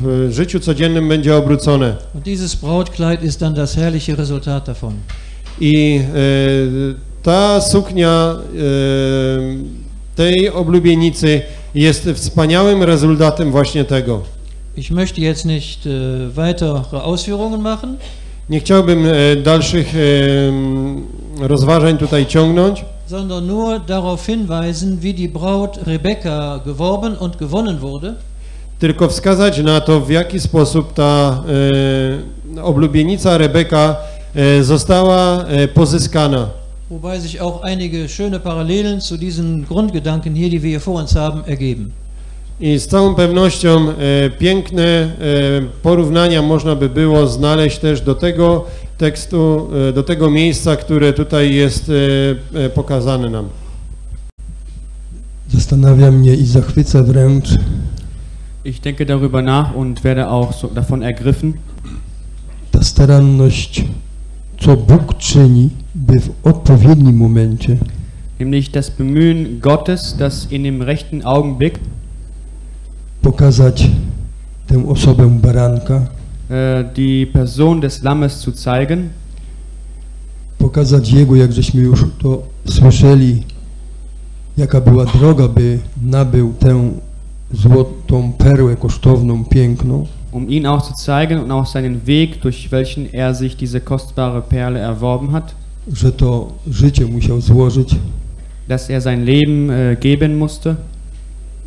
w życiu codziennym będzie obrócone. Und dieses Brautkleid ist dann das herrliche Resultat davon. I ta suknia tej oblubienicy jest wspaniałym rezultatem właśnie tego. Ich möchte jetzt nicht äh, weitere Ausführungen machen. Nie chciałbym e, dalszych e, rozważań tutaj ciągnąć, sondern nur darauf hinweisen, wie die Braut Rebekka geworben und gewonnen wurde. tylko wskazać na to, w jaki sposób ta e, oblubienica Rebeka została pozyskana. Wobei sich auch einige schöne Parallelen zu diesen Grundgedanken hier, die wir hier vor uns haben, ergeben. I z całą pewnością e, piękne e, porównania można by było znaleźć też do tego tekstu, e, do tego miejsca, które tutaj jest e, e, pokazane nam. Zastanawia mnie i zachwyca wręcz Ich denke darüber nach und werde auch so davon ergriffen, ta staranność, co Bóg czyni, by w odpowiednim momencie nämlich das Bemühen Gottes, das in dem rechten Augenblick pokazać tę osobę baranka, äh, die Person des Lammes zu zeigen, pokazać Jego, jak żeśmy już to słyszeli, jaka była droga, by nabył tę złotą perłę kosztowną, piękną, um ihn auch zu zeigen und auch seinen Weg, durch welchen er sich diese kostbare Perle erworben hat, że to życie musiał złożyć dass er sein Leben äh, geben musste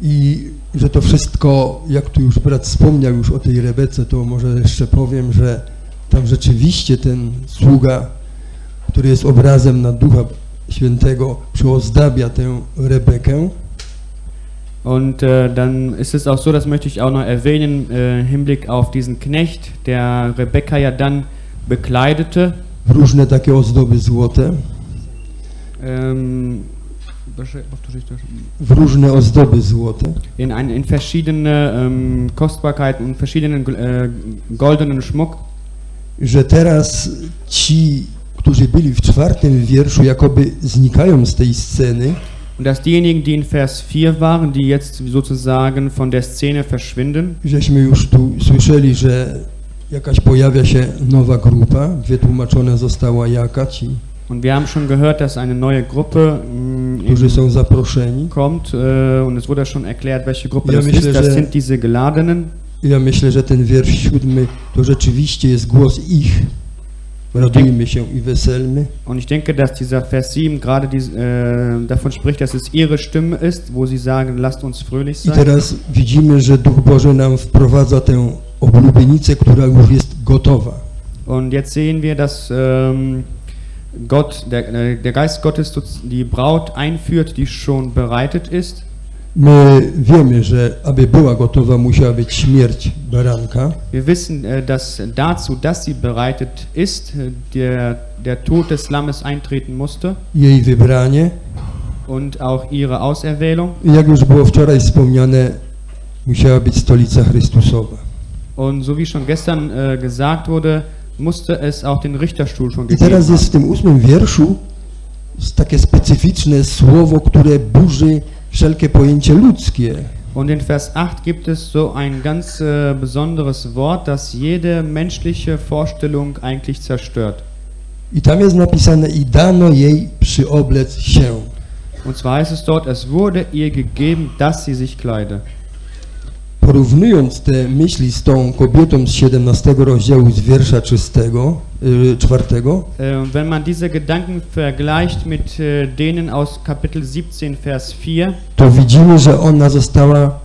i że to wszystko, jak tu już brat wspomniał już o tej Rebece, to może jeszcze powiem, że tam rzeczywiście ten sługa, który jest obrazem na Ducha Świętego, przyozdabia tę Rebekę, Und äh, dann ist es auch so, das möchte ich auch noch erwähnen, äh, im Hinblick auf diesen Knecht, der Rebekka ja dann bekleidete. Różne takie ozdoby złote, Ähm, proszę, powtórzyć to. w różne ozdoby złote. in, ein, in verschiedene ähm, Kostbarkeiten und verschiedenen äh, goldenen Schmuck. że teraz ci, którzy byli w czwartym wierszu, jakoby znikają z tej sceny, Und dass diejenigen, die in Vers 4 waren, die jetzt sozusagen von der Szene verschwinden, żeśmy już tu słyszeli, że jakaś pojawia się nowa grupa, wytłumaczona została jaka ci, und wir haben schon gehört, dass eine neue Gruppe mh, którzy są zaproszeni. kommt äh, und es wurde schon erklärt, welche Gruppe Ja das myślę, ist. Das że- sind diese Geladenen. Ja myślę, że ten wiersz siódmy to rzeczywiście jest głos ich. Radujmy się i weselmy. Und ich denke, dass dieser Vers 7 gerade dies, äh, davon spricht, dass es ihre Stimme ist, wo sie sagen, lasst uns fröhlich I sein. teraz widzimy, że Duch Boży nam wprowadza tę oblubienicę, która już jest gotowa. Und jetzt sehen wir, dass ähm, Gott, der, äh, der Geist Gottes die Braut einführt, die schon bereitet ist. My wiemy, że aby była gotowa, musiała być śmierć baranka. Wir wissen, äh, dass dazu, dass sie bereitet ist, äh, der, der Tod des Lammes eintreten musste jej wybranie. und auch ihre Auserwählung. I jak już było wczoraj wspomniane, musiała być stolica Chrystusowa. Und so wie schon gestern äh, gesagt wurde, musste es auch den Richterstuhl schon I gegeben teraz jest w tym ósmym wierszu takie specyficzne słowo, które burzy wszelkie pojęcie ludzkie. Und in Vers 8 gibt es so ein ganz äh, besonderes Wort, das jede menschliche Vorstellung eigentlich zerstört. I tam jest napisane i dano jej przyoblec się. Und zwar heißt es dort, es wurde ihr gegeben, dass sie sich kleide. Porównując te myśli z tą kobietą z 17 rozdziału z wiersza czystego, y, czwartego, Äh, wenn man diese Gedanken vergleicht mit äh, denen aus Kapitel 17, Vers 4, to widzimy, że ona została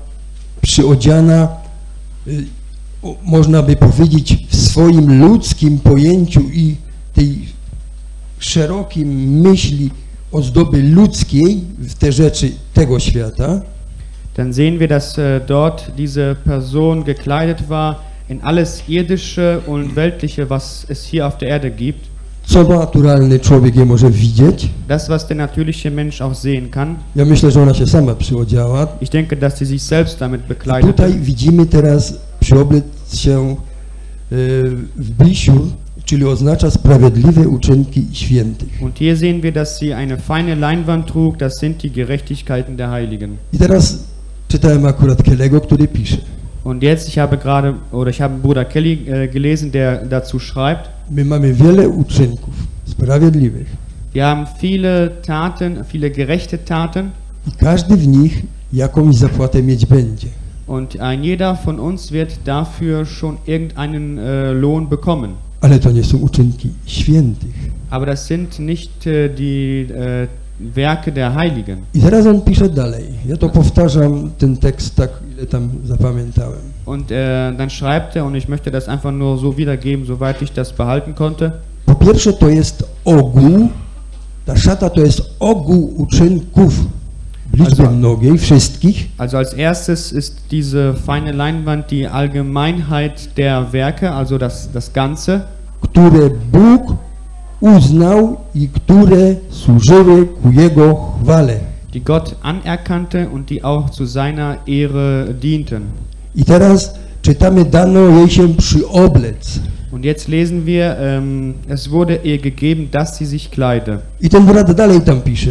przyodziana, y, można by powiedzieć, w swoim ludzkim pojęciu i tej szerokim myśli ozdoby ludzkiej w te rzeczy tego świata, dann sehen wir, dass äh, dort diese Person gekleidet war in alles Irdische und Weltliche, was es hier auf der Erde gibt. co naturalny człowiek je może widzieć. Das, was der natürliche Mensch auch sehen kann. Ja myślę, że ona się sama przyodziała. Ich denke, dass sie sich selbst damit I bekleidete. tutaj widzimy teraz przyoblec się y, w Blisiu, czyli oznacza sprawiedliwe uczynki świętych. Und hier sehen wir, dass sie eine feine Leinwand trug, das sind die Gerechtigkeiten der Heiligen. I teraz czytałem akurat Kelego, który pisze. Und jetzt, ich habe gerade, oder ich habe Bruder Kelly äh, gelesen, der dazu schreibt, My mamy wiele uczynków sprawiedliwych wir haben viele Taten, viele gerechte Taten i każdy w nich jakąś zapłatę mieć będzie. und ein jeder von uns wird dafür schon irgendeinen äh, Lohn bekommen. Ale to nie są uczynki świętych. Aber das sind nicht äh, die äh, Werke der Heiligen. I teraz on pisze dalej. Ja to powtarzam ten tekst tak, ile tam zapamiętałem. Und äh, dann schreibt er, und ich möchte das einfach nur so wiedergeben, soweit ich das behalten konnte. Po pierwsze to jest ogół, ta szata to jest ogół uczynków w liczbie Also- mnogiej, wszystkich, Also als erstes ist diese feine Leinwand die Allgemeinheit der Werke, also das, das Ganze, które Bóg uznał i które służyły ku Jego chwale. die Gott anerkannte und die auch zu seiner Ehre dienten. I teraz czytamy, dano jej się przyoblec. Und jetzt lesen wir, ähm, es wurde ihr gegeben, dass sie sich kleide. I ten brat dalej tam pisze.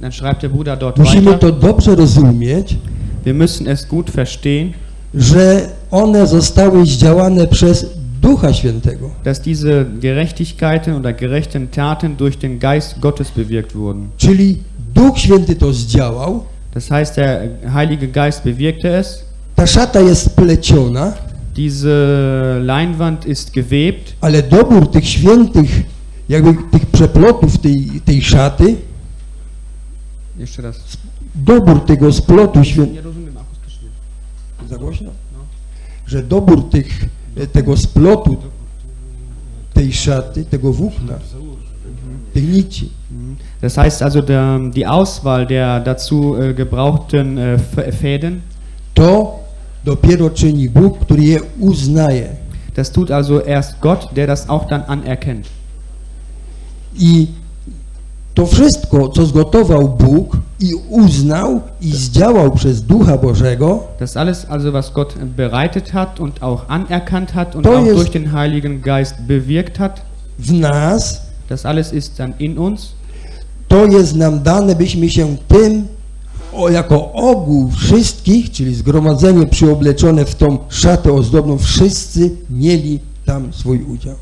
Dann schreibt der Bruder dort Musimy to weiter. dobrze rozumieć, Wir müssen es gut verstehen, że one zostały zdziałane przez Ducha Świętego. dass diese Gerechtigkeiten oder gerechten Taten durch den Geist Gottes bewirkt wurden. Czyli Duch Święty to zdziałał, Das heißt, der Heilige Geist bewirkte es. ta szata jest pleciona, Diese Leinwand ist gewebt, ale dobór tych świętych, jakby tych przeplotów tej, tej szaty, jeszcze raz. dobór tego splotu świętego, Nie rozumiem akustycznie. za głośno? że dobór tych, tego splotu tej szaty, tego włókna, tych nici, Das heißt also, der, die Auswahl der dazu äh, gebrauchten äh, Fäden, to dopiero czyni Bóg, który je uznaje. das tut also erst Gott, der das auch dann anerkennt. I to wszystko, co zgotował Bóg i uznał i zdziałał przez Ducha Bożego, Das alles also, was Gott bereitet hat und auch anerkannt hat und To auch jest- durch den Heiligen Geist bewirkt hat, w nas, das alles ist dann in uns. to jest nam dane, byśmy się tym o, jako ogół wszystkich, czyli zgromadzenie przyobleczone w tą szatę ozdobną, wszyscy mieli.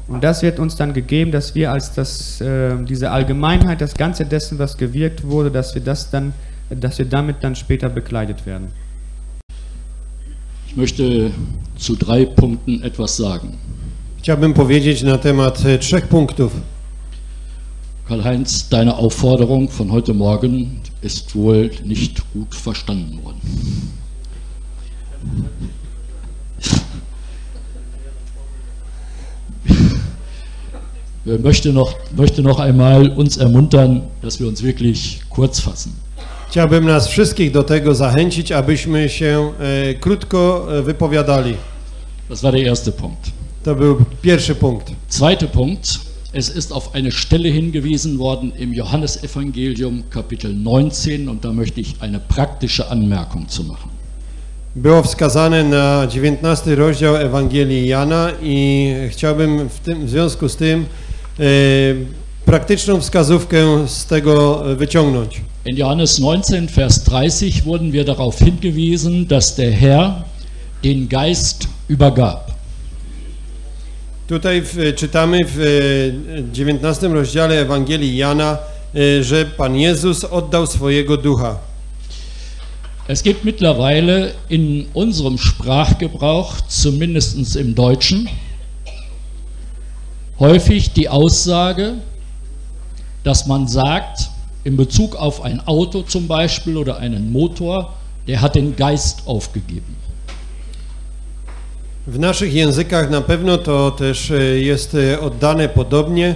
Und das wird uns dann gegeben, dass wir als das, äh, diese Allgemeinheit, das Ganze dessen, was gewirkt wurde, dass wir das dann, dass wir damit dann später bekleidet werden. Ich möchte zu drei Punkten etwas sagen. Chciałbym powiedzieć na temat e, trzech punktów. Karl-Heinz, deine Aufforderung von heute Morgen ist wohl nicht gut verstanden worden. Möchte noch, möchte noch einmal uns ermuntern, dass wir uns wirklich kurz fassen. Chciałbym nas wszystkich do tego zachęcić, abyśmy się e, krótko e, wypowiadali. Das war der erste Punkt. To był pierwszy punkt. Zweiter Punkt. Es ist auf eine Stelle hingewiesen worden im Johannesevangelium Kapitel 19 und da möchte ich eine praktische Anmerkung zu machen. Było wskazane na 19 rozdział Ewangelii Jana i chciałbym w, tym, w związku z tym praktyczną wskazówkę z tego e, wyciągnąć. In Johannes 19, Vers 30 wurden wir darauf hingewiesen, dass der Herr den Geist übergab. Tutaj w, czytamy w e, 19 rozdziale Ewangelii Jana, że Pan Jezus oddał swojego ducha. Es gibt mittlerweile in unserem Sprachgebrauch, zumindest im Deutschen, häufig die Aussage, dass man sagt, in Bezug auf ein Auto zum Beispiel oder einen Motor, der hat den Geist aufgegeben. W naszych językach na pewno to też e, jest e, oddane podobnie.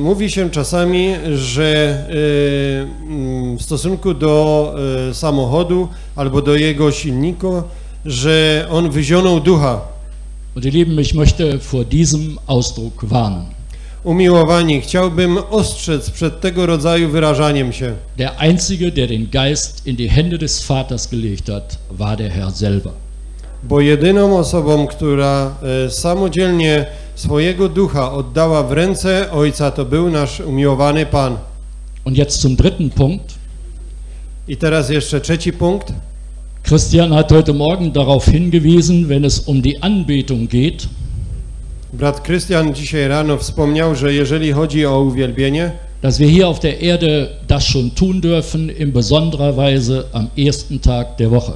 Mówi się czasami, że e, mm, w stosunku do samochodu albo do jego silnika, że on wyzionął ducha. Und ihr Lieben, ich möchte vor diesem Ausdruck warnen. Umiłowani, chciałbym ostrzec przed tego rodzaju wyrażaniem się. Der Einzige, der den Geist in die Hände des Vaters gelegt hat, war der Herr selber. Bo jedyną osobą, która e, samodzielnie swojego ducha oddała w ręce Ojca, to był nasz umiłowany Pan. Und jetzt zum dritten Punkt. I teraz jeszcze trzeci punkt. Christian hat heute Morgen darauf hingewiesen, wenn es um die Anbetung geht, Brat Krystian dzisiaj rano wspomniał, że jeżeli chodzi o uwielbienie, dass wir hier auf der Erde das schon tun dürfen, in besonderer Weise am ersten Tag der Woche.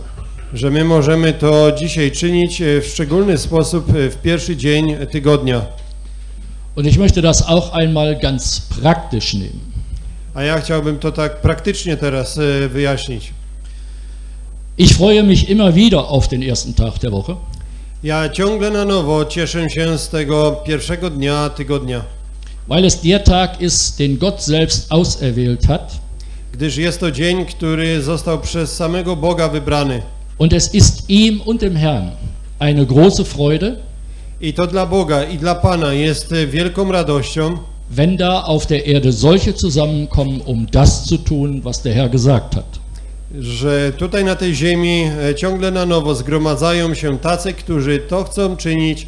że my możemy to dzisiaj czynić e, w szczególny sposób e, w pierwszy dzień tygodnia. Und ich möchte das auch einmal ganz praktisch nehmen. A ja chciałbym to tak praktycznie teraz e, wyjaśnić. Ich freue mich immer wieder auf den ersten Tag der Woche, Ja ciągle na nowo cieszę się z tego pierwszego dnia tygodnia, weil es der Tag ist, den Gott selbst auserwählt hat. gdyż jest to dzień, który został przez samego Boga wybrany. Und es ist ihm und dem Herrn eine große Freude, I to dla Boga i dla Pana jest wielką radością, wenn da auf der Erde solche zusammenkommen, um das zu tun, was der Herr gesagt hat. Że tutaj na tej ziemi e, ciągle na nowo zgromadzają się tacy, którzy to chcą czynić,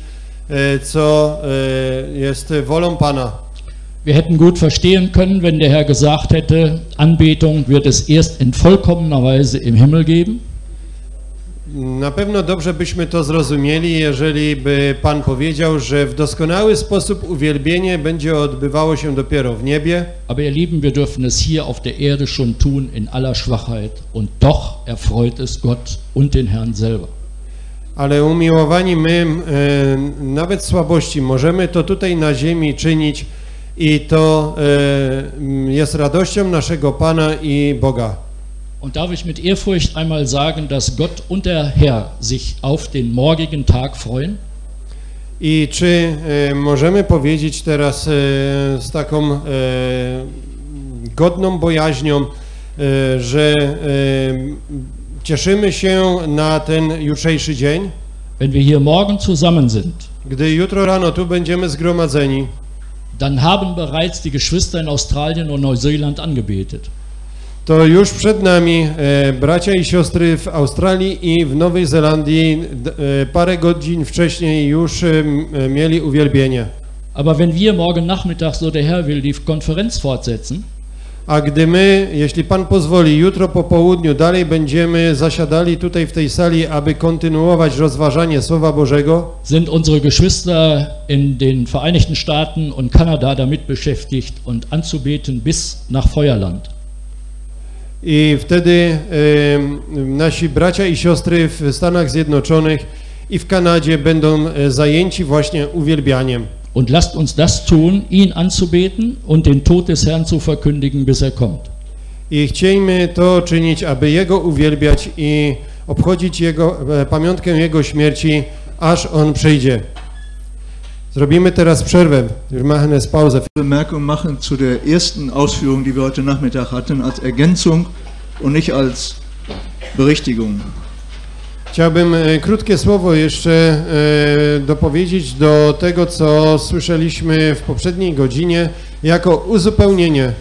e, co e, jest wolą Pana. Wir hätten gut verstehen können, wenn der Herr gesagt hätte, Anbetung wird es erst in vollkommener Weise im Himmel geben. Na pewno dobrze byśmy to zrozumieli, jeżeli by Pan powiedział, że w doskonały sposób uwielbienie będzie odbywało się dopiero w niebie, Aber ihr Lieben, wir dürfen es hier auf der Erde schon tun in aller Schwachheit. Und doch erfreut es Gott und den Herrn selber. ale umiłowani my e, nawet słabości możemy to tutaj na ziemi czynić i to e, jest radością naszego Pana i Boga. Und darf ich mit Ehrfurcht einmal sagen, dass Gott und der Herr sich auf den morgigen Tag freuen? I czy e, możemy powiedzieć teraz e, z taką e, godną bojaźnią, e, że e, cieszymy się na ten jutrzejszy dzień? Wenn wir hier morgen zusammen sind, Gdy jutro rano tu będziemy zgromadzeni, dann haben bereits die Geschwister in Australien und Neuseeland angebetet. To już przed nami e, bracia i siostry w Australii i w Nowej Zelandii e, parę godzin wcześniej już e, e, mieli uwielbienie. Aber wenn wir morgen Nachmittag, so der Herr will, die Konferenz fortsetzen, A gdy my, jeśli Pan pozwoli, jutro po południu dalej będziemy zasiadali tutaj w tej sali, aby kontynuować rozważanie Słowa Bożego, sind unsere Geschwister in den Vereinigten Staaten und Kanada damit beschäftigt und anzubeten bis nach Feuerland. I wtedy nasi bracia i siostry w Stanach Zjednoczonych i w Kanadzie będą e, zajęci właśnie uwielbianiem. Und lasst uns das tun, ihn anzubeten und den Tod des Herrn zu verkündigen, bis er kommt. I chciejmy to czynić, aby Jego uwielbiać i obchodzić Jego, e, pamiątkę Jego śmierci, aż On przyjdzie. Zrobimy teraz przerwę. Wir machen es Pause. Bemerkung machen zu der ersten Ausführung, die wir heute Nachmittag hatten, als Ergänzung und nicht als Berichtigung. Chciałbym e, krótkie słowo jeszcze e, dopowiedzieć do tego, co słyszeliśmy w poprzedniej godzinie, jako uzupełnienie.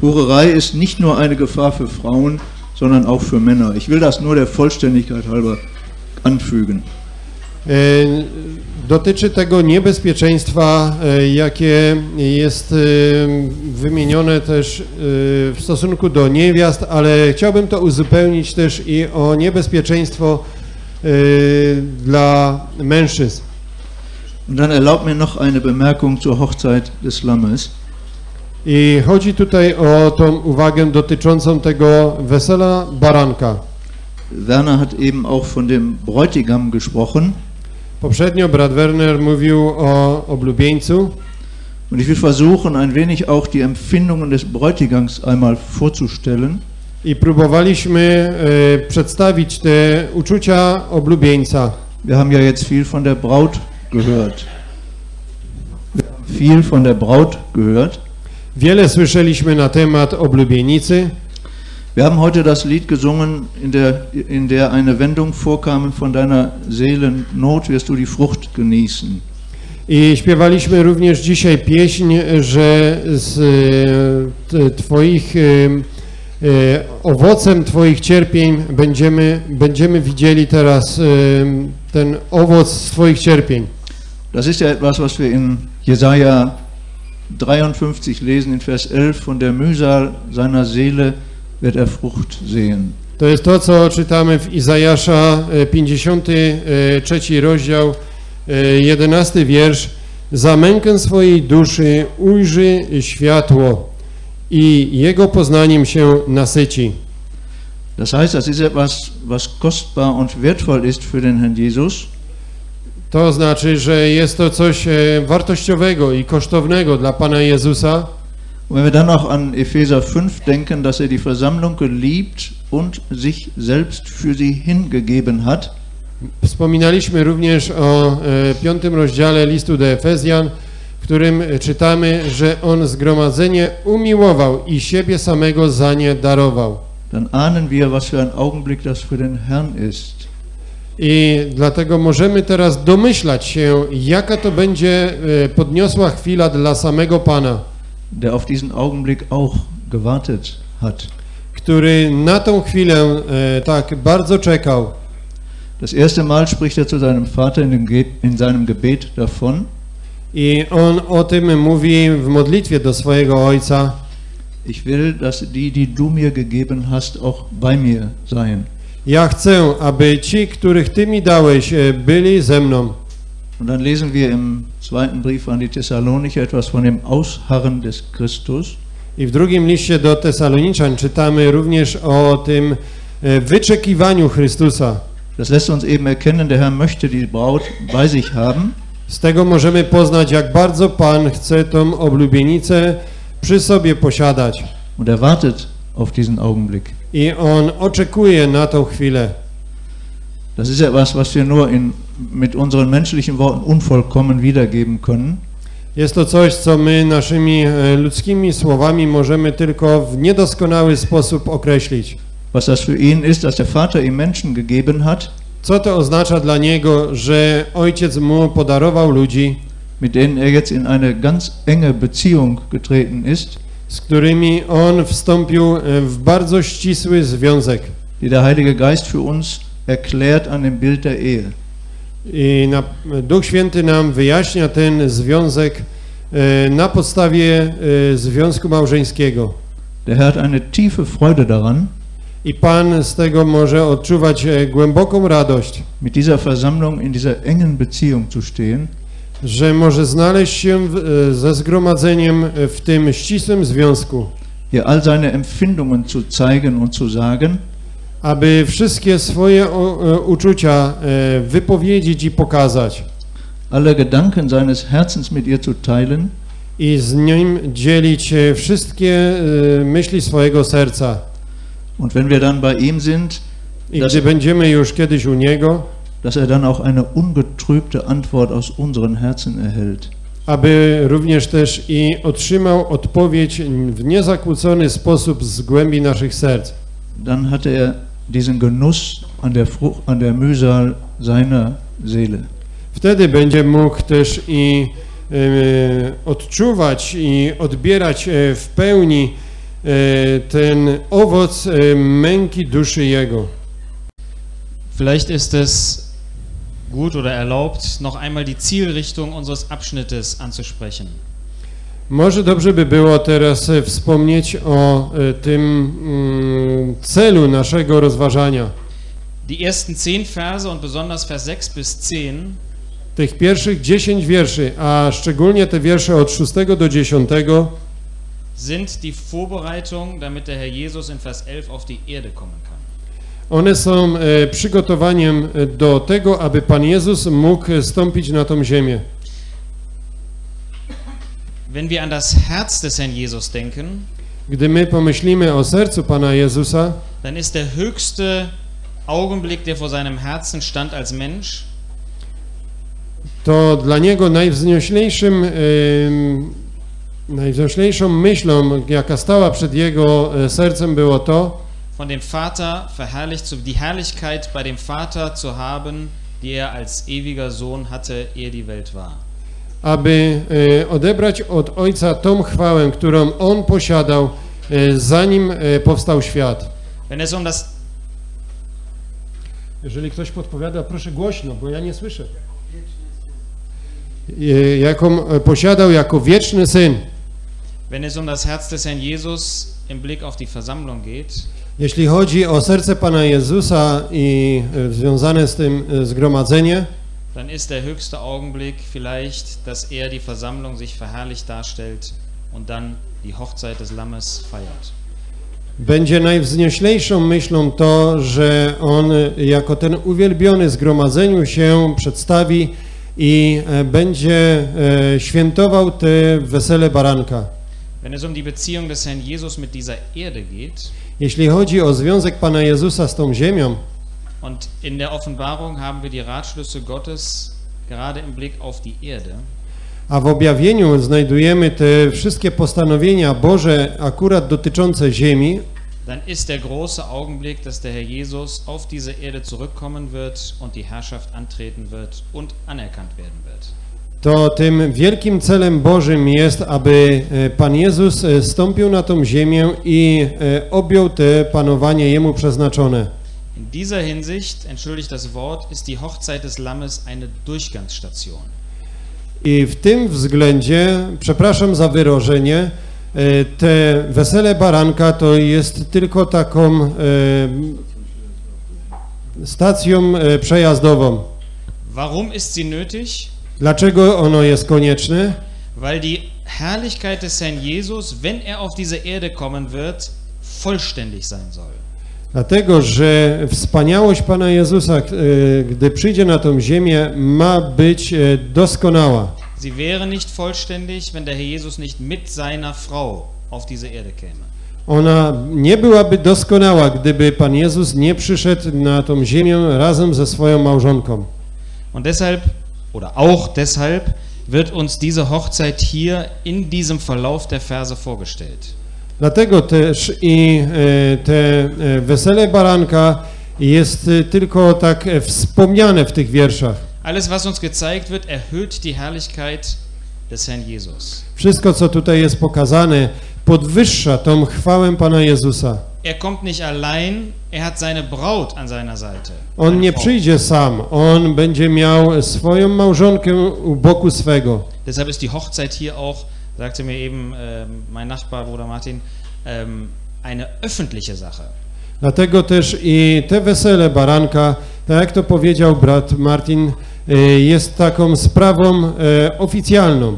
Hurerei ist nicht nur eine Gefahr für Frauen, sondern auch für Männer. Ich will das nur der Vollständigkeit halber anfügen. Dotyczy tego niebezpieczeństwa, e, jakie jest e, wymienione też e, w stosunku do niewiast, ale chciałbym to uzupełnić też i o niebezpieczeństwo dla mężczyzn. Und dann erlaubt mir noch eine Bemerkung zur Hochzeit des Lammes. I chodzi tutaj o tą uwagę dotyczącą tego wesela baranka. Werner hat eben auch von dem Bräutigam gesprochen. Poprzednio brat Werner mówił o oblubieńcu Und ich will versuchen, ein wenig auch die Empfindungen des Bräutigams einmal vorzustellen. i próbowaliśmy e, przedstawić te uczucia oblubieńca. Wir haben ja jetzt viel von der Braut gehört. Wir haben viel von der Braut gehört. Wiele słyszeliśmy na temat oblubienicy. Wir haben heute das Lied gesungen, in der, in der eine Wendung vorkam, von deiner Seelennot wirst du die Frucht genießen. I śpiewaliśmy również dzisiaj pieśń, że z e, Twoich e, e, owocem Twoich cierpień będziemy, będziemy widzieli teraz ten owoc Twoich cierpień. Das ist ja etwas, was wir in Jesaja 53 lesen, in Vers 11, von der Mühsal seiner Seele wird er Frucht sehen. To jest to, co czytamy w Izajasza e, 53 rozdział, e, 11 wiersz. Za mękę swojej duszy ujrzy światło i jego poznaniem się nasyci. Das heißt, das ist etwas, was kostbar und wertvoll ist für den Herrn Jesus. To znaczy, że jest to coś e, wartościowego i kosztownego dla Pana Jezusa. Und wenn wir dann noch an Epheser 5 denken, dass er die Versammlung geliebt und sich selbst für sie hingegeben hat, Wspominaliśmy również o e, piątym rozdziale listu do Efezjan, w którym czytamy, że on zgromadzenie umiłował i siebie samego za nie darował. dann ahnen wir, was für ein Augenblick das für den Herrn ist. I dlatego możemy teraz domyślać się, jaka to będzie e, podniosła chwila dla samego Pana, der auf diesen Augenblick auch gewartet hat. który na tą chwilę e, tak bardzo czekał. Das erste Mal spricht er zu seinem Vater in, dem Ge in seinem Gebet davon, I on o tym mówi w modlitwie do swojego ojca. ich will, dass die, die du mir gegeben hast, auch bei mir seien. Ja chcę, aby ci, których Ty mi dałeś, e, byli ze mną. Und dann lesen wir im zweiten Brief an die Thessalonicher etwas von dem Ausharren des Christus. I w drugim liście do Tesaloniczan czytamy również o tym e, wyczekiwaniu Chrystusa. Das lässt uns eben erkennen, der Herr möchte die Braut bei sich haben. Z tego możemy poznać, jak bardzo Pan chce tą oblubienicę przy sobie posiadać. Und er wartet auf diesen Augenblick. I On oczekuje na tą chwilę. Das ist etwas, was wir nur in, mit unseren menschlichen Worten unvollkommen wiedergeben können. Jest to coś, co my naszymi e, ludzkimi słowami możemy tylko w niedoskonały sposób określić. Was das für ihn ist, dass der Vater ihm Menschen gegeben hat, Co to oznacza dla Niego, że Ojciec Mu podarował ludzi, mit denen er jetzt in eine ganz enge Beziehung getreten ist, z którymi On wstąpił e, w bardzo ścisły związek. die der Heilige Geist für uns erklärt an dem Bild der Ehe. I na, Duch Święty nam wyjaśnia ten związek e, na podstawie e, związku małżeńskiego. Der hat eine tiefe Freude daran, I Pan z tego może odczuwać e, głęboką radość, mit dieser Versammlung in dieser engen Beziehung zu stehen, że może znaleźć się w, ze zgromadzeniem w tym ścisłym związku, hier all seine Empfindungen zu zeigen und zu sagen, aby wszystkie swoje e, uczucia e, wypowiedzieć i pokazać alle Gedanken seines Herzens mit ihr zu teilen, i z nim dzielić e, wszystkie myśli swojego serca. und wenn wir dann bei ihm sind, I gdy będziemy już kiedyś u Niego, dass er dann auch eine ungetrübte Antwort aus unseren Herzen erhält. aby również też i otrzymał odpowiedź w niezakłócony sposób z głębi naszych serc. Dann hat er diesen Genuss an der, Frucht, an der Mühsal seiner Seele. Wtedy będzie mógł też i e, odczuwać i odbierać e, w pełni e, ten owoc e, męki duszy Jego. Vielleicht ist es gut oder erlaubt, noch einmal die Zielrichtung unseres Abschnittes anzusprechen. Może dobrze by było teraz e, wspomnieć o e, tym mm, celu naszego rozważania. Die ersten zehn Verse und besonders Vers 6 bis 10 Tych pierwszych 10 wierszy, a szczególnie te wiersze od 6 do 10 sind die Vorbereitung, damit der Herr Jesus in Vers 11 auf die Erde kommen kann. One są e, przygotowaniem do tego, aby Pan Jezus mógł stąpić na tą ziemię. Wenn wir an das Herz des Herrn Jesus denken, Gdy my pomyślimy o sercu Pana Jezusa, dann ist der höchste Augenblick, der vor seinem Herzen stand als Mensch, to dla Niego najwznioślejszym, em, najwznioślejszą myślą, jaka stała przed Jego e, sercem było to, von dem Vater verherrlicht zu, die Herrlichkeit bei dem Vater zu haben, die er als ewiger Sohn hatte, ehe die Welt war. Aby e, odebrać od Ojca tą chwałę, którą On posiadał, e, zanim e, powstał świat. Jeżeli ktoś podpowiada, proszę głośno, bo ja nie słyszę. jaką posiadał jako wieczny syn. Wenn es um das Herz des Herrn Jesus im Blick auf die Versammlung geht, Jeśli chodzi o serce Pana Jezusa i związane z tym zgromadzenie, dann ist der höchste Augenblick vielleicht, dass er die Versammlung sich verherrlicht darstellt und dann die Hochzeit des Lammes feiert. będzie najwznioślejszą myślą to, że On jako ten uwielbiony zgromadzeniu się przedstawi i e, będzie e, świętował te wesele baranka. Wenn es um die Beziehung des Herrn Jesus mit dieser Erde geht, Jeśli chodzi o związek Pana Jezusa z tą ziemią, und in der Offenbarung haben wir die Ratschlüsse Gottes gerade im Blick auf die Erde, a w objawieniu znajdujemy te wszystkie postanowienia Boże akurat dotyczące ziemi, dann ist der große Augenblick, dass der Herr Jesus auf diese Erde zurückkommen wird und die Herrschaft antreten wird und anerkannt werden wird. to tym wielkim celem Bożym jest, aby e, Pan Jezus e, stąpił na tą ziemię i e, objął te panowanie Jemu przeznaczone. In dieser Hinsicht, entschuldigt das Wort, ist die Hochzeit des Lammes eine Durchgangsstation. I w tym względzie, przepraszam za wyrażenie, e, te wesele baranka to jest tylko taką e, stacją e, przejazdową. Warum ist sie nötig? Dlaczego ono jest konieczne? Weil die Herrlichkeit des Herrn Jesus, wenn er auf diese Erde kommen wird, vollständig sein soll. Dlatego, że wspaniałość Pana Jezusa, e, gdy przyjdzie na tą ziemię, ma być e, doskonała. Sie wäre nicht vollständig, wenn der Herr Jesus nicht mit seiner Frau auf diese Erde käme. Ona nie byłaby doskonała, gdyby Pan Jezus nie przyszedł na tą ziemię razem ze swoją małżonką. Und deshalb, oder auch deshalb, wird uns diese Hochzeit hier in diesem Verlauf der Verse vorgestellt. Dlatego też i e, te e, wesele baranka jest e, tylko tak wspomniane w tych wierszach. Alles, was uns gezeigt wird, erhöht die Herrlichkeit des Herrn Jesus. Wszystko, co tutaj jest pokazane, podwyższa tą chwałę Pana Jezusa. Er kommt nicht allein, er hat seine Braut an seiner Seite. On nie przyjdzie sam, on będzie miał swoją małżonkę u boku swego. Deshalb ist die Hochzeit hier auch, sagte mir eben ähm, mein Nachbar, Bruder Martin, ähm, eine öffentliche Sache. Dlatego też i te wesele baranka, tak jak to powiedział brat Martin, e, jest taką sprawą e, oficjalną.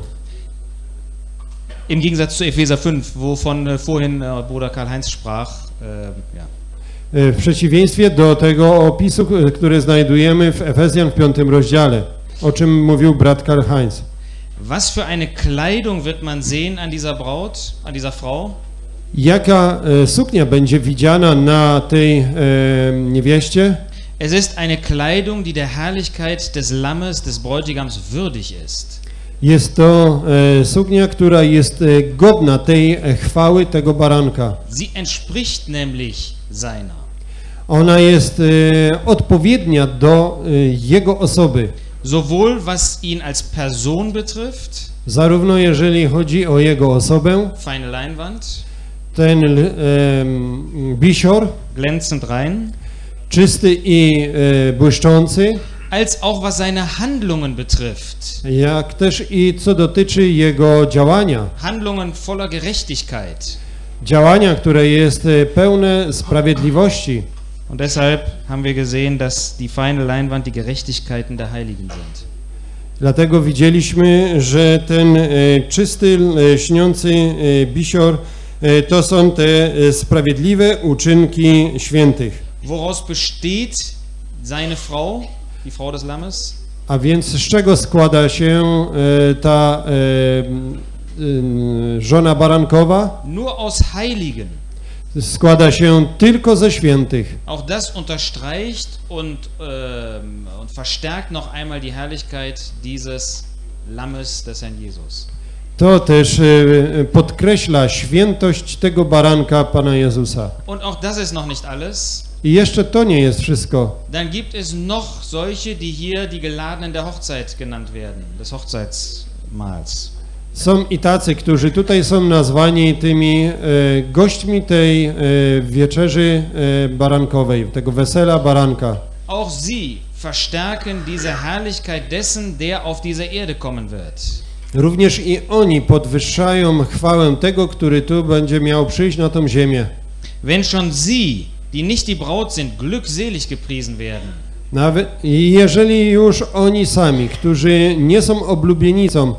Im Gegensatz zu Epheser 5, wovon äh, vorhin äh, Bruder Karl-Heinz sprach, äh, ja. E, W przeciwieństwie do tego opisu, który znajdujemy w Efezjan w piątym rozdziale, o czym mówił brat Karl Heinz. Was für eine Kleidung wird man sehen an dieser Braut, an dieser Frau? Jaka e, suknia będzie widziana na tej e, niewieście? Es ist eine Kleidung, die der Herrlichkeit des Lammes, des Bräutigams würdig ist. Jest to e, suknia, która jest e, godna tej e, chwały tego baranka. Sie entspricht nämlich seiner. Ona jest e, odpowiednia do e, jego osoby. Sowohl was ihn als Person betrifft, Zarówno jeżeli chodzi o jego osobę, feine Leinwand, ten em, bisior, glänzend rein, czysty i e, błyszczący, als auch was seine Handlungen betrifft. jak też i co dotyczy jego działania. Handlungen voller Gerechtigkeit. Działania, które jest e, pełne sprawiedliwości. Und deshalb haben wir gesehen, dass die feine Leinwand die Gerechtigkeiten der Heiligen sind. Dlatego widzieliśmy, że ten e, czysty, e, śniący e, bisior to są te sprawiedliwe uczynki świętych. Woraus besteht seine Frau, die Frau des Lammes? A więc z czego składa się ta żona barankowa? Nur aus Heiligen. Składa się tylko ze świętych. Auch das unterstreicht und, ähm, und verstärkt noch einmal die Herrlichkeit dieses Lammes des Herrn Jesus. To też e, podkreśla świętość tego baranka Pana Jezusa. Und auch das ist noch nicht alles. I jeszcze to nie jest wszystko. Dann gibt es noch solche, die hier die Geladenen der Hochzeit genannt werden, des Hochzeitsmahls. Są i tacy, którzy tutaj są nazwani tymi e, gośćmi tej e, wieczerzy e, barankowej, tego wesela baranka. Auch sie verstärken diese Herrlichkeit dessen, der auf diese Erde kommen wird. Również i oni podwyższają chwałę tego, który tu będzie miał przyjść na tą ziemię. Wenn schon sie, die nicht die Braut sind, glückselig gepriesen werden, Nawet jeżeli już oni sami, którzy nie są oblubienicą,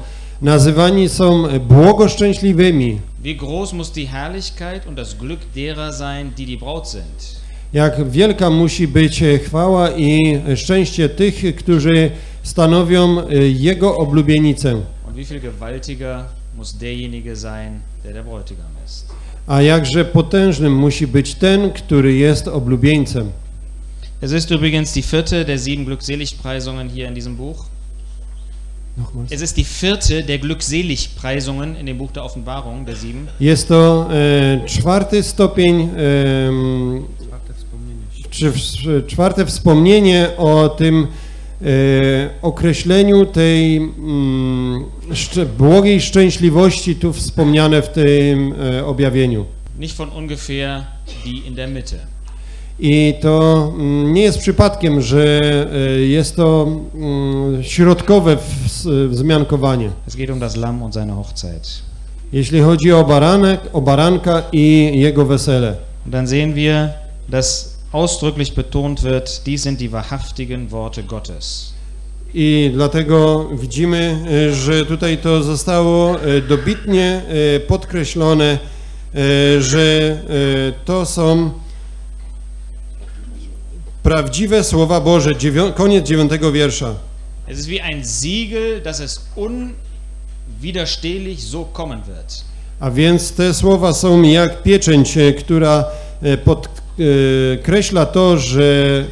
nazywani są błogoszczęśliwymi, wie groß muss die Herrlichkeit und das Glück derer sein, die die Braut sind. jak wielka musi być chwała i szczęście tych, którzy stanowią e, Jego oblubienicę. Und wie viel gewaltiger muss derjenige sein, der der Bräutigam ist. A jakże potężnym musi być ten, który jest oblubieńcem. Es ist übrigens die vierte der sieben Glückseligpreisungen hier in diesem Buch. Nochmals. Es ist die vierte der Glückseligpreisungen in dem Buch der Offenbarung, der sieben. Jest to e, czwarty stopień, czy w, czwarte wspomnienie o tym e, określeniu tej mm, szcz, błogiej szczęśliwości tu wspomniane w tym e, objawieniu. Nicht von ungefähr die in der Mitte. I to mm, nie jest przypadkiem, że e, jest to mm, środkowe wzmiankowanie. Es geht um das Lamm und seine Hochzeit. Jeśli chodzi o baranek, o baranka i jego wesele. Dann sehen wir, dass ausdrücklich betont wird, dies sind die wahrhaftigen Worte Gottes. I dlatego widzimy, e, że tutaj to zostało e, dobitnie podkreślone, że to są prawdziwe słowa Boże. Dziewią- koniec dziewiątego wiersza. Es ist wie ein Siegel, dass es unwiderstehlich so kommen wird. A więc te słowa są jak pieczęć, e, która e, podkreśla to, że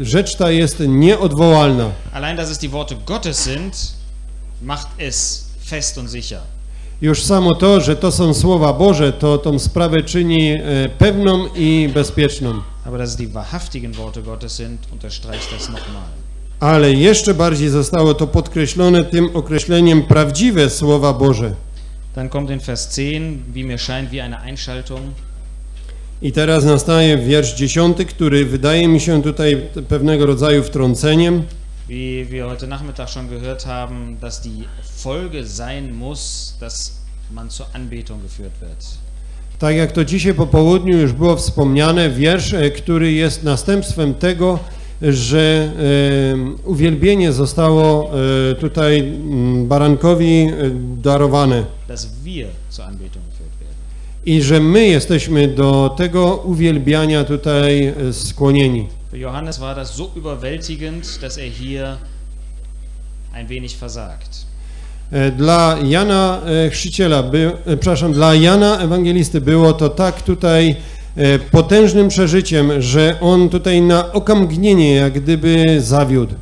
e, rzecz ta jest nieodwołalna. Allein, dass es die Worte Gottes sind, macht es fest und sicher. Już samo to, że to są słowa Boże, to tą sprawę czyni e, pewną i bezpieczną. Aber dass die wahrhaftigen Worte Gottes sind, unterstreicht das nochmal. Ale jeszcze bardziej zostało to podkreślone tym określeniem prawdziwe słowa Boże. Dann kommt in Vers 10, wie mir scheint, wie eine Einschaltung. I teraz nastaje wiersz dziesiąty, który wydaje mi się tutaj pewnego rodzaju wtrąceniem. Wie wir heute Nachmittag schon gehört haben, dass die Folge sein muss, dass man zur Anbetung geführt wird. Tak jak to dzisiaj po południu już było wspomniane, wiersz, e, który jest następstwem tego, że e, uwielbienie zostało e, tutaj mm, barankowi e, darowane Dass wir zur Anbetung geführt werden. i że my jesteśmy do tego uwielbiania tutaj e, skłonieni. Für Johannes war das so überwältigend, dass er hier ein wenig versagt. E, Dla Jana e, Chrzciciela, by, e, przepraszam, dla Jana Ewangelisty było to tak tutaj potężnym przeżyciem, że on tutaj na okamgnienie jak gdyby zawiódł.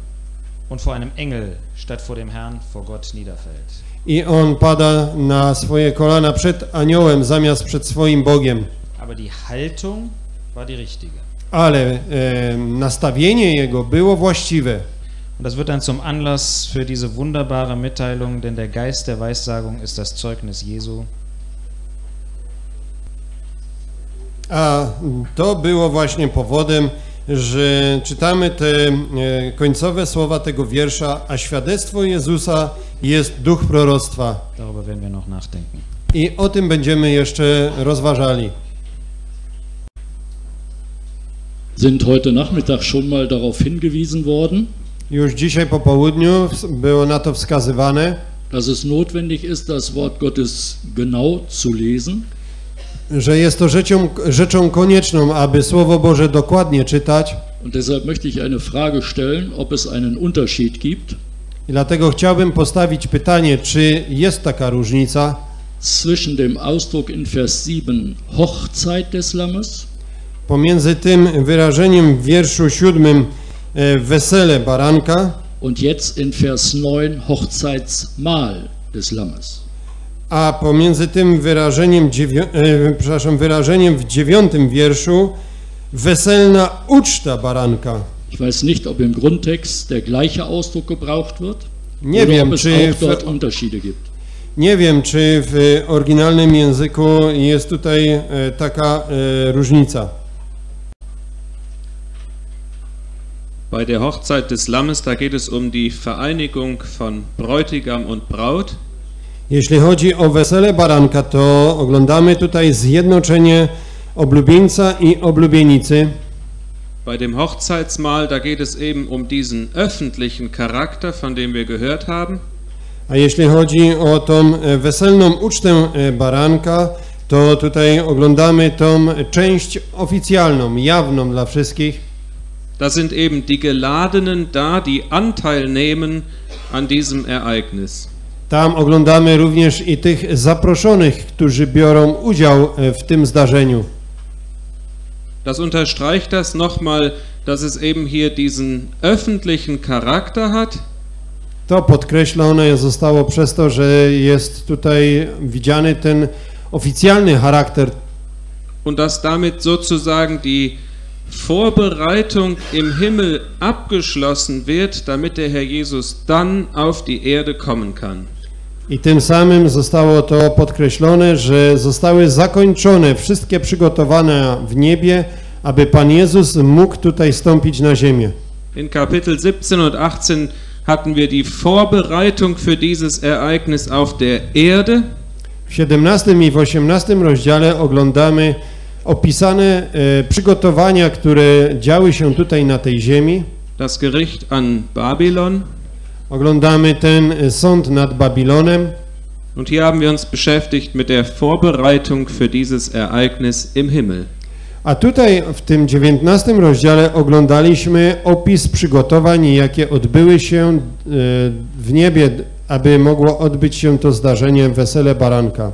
Und vor einem Engel statt vor dem Herrn vor Gott niederfällt. I on pada na swoje kolana przed aniołem zamiast przed swoim Bogiem. Aber die Haltung war die richtige. Ale e, nastawienie jego było właściwe. Das wird dann zum Anlass für diese wunderbare Mitteilung, denn der Geist der Weissagung ist das Zeugnis Jesu. A to było właśnie powodem, że czytamy te e, końcowe słowa tego wiersza, a świadectwo Jezusa jest duch proroctwa. I o tym będziemy jeszcze rozważali. Sind heute Nachmittag schon mal darauf hingewiesen worden, Już dzisiaj po południu było na to wskazywane, dass es notwendig ist, das Wort Gottes genau zu lesen, że jest to rzeczą, rzeczą konieczną, aby Słowo Boże dokładnie czytać. und deshalb möchte ich eine Frage stellen, ob es einen Unterschied gibt I dlatego chciałbym postawić pytanie, czy jest taka różnica zwischen dem Ausdruck in Vers 7 Hochzeit des Lammes pomiędzy tym wyrażeniem w wierszu siódmym e, wesele baranka, und jetzt in Vers 9 Hochzeitsmahl des Lammes. a pomiędzy tym wyrażeniem, e, przepraszam, wyrażeniem w dziewiątym wierszu weselna uczta baranka. Ich weiß nicht, ob im Grundtext der gleiche Ausdruck gebraucht wird Nie oder wiem, ob es czy auch w- dort Unterschiede gibt. Nie wiem, czy w oryginalnym języku jest tutaj e, taka różnica. Bei der Hochzeit des Lammes, da geht es um die Vereinigung von Bräutigam und Braut. Jeśli chodzi o wesele baranka, to oglądamy tutaj zjednoczenie oblubieńca i oblubienicy. Bei dem Hochzeitsmahl, da geht es eben um diesen öffentlichen Charakter, von dem wir gehört haben. A jeśli chodzi o tą e, weselną ucztę e, baranka, to tutaj oglądamy tą część oficjalną, jawną dla wszystkich. Da sind eben die Geladenen da, die Anteil nehmen an diesem Ereignis. Tam oglądamy również i tych zaproszonych, którzy biorą udział e, w tym zdarzeniu. Das unterstreicht das nochmal, dass es eben hier diesen öffentlichen Charakter hat. To podkreślone zostało przez to, że jest tutaj widziany ten oficjalny charakter und dass damit sozusagen die Vorbereitung im Himmel abgeschlossen wird, damit der Herr Jesus dann auf die Erde kommen kann. I tym samym zostało to podkreślone, że zostały zakończone wszystkie przygotowania w niebie, aby Pan Jezus mógł tutaj stąpić na ziemię. In Kapitel 17 und 18 hatten wir die Vorbereitung für dieses Ereignis auf der Erde. W 17 i w 18 rozdziale oglądamy opisane e, przygotowania, które działy się tutaj na tej ziemi. Das Gericht an Babylon. Oglądamy ten e, sąd nad Babilonem. Und hier haben wir uns beschäftigt mit der Vorbereitung für dieses Ereignis im Himmel. A tutaj w tym 19 rozdziale oglądaliśmy opis przygotowań, jakie odbyły się e, w niebie, aby mogło odbyć się to zdarzenie wesele baranka.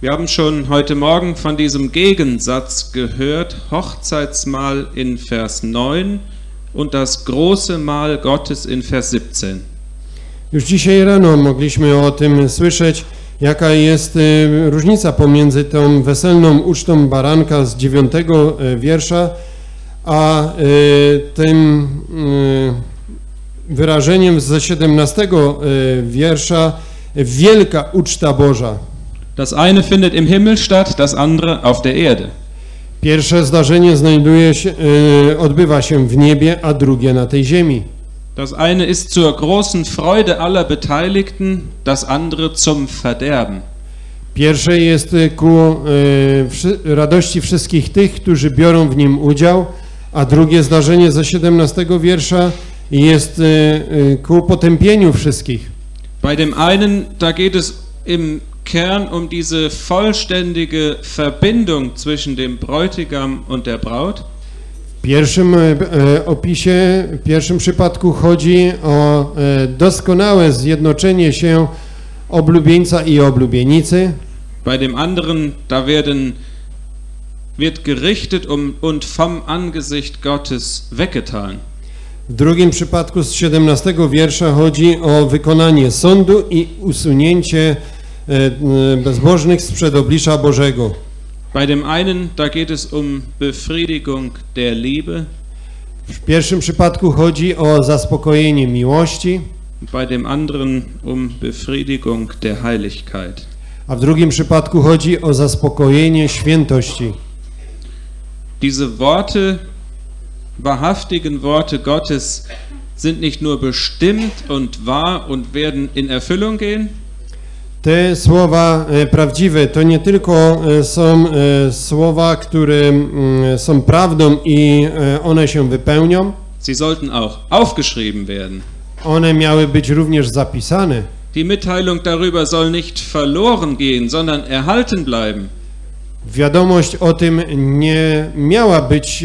Wir haben schon heute Morgen von diesem Gegensatz gehört, Hochzeitsmahl in Vers 9 und das große Mahl Gottes in Vers 17. Już dzisiaj rano mogliśmy o tym słyszeć, jaka jest y, różnica pomiędzy tą weselną ucztą baranka z dziewiątego y, wiersza, a y, tym wyrażeniem ze 17 wiersza wielka uczta Boża. Das eine findet im Himmel statt, das andere auf der Erde. Pierwsze zdarzenie znajduje się, odbywa się w niebie, a drugie na tej ziemi. Das eine ist zur großen Freude aller Beteiligten, das andere zum Verderben. Pierwsze jest ku y, radości wszystkich tych, którzy biorą w nim udział, a drugie zdarzenie ze 17 wiersza jest y, y, ku potępieniu wszystkich. Bei dem einen, da geht es im Kern um diese vollständige Verbindung zwischen dem Bräutigam und der Braut. W pierwszym e, opisie, w pierwszym przypadku chodzi o e, doskonałe zjednoczenie się oblubieńca i oblubienicy. Bei dem anderen, da werden wird gerichtet um, und vom Angesicht Gottes weggetan. W drugim przypadku z 17 wiersza chodzi o wykonanie sądu i usunięcie bezbożnych sprzed oblicza Bożego. Bei dem einen, da geht es um Befriedigung der Liebe. W pierwszym przypadku chodzi o zaspokojenie miłości. Bei dem anderen um Befriedigung der Heiligkeit. A w drugim przypadku chodzi o zaspokojenie świętości. Diese Worte, wahrhaftigen Worte Gottes sind nicht nur bestimmt und wahr und werden in Erfüllung gehen. Te słowa e, prawdziwe to nie tylko e, są e, słowa, które są prawdą i one się wypełnią. Sie sollten auch aufgeschrieben werden. One miały być również zapisane. Die Mitteilung darüber soll nicht verloren gehen, sondern erhalten bleiben. Wiadomość o tym nie miała być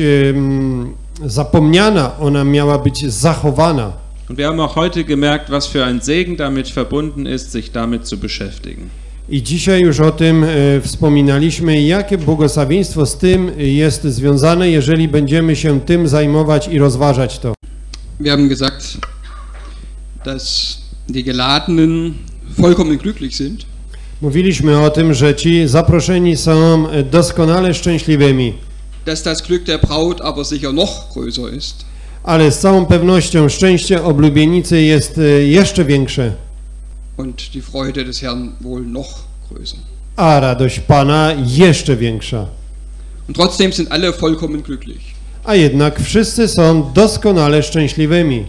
zapomniana, ona miała być zachowana. Und wir haben auch heute gemerkt, was für ein Segen damit verbunden ist, sich damit zu beschäftigen. I dzisiaj już o tym e, wspominaliśmy, jakie błogosławieństwo z tym jest związane, jeżeli będziemy się tym zajmować i rozważać to. Wir haben gesagt, dass die Geladenen vollkommen glücklich sind. Mówiliśmy o tym, że ci zaproszeni są doskonale szczęśliwymi. Dass das Glück der Braut aber sicher noch größer ist ale z całą pewnością szczęście oblubienicy jest e, jeszcze większe. A radość Pana jeszcze większa. A jednak wszyscy są doskonale szczęśliwymi.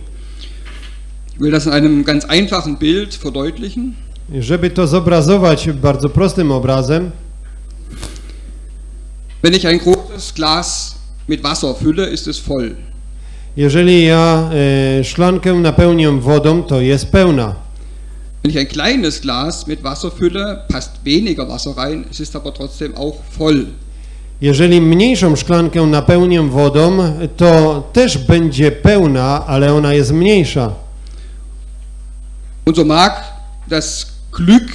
Will das in einem ganz einfachen Bild verdeutlichen. Żeby to zobrazować bardzo prostym obrazem, Wenn ich ein großes Glas mit Wasser fülle, ist es voll. Jeżeli ja e, szklankę napełnię wodą, to jest pełna. Wenn ich ein kleines Glas mit Wasser fülle, passt weniger Wasser rein, es ist aber trotzdem auch voll. Jeżeli mniejszą szklankę napełnię wodą, to też będzie pełna, ale ona jest mniejsza. Und so mag das Glück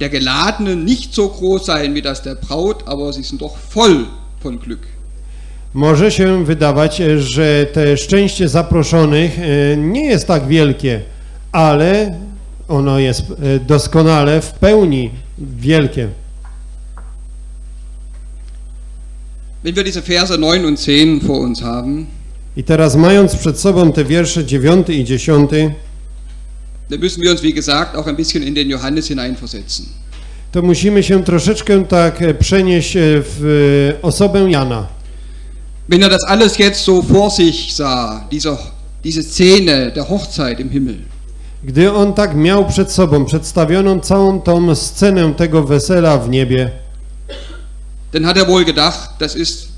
der Geladenen nicht so groß sein wie das der Braut, aber sie sind doch voll von Glück. Może się wydawać, e, że te szczęście zaproszonych e, nie jest tak wielkie, ale ono jest e, doskonale w pełni wielkie. Wenn wir diese Verse 9 und 10 vor uns haben, I teraz mając przed sobą te wiersze 9 i 10, dann müssen wir uns, wie gesagt, auch ein bisschen in den Johannes hineinversetzen. to musimy się troszeczkę tak przenieść w osobę Jana. Wenn er das alles jetzt so vor sich sah, diese, diese Szene der Hochzeit im Himmel, Gdy on tak miał przed sobą przedstawioną całą tą scenę tego wesela w niebie, dann hat er wohl gedacht, das ist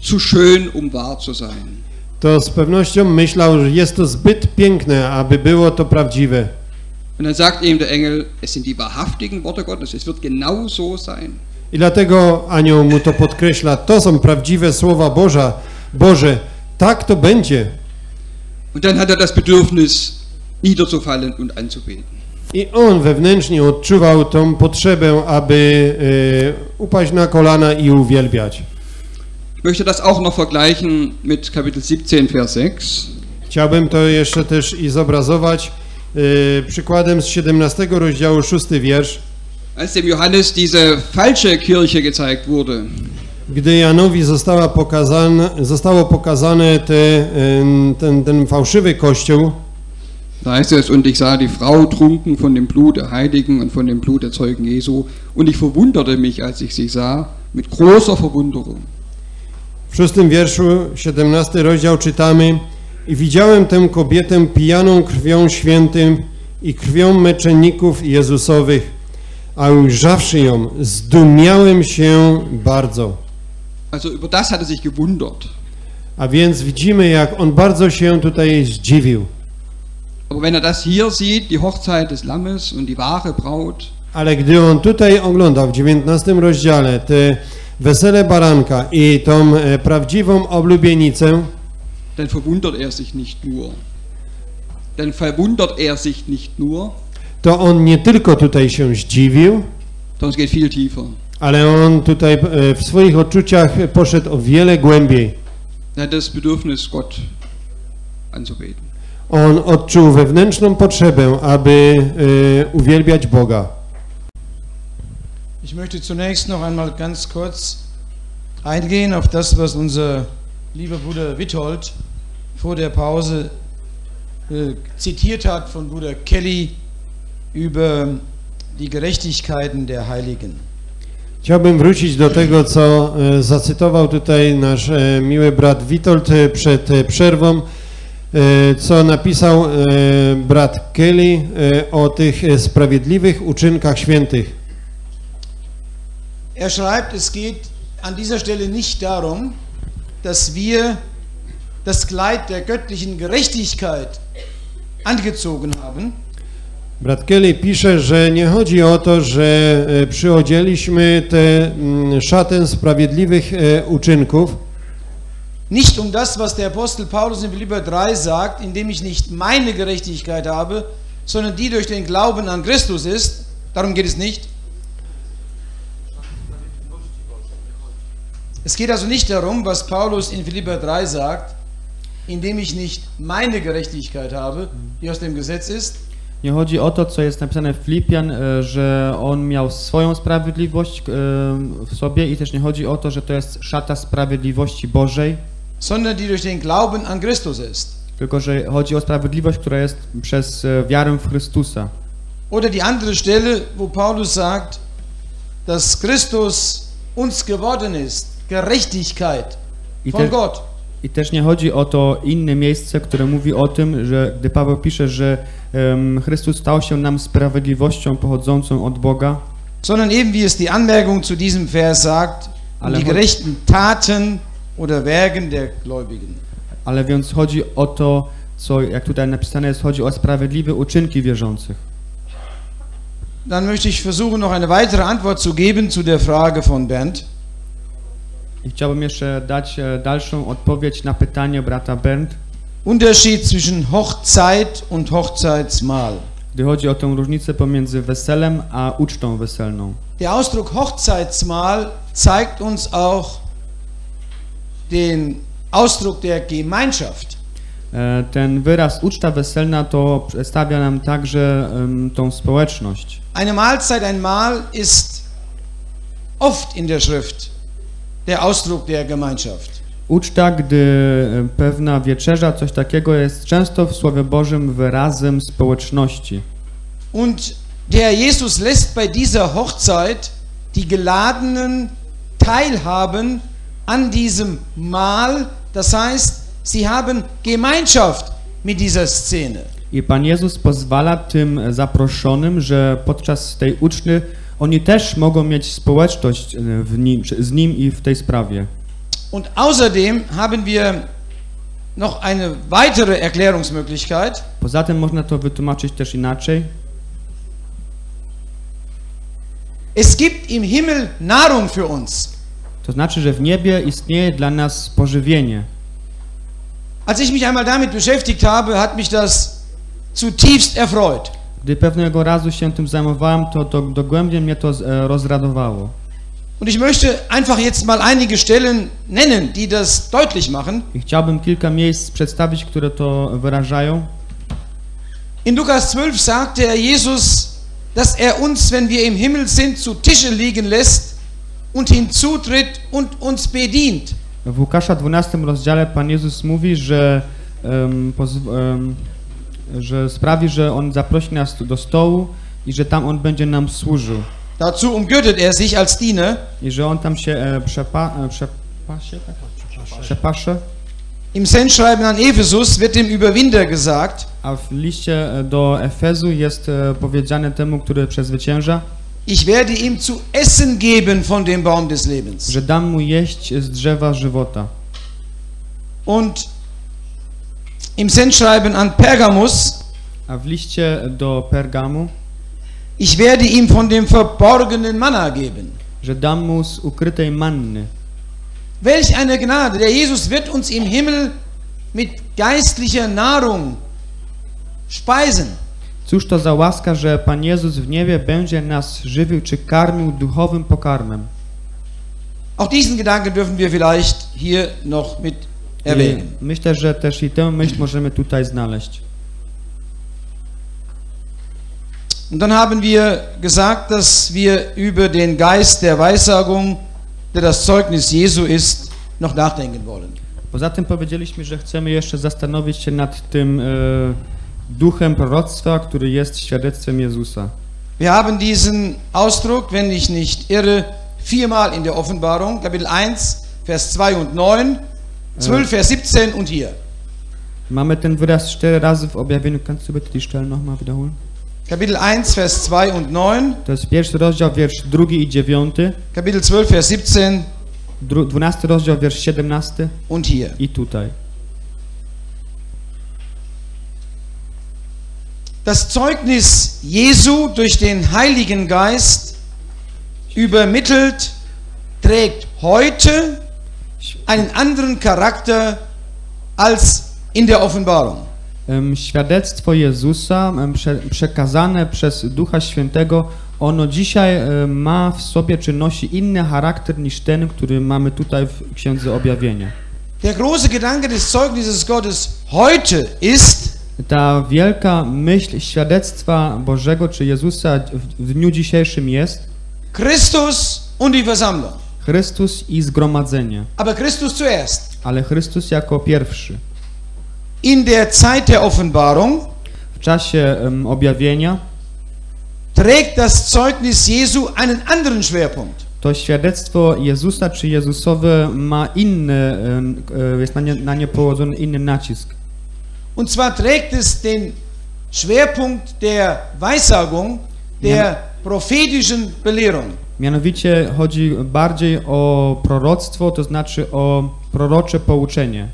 zu schön, um wahr zu sein. to z pewnością myślał, że jest to zbyt piękne, aby było to prawdziwe. Und dann sagt ihm der Engel, es sind die wahrhaftigen Worte Gottes, es wird genau so sein. I dlatego anioł mu to podkreśla, to są prawdziwe słowa Boża, Boże, tak to będzie. Und dann hat er das Bedürfnis, niederzufallen und anzubeten. I on wewnętrznie odczuwał tą potrzebę, aby e, upaść na kolana i uwielbiać. Ich möchte das auch noch vergleichen mit Kapitel 17, Vers 6. Chciałbym to jeszcze też i zobrazować e, przykładem z 17 rozdziału 6 wiersz. Als dem Johannes diese falsche Kirche gezeigt wurde, Gdy Janowi została pokazane, zostało pokazane te, ten, ten fałszywy kościół, da heißt es, und ich sah die Frau trunken von dem Blut der Heiligen und von dem Blut der Zeugen Jesu, und ich verwunderte mich, als ich sie sah, mit großer Verwunderung. w szóstym wierszu, 17 rozdział czytamy I widziałem tę kobietę pijaną krwią świętym i krwią męczenników Jezusowych, a ujrzawszy ją, zdumiałem się bardzo. Also über das hat er sich gewundert. A więc widzimy, jak on bardzo się tutaj zdziwił. Aber wenn er das hier sieht, die Hochzeit des Lammes und die wahre Braut, Ale gdy on tutaj oglądał w 19 rozdziale te wesele baranka i tą e, prawdziwą oblubienicę, dann verwundert er sich nicht nur. Dann verwundert er sich nicht nur, to on nie tylko tutaj się zdziwił, es geht viel tiefer. ale on tutaj e, w swoich odczuciach poszedł o wiele głębiej. Er hat das Bedürfnis, Gott anzubeten. On odczuł wewnętrzną potrzebę, aby e, uwielbiać Boga. Ich möchte zunächst noch einmal ganz kurz eingehen auf das, was unser lieber Bruder Withold vor der Pause äh, zitiert hat von Bruder Kelly über die Gerechtigkeiten der Heiligen. Chciałbym wrócić do tego, co e, zacytował tutaj nasz e, miły brat Witold e, przed przerwą, co napisał brat Kelly o tych sprawiedliwych uczynkach świętych. Er schreibt, es geht an dieser Stelle nicht darum, dass wir das Kleid der göttlichen Gerechtigkeit angezogen haben, Brat Kelly pisze, że nie chodzi o to, że e, przyodzieliśmy te mm, szatę sprawiedliwych e, uczynków, nicht um das, was der Apostel Paulus in Philipper 3 sagt, indem ich nicht meine Gerechtigkeit habe, sondern die durch den Glauben an Christus ist. Darum geht es nicht. Es geht also nicht darum, was Paulus in Philipper 3 sagt, indem ich nicht meine Gerechtigkeit habe, die aus dem Gesetz ist, Nie chodzi o to, co jest napisane w Filipian, e, że on miał swoją sprawiedliwość e, w sobie i też nie chodzi o to, że to jest szata sprawiedliwości Bożej, sondern die durch den Glauben an Christus ist. tylko że chodzi o sprawiedliwość, która jest przez e, wiarę w Chrystusa. Oder die andere Stelle, wo Paulus sagt, dass Christus uns geworden ist, Gerechtigkeit von Gott. I też nie chodzi o to inne miejsce, które mówi o tym, że gdy Paweł pisze, że em, Chrystus stał się nam sprawiedliwością pochodzącą od Boga, sondern eben wie es die Anmerkung zu diesem Vers sagt, um die gerechten Taten oder Werken der Gläubigen. ale więc chodzi o to, co jak tutaj napisane jest, chodzi o sprawiedliwe uczynki wierzących. Dann möchte ich versuchen, noch eine weitere Antwort zu geben zu der Frage von Bernd. I chciałbym jeszcze dać e, dalszą odpowiedź na pytanie brata Bernd, Unterschied zwischen Hochzeit und Hochzeitsmahl. gdy chodzi o tę różnicę pomiędzy weselem a ucztą weselną. Der Ausdruck Hochzeitsmahl zeigt uns auch den Ausdruck der Gemeinschaft. E, Ten wyraz uczta weselna to przedstawia nam także em, tą społeczność. Eine Mahlzeit, ein Mahl ist oft in der Schrift der Ausdruck der Gemeinschaft. Uczta, gdy e, pewna wieczerza, coś takiego jest często w Słowie Bożym wyrazem społeczności. Und der Jesus lässt bei dieser Hochzeit die Geladenen teilhaben an diesem Mahl. Das heißt, sie haben Gemeinschaft mit dieser Szene. I Pan Jezus pozwala tym zaproszonym, że podczas tej uczty oni też mogą mieć społeczność e, w nim, z Nim i w tej sprawie. Und außerdem haben wir noch eine weitere Erklärungsmöglichkeit. Poza tym można to wytłumaczyć też inaczej. Es gibt im Himmel Nahrung für uns. To znaczy, że w niebie istnieje dla nas pożywienie. Als ich mich einmal damit beschäftigt habe, hat mich das zutiefst erfreut. Gdy pewnego razu się tym zajmowałem, to, to dogłębnie mnie to e, rozradowało. Und ich möchte einfach jetzt mal einige Stellen nennen, die das deutlich machen. I chciałbym kilka miejsc przedstawić, które to wyrażają. In Lukas 12 sagt der Jesus, dass er uns, wenn wir im Himmel sind, zu Tische liegen lässt und hinzutritt und uns bedient. W Łukasza 12 rozdziale Pan Jezus mówi, że, em, że sprawi, że On zaprosi nas do stołu i że tam On będzie nam służył. Dazu umgürtet er sich als Diener. I że On tam się e, przepa, e, przepasie, tak? przepasze. Im Sendschreiben an Ephesus wird dem Überwinder gesagt, A w liście e, do Efezu jest powiedziane temu, który przezwycięża, ich werde ihm zu essen geben von dem Baum des Lebens. że dam mu jeść z drzewa żywota. Und im Sendschreiben an Pergamus, A w liście do Pergamu, ich werde ihm von dem verborgenen Manna geben. że dam mu z ukrytej manny. Welch eine Gnade! Der Jesus wird uns im Himmel mit geistlicher Nahrung speisen. Cóż to za łaska, że Pan Jezus w niebie będzie nas żywił czy karmił duchowym pokarmem. Auch diesen Gedanken dürfen wir vielleicht hier noch mit erwähnen. myślę, że też i tę myśl możemy tutaj znaleźć. Und dann haben wir gesagt, dass wir über den Geist der Weissagung, der das Zeugnis Jesu ist, noch nachdenken wollen. Poza tym powiedzieliśmy, że chcemy jeszcze zastanowić się nad tym e, duchem proroctwa, który jest świadectwem Jezusa. Wir haben diesen Ausdruck, wenn ich nicht irre, viermal in der Offenbarung, Kapitel 1, Vers 2 und 9, 12, Vers 17 und hier. Mamy ten wyraz cztery razy w objawieniu. Kannst du bitte die Stellen nochmal wiederholen? Kapitel 1, Vers 2 und 9, To jest pierwszy rozdział, wiersz drugi i dziewiąty, Kapitel 12, Vers 17 dru, dwunasty rozdział, wiersz siedemnasty und hier. i tutaj. Das Zeugnis Jesu durch den Heiligen Geist übermittelt trägt heute einen anderen Charakter als in der Offenbarung. Świadectwo Jezusa przekazane przez Ducha Świętego, ono dzisiaj ma w sobie, czy nosi inny charakter niż ten, który mamy tutaj w Księdze Objawienia. Der große Gedanke des Zeugnisses Gottes heute ist, Ta wielka myśl świadectwa Bożego czy Jezusa w, dniu dzisiejszym jest Christus und die Versammlung. Chrystus i zgromadzenie, Aber Christus zuerst. ale Chrystus jako pierwszy. In der Zeit der Offenbarung W czasie em, objawienia trägt das Zeugnis Jesu einen anderen Schwerpunkt. to świadectwo Jezusa czy Jezusowe ma inny, e, jest na nie, na nie położony inny nacisk. Und zwar trägt es den Schwerpunkt der Weissagung, der prophetischen Belehrung. Mianowicie chodzi bardziej o proroctwo, to znaczy o prorocze pouczenie.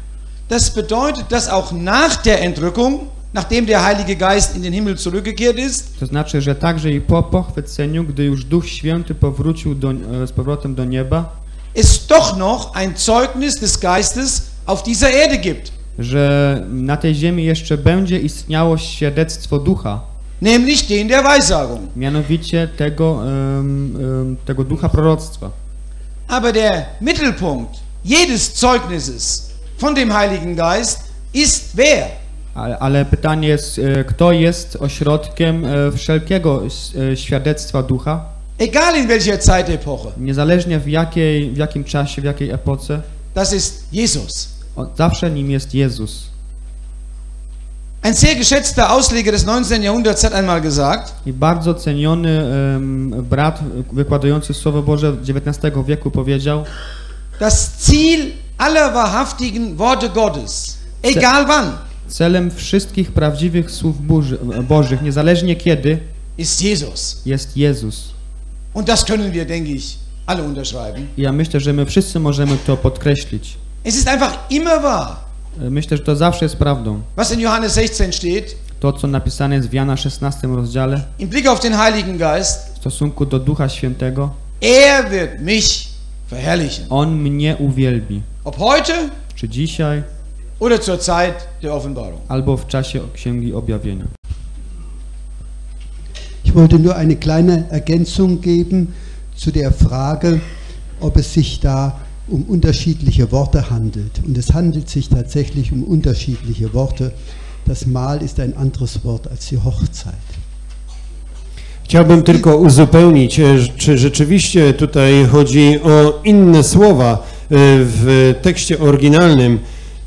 Das bedeutet, dass auch nach der Entrückung, nachdem der Heilige Geist in den Himmel zurückgekehrt ist, To znaczy, że także i po pochwyceniu, gdy już Duch Święty powrócił do, e, z powrotem do nieba, es doch noch ein Zeugnis des Geistes auf dieser Erde gibt, że na tej ziemi jeszcze będzie istniało świadectwo Ducha, nämlich den der Weissagung. mianowicie tego, em, em, tego Ducha proroctwa. Aber der Mittelpunkt jedes Zeugnisses von dem Heiligen Geist ist wer? Ale, ale pytanie jest, e, kto jest ośrodkiem e, wszelkiego e, świadectwa Ducha, Egal in welcher Zeitepoche, niezależnie w, jakiej, w jakim czasie, w jakiej epoce, das ist Jesus. zawsze nim jest Jezus. Ein sehr geschätzter Ausleger des 19. Jahrhunderts hat einmal gesagt, I bardzo ceniony em, brat wykładający Słowo Boże XIX wieku powiedział, das Ziel aller wahrhaftigen Worte Gottes, egal wann, celem wszystkich prawdziwych słów Boży, Bożych, niezależnie kiedy, ist Jesus. jest Jezus. Und das können wir, denke ich, alle unterschreiben. Ja myślę, że my wszyscy możemy to podkreślić. Es ist einfach immer wahr. E, Myślę, że to zawsze jest prawdą. Was in Johannes 16 steht, To, co napisane jest w Jana 16 rozdziale, im Blick auf den Heiligen Geist, w stosunku do Ducha Świętego, er wird mich verherrlichen. On mnie uwielbi. Ob heute Czy dzisiaj, oder zur Zeit der Offenbarung. albo w czasie Księgi Objawienia. Ich wollte nur eine kleine Ergänzung geben zu der Frage, ob es sich da um unterschiedliche Worte handelt. Und es handelt sich tatsächlich um unterschiedliche Worte. Das Mahl ist ein anderes Wort als die Hochzeit. Chciałbym tylko uzupełnić, e, czy rzeczywiście tutaj chodzi o inne słowa e, w tekście oryginalnym,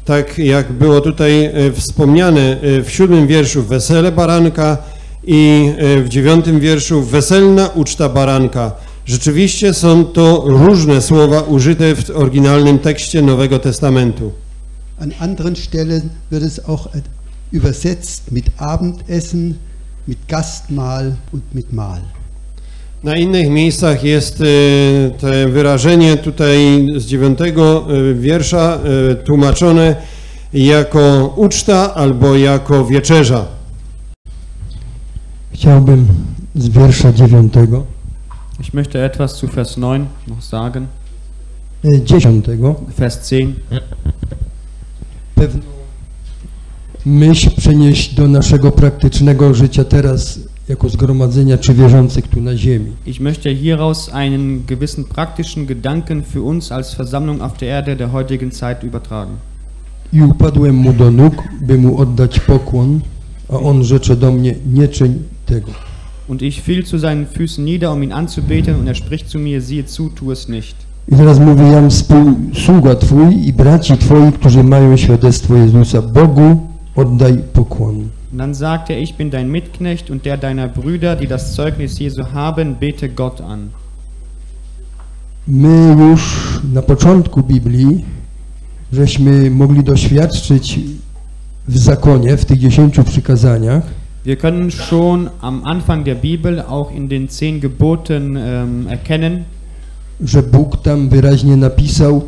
tak jak było tutaj e, wspomniane w siódmym wierszu wesele baranka i w dziewiątym wierszu weselna uczta baranka. Rzeczywiście są to różne słowa użyte w oryginalnym tekście Nowego Testamentu. An anderen Stellen wird es auch übersetzt mit Abendessen, mit Gastmahl und mit Mahl. Na innych miejscach jest e, to wyrażenie tutaj z dziewiątego e, wiersza e, tłumaczone jako uczta albo jako wieczerza. Chciałbym z wiersza dziewiątego, Ich möchte etwas zu Vers 9 noch sagen. e, dziesiątego, Vers 10. pewną myśl przenieść do naszego praktycznego życia teraz jako zgromadzenia czy wierzących tu na ziemi. Ich möchte hieraus einen gewissen praktischen Gedanken für uns als Versammlung auf der Erde der heutigen Zeit übertragen. I upadłem mu do nóg, by mu oddać pokłon, a on rzecze do mnie, nie czyń tego. Und ich fiel zu seinen Füßen nieder, um ihn anzubeten, und er spricht zu mir, siehe zu, tu es nicht. I teraz mówię, jam współsługa Twój i braci Twoi, którzy mają świadectwo Jezusa. Bogu oddaj pokłon. Dann sagt er, ich bin dein Mitknecht und der deiner Brüder, die das Zeugnis Jesu haben, bete Gott an. My już na początku Biblii, żeśmy mogli doświadczyć w zakonie, w tych dziesięciu przykazaniach, Wir können schon am Anfang der Bibel, auch in den zehn Geboten ähm, erkennen, że Bóg tam wyraźnie napisał,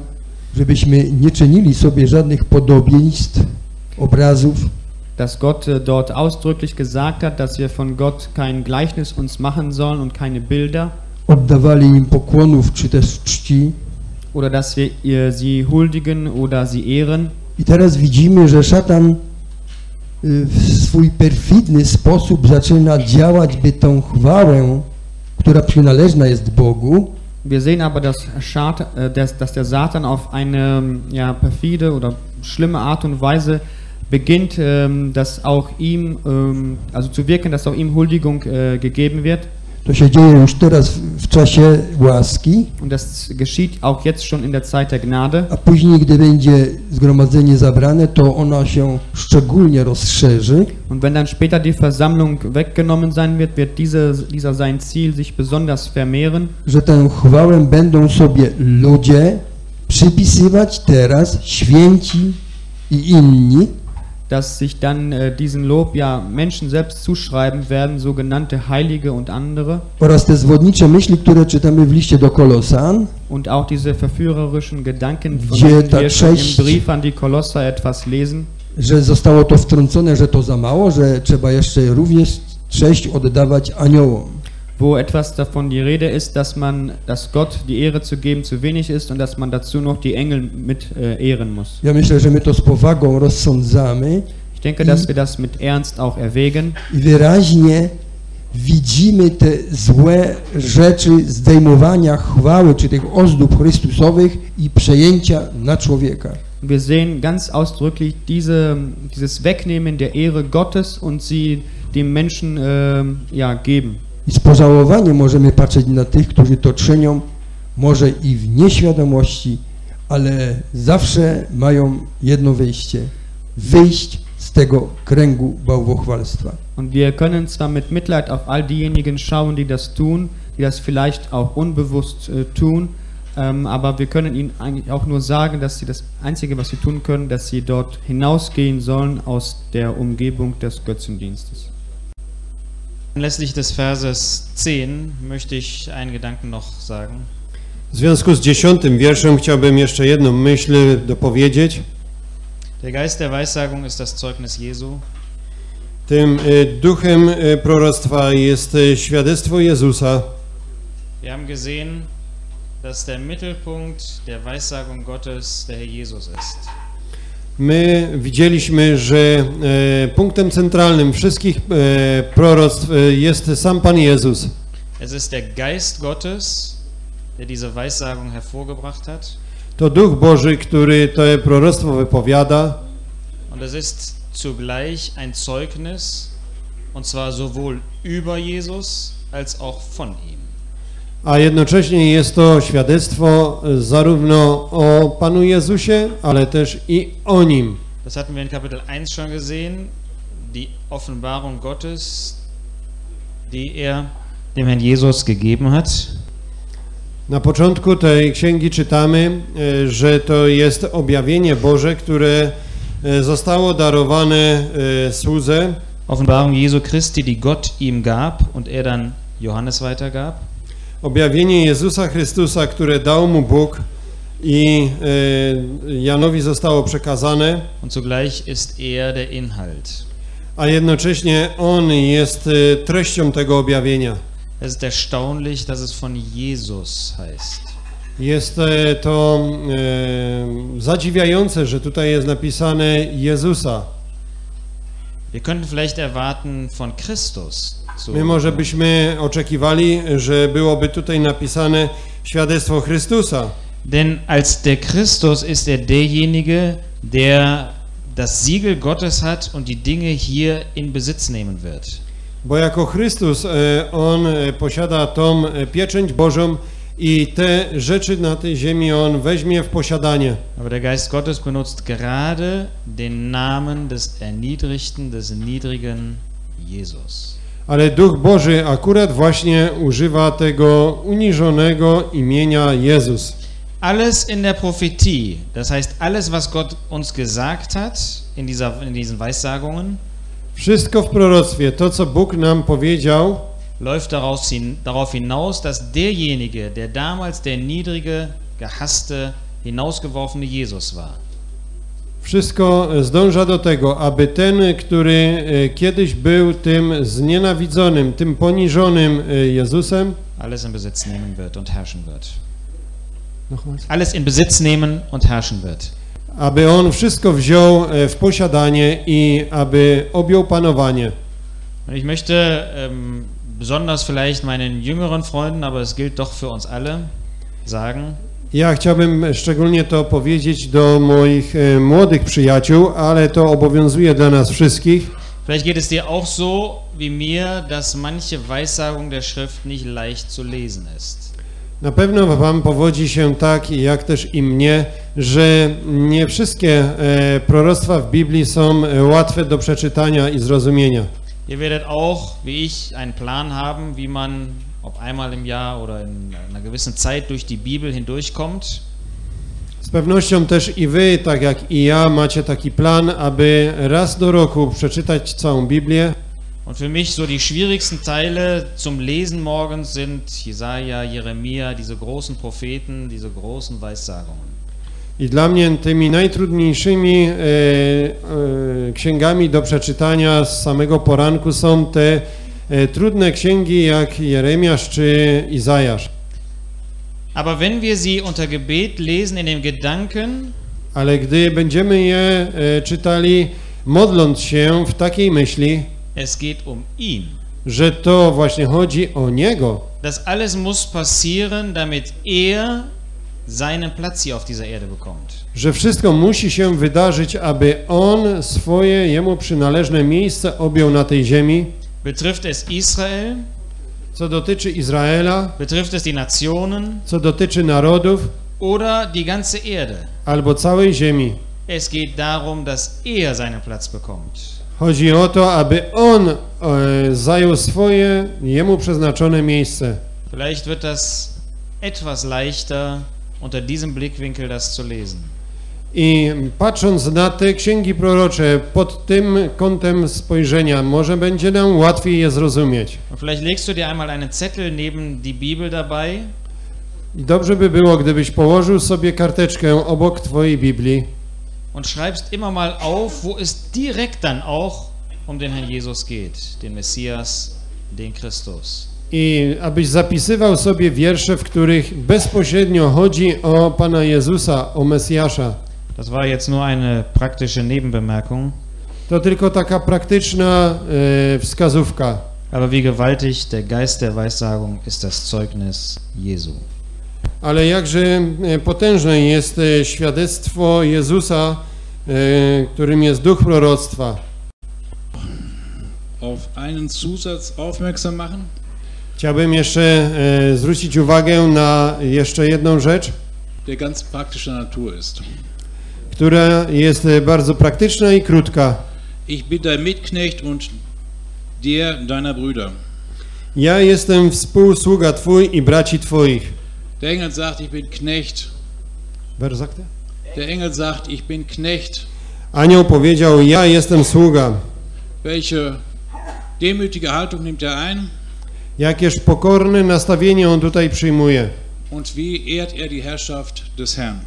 żebyśmy nie czynili sobie żadnych podobieństw, obrazów, dass Gott äh, dort ausdrücklich gesagt hat, dass wir von Gott kein Gleichnis uns machen sollen und keine Bilder, oddawali im pokłonów czy też czci. oder dass wir ihr, sie huldigen oder sie ehren. I teraz widzimy, że szatan swój perfidny sposób zaczyna działać, by tą chwałę, która przynależna jest Bogu, Wir sehen aber, dass, Schat, äh, dass, dass der Satan auf eine ja, perfide oder schlimme Art und Weise beginnt, ähm, dass auch ihm, ähm, also zu wirken, dass auch ihm Huldigung äh, gegeben wird. To się dzieje już teraz w, w czasie łaski, Und das geschieht auch jetzt schon in der Zeit der Gnade. a później, gdy będzie zgromadzenie zabrane, to ona się szczególnie rozszerzy. Und wenn dann später die Versammlung weggenommen sein wird, wird diese, dieser sein Ziel sich besonders vermehren. że tę chwałę będą sobie ludzie przypisywać teraz, święci i inni, dass sich dann äh, diesen Lob ja Menschen selbst zuschreiben werden, sogenannte Heilige und andere. oraz te zwodnicze myśli, które czytamy w liście do Kolosan, Und auch diese verführerischen Gedanken, von denen wir schon im Brief an die Kolosser etwas lesen, że zostało to wtrącone, że to za mało, że trzeba jeszcze również cześć oddawać aniołom. Wo etwas davon die Rede ist, dass man, dass Gott die Ehre zu geben zu wenig ist und dass man dazu noch die Engel mit äh, ehren muss. Ja myślę, że my to z powagą rozsądzamy Ich denke, dass wir das mit Ernst auch erwägen i wyraźnie widzimy te złe rzeczy zdejmowania chwały, czy tych ozdób Chrystusowych i przejęcia na człowieka. Wir sehen ganz ausdrücklich diese, dieses Wegnehmen der Ehre Gottes und sie dem Menschen ähm, ja, geben. I z pożałowaniem możemy patrzeć na tych, którzy to czynią, może i w nieświadomości, ale zawsze mają jedno wyjście. Wyjść z tego kręgu bałwochwalstwa. Und wir können zwar mit Mitleid auf all diejenigen schauen, die das tun, die das vielleicht auch unbewusst äh, tun, ähm, aber wir können ihnen eigentlich auch nur sagen, dass sie das Einzige, was sie tun können, dass sie dort hinausgehen sollen aus der Umgebung des Götzendienstes. Anlässlich des Verses 10 möchte ich einen Gedanken noch sagen. W związku z dziesiątym wierszem chciałbym jeszcze jedną myśl dopowiedzieć. Der Geist der Weissagung ist das Zeugnis Jesu. Tym duchem proroctwa jest świadectwo Jezusa. Wir haben gesehen, dass der Mittelpunkt der Weissagung Gottes der Herr Jesus ist. My widzieliśmy, że e, punktem centralnym wszystkich e, proroctw e, jest sam Pan Jezus. Es ist der Geist Gottes, der diese Weissagung hervorgebracht hat. To Duch Boży, który to proroctwo wypowiada Und es ist zugleich ein Zeugnis, und zwar sowohl über Jesus als auch von ihm. A jednocześnie jest to świadectwo e, zarówno o Panu Jezusie, ale też i o Nim. Das hatten wir in Kapitel 1 schon gesehen, die Offenbarung Gottes, die er dem Herrn Jesus gegeben hat. Na początku tej księgi czytamy, e, że to jest objawienie Boże, które e, zostało darowane słudze. Offenbarung Jesu Christi, die Gott ihm gab und er dann Johannes weitergab. Objawienie Jezusa Chrystusa, które dał mu Bóg i e, Janowi zostało przekazane, Und zugleich ist er der Inhalt. a jednocześnie On jest e, treścią tego objawienia. Es ist erstaunlich, dass es von Jesus heißt. Jest e, to e, zadziwiające, że tutaj jest napisane Jezusa. Wir könnten vielleicht erwarten von Christus. So, My może byśmy oczekiwali, że byłoby tutaj napisane świadectwo Chrystusa. Denn als der Christus ist er derjenige, der das Siegel Gottes hat und die Dinge hier in Besitz nehmen wird. Bo jako Chrystus e, On e, posiada tą e, pieczęć Bożą i te rzeczy na tej ziemi On weźmie w posiadanie. Aber der Geist Gottes benutzt gerade den Namen des Erniedrigten, des niedrigen Jesus. Ale Duch Boży akurat właśnie używa tego uniżonego imienia Jezus. Alles in der Prophetie, das heißt alles, was Gott uns gesagt hat in, dieser, in diesen Weissagungen, Wszystko w proroctwie, to co Bóg nam powiedział, läuft daraus hin, darauf hinaus, dass derjenige, der damals der niedrige, gehasste, hinausgeworfene Jesus war, wszystko zdąża do tego, aby ten, który e, kiedyś był tym znienawidzonym, tym poniżonym e, Jezusem, alles in Besitz nehmen wird und herrschen wird. Nochmals? Alles in Besitz nehmen und herrschen wird. aby on wszystko wziął e, w posiadanie i aby objął panowanie. Und ich möchte ähm, besonders vielleicht meinen jüngeren Freunden, aber es gilt doch für uns alle, sagen, Ja chciałbym szczególnie to powiedzieć do moich e, młodych przyjaciół, ale to obowiązuje dla nas wszystkich. Vielleicht geht es dir auch so wie mir, dass manche Weissagung der Schrift nicht leicht zu lesen ist. Na pewno wam powodzi się tak, jak też i mnie, że nie wszystkie e, proroctwa w Biblii są e, łatwe do przeczytania i zrozumienia. Ihr werdet auch, wie ich, einen Plan haben, wie man, ob einmal im Jahr oder in einer gewissen Zeit durch die Bibel hindurchkommt. Z pewnością też i wy, tak jak i ja, macie taki plan, aby raz do roku przeczytać całą Biblię. Und für mich so die schwierigsten Teile zum Lesen morgens sind Jesaja, Jeremia, diese großen Propheten, diese großen Weissagungen. I dla mnie tymi najtrudniejszymi e, e, księgami do przeczytania z samego poranku są te trudne księgi jak Jeremiasz czy Izajasz. Aber wenn wir sie unter Gebet lesen in dem Gedanken, Ale gdy będziemy je e, czytali modląc się w takiej myśli, es geht um ihn. że to właśnie chodzi o Niego, Das alles muss passieren, damit er seinen Platz hier auf dieser Erde bekommt. że wszystko musi się wydarzyć, aby On swoje Jemu przynależne miejsce objął na tej ziemi, Betrifft es Israel, co dotyczy Izraela, betrifft es die Nationen co dotyczy narodów, oder die ganze Erde. albo całej ziemi. Es geht darum, dass er seinen Platz bekommt. Chodzi o to, aby On e, zajął swoje Jemu przeznaczone miejsce. Vielleicht wird das etwas leichter, unter diesem Blickwinkel das zu lesen. I patrząc na te księgi prorocze pod tym kątem spojrzenia, może będzie nam łatwiej je zrozumieć. Vielleicht legst du dir einmal einen Zettel neben die Bibel dabei I dobrze by było, gdybyś położył sobie karteczkę obok Twojej Biblii und schreibst immer mal auf, wo es direkt dann auch um den Herrn Jesus geht, den Messias, den Christus. i abyś zapisywał sobie wiersze, w których bezpośrednio chodzi o Pana Jezusa, o Mesjasza. Das war jetzt nur eine praktische Nebenbemerkung. To tylko taka praktyczna e, wskazówka. Aber wie gewaltig der Geist der Weissagung ist das Zeugnis Jesu. Ale jakże e, potężne jest e, świadectwo Jezusa, e, którym jest duch proroctwa. auf einen Zusatz aufmerksam machen. Chciałbym jeszcze e, zwrócić uwagę na jeszcze jedną rzecz, der ganz praktischer Natur ist. Która jest e, bardzo praktyczna i krótka. Ich bin dein Mitknecht und der deiner Brüder. Ja jestem współsługa Twój i braci Twoich. Der Engel sagt, ich bin Knecht. Wer sagt er? Der Engel sagt, ich bin Knecht. Anioł powiedział, ja jestem sługa. Welche demütige Haltung nimmt er ein? Jakież pokorne nastawienie on tutaj przyjmuje. Und wie ehrt er die Herrschaft des Herrn?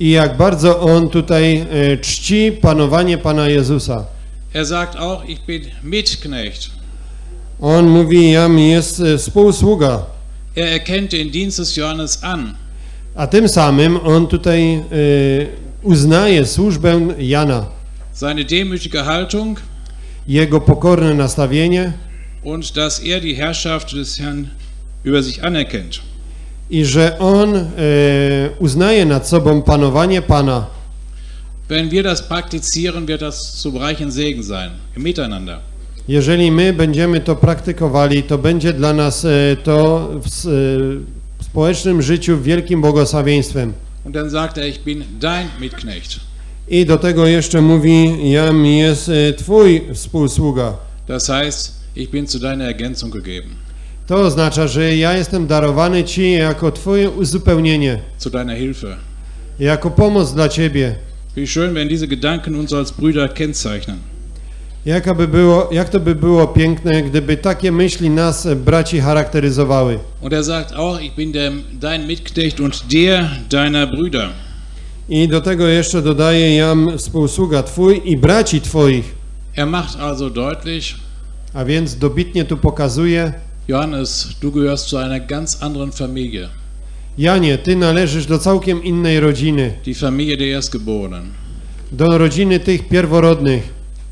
I jak bardzo on tutaj e, czci panowanie Pana Jezusa. Er sagt auch, ich bin Mitknecht. On mówi, jam jest e, współsługa. Er erkennt den Dienst des Johannes an. A tym samym on tutaj e, uznaje służbę Jana. Seine demütige Haltung Jego pokorne nastawienie und dass er die Herrschaft des Herrn über sich anerkennt. I że on e, uznaje nad sobą panowanie Pana. Wenn wir das praktizieren, wird das reichen Segen sein, im Miteinander. Jeżeli my będziemy to praktykowali, to będzie dla nas e, to w, e, w społecznym życiu wielkim błogosławieństwem. Und dann sagt er, ich bin dein Mitknecht. I do tego jeszcze mówi, jam jest e, Twój współsługa. Das heißt, ich bin zu deiner Ergänzung gegeben, To oznacza, że ja jestem darowany Ci jako Twoje uzupełnienie, zu deiner Hilfe. jako pomoc dla Ciebie. Wie schön, wenn diese Gedanken uns als Brüder kennzeichnen. Jaka by było, jak to by było piękne, gdyby takie myśli nas, e, braci, charakteryzowały. Und er sagt auch, ich bin der, dein Mitknecht und der deiner Brüder. I do tego jeszcze dodaje jam współsługa Twój i braci Twoich. Er macht also deutlich, A więc dobitnie tu pokazuje, Johannes, du gehörst zu einer ganz anderen Familie, Janie, Ty należysz do całkiem innej rodziny, die Familie der Erstgeborenen. do rodziny tych pierworodnych.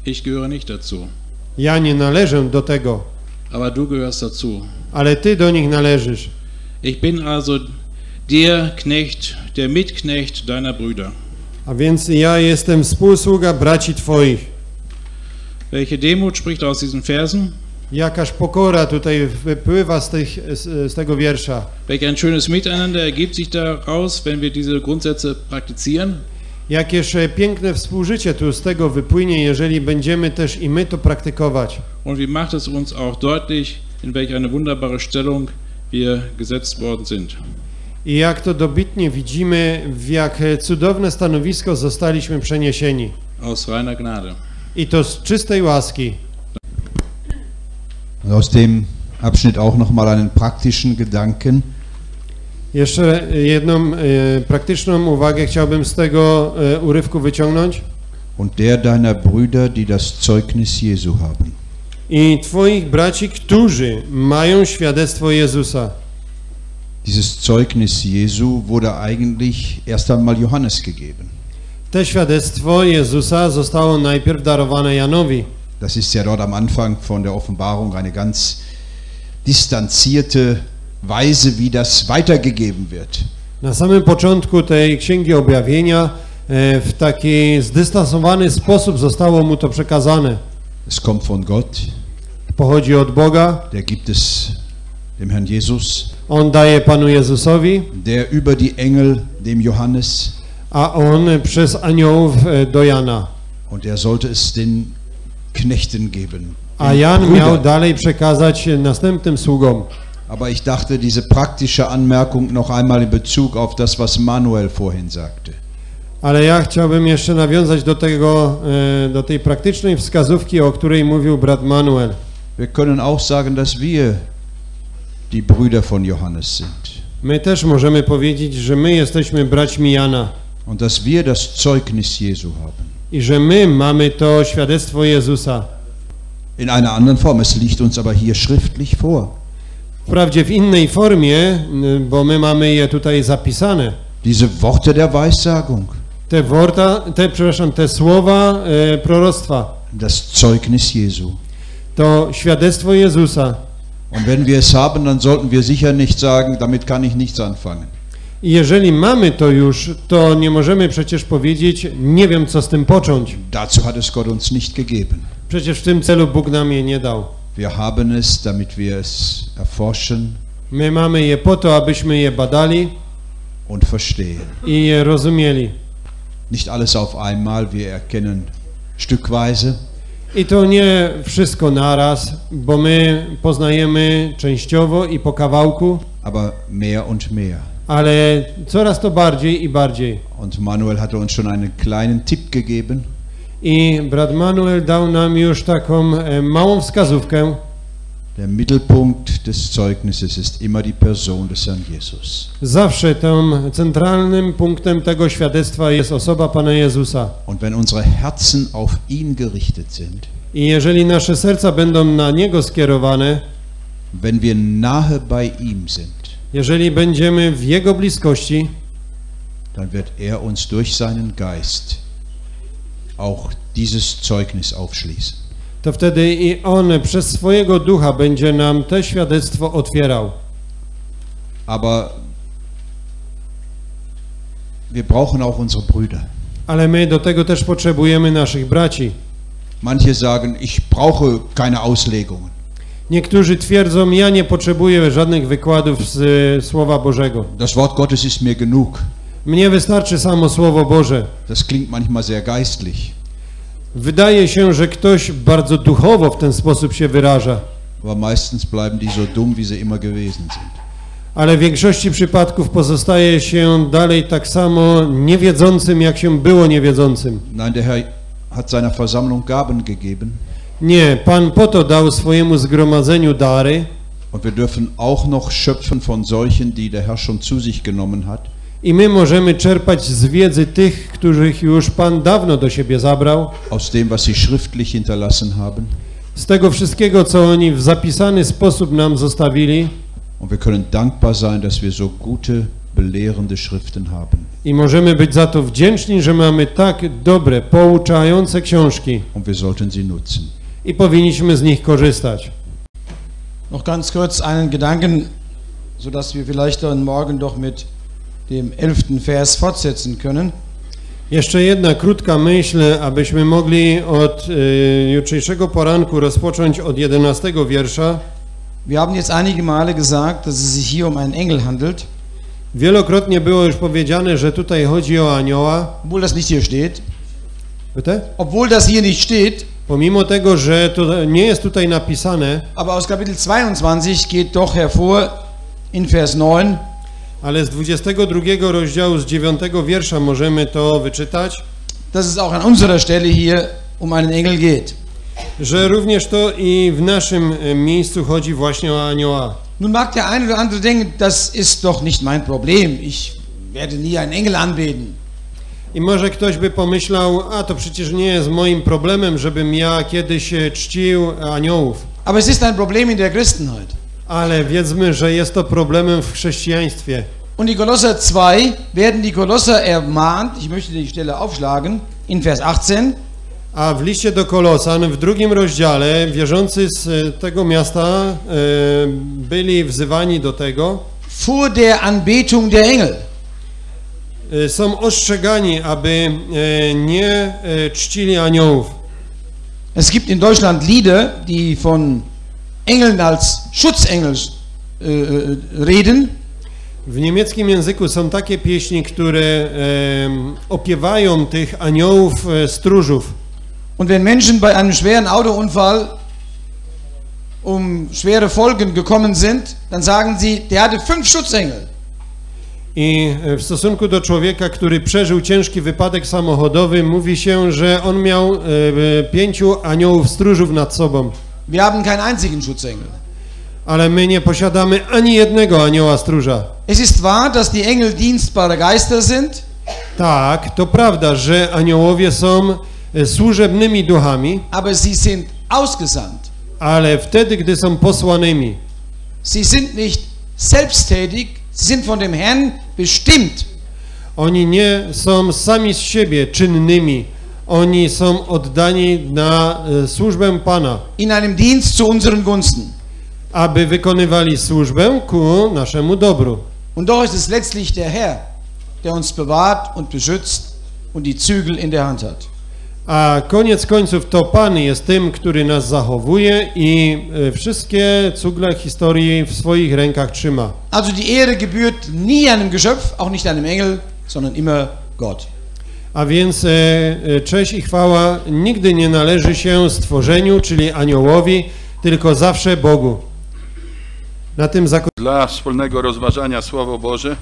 Ich gehöre nicht dazu, Ja nie należę do tego, aber du gehörst dazu. ale Ty do nich należysz. Ich bin also der Knecht, der Mitknecht deiner Brüder. A więc ja jestem współsługa braci Twoich. Welche Demut spricht aus diesen Versen? Jakaż pokora tutaj wypływa z, tych, z, z tego wiersza. Welch ein schönes Miteinander ergibt sich daraus, wenn wir diese Grundsätze praktizieren? Jakież e, piękne współżycie tu z tego wypłynie, jeżeli będziemy też i my to praktykować. Und wie macht es uns auch deutlich, in welch eine wunderbare Stellung wir gesetzt worden sind. I jak to dobitnie widzimy, w jak e, cudowne stanowisko zostaliśmy przeniesieni. Aus reiner Gnade. I to z czystej łaski. Aus dem Abschnitt auch nochmal einen praktischen Gedanken. Jeszcze jedną e, praktyczną uwagę chciałbym z tego e, urywku wyciągnąć. Und der deiner Brüder, die das Zeugnis Jesu haben. I twoich braci, którzy mają świadectwo Jezusa. Dieses Zeugnis Jesu wurde eigentlich erst einmal Johannes gegeben. Te świadectwo Jezusa zostało najpierw darowane Janowi. Das ist ja dort am Anfang von der Offenbarung eine ganz distanzierte Weise, wie das weitergegeben wird. Na samym początku tej Księgi Objawienia e, w taki zdystansowany sposób zostało mu to przekazane. Es kommt von Gott, Pochodzi od Boga, der gibt es dem Herrn Jesus, on daje Panu Jezusowi, der über die Engel dem Johannes a on przez aniołów e, do Jana. und er sollte es den Knechten geben. A Jan miał dalej przekazać następnym sługom. Aber ich dachte, diese praktische Anmerkung noch einmal in Bezug auf das, was Manuel vorhin sagte. Ale ja chciałbym jeszcze nawiązać do tego, e, do tej praktycznej wskazówki, o której mówił brat Manuel. Wir können auch sagen, dass wir die Brüder von Johannes sind My też możemy powiedzieć, że my jesteśmy braćmi Jana und dass wir das Zeugnis Jesu haben. I że my mamy to świadectwo Jezusa. In einer anderen Form, es liegt uns aber hier schriftlich vor. Wprawdzie w innej formie, bo my mamy je tutaj zapisane. Diese Worte der Weissagung, Te worta, te, przepraszam, te słowa e, proroctwa, das Zeugnis Jesu. to świadectwo Jezusa. Und wenn wir es haben, dann sollten wir sicher nicht sagen, damit kann ich nichts anfangen. I jeżeli mamy to już, to nie możemy przecież powiedzieć, nie wiem co z tym począć. Dazu hat es Gott uns nicht gegeben. Przecież w tym celu Bóg nam je nie dał. Wir haben es, damit wir es erforschen My mamy je po to, abyśmy je badali und verstehen. i je rozumieli. Nicht alles auf einmal, wir erkennen stückweise, I to nie wszystko naraz, bo my poznajemy częściowo i po kawałku, aber mehr und mehr. Ale coraz to bardziej i bardziej. Und Manuel hatte uns schon einen kleinen Tipp gegeben. I brat Manuel dał nam już taką e, małą wskazówkę. Der Mittelpunkt des Zeugnisses ist immer die Person des Herrn Jesus. Zawsze tym centralnym punktem tego świadectwa jest osoba Pana Jezusa. Und wenn unsere Herzen auf ihn gerichtet sind, I jeżeli nasze serca będą na Niego skierowane, wenn wir nahe bei ihm sind, jeżeli będziemy w Jego bliskości, dann wird er uns durch seinen Geist auch dieses Zeugnis aufschließen. to wtedy i On przez swojego ducha będzie nam to świadectwo otwierał. Aber wir brauchen auch unsere Brüder. Ale my do tego też potrzebujemy naszych braci. Manche sagen, ich brauche keine Auslegungen. Niektórzy twierdzą, ja nie potrzebuję żadnych wykładów z e, Słowa Bożego. Das Wort Gottes ist mir genug. Mnie wystarczy samo Słowo Boże. Das klingt manchmal sehr geistlich. Wydaje się, że ktoś bardzo duchowo w ten sposób się wyraża, Aber meistens bleiben die so dumm, wie sie immer gewesen sind. ale w większości przypadków pozostaje się dalej tak samo niewiedzącym, jak się było niewiedzącym. Nein, der Herr hat seiner Versammlung Gaben gegeben. Nie, Pan po to dał swojemu zgromadzeniu dary Und wir dürfen auch noch schöpfen von solchen, die der Herr schon zu sich genommen hat. i my możemy czerpać z wiedzy tych, których już Pan dawno do siebie zabrał, Aus dem, was sie schriftlich hinterlassen haben. z tego wszystkiego, co oni w zapisany sposób nam zostawili Und wir können dankbar sein, dass wir so gute, belehrende Schriften haben. i możemy być za to wdzięczni, że mamy tak dobre, pouczające książki Und wir sollten sie nutzen. I powinniśmy z nich korzystać. Noch ganz kurz einen Gedanken, sodass wir vielleicht dann morgen doch mit dem elften Vers fortsetzen können. Jeszcze jedna krótka myśl, abyśmy mogli od y, jutrzejszego poranku rozpocząć od 11 wiersza. Wir haben jetzt einige Male gesagt, dass es sich hier um einen Engel handelt, Wielokrotnie było już powiedziane, że tutaj chodzi o anioła. obwohl das nicht hier steht. Bitte? Obwohl das hier nicht steht, Pomimo tego, że to nie jest tutaj napisane, aber aus Kapitel 22 geht doch hervor in Vers 9, ale z 22 rozdziału z 9 wiersza możemy to wyczytać, dass es auch an unserer Stelle hier um einen Engel geht. że również to i w naszym e, miejscu chodzi właśnie o anioła. Nun mag der eine oder andere denken, das ist doch nicht mein Problem. Ich werde nie einen Engel anbeten. I może ktoś by pomyślał, a to przecież nie jest moim problemem, żebym ja kiedyś e, czcił aniołów. Aber es ist ein Problem in der Christenheit. Ale wiedzmy, że jest to problemem w chrześcijaństwie. Und die Kolosser 2 werden die Kolosser ermahnt, ich möchte die Stelle aufschlagen, in Vers 18, A w liście do Kolosan w drugim rozdziale wierzący z e, tego miasta e, byli wzywani do tego, vor der Anbetung der Engel. E, są ostrzegani, aby e, nie e, czcili aniołów. Es gibt in Deutschland Lieder, die von Engeln als Schutzengel äh, äh, reden. W niemieckim języku są takie pieśni, które opiewają tych aniołów stróżów. Und wenn Menschen bei einem schweren Autounfall um schwere Folgen gekommen sind, dann sagen sie, der hatte fünf Schutzengel. I w stosunku do człowieka, który przeżył ciężki wypadek samochodowy, mówi się, że on miał e, e, pięciu aniołów stróżów nad sobą. Wir haben keinen einzigen Schutzengel. Ale my nie posiadamy ani jednego anioła stróża. Es ist wahr, dass die Engel dienstbare Geister sind, Tak, to prawda, że aniołowie są e, służebnymi duchami, aber sie sind ausgesandt. ale wtedy, gdy są posłanymi, Sie sind nicht selbsttätig, sie sind von dem Herrn bestimmt. oni nie są sami z siebie czynnymi, oni są oddani na e, służbę Pana, in einem Dienst zu unseren Gunsten. aby wykonywali służbę ku naszemu dobru. Und doch ist es letztlich der Herr, der uns bewahrt und beschützt und die Zügel in der Hand hat. A koniec końców to Pan jest tym, który nas zachowuje i e, wszystkie cugle historii w swoich rękach trzyma. Also die Ehre gebührt nie einem Geschöpf, auch nicht einem Engel, sondern immer Gott. A więc e, e, cześć i chwała nigdy nie należy się stworzeniu, czyli aniołowi, tylko zawsze Bogu. Na tym Dla wspólnego rozważania Słowo Boże,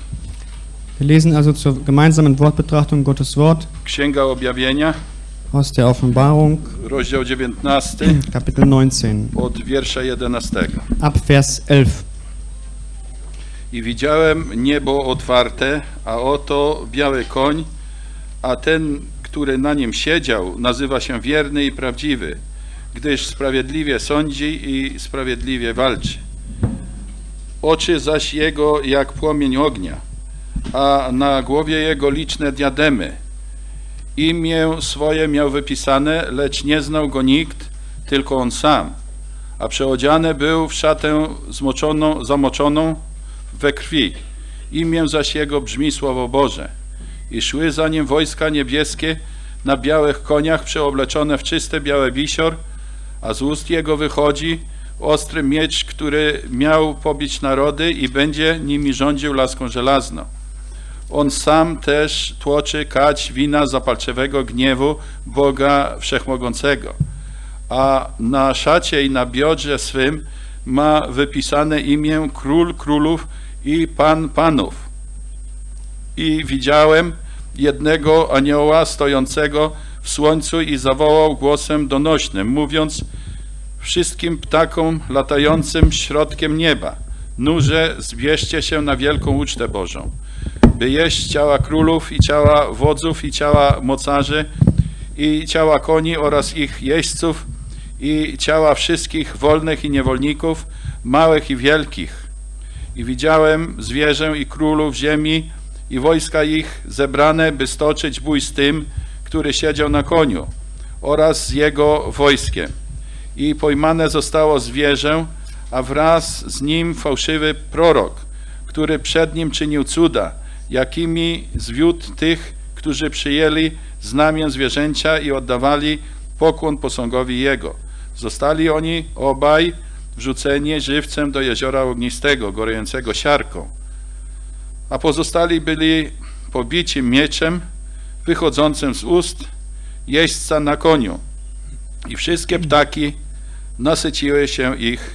Wir lesen also zur gemeinsamen Wortbetrachtung Gottes Wort Księga Objawienia, aus der Offenbarung, rozdział 19, Kapitel 19, od wiersza 11. ab Vers 11. I widziałem niebo otwarte, a oto biały koń, a ten, który na nim siedział, nazywa się wierny i prawdziwy, gdyż sprawiedliwie sądzi i sprawiedliwie walczy. Oczy zaś jego jak płomień ognia, a na głowie jego liczne diademy. Imię swoje miał wypisane, lecz nie znał go nikt, tylko on sam. A przeodziany był w szatę zmoczoną, zamoczoną we krwi. Imię zaś jego brzmi Słowo Boże. I szły za nim wojska niebieskie na białych koniach przeobleczone w czyste białe wisior, a z ust jego wychodzi ostry miecz, który miał pobić narody i będzie nimi rządził laską żelazną. On sam też tłoczy kać wina zapalczywego gniewu Boga Wszechmogącego, a na szacie i na biodrze swym ma wypisane imię Król Królów i Pan Panów. I widziałem jednego anioła stojącego w słońcu i zawołał głosem donośnym, mówiąc wszystkim ptakom latającym środkiem nieba, nurze zbierzcie się na wielką ucztę Bożą, by jeść ciała królów i ciała wodzów i ciała mocarzy i ciała koni oraz ich jeźdźców i ciała wszystkich wolnych i niewolników, małych i wielkich. I widziałem zwierzę i królów ziemi i wojska ich zebrane, by stoczyć bój z tym, który siedział na koniu oraz z jego wojskiem. I pojmane zostało zwierzę, a wraz z nim fałszywy prorok, który przed nim czynił cuda, jakimi zwiódł tych, którzy przyjęli znamię zwierzęcia i oddawali pokłon posągowi jego. Zostali oni obaj wrzuceni żywcem do jeziora ognistego, gorejącego siarką. A pozostali byli pobici mieczem wychodzącym z ust jeźdźca na koniu. I wszystkie ptaki nasyciły się ich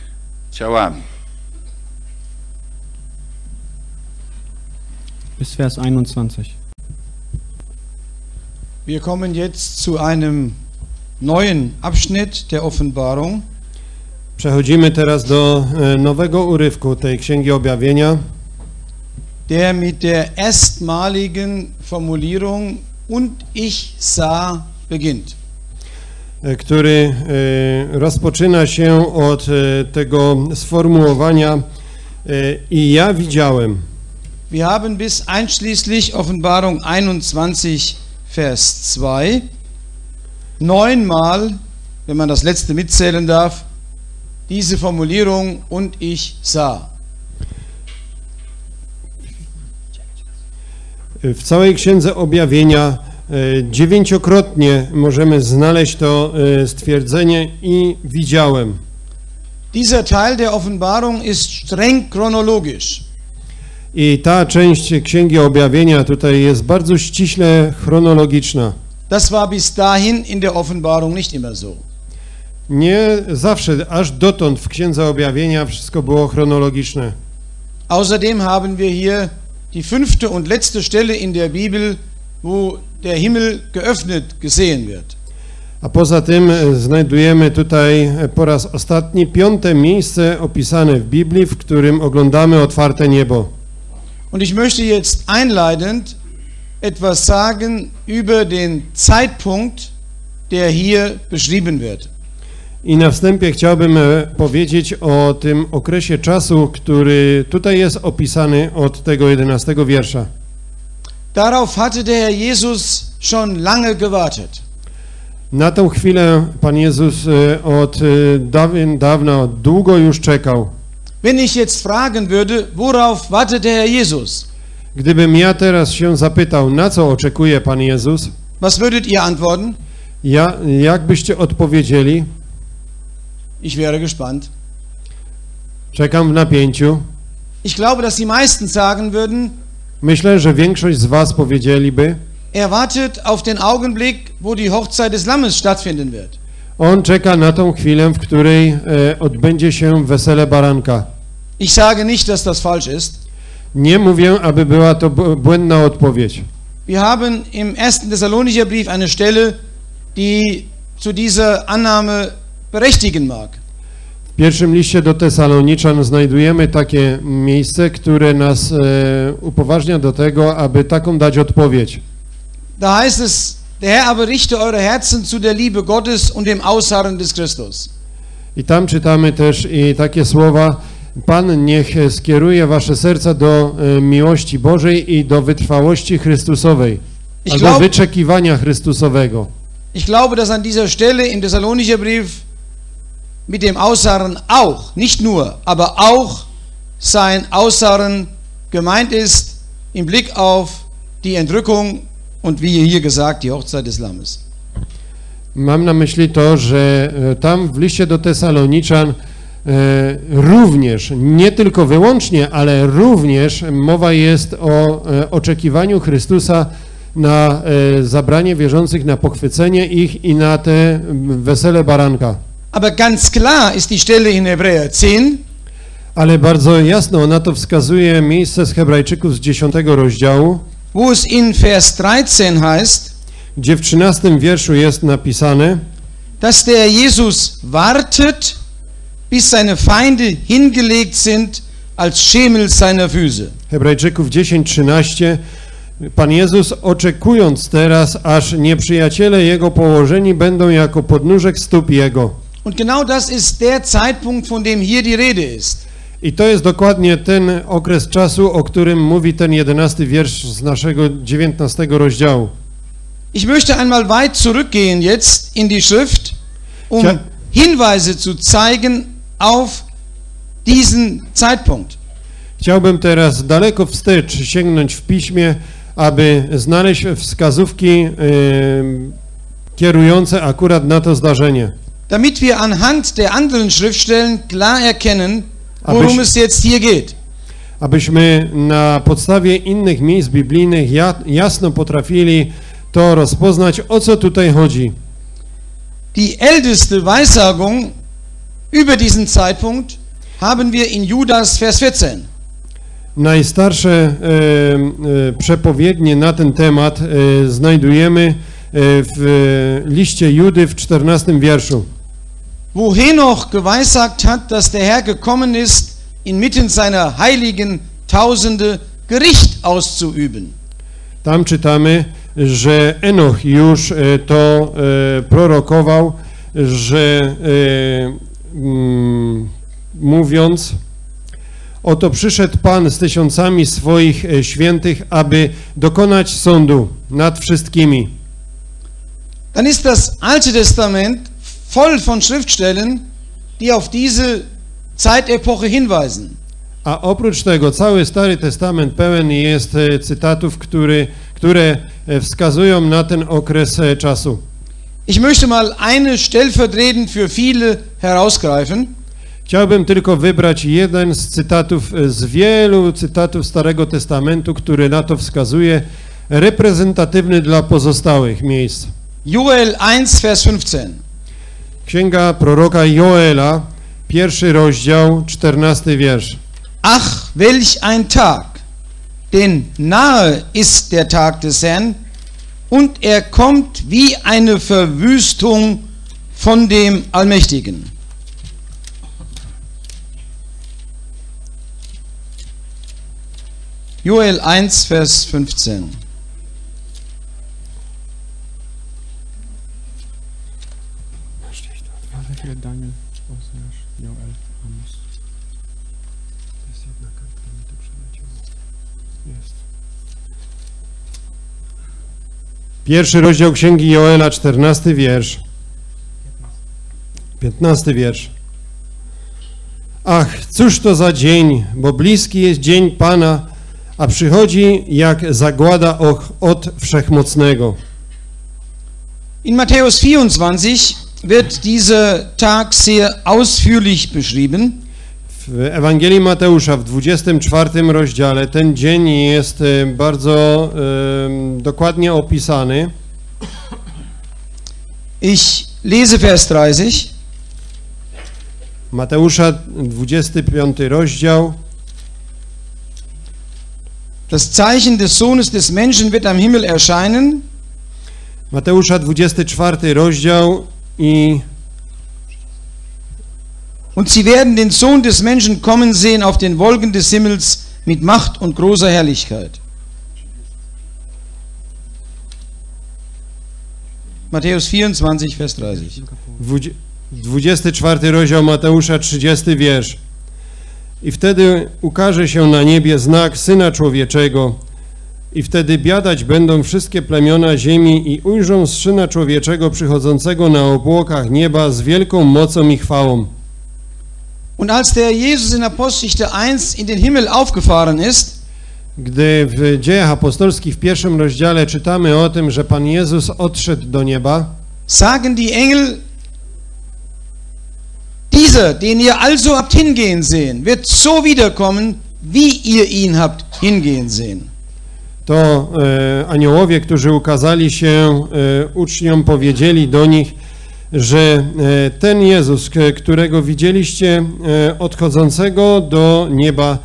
ciałami. Bis Vers 21. Wir kommen jetzt zu einem neuen Abschnitt der Offenbarung. Przechodzimy teraz do e, nowego urywku tej Księgi Objawienia, der mit der erstmaligen Formulierung und ich sah beginnt. e, który e, rozpoczyna się od tego sformułowania i ja widziałem. Wir haben bis einschließlich Offenbarung 21, Vers 2 neunmal, wenn man das letzte mitzählen darf, diese Formulierung und ich sah. W całej Księdze Objawienia e, dziewięciokrotnie możemy znaleźć to e, stwierdzenie i widziałem. Dieser Teil der Offenbarung ist streng chronologisch. I ta część Księgi Objawienia tutaj jest bardzo ściśle chronologiczna. Das war bis dahin in der Offenbarung nicht immer so. Nie zawsze, aż dotąd w Księdze Objawienia wszystko było chronologiczne. Außerdem haben wir hier die fünfte und letzte Stelle in der Bibel, wo der Himmel geöffnet gesehen wird. A poza tym e, znajdujemy tutaj e, po raz ostatni piąte miejsce opisane w Biblii, w którym oglądamy otwarte niebo. Und ich möchte jetzt einleitend etwas sagen über den Zeitpunkt, der hier beschrieben wird. I na wstępie chciałbym e, powiedzieć o tym okresie czasu, który tutaj jest opisany od tego 11 wiersza. Darauf hatte der Herr Jesus schon lange gewartet. Na tą chwilę Pan Jezus e, od e, dawien, dawna, długo już czekał. Wenn ich jetzt fragen würde, worauf wartet der Herr Jesus? Gdybym ja teraz się zapytał, na co oczekuje Pan Jezus, Was würdet ihr antworten? ja, jak byście odpowiedzieli? Ich wäre gespannt. Czekam w napięciu. Ich glaube, dass die meisten sagen würden, Myślę, że większość z Was powiedzieliby, er wartet auf den Augenblick, wo die Hochzeit des Lammes stattfinden wird. On czeka na tą chwilę, w której e, odbędzie się wesele baranka. Ich sage nicht, dass das falsch ist. Nie mówię, aby była to błędna odpowiedź. Wir haben im ersten Thessalonicher Brief eine Stelle, die zu dieser Annahme berechtigen mag. W pierwszym liście do Tesaloniczan znajdujemy takie miejsce, które nas e, upoważnia do tego, aby taką dać odpowiedź. Da heißt es, der Herr aber richte eure Herzen zu der Liebe Gottes und dem Ausharren des Christus. I tam czytamy też i takie słowa, Pan niech skieruje wasze serca do e, miłości Bożej i do wytrwałości Chrystusowej, Ich albo glaub- wyczekiwania Chrystusowego. Ich glaube, dass an dieser Stelle im Thessalonicher Brief mit dem Ausharren auch, nicht nur, aber auch sein Ausharren gemeint ist im Blick auf die Entrückung und wie hier gesagt, die Hochzeit des Lammes. Mam na myśli to, że e, tam w liście do Tesaloniczan e, również, nie tylko wyłącznie, ale również mowa jest o e, oczekiwaniu Chrystusa na zabranie wierzących, na pochwycenie ich i na te wesele baranka. Aber ganz klar ist die Stelle in Hebräer 10, Ale bardzo jasno na to wskazuje miejsce z Hebrajczyków z 10 rozdziału, wo es in Vers 13 heißt, gdzie w 13 wierszu jest napisane, dass der Jesus wartet, bis seine Feinde hingelegt sind als Schemel seiner Füße. Hebrajczyków 10:13 Pan Jezus oczekując teraz, aż nieprzyjaciele Jego położeni będą jako podnóżek stóp Jego. Und genau das ist der Zeitpunkt, von dem hier die Rede ist. I to jest dokładnie ten okres czasu, o którym mówi ten jedenasty wiersz z naszego 19 rozdziału. Ich möchte einmal weit zurückgehen jetzt in die Schrift, um Tja. Hinweise zu zeigen auf diesen Zeitpunkt. Chciałbym teraz daleko wstecz sięgnąć w piśmie, aby znaleźć wskazówki kierujące akurat na to zdarzenie. Damit wir anhand der anderen Schriftstellen klar erkennen, worum es jetzt hier geht. Abyśmy na podstawie innych miejsc biblijnych ja, jasno potrafili to rozpoznać, o co tutaj chodzi. Die älteste Weissagung über diesen Zeitpunkt haben wir in Judas Vers 14. Najstarsze e, e, przepowiednie na ten temat e, znajdujemy e, w liście Judy w 14 wierszu. Wo Henoch geweissagt hat, dass der Herr gekommen ist, inmitten seiner heiligen Tausende Gericht auszuüben. Tam czytamy, że Enoch już e, to e, prorokował, że e, mm, mówiąc, oto przyszedł Pan z tysiącami swoich e, świętych, aby dokonać sądu nad wszystkimi. Dann ist das Alte Testament voll von Schriftstellen, die auf diese Zeitepoche hinweisen. A oprócz tego cały Stary Testament pełen jest e, cytatów, który, które e, wskazują na ten okres e, czasu. Ich möchte mal eine stellvertretend für viele herausgreifen. Chciałbym tylko wybrać jeden z cytatów, z wielu cytatów Starego Testamentu, który na to wskazuje, reprezentatywny dla pozostałych miejsc. Joel 1, Vers 15. Księga proroka Joela, pierwszy rozdział, czternasty wiersz. Ach, welch ein Tag! Denn nahe ist der Tag des Herrn, und er kommt wie eine Verwüstung von dem Allmächtigen. Joel 1, Vers 15. Daniel, Oseasz, Joel, Amos. To jest jedna kartka, mi to przeleciało. Jest. Pierwszy rozdział Księgi Joela, czternasty wiersz. Piętnasty wiersz. Ach, cóż to za dzień, bo bliski jest dzień Pana, a przychodzi jak zagłada och- od Wszechmocnego. In Matthäus 24 wird dieser Tag sehr ausführlich beschrieben. W Ewangelii Mateusza w 24 rozdziale ten dzień jest e, bardzo e, dokładnie opisany. Ich lese Vers 30. Mateusza 25 rozdział. Das Zeichen des Sohnes des Menschen wird am Himmel erscheinen. Mateusza 24 rozdział i Und sie werden den Sohn des Menschen kommen sehen auf den Wolken des Himmels mit Macht und großer Herrlichkeit. Matthäus 24, Vers 30. Dwudzi- 24 rozdział Mateusza, 30 wiersz. I wtedy ukaże się na niebie znak Syna Człowieczego i wtedy biadać będą wszystkie plemiona ziemi i ujrzą Syna Człowieczego przychodzącego na obłokach nieba z wielką mocą i chwałą. Und als der Jesus in Apostelgeschichte 1 in den Himmel aufgefahren ist, Gdy w dziejach apostolskich w pierwszym rozdziale czytamy o tym, że Pan Jezus odszedł do nieba, sagen die Engel, dieser, den ihr also habt hingehen sehen, wird so wiederkommen, wie ihr ihn habt hingehen sehen. To e, aniołowie, którzy ukazali się e, uczniom, powiedzieli do nich, że e, ten Jezus, którego widzieliście odchodzącego do nieba,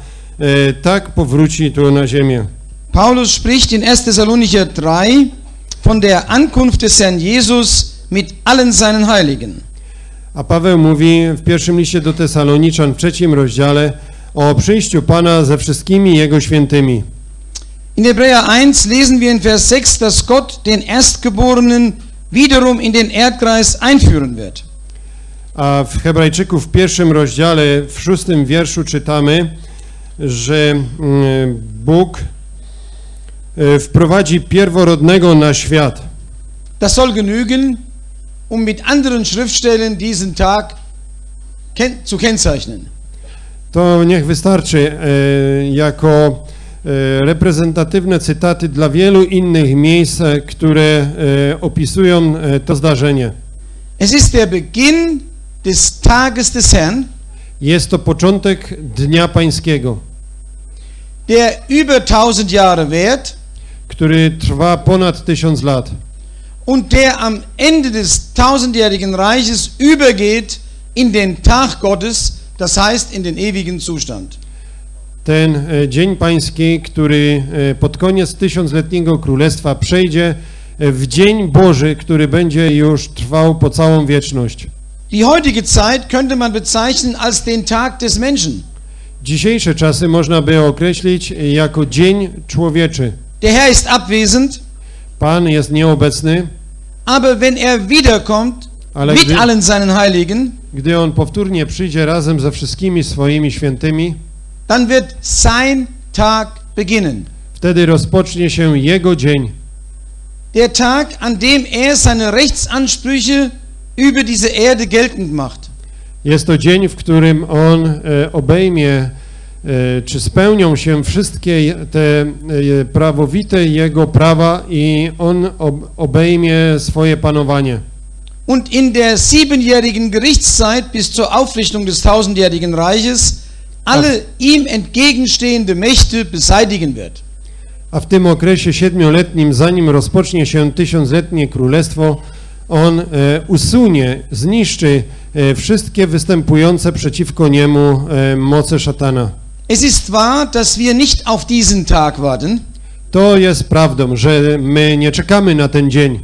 tak powróci tu na ziemię. Paulus spricht in 1. Thessalonicher 3 von der Ankunft des Herrn Jesus mit allen seinen Heiligen. A Paweł mówi w pierwszym liście do Tesaloniczan w trzecim rozdziale o przyjściu Pana ze wszystkimi Jego świętymi. In Hebräer 1 lesen wir in Vers 6, dass Gott den Erstgeborenen wiederum in den Erdkreis einführen wird. A w Hebrajczyków w pierwszym rozdziale, w szóstym wierszu czytamy, że mm, Bóg e, wprowadzi pierworodnego na świat. Das soll genügen, um mit anderen Schriftstellen diesen Tag zu kennzeichnen. To niech wystarczy e, jako reprezentatywne cytaty dla wielu innych miejsc, e, które e, opisują e, to zdarzenie. Es ist der Beginn des Tages des Herrn, Jest to początek Dnia Pańskiego, der über tausend Jahre währt który trwa ponad tysiąc lat und der am Ende des tausendjährigen Reiches übergeht in den Tag Gottes, das heißt in den ewigen Zustand. Ten e, Dzień Pański, który e, pod koniec tysiącletniego królestwa przejdzie e, w Dzień Boży, który będzie już trwał po całą wieczność. Die heutige Zeit könnte man bezeichnen als den Tag des Menschen. Dzisiejsze czasy można by określić jako Dzień Człowieczy. Der Herr ist abwesend, Pan jest nieobecny, aber wenn er wiederkommt Ale mit gdy- allen seinen Heiligen, gdy On powtórnie przyjdzie razem ze wszystkimi swoimi świętymi, dann wird sein Tag beginnen. wtedy rozpocznie się Jego dzień. Der Tag, an dem er seine Rechtsansprüche über diese Erde geltend macht. Jest to dzień, w którym On e, obejmie, e, czy spełnią się wszystkie te e, prawowite Jego prawa i On ob, obejmie swoje panowanie. Und in der siebenjährigen Gerichtszeit bis zur Aufrichtung des tausendjährigen Reiches alle ihm entgegenstehende Mächte beseitigen wird. A w tym okresie siedmioletnim, zanim rozpocznie się tysiącletnie królestwo, on e, usunie, zniszczy e, wszystkie występujące przeciwko niemu e, moce szatana. Es ist wahr, dass wir nicht auf diesen Tag warten. To jest prawdą, że my nie czekamy na ten dzień.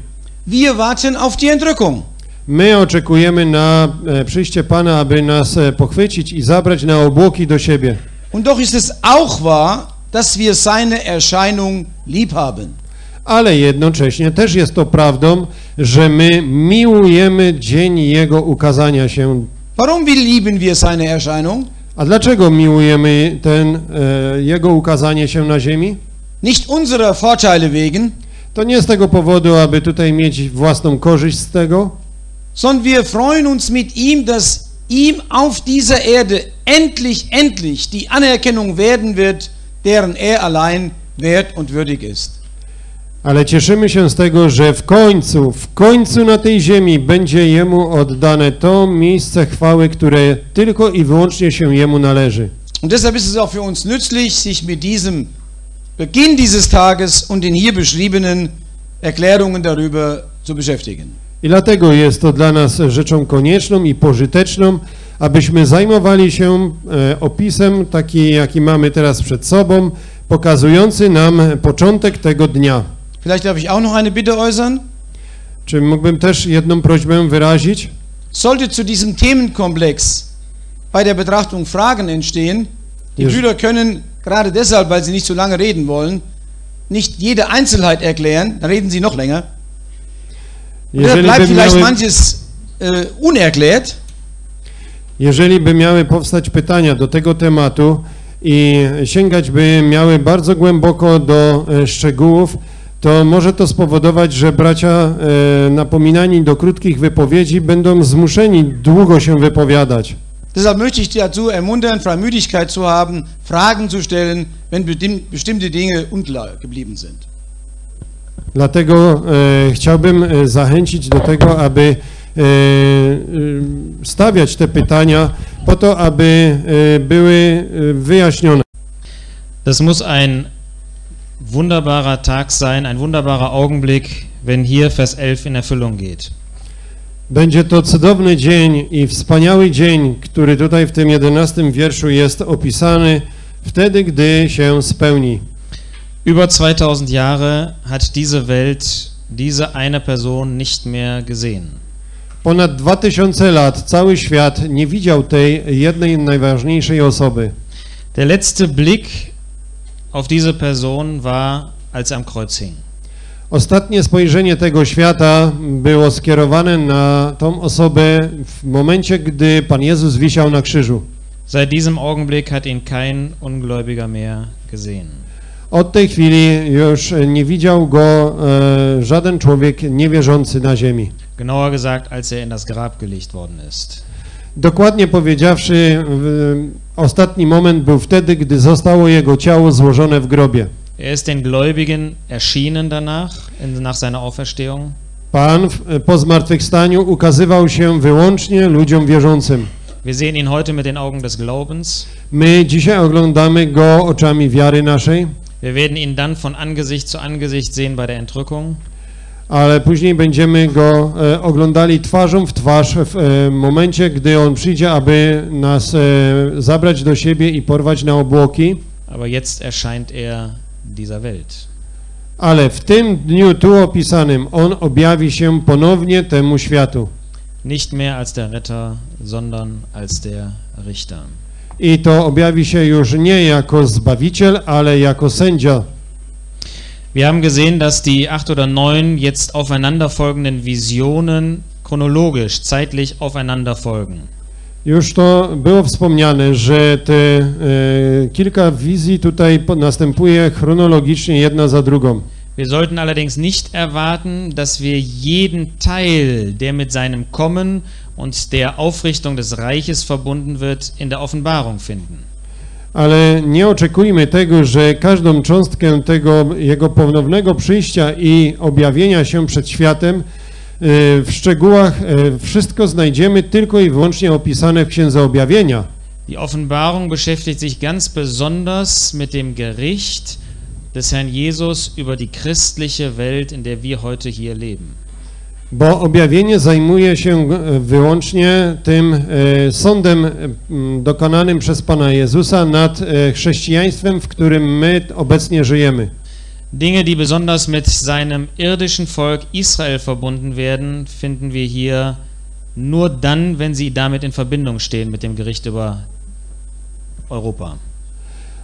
Wir warten auf die Entrückung. My oczekujemy na e, przyjście Pana, aby nas e, pochwycić i zabrać na obłoki do siebie. Und doch ist es auch wahr, dass wir seine Erscheinung lieb haben. Ale jednocześnie też jest to prawdą, że my miłujemy dzień Jego ukazania się. Warum wir lieben wir seine Erscheinung? A dlaczego miłujemy ten, e, Jego ukazanie się na ziemi? Nicht unserer Vorteile wegen, To nie z tego powodu, aby tutaj mieć własną korzyść z tego, sondern wir freuen uns mit ihm, dass ihm auf dieser Erde endlich, endlich die Anerkennung werden wird, deren er allein wert und würdig ist. ale cieszymy się z tego, że w końcu, w końcu na tej ziemi będzie Jemu oddane to miejsce chwały, które tylko i wyłącznie się Jemu należy. Und deshalb ist es auch für uns nützlich, sich mit diesem Beginn dieses Tages und den hier beschriebenen Erklärungen darüber zu beschäftigen. I dlatego jest to dla nas rzeczą konieczną i pożyteczną, abyśmy zajmowali się e, opisem taki, jaki mamy teraz przed sobą, pokazujący nam początek tego dnia. Vielleicht darf ich auch noch eine Bitte äußern. Czy mógłbym też jedną prośbę wyrazić? Sollte zu diesem Themenkomplex bei der Betrachtung Fragen entstehen, die. Brüder können gerade deshalb, weil sie nicht so lange reden wollen, nicht jede Einzelheit erklären, dann reden sie noch länger. Jeżeli bleibt by, vielleicht miały, manches äh, unerklärt, jeżeli by miały powstać pytania do tego tematu i sięgać by miały bardzo głęboko do e, szczegółów, to może to spowodować, że bracia e, napominani do krótkich wypowiedzi będą zmuszeni długo się wypowiadać. Deshalb möchte ich dazu ermuntern, Freimütigkeit zu haben, Fragen zu stellen, wenn bestimm- bestimmte Dinge unklar geblieben sind. Dlatego e, chciałbym e, zachęcić do tego, aby e, stawiać te pytania po to, aby były wyjaśnione. Das muss ein wunderbarer Tag sein, ein wunderbarer Augenblick, wenn hier Vers 11 in Erfüllung geht. Będzie to cudowny dzień i wspaniały dzień, który tutaj w tym jedenastym wierszu jest opisany, wtedy, gdy się spełni. Über 2000 Jahre hat diese Welt diese eine Person nicht mehr gesehen. Ponad 2000 lat cały świat nie widział tej jednej najważniejszej osoby. Der letzte Blick auf diese Person war, als er am Kreuz hing. Ostatnie spojrzenie tego świata było skierowane na tą osobę w momencie, gdy Pan Jezus wisiał na krzyżu. Seit diesem Augenblick hat ihn kein Ungläubiger mehr gesehen. Od tej chwili już nie widział go e, żaden człowiek niewierzący na ziemi. Genauer gesagt, als er in das Grab gelegt worden ist. Dokładnie powiedziawszy, w, ostatni moment był wtedy, gdy zostało jego ciało złożone w grobie. Er ist den Gläubigen erschienen danach, nach seiner Auferstehung. Pan w, po zmartwychwstaniu ukazywał się wyłącznie ludziom wierzącym. Wir sehen ihn heute mit den Augen des Glaubens. My dzisiaj oglądamy go oczami wiary naszej, Wir werden ihn dann von Angesicht zu Angesicht sehen bei der Entrückung. ale później będziemy go e, oglądali twarzą w twarz w e, momencie, gdy on przyjdzie, aby nas e, zabrać do siebie i porwać na obłoki. Aber jetzt erscheint er dieser Welt. Ale w tym dniu tu opisanym on objawi się ponownie temu światu. Nicht mehr als der Retter, sondern als der Richter. I to objawi się już nie jako Zbawiciel, ale jako sędzia. Wir haben gesehen, dass die acht oder neun jetzt aufeinanderfolgenden Visionen chronologisch, zeitlich aufeinander folgen. Już to było wspomniane, że te e, kilka wizji tutaj następuje chronologicznie jedna za drugą. Wir sollten allerdings nicht erwarten, dass wir jeden Teil, der mit seinem Kommen und der Aufrichtung des Reiches verbunden wird, in der Offenbarung finden. Ale nie oczekujmy tego, że każdą cząstkę tego jego ponownego przyjścia i objawienia się przed światem e, w szczegółach e, wszystko znajdziemy tylko i wyłącznie opisane w Księdze Objawienia. Die Offenbarung beschäftigt sich ganz besonders mit dem Gericht des Herrn Jesus über die christliche Welt, in der wir heute hier leben. Bo objawienie zajmuje się e, wyłącznie tym e, sądem e, dokonanym przez Pana Jezusa nad chrześcijaństwem, w którym my obecnie żyjemy. Dinge, die besonders mit seinem irdischen Volk Israel verbunden werden, finden wir hier nur dann, wenn sie damit in Verbindung stehen mit dem Gericht über Europa.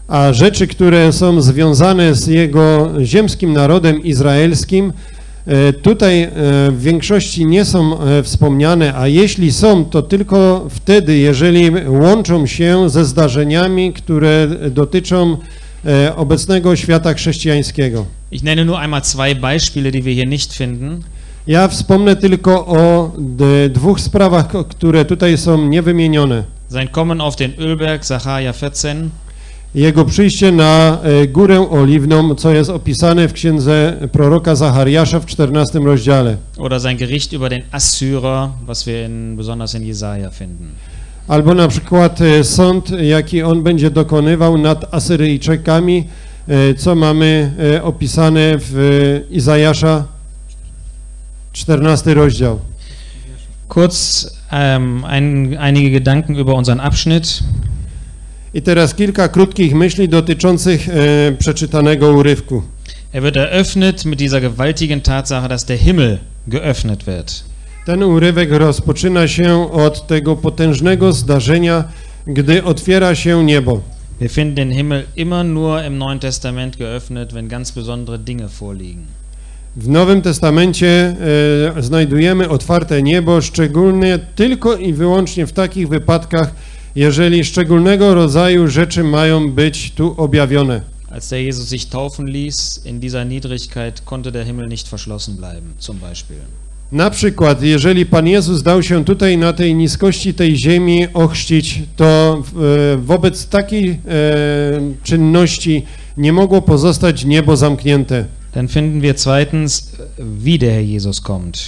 A rzeczy, które są związane z jego ziemskim narodem izraelskim, tutaj e, w większości nie są e, wspomniane, a jeśli są, to tylko wtedy, jeżeli łączą się ze zdarzeniami, które dotyczą e, obecnego świata chrześcijańskiego. Ich nenne nur einmal zwei Beispiele, die wir hier nicht finden. Ja wspomnę tylko o dwóch sprawach, które tutaj są niewymienione. Sein Kommen auf den Ölberg, Sacharja 14, Jego przyjście na e, Górę Oliwną, co jest opisane w księdze proroka Zachariasza w 14 rozdziale. oder sein Gericht über den Assyrer, was wir in, besonders in Jesaja finden. Albo na przykład e, sąd, jaki on będzie dokonywał nad Asyryjczykami, e, co mamy opisane w Izajasza 14 rozdział. Kurz ähm, ein, einige Gedanken über unseren Abschnitt. I teraz kilka krótkich myśli dotyczących e, przeczytanego urywku. Er wird eröffnet mit dieser gewaltigen Tatsache, dass der Himmel geöffnet wird. Ten urywek rozpoczyna się od tego potężnego zdarzenia, gdy otwiera się niebo. Wir finden den Himmel immer nur im Neuen Testament geöffnet, wenn ganz besondere Dinge vorliegen. W Nowym Testamencie e, znajdujemy otwarte niebo, szczególnie tylko i wyłącznie w takich wypadkach, jeżeli szczególnego rodzaju rzeczy mają być tu objawione. Als der Jesus sich taufen ließ, in dieser Niedrigkeit konnte der Himmel nicht verschlossen bleiben, zum Beispiel. Na przykład, jeżeli Pan Jezus dał się tutaj na tej niskości tej ziemi ochrzcić, to e, wobec takiej e, czynności nie mogło pozostać niebo zamknięte. Dann finden wir zweitens, wie der Herr Jesus kommt.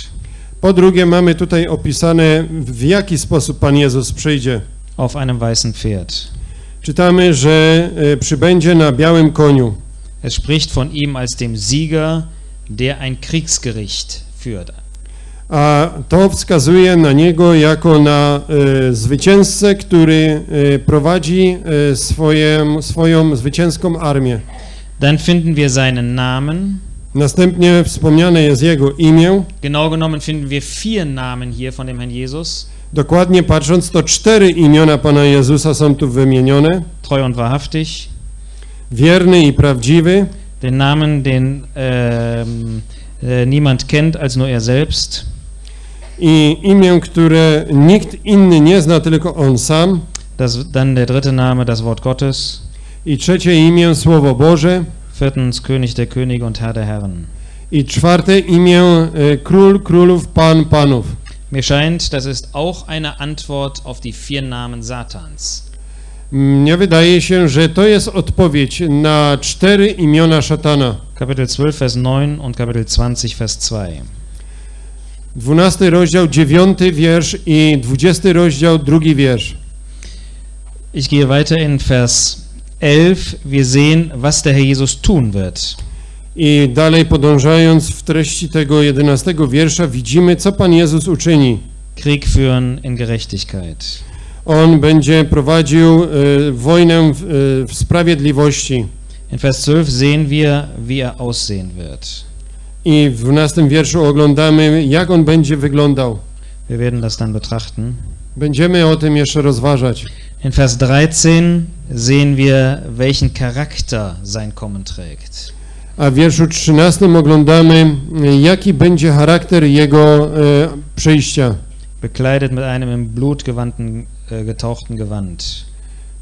Po drugie, mamy tutaj opisane, w jaki sposób Pan Jezus przyjdzie. Auf einem weißen Pferd. Czytamy, że e, przybędzie na białym koniu. Es spricht von ihm als dem Sieger, der ein Kriegsgericht führt. A to wskazuje na niego jako na e, zwycięzcę, który e, prowadzi e, swoją, swoją zwycięską armię. Dann finden wir seinen Namen. Następnie wspomniane jest jego imię. Genau genommen finden wir vier Namen hier von dem Herrn Jesus. Dokładnie patrząc, to cztery imiona Pana Jezusa są tu wymienione. Treu und wahrhaftig. Wierny i prawdziwy. Den Namen, den ähm, äh, niemand kennt als nur er selbst. I imię, które nikt inny nie zna, tylko on sam. Das, dann der dritte Name, das Wort Gottes. I trzecie imię, Słowo Boże. Viertens, König der Könige und Herr der Herren. I czwarte imię, e, Król Królów, Pan Panów. Mir scheint, das ist auch eine Antwort auf die vier Namen Satans. Mnie wydaje się, że to jest odpowiedź na cztery imiona szatana. Kapitel 12, Vers 9 und Kapitel 20, Vers 2. 12 rozdział, 9 wiersz i 20 rozdział, drugi wiersz. Ich gehe weiter in Vers 11. Wir sehen, was der Herr Jesus tun wird. I dalej podążając w treści tego 11 wiersza widzimy, co Pan Jezus uczyni. Krieg führen in Gerechtigkeit. On będzie prowadził e, wojnę w, e, w sprawiedliwości. In Vers 12 sehen wir, wie er aussehen wird. I w 12 wierszu oglądamy, jak on będzie wyglądał. Wir werden das dann betrachten. Będziemy o tym jeszcze rozważać. In Vers 13 sehen wir, welchen Charakter sein Kommen trägt. A w wierszu 13 oglądamy, jaki będzie charakter jego e, przyjścia. Bekleidet mit einem im Blut gewandten, äh, getauchten Gewand.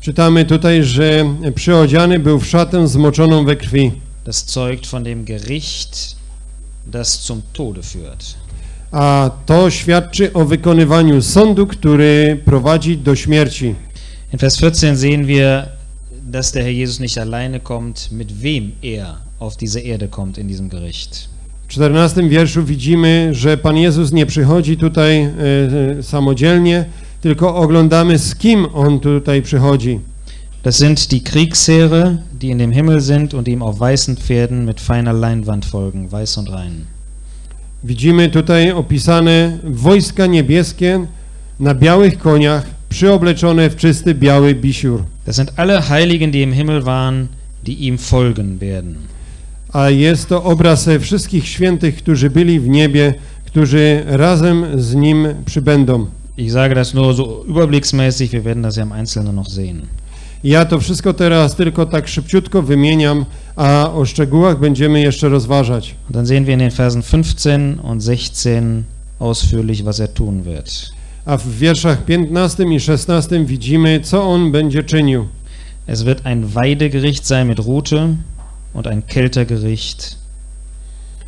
Czytamy tutaj, że przyodziany był w szatę zmoczoną we krwi. Das zeugt von dem Gericht, das zum Tode führt. A to świadczy o wykonywaniu sądu, który prowadzi do śmierci. In Vers 14 sehen wir, dass der Herr Jesus nicht alleine kommt, mit wem er auf diese Erde kommt in diesem Gericht. W 14 wierszu widzimy, że Pan Jezus nie przychodzi tutaj e, e, samodzielnie, tylko oglądamy z kim On tutaj przychodzi. Das sind die Kriegsheere, die in dem Himmel sind und ihm auf weißen Pferden mit feiner Leinwand folgen, weiß und rein. Widzimy tutaj opisane wojska niebieskie na białych koniach, przyobleczone w czysty biały bisiur. Das sind alle Heiligen, die im Himmel waren, die ihm folgen werden. A jest to obraz wszystkich świętych, którzy byli w niebie, którzy razem z Nim przybędą. Ich sage das nur so überblicksmäßig, wir werden das ja im Einzelnen noch sehen. Ja to wszystko teraz tylko tak szybciutko wymieniam, a o szczegółach będziemy jeszcze rozważać. Und dann sehen wir in den Versen 15 und 16 ausführlich, was er tun wird. A w wierszach 15 i 16 widzimy, co on będzie czynił. Es wird ein Weidegericht sein mit Rute und ein.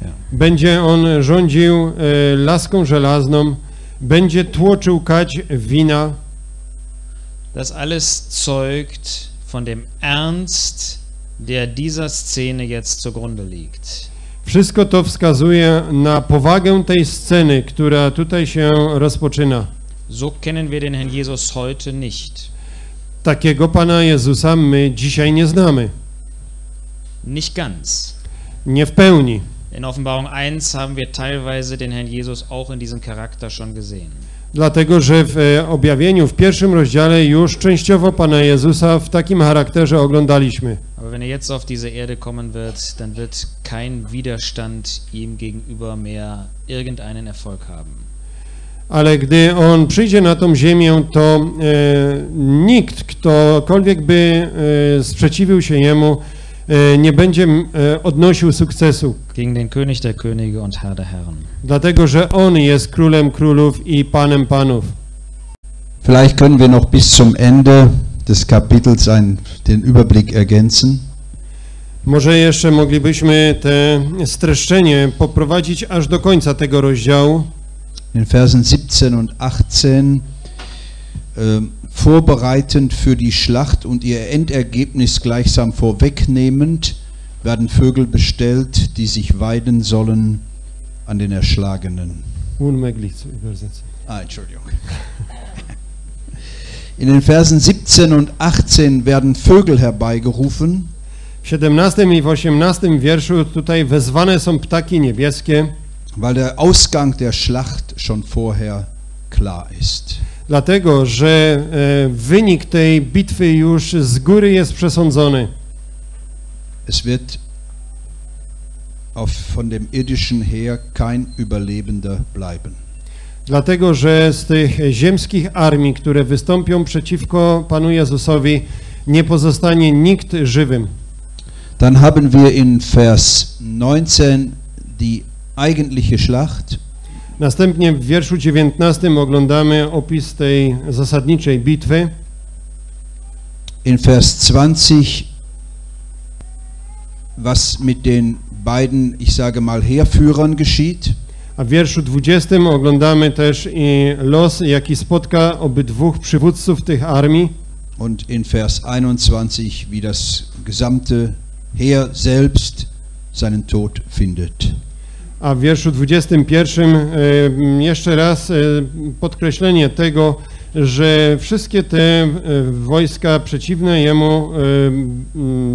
Ja. Będzie on rządził e, laską żelazną, będzie tłoczył kać wina. Das alles zeugt von dem Ernst, der dieser Szene jetzt zugrunde liegt. Wszystko to wskazuje na powagę tej sceny, która tutaj się rozpoczyna. So kennen wir den Herrn Jesus heute nicht. Takiego Pana Jezusa my dzisiaj nie znamy. Nicht ganz. Nie w pełni. In Offenbarung 1 haben wir teilweise den Herrn Jesus auch in diesem Charakter schon gesehen. Dlatego, że w e, objawieniu w pierwszym rozdziale już częściowo Pana Jezusa w takim charakterze oglądaliśmy. Aber wenn er jetzt auf diese Erde kommen wird, dann wird kein Widerstand ihm gegenüber mehr irgendeinen Erfolg haben. Ale gdy On przyjdzie na tą ziemię, to e, nikt, ktokolwiek by e, sprzeciwił się Jemu, nie będzie e, odnosił sukcesu. Gegen den König der Könige und Herr der Herren. Dlatego, że On jest Królem Królów i Panem Panów. Vielleicht können wir noch bis zum Ende des Kapitels ein, den Überblick ergänzen. Może jeszcze moglibyśmy te streszczenie poprowadzić aż do końca tego rozdziału. In Versen 17 und 18 ähm, vorbereitend für die Schlacht und ihr Endergebnis gleichsam vorwegnehmend werden Vögel bestellt, die sich weiden sollen an den Erschlagenen. Unmöglich zu übersetzen. Ah, Entschuldigung. In den Versen 17 und 18 werden Vögel herbeigerufen. W 17 i w 18 wierszu tutaj wezwane są ptaki niebieskie, weil der Ausgang der Schlacht schon vorher klar ist. Dlatego że e, wynik tej bitwy już z góry jest przesądzony. Es wird auf, von dem irdischen Heer kein Überlebender bleiben. Dlatego, że z tych ziemskich armii, które wystąpią przeciwko Panu Jezusowi, nie pozostanie nikt żywym. Dann haben wir in Vers 19 die eigentliche Schlacht. Następnie w wierszu 19 oglądamy opis tej zasadniczej bitwy. In Vers 20 was mit den beiden, ich sage mal, Heerführern geschieht. A w wierszu 20 oglądamy też i los, jaki spotka obydwóch przywódców tych armii. und in Vers 21, wie das gesamte Heer selbst seinen Tod findet. A w wierszu 21 e, jeszcze raz e, podkreślenie tego, że wszystkie te e, wojska przeciwne jemu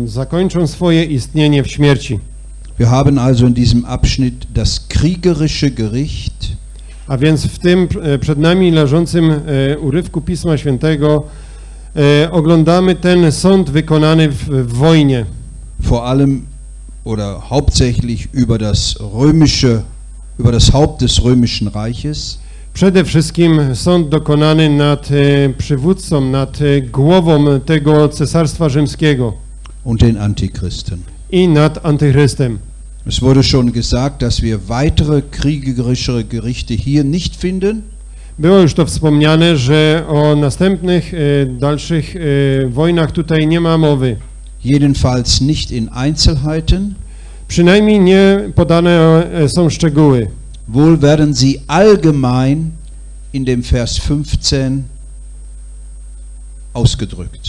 zakończą swoje istnienie w śmierci. Wir haben also in diesem Abschnitt das kriegerische Gericht A więc w tym przed nami leżącym urywku Pisma Świętego oglądamy ten sąd wykonany w, w wojnie. vor allem oder hauptsächlich über das römische über das Haupt des römischen Reiches Przede wszystkim sąd dokonany nad e, przywódcą, nad e, głową tego cesarstwa rzymskiego und den Antichristen. i nad antychrystem. Es wurde schon gesagt, dass wir weitere kriegerischere Gerichte hier nicht finden, Było już to wspomniane, że o następnych e, dalszych wojnach tutaj nie ma mowy. Jedenfalls nicht in Einzelheiten. Przynajmniej nie podane e, są szczegóły. Wohl werden sie allgemein in dem Vers 15 ausgedrückt.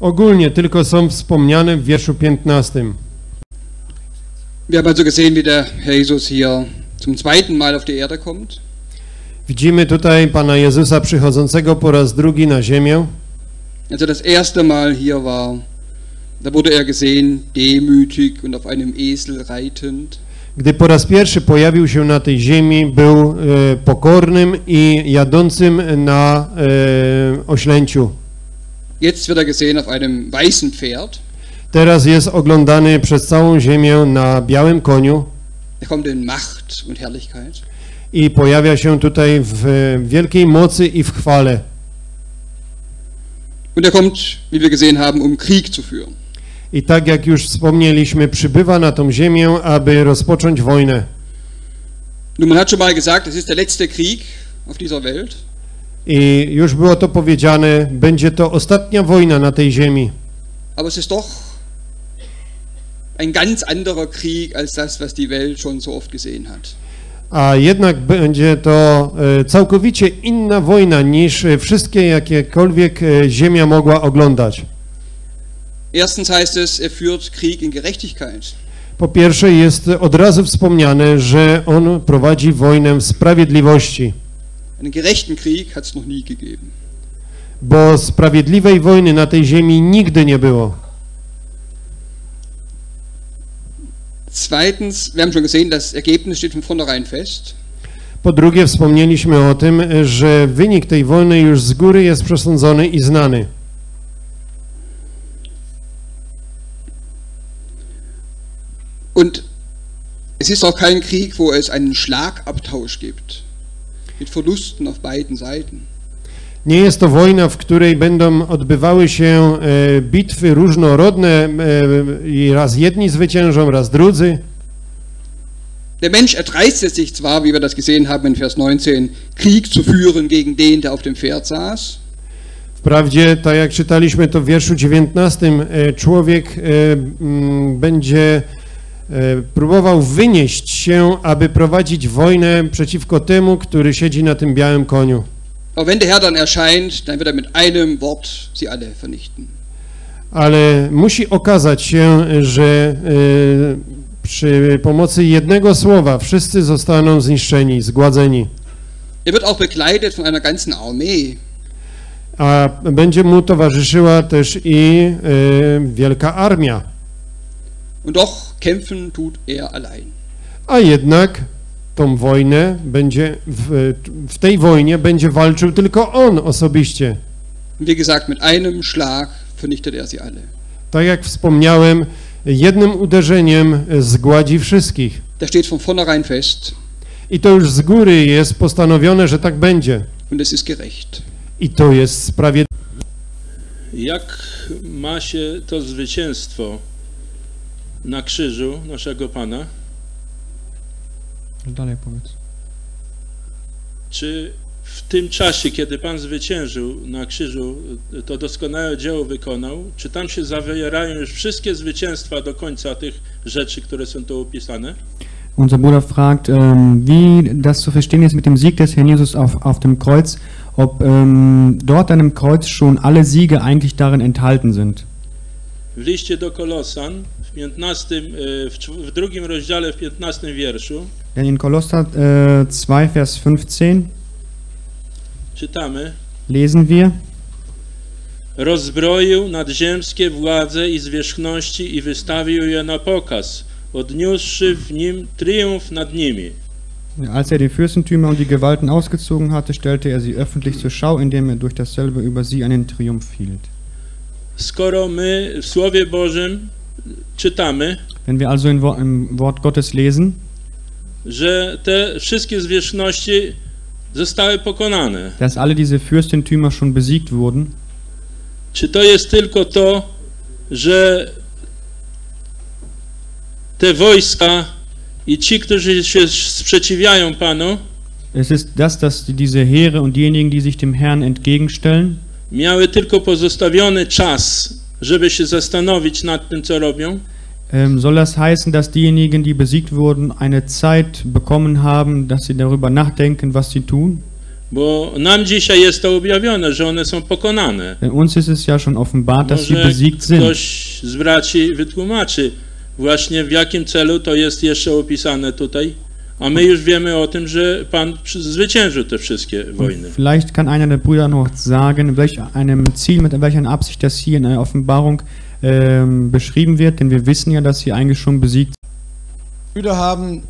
Ogólnie tylko są wspomniane w wierszu 15. Wir haben also gesehen, wie der Herr Jesus hier zum zweiten Mal auf die Erde kommt. Widzimy tutaj Pana Jezusa przychodzącego po raz drugi na ziemię. Als er das erste Mal hier war, da wurde er gesehen, demütig und auf einem Esel reitend. Gdy po raz pierwszy pojawił się na tej ziemi, był e, pokornym i jadącym na e, oślęciu. Jetzt wird er gesehen auf einem weißen Pferd. Teraz jest oglądany przez całą ziemię na białym koniu Er kommt in Macht und Herrlichkeit. i pojawia się tutaj w wielkiej mocy i w chwale. Und er kommt, wie wir gesehen haben, um Krieg zu führen. I tak jak już wspomnieliśmy, przybywa na tą ziemię, aby rozpocząć wojnę. Man hat schon mal gesagt, es ist der letzte Krieg auf dieser Welt. I już było to powiedziane, będzie to ostatnia wojna na tej ziemi. Aber es ist doch ein ganz anderer Krieg als das, was die Welt schon so oft gesehen hat. A jednak będzie to e, całkowicie inna wojna niż e, wszystkie jakiekolwiek e, ziemia mogła oglądać. Erstens heißt es, er führt Krieg in Gerechtigkeit. Po pierwsze jest od razu wspomniane, że on prowadzi wojnę w sprawiedliwości, Einen gerechten Krieg hat es noch nie gegeben. bo sprawiedliwej wojny na tej ziemi nigdy nie było. Zweitens, wir haben schon gesehen, das Ergebnis steht von vornherein fest. Po drugie wspomnieliśmy o tym, że wynik tej wojny już z góry jest przesądzony i znany. Und es ist auch kein Krieg, wo es einen Schlagabtausch gibt. Mit Verlusten auf beiden Seiten. Nie jest to wojna, w której będą odbywały się e, bitwy różnorodne e, i raz jedni zwyciężą, raz drudzy. Der Mensch erdreistet sich zwar, wie wir das gesehen haben in Vers 19, Krieg zu führen gegen den, der auf dem Pferd saß. Wprawdzie, tak jak czytaliśmy to w wierszu 19, e, człowiek e, mm, będzie próbował wynieść się, aby prowadzić wojnę przeciwko temu, który siedzi na tym białym koniu. Er. Ale musi okazać się, że e, przy pomocy jednego słowa wszyscy zostaną zniszczeni, zgładzeni. Er wird auch begleitet von einer ganzen Armee. A będzie mu towarzyszyła też i e, wielka armia. Und doch kämpfen tut er allein. A jednak tą wojnę będzie, w, w tej wojnie będzie walczył tylko on osobiście. Wie gesagt, mit einem Schlag vernichtet er sie alle. Tak jak wspomniałem, jednym uderzeniem zgładzi wszystkich. Das steht von vornherein fest I to już z góry jest postanowione, że tak będzie. und es ist gerecht. I to jest sprawiedliwe. Jak ma się to zwycięstwo na krzyżu naszego Pana? Dalej powiedz. Czy w tym czasie, kiedy Pan zwyciężył na krzyżu, to doskonałe dzieło wykonał? Czy tam się zawierają już wszystkie zwycięstwa do końca tych rzeczy, które są tu opisane? Unser Bruder fragt, ähm, wie das zu verstehen ist mit dem Sieg des Herrn Jesus auf, auf dem Kreuz, ob ähm, dort an dem Kreuz schon alle Siege eigentlich darin enthalten sind. W liście do Kolosan 15, e, w, drugim rozdziale, w 15 wierszu in Kolosser äh, 2, Vers 15 czytamy lesen wir, Rozbroił nadziemskie władze i zwierzchności i wystawił je na pokaz, odniósłszy w nim triumf nad nimi. als er die Fürstentümer und die Gewalten ausgezogen hatte, stellte er sie öffentlich zur Schau, indem er durch dasselbe über sie einen Triumph hielt. Skoro my w Słowie Bożym czytamy, Wenn wir also im Wort Gottes lesen, że te wszystkie zwierzchności zostały pokonane, dass alle diese Fürstentümer schon besiegt wurden, czy to jest tylko to, że te wojska i ci, którzy się sprzeciwiają Panu, es ist das, dass die- diese Heere und diejenigen, die sich dem Herrn entgegenstellen, miały tylko pozostawiony czas, żeby się zastanowić nad tym, co robią? ähm, soll das heißen, dass diejenigen, die besiegt wurden, eine Zeit bekommen haben, dass sie darüber nachdenken, was sie tun? Bo nam dzisiaj jest to objawione, że one są pokonane. Denn uns ist es ja schon offenbart, dass sie Może besiegt sind. ktoś z braci wytłumaczy właśnie w jakim celu to jest jeszcze opisane tutaj, a my już wiemy o tym, że Pan zwyciężył te wszystkie wojny. Vielleicht kann einer der Brüder noch sagen, welch einem Ziel, mit welcher Absicht das hier in der Offenbarung ähm, beschrieben wird, denn wir wissen ja, dass sie eigentlich schon besiegt Brüder haben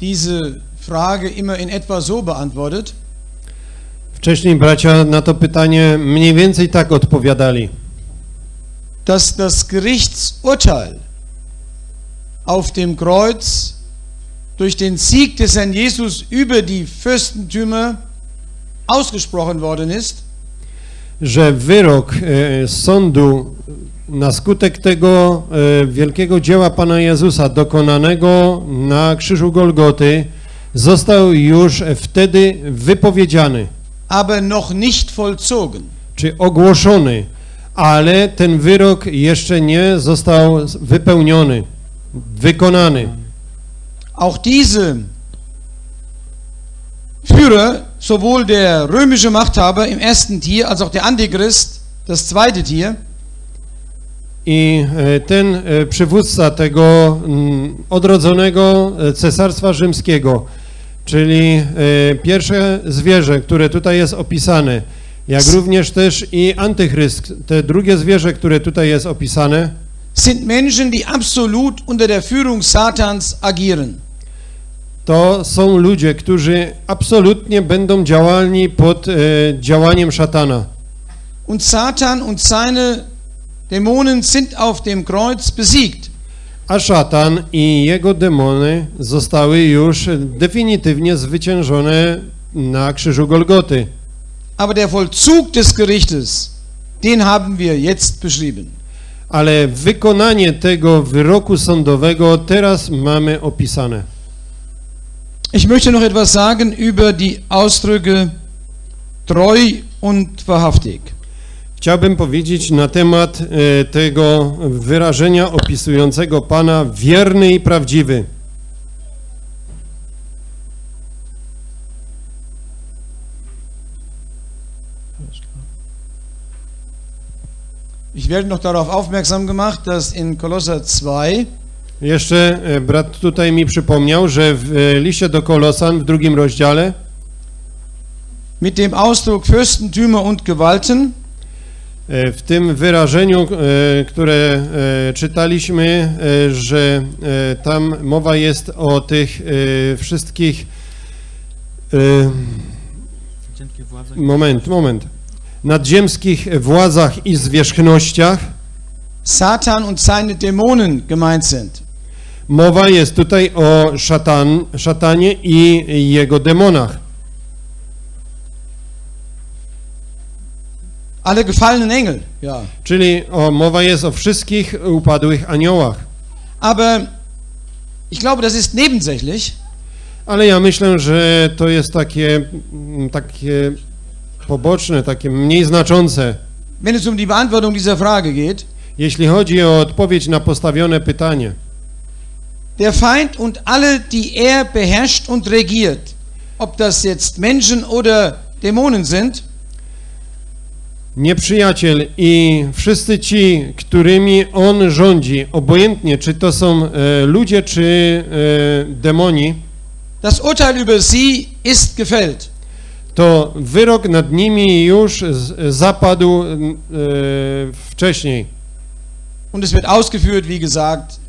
diese Frage immer in etwa so beantwortet. Wcześniej bracia na to pytanie mniej więcej tak odpowiadali. dass das Gerichtsurteil auf dem Kreuz durch den Sieg des Herrn Jesus über die Fürstentümer ausgesprochen worden ist, że wyrok e, sądu na skutek tego e, wielkiego dzieła Pana Jezusa dokonanego na krzyżu Golgoty został już wtedy wypowiedziany, aber noch nicht vollzogen. czy ogłoszony, ale ten wyrok jeszcze nie został wypełniony, wykonany. Auch diese Führer, sowohl der römische Machthaber im ersten Tier als auch der Antichrist, das zweite Tier, I e, ten e, przywódca tego odrodzonego e, cesarstwa rzymskiego, czyli pierwsze zwierzę, które tutaj jest opisane, jak również też i antychryst, te drugie zwierzę, które tutaj jest opisane, sind Menschen, die absolut unter der Führung Satans agieren. To są ludzie, którzy absolutnie będą działalni pod e, działaniem szatana. Und Satan und seine Dämonen sind auf dem Kreuz besiegt. A szatan i jego demony zostały już definitywnie zwyciężone na krzyżu Golgoty. Aber der Vollzug des Gerichtes, den haben wir jetzt beschrieben. Ale wykonanie tego wyroku sądowego teraz mamy opisane. Ich möchte noch etwas sagen über die Ausdrücke treu und wahrhaftig. Chciałbym powiedzieć na temat e, tego wyrażenia opisującego Pana wierny i prawdziwy. Ich werde noch darauf aufmerksam gemacht, dass in Kolosser 2 Jeszcze e, brat tutaj mi przypomniał, że w e, liście do Kolosan w drugim rozdziale mit dem Ausdruck Fürstentümer und Gewalten. e, w tym wyrażeniu, które czytaliśmy, że tam mowa jest o tych wszystkich moment, moment nadziemskich władzach i zwierzchnościach. Satan und seine Dämonen gemeint sind. Mowa jest tutaj o szatan, szatanie i jego demonach. Alle gefallenen Engel, ja. Czyli o, mowa jest o wszystkich upadłych aniołach. Aber ich glaube, das ist nebensächlich. Ale ja myślę, że to jest takie, mm, takie poboczne, takie mniej znaczące. Wenn es um die Beantwortung dieser Frage geht, Jeśli chodzi o odpowiedź na postawione pytanie, der Feind und alle, die er beherrscht und regiert, ob das jetzt Menschen oder Dämonen sind, Nieprzyjaciel i wszyscy ci, którymi on rządzi, obojętnie czy to są e, ludzie czy e, demoni, das Urteil über sie ist gefällt. to wyrok nad nimi już z, zapadł e, wcześniej. Und es wird ausgeführt, wie gesagt.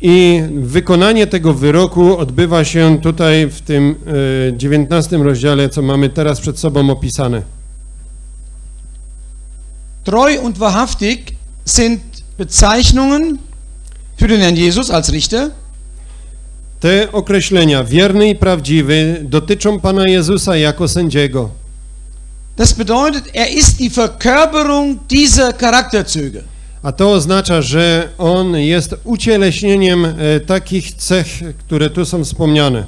I wykonanie tego wyroku odbywa się tutaj w tym e, 19 rozdziale, co mamy teraz przed sobą opisane. Treu und wahrhaftig sind Bezeichnungen für den Herrn Jesus als Richter. Te określenia, wierny i prawdziwy, dotyczą Pana Jezusa jako sędziego. Das bedeutet, er ist die Verkörperung dieser Charakterzüge. A to oznacza, że On jest ucieleśnieniem e, takich cech, które tu są wspomniane.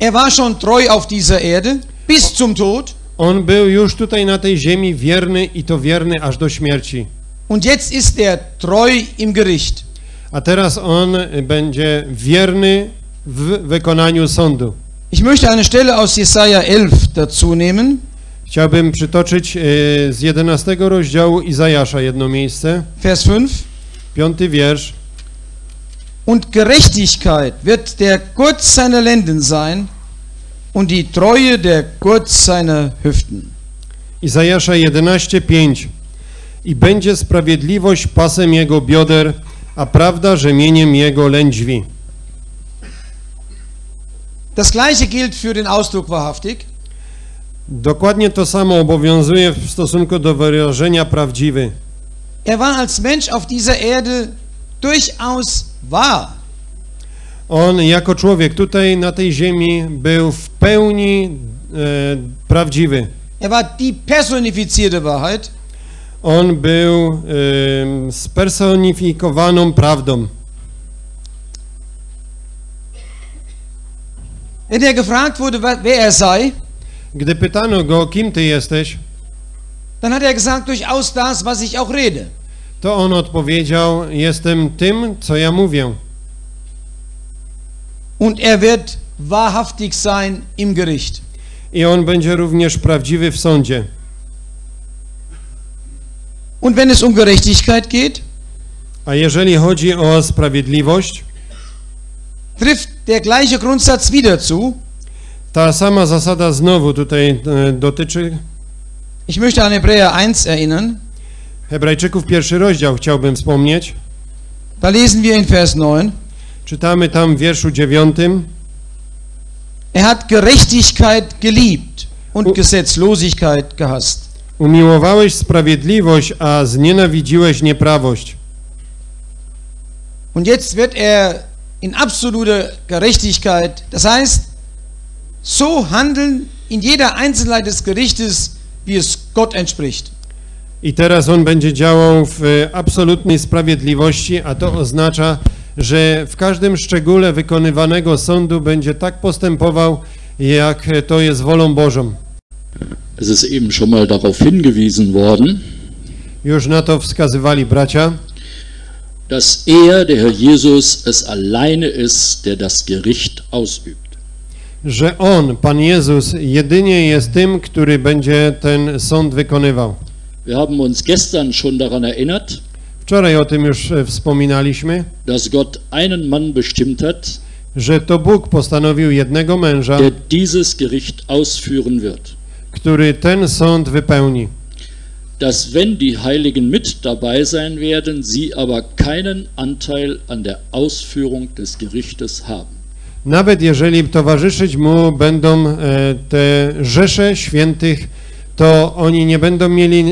Er war schon treu auf dieser Erde bis zum Tod. On był już tutaj na tej ziemi wierny i to wierny aż do śmierci. Und jetzt ist er treu im Gericht. A teraz on będzie wierny w wykonaniu sądu. Ich möchte eine Stelle aus Jesaja 11 dazu nehmen. Chciałbym przytoczyć e, z 11 rozdziału Izajasza jedno miejsce. Vers 5. Piąty wiersz. Und Gerechtigkeit wird der Gurt seiner Lenden sein und die Treue der Gurt seiner Hüften. Izajasza 11:5. I będzie sprawiedliwość pasem jego bioder, a prawda rzemieniem jego lędźwi. Das gleiche gilt für den Ausdruck wahrhaftig. Dokładnie to samo obowiązuje w stosunku do wyrażenia prawdziwy. Er war als Mensch auf dieser Erde durchaus wahr. On jako człowiek tutaj na tej ziemi był w pełni e, prawdziwy. Er war die personifizierte Wahrheit. On był e, spersonifikowaną prawdą. Wenn er gefragt wurde, wer wer er sei, Gdy pytano go, kim ty jesteś, dann hat er gesagt, durchaus das, was ich auch rede. to on odpowiedział, jestem tym, co ja mówię. Und er wird wahrhaftig sein im Gericht. I on będzie również prawdziwy w sądzie. Und wenn es um Gerechtigkeit geht, A jeżeli chodzi o sprawiedliwość, trifft der gleiche Grundsatz wieder zu. Ta sama zasada znowu tutaj e, dotyczy Ich möchte an Hebräer 1 erinnern. Hebrajczyków pierwszy rozdział chciałbym wspomnieć. Da lesen wir in Vers 9. Czytamy tam w wierszu dziewiątym. Er hat Gerechtigkeit geliebt und Gesetzlosigkeit gehasst. Umiłowałeś sprawiedliwość, a znienawidziłeś nieprawość. Und jetzt wird er in absoluter Gerechtigkeit, das heißt, so handeln in jeder Einzelheit des Gerichtes, wie es Gott entspricht. I teraz on będzie działał w e, absolutnej sprawiedliwości, a to oznacza, że w każdym szczególe wykonywanego sądu będzie tak postępował, jak to jest wolą Bożą. Es ist eben schon mal darauf hingewiesen worden, Już na to wskazywali bracia, dass er, der Herr Jesus, es alleine ist, der das Gericht ausübt. Że on, Pan Jezus, jedynie jest tym, który będzie ten sąd wykonywał. Wir haben uns gestern schon daran erinnert, Wczoraj o tym już e, wspominaliśmy, dass Gott einen Mann bestimmt hat, że to Bóg postanowił jednego męża, der dieses Gericht ausführen wird. który ten sąd wypełni. Dass wenn die Heiligen mit dabei sein werden, sie aber keinen Anteil an der Ausführung des Gerichtes haben. Nawet jeżeli towarzyszyć mu będą e, te rzesze świętych, to oni nie będą mieli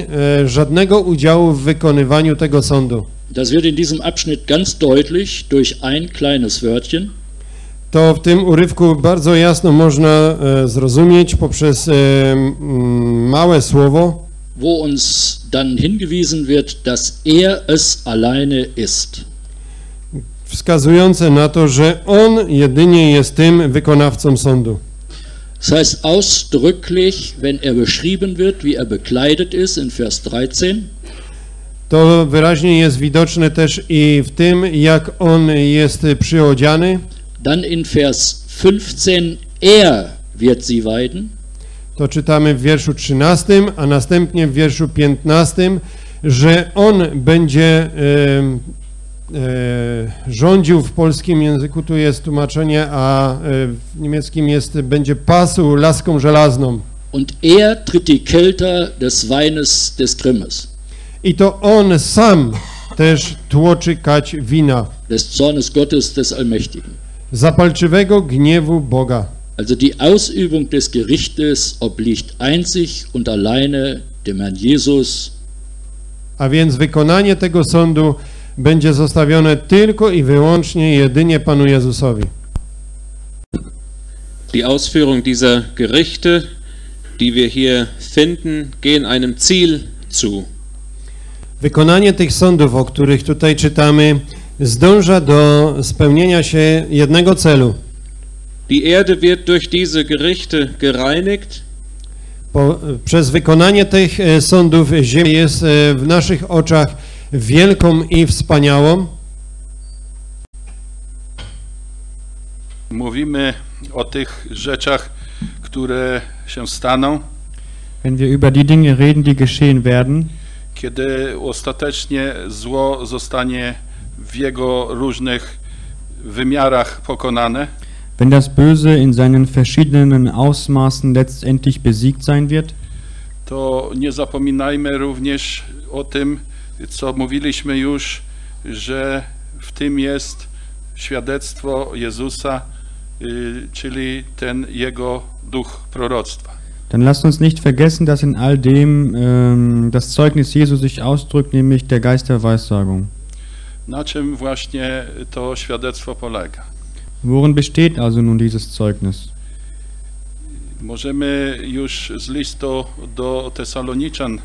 e, żadnego udziału w wykonywaniu tego sądu. Das wird in diesem Abschnitt ganz deutlich durch ein kleines Wörtchen. To w tym urywku bardzo jasno można e, zrozumieć poprzez małe słowo, wo uns dann hingewiesen wird, dass er es alleine ist. Wskazujące na to, że on jedynie jest tym wykonawcą sądu. Das heißt ausdrücklich, wenn er beschrieben wird, wie er bekleidet ist in Vers 13, To wyraźnie jest widoczne też i w tym, jak on jest przyodziany. dann in Vers 15, er wird sie weiden. To czytamy w wierszu 13, a następnie w wierszu 15, że on będzie e, rządził w polskim języku, tu jest tłumaczenie, a e, w niemieckim jest będzie pasł laską żelazną. Und er tritt die Kelter des Weines des Grimmes, I to on sam też tłoczy kać wina des Zornes Gottes des Allmächtigen. zapalczywego gniewu Boga. Also die Ausübung des Gerichtes obliegt einzig und alleine dem Herrn Jesus A więc wykonanie tego sądu będzie zostawione tylko i wyłącznie jedynie Panu Jezusowi. Die Ausführung dieser Gerichte, die wir hier finden, gehen einem Ziel zu. Wykonanie tych sądów, o których tutaj czytamy, zdąża do spełnienia się jednego celu. Die Erde wird durch diese Gerichte gereinigt Po, przez wykonanie tych e, sądów ziemia jest e, w naszych oczach wielką i wspaniałą. Mówimy o tych rzeczach, które się staną, Wenn wir über die Dinge reden, die geschehen werden, kiedy ostatecznie zło zostanie w jego różnych wymiarach pokonane, wenn das Böse in seinen verschiedenen Ausmaßen letztendlich besiegt sein wird, to nie zapominajmy również o tym, co mówiliśmy już, że w tym jest świadectwo Jezusa, y, czyli ten jego duch proroctwa. dann lasst uns nicht vergessen, dass in all dem ähm, das Zeugnis Jesu sich ausdrückt, nämlich der Geist der Weissagung. Na czym właśnie to świadectwo polega? Worin besteht also nun dieses Zeugnis? Możemy już z listu do Tesaloniczan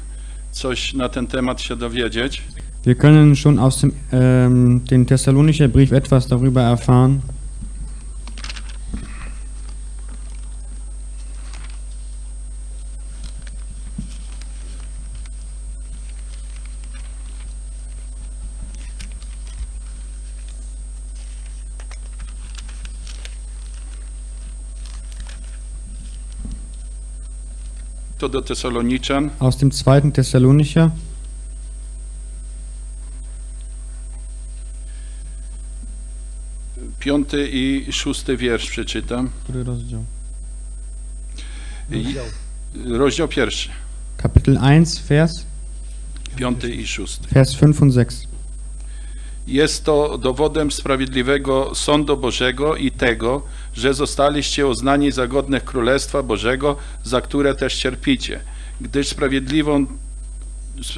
coś na ten temat się dowiedzieć. Wir können schon aus dem ähm, den Thessalonischer Brief etwas darüber erfahren. To do Tesaloniczan, Aus dem zweiten Thessalonicher, piąty i szósty wiersz przeczytam. który rozdział? I, rozdział pierwszy, Kapitel 1, Vers, piąty i szósty. Vers 5 und 6. Jest to dowodem sprawiedliwego sądu Bożego i tego, że zostaliście uznani za godnych Królestwa Bożego, za które też cierpicie, gdyż sprawiedliwą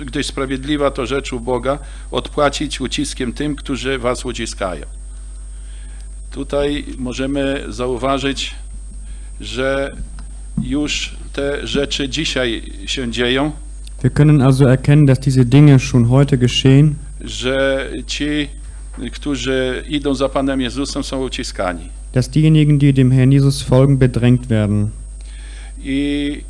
gdyż sprawiedliwa to rzecz u Boga odpłacić uciskiem tym, którzy was uciskają. Tutaj możemy zauważyć, że już te rzeczy dzisiaj się dzieją, Wir können also erkennen, dass diese Dinge schon heute geschehen, że ci, którzy idą za Panem Jezusem, są uciskani. dass diejenigen, die dem Herrn Jesus folgen, bedrängt werden. I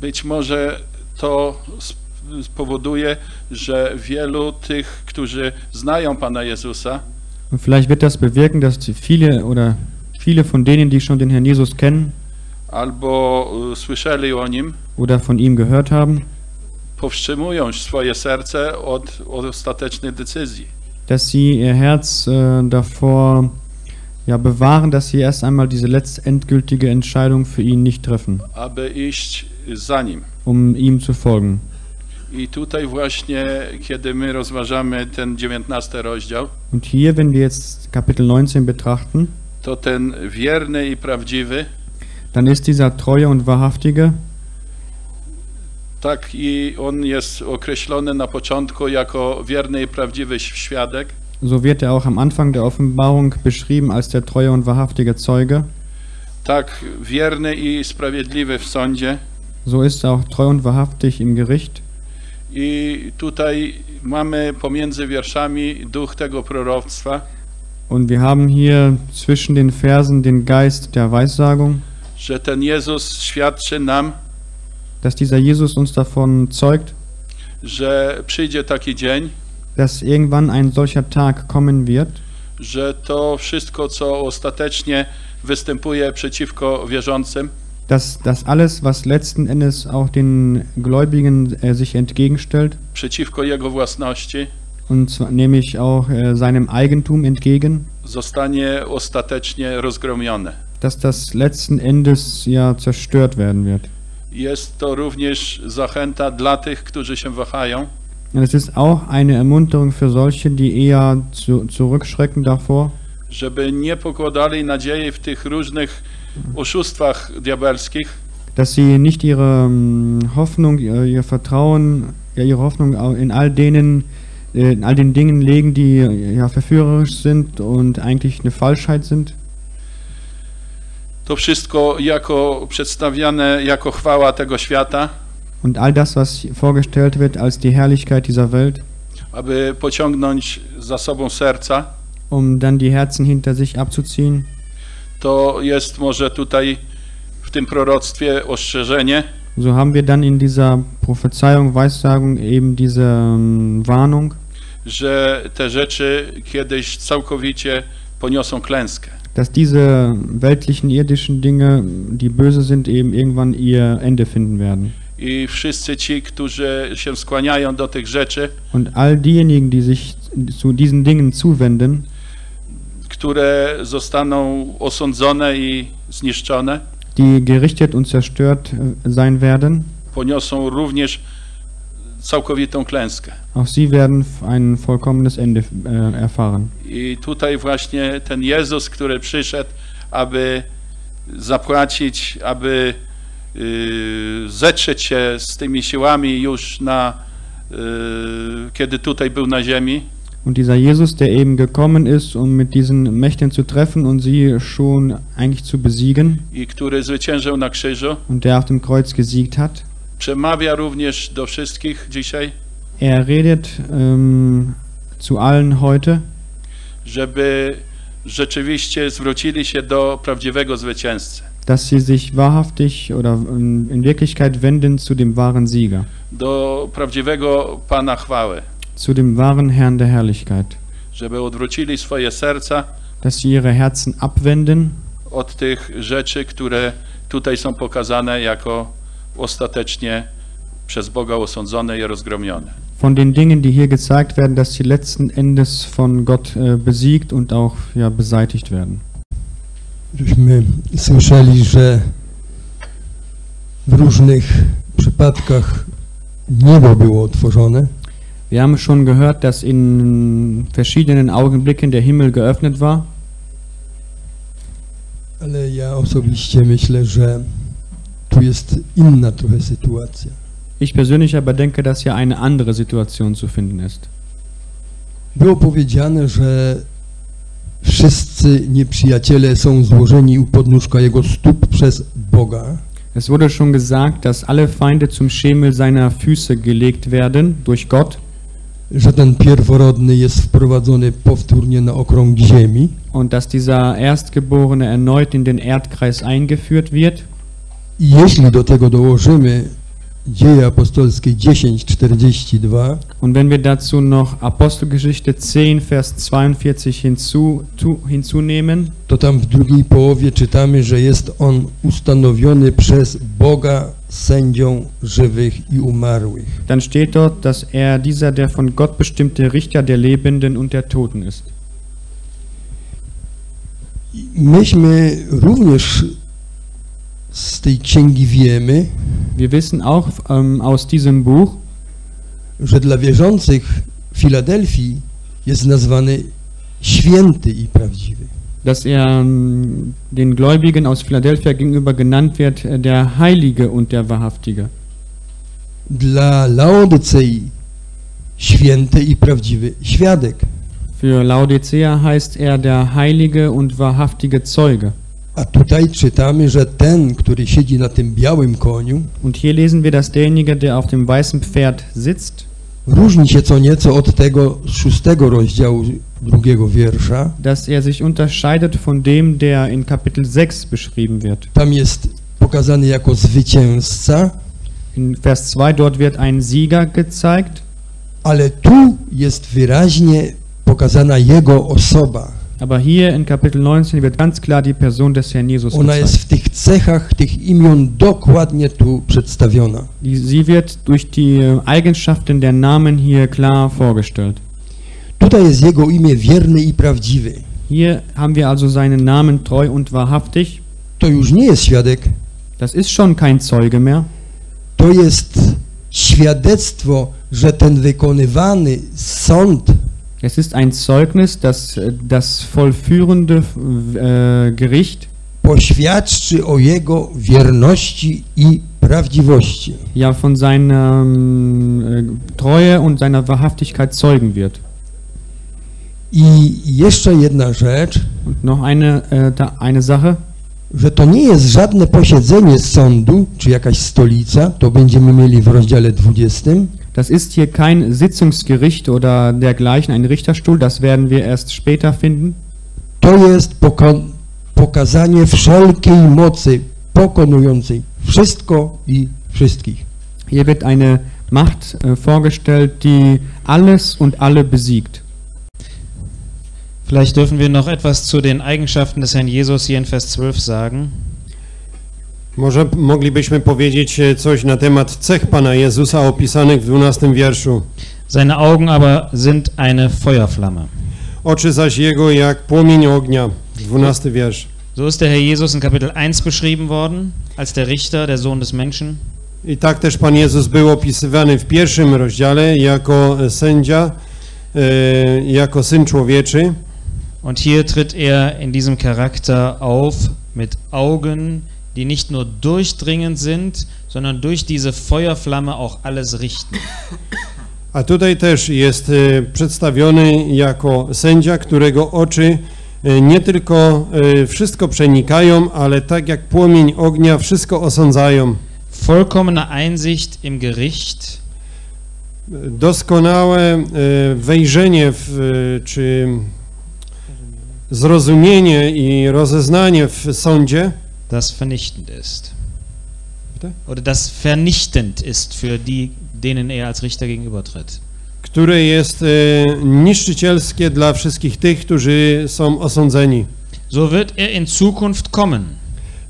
być może to sp- spowoduje, że wielu tych, którzy znają Pana Jezusa, Und vielleicht wird das bewirken, dass viele oder viele von denen, die schon den Herrn Jesus kennen albo y, słyszeli o Nim, oder von ihm gehört haben, powstrzymują swoje serce od, od ostatecznej decyzji. dass sie ihr Herz äh, davor ja, bewahren, dass sie erst einmal diese letztendgültige Entscheidung für ihn nicht treffen, aby iść za Nim. um ihm zu folgen. I tutaj właśnie, kiedy my rozważamy ten 19 rozdział, Und hier, wenn wir jetzt Kapitel 19 betrachten, to ten wierny i prawdziwy, dann ist dieser treue und wahrhaftige, tak i on jest określony na początku jako wierny i prawdziwy świadek, so wird er auch am Anfang der Offenbarung beschrieben als der treue und wahrhaftige Zeuge. tak wierny i sprawiedliwy w sądzie. So ist er auch treu und wahrhaftig im Gericht. I tutaj mamy pomiędzy wierszami duch tego proroctwa, Und wir haben hier zwischen den Versen den Geist der Weissagung, że ten Jezus świadczy nam, dass dieser Jesus uns davon zeugt, że przyjdzie taki dzień, dass irgendwann ein solcher Tag kommen wird, że to wszystko, co ostatecznie występuje przeciwko wierzącym, dass das alles, was letzten Endes auch den Gläubigen äh, sich entgegenstellt, przeciwko jego własności, und zwar nämlich auch äh, seinem Eigentum entgegen, zostanie ostatecznie rozgromione. dass das letzten Endes ja zerstört werden wird. Jest to również zachęta dla tych, którzy się wahają, Und es ist auch eine Ermunterung für solche, die eher zu, zurückschrecken davor, żeby nie pokładali nadziei w tych różnych oszustwach diabelskich, dass sie nicht ihre ähm, Hoffnung, ihr, Vertrauen, ihre Hoffnung in all denen, äh, in all den Dingen legen, die ja verführerisch sind und eigentlich eine Falschheit sind. To wszystko jako przedstawiane jako chwała tego świata, Und all das, was vorgestellt wird als die Herrlichkeit dieser Welt, aby pociągnąć za sobą serca, um dann die Herzen hinter sich abzuziehen, to jest może tutaj w tym proroctwie ostrzeżenie, so haben wir dann in dieser Prophezeiung, Weissagung eben diese ähm, Warnung, że te rzeczy kiedyś całkowicie poniosą klęskę. Dass diese weltlichen, irdischen Dinge, die böse sind, eben irgendwann ihr Ende finden werden. I wszyscy ci, którzy się skłaniają do tych rzeczy, Und all diejenigen, die sich zu diesen Dingen zuwenden, które zostaną osądzone i zniszczone, die gerichtet und zerstört äh, sein werden, poniosą również całkowitą klęskę. auch sie werden ein vollkommenes Ende äh, erfahren. I tutaj właśnie ten Jezus, który przyszedł, aby zapłacić, aby y, zetrzeć się z tymi siłami już na, y, kiedy tutaj był na ziemi, Und dieser Jesus, der eben gekommen ist, um mit diesen Mächten zu treffen und sie schon eigentlich zu besiegen, i który zwyciężył na krzyżu, und der auf dem Kreuz gesiegt hat, przemawia również do wszystkich dzisiaj, er redet ähm, zu allen heute, żeby rzeczywiście zwrócili się do prawdziwego zwycięzcy, dass sie sich wahrhaftig oder in Wirklichkeit wenden zu dem wahren Sieger, do prawdziwego Pana chwały, zu dem wahren Herrn der Herrlichkeit, żeby odwrócili swoje serca. Dass sie ihre Herzen abwenden. Od tych rzeczy, które tutaj są pokazane jako ostatecznie przez Boga osądzone i rozgromione. von den Dingen, die hier gezeigt werden, dass sie letzten Endes von Gott äh, besiegt und auch ja, beseitigt werden. Żeśmy słyszeli, że w różnych przypadkach niebo było otworzone, Wir haben schon gehört, dass in verschiedenen Augenblicken der Himmel geöffnet war, ale ja osobiście myślę, że tu jest inna trochę sytuacja. Ich persönlich aber denke, dass hier eine andere Situation zu finden ist. Było powiedziane, że wszyscy nieprzyjaciele są złożeni u podnóżka jego stóp przez Boga. Es wurde schon gesagt, dass alle Feinde zum Schemel seiner Füße gelegt werden durch Gott że ten pierworodny jest wprowadzony powtórnie na okrąg ziemi. und dass dieser Erstgeborene erneut in den Erdkreis eingeführt wird. Jeśli do tego dołożymy Dzieje apostolskie 10:42, Und wenn wir dazu noch Apostelgeschichte 10, Vers 42 hinzu, tu, hinzunehmen, to tam w drugiej połowie czytamy, że jest on ustanowiony przez Boga sędzią żywych i umarłych. dann steht dort, dass er dieser der von Gott bestimmte Richter der Lebenden und der Toten ist. Myśmy również z tej księgi wiemy, Wir wissen auch ähm, aus diesem Buch, że dla wierzących Filadelfii jest nazwany święty i prawdziwy. dass er ähm, den Gläubigen aus Philadelphia gegenüber genannt wird, äh, der Heilige und der Wahrhaftige. Dla Laodycei święty i prawdziwy świadek. Für Laodicea heißt er der heilige und wahrhaftige Zeuge. A tutaj czytamy, że ten, który siedzi na tym białym koniu, Und hier lesen wir, dass derjenige, der auf dem weißen Pferd sitzt, różni się co nieco od tego szóstego rozdziału drugiego wiersza. dass er sich unterscheidet von dem, der in Kapitel 6 beschrieben wird. Tam jest pokazany jako zwycięzca, In Vers 2 dort wird ein Sieger gezeigt, ale tu jest wyraźnie pokazana jego osoba. Aber hier in Kapitel 19 wird ganz klar die Person des Herrn Jesus Ona jest w tych cechach, tych imion dokładnie tu przedstawiona. Die, sie wird durch die äh, Eigenschaften der Namen hier klar vorgestellt. Tutaj jest jego imię wierny i prawdziwy. Hier haben wir also seinen Namen treu und wahrhaftig. To już nie jest świadek, Das ist schon kein Zeuge mehr. to jest świadectwo, że ten wykonywany sąd Es ist ein Zeugnis, dass äh, das vollführende äh, Gericht poświadczy o jego wierności i prawdziwości. ja von seiner ähm, äh, Treue und seiner Wahrhaftigkeit zeugen wird. I jeszcze jedna rzecz, Und noch eine, äh, da, eine Sache, że to nie jest żadne posiedzenie sądu, czy jakaś stolica, to będziemy mieli w rozdziale 20, das ist hier kein Sitzungsgericht oder dergleichen, ein Richterstuhl, das werden wir erst später finden. to jest pokazanie wszelkiej mocy pokonującej wszystko i wszystkich. Hier wird eine Macht äh, vorgestellt, die alles und alle besiegt. Vielleicht dürfen wir noch etwas zu den Eigenschaften des Herrn Jesus hier in Vers 12 sagen. Może moglibyśmy powiedzieć e, coś na temat cech Pana Jezusa opisanych w 12 wierszu. Seine Augen aber sind eine Feuerflamme. Oczy zaś Jego jak płomień ognia. 12 wiersz. So ist der Herr Jesus in Kapitel 1 beschrieben worden, als der Richter, der Sohn des Menschen. I tak też Pan Jezus był opisywany w pierwszym rozdziale jako e, sędzia, e, jako Syn Człowieczy. Und hier tritt er in diesem Charakter auf mit Augen, die nicht nur durchdringend sind, sondern durch diese Feuerflamme auch alles richten. A tutaj też jest e, przedstawiony jako sędzia, którego oczy e, nie tylko e, wszystko przenikają, ale tak jak płomień ognia wszystko osądzają. Vollkommene Einsicht im Gericht, Doskonałe wejrzenie w, czy zrozumienie i rozeznanie w sądzie, das vernichtend ist. Bitte? Oder das vernichtend ist für die, denen er als Richter gegenübertritt. które jest e, niszczycielskie dla wszystkich tych, którzy są osądzeni. So wird er in Zukunft kommen.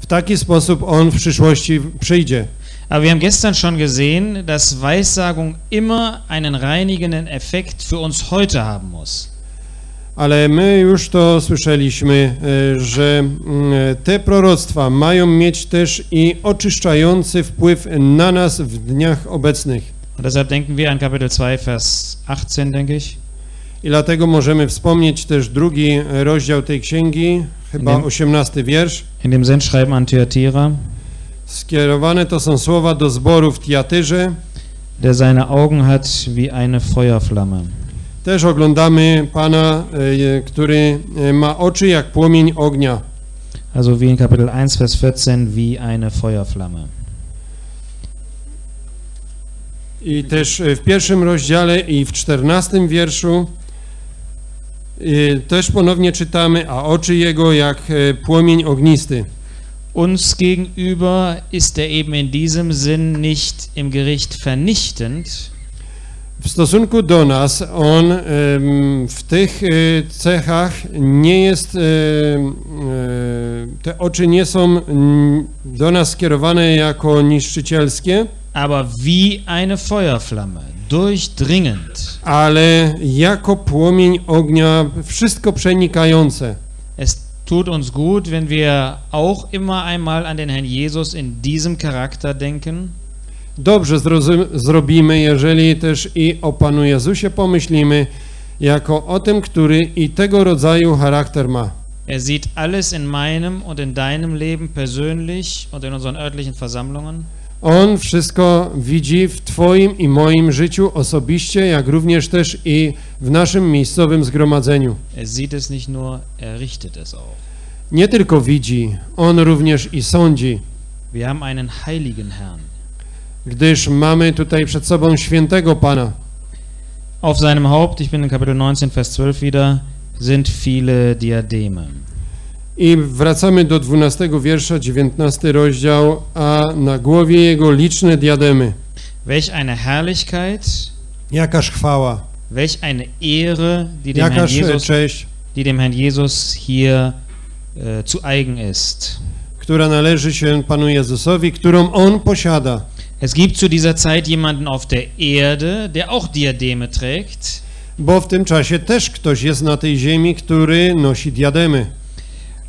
W taki sposób on w przyszłości przyjdzie. Aber wir haben gestern schon gesehen, dass Weissagung immer einen reinigenden Effekt für uns heute haben muss. Ale my już to słyszeliśmy, e, że mm, te proroctwa mają mieć też i oczyszczający wpływ na nas w dniach obecnych. Deshalb denken wir an Kapitel 2, Vers 18, denke ich. I dlatego możemy wspomnieć też drugi rozdział tej księgi, chyba Nie. 18 wiersz. In dem Sendschreiben an Thyatira, Skierowane to są słowa do zboru w Tiatyrze. der seine Augen hat wie eine Feuerflamme. Też oglądamy Pana, e, który e, ma oczy jak płomień ognia. Also wie in Kapitel 1, Vers 14, wie eine Feuerflamme. I też e, w pierwszym rozdziale i w czternastym wierszu też ponownie czytamy, a oczy jego jak płomień ognisty. Uns gegenüber ist er eben in diesem Sinn nicht im Gericht vernichtend, W stosunku do nas on w tych e, cechach nie jest, e, te oczy nie są do nas skierowane jako niszczycielskie, aber wie eine Feuerflamme, durchdringend. ale jako płomień ognia wszystko przenikające. Es tut uns gut, wenn wir auch immer einmal an den Herrn Jesus in diesem Charakter denken. Dobrze zrobimy, jeżeli też i o Panu Jezusie pomyślimy, jako o tym, który i tego rodzaju charakter ma. Er sieht alles in meinem und in deinem Leben persönlich und in unseren örtlichen Versammlungen. On wszystko widzi w Twoim i moim życiu osobiście, jak również też i w naszym miejscowym zgromadzeniu. Er sieht es nicht nur, er richtet es auch. Nie tylko widzi, On również i sądzi, Wir haben einen heiligen Herrn. Gdyż mamy tutaj przed sobą świętego Pana. Auf seinem Haupt, ich bin in Kapitel 19, Vers 12 wieder, sind viele Diademe. I wracamy do 12 wiersza, 19 rozdział, a na głowie Jego liczne diademy. Welch eine Herrlichkeit, Jakaż chwała, welch eine Ehre, die dem Herrn jakaż e, Jesus cześć, die dem Herrn Jesus hier äh, zu eigen ist. która należy się Panu Jezusowi, którą On posiada. Es gibt zu dieser Zeit jemanden auf der Erde, der auch Diademe trägt. Bo w tym czasie też ktoś jest na tej ziemi, który nosi diademy.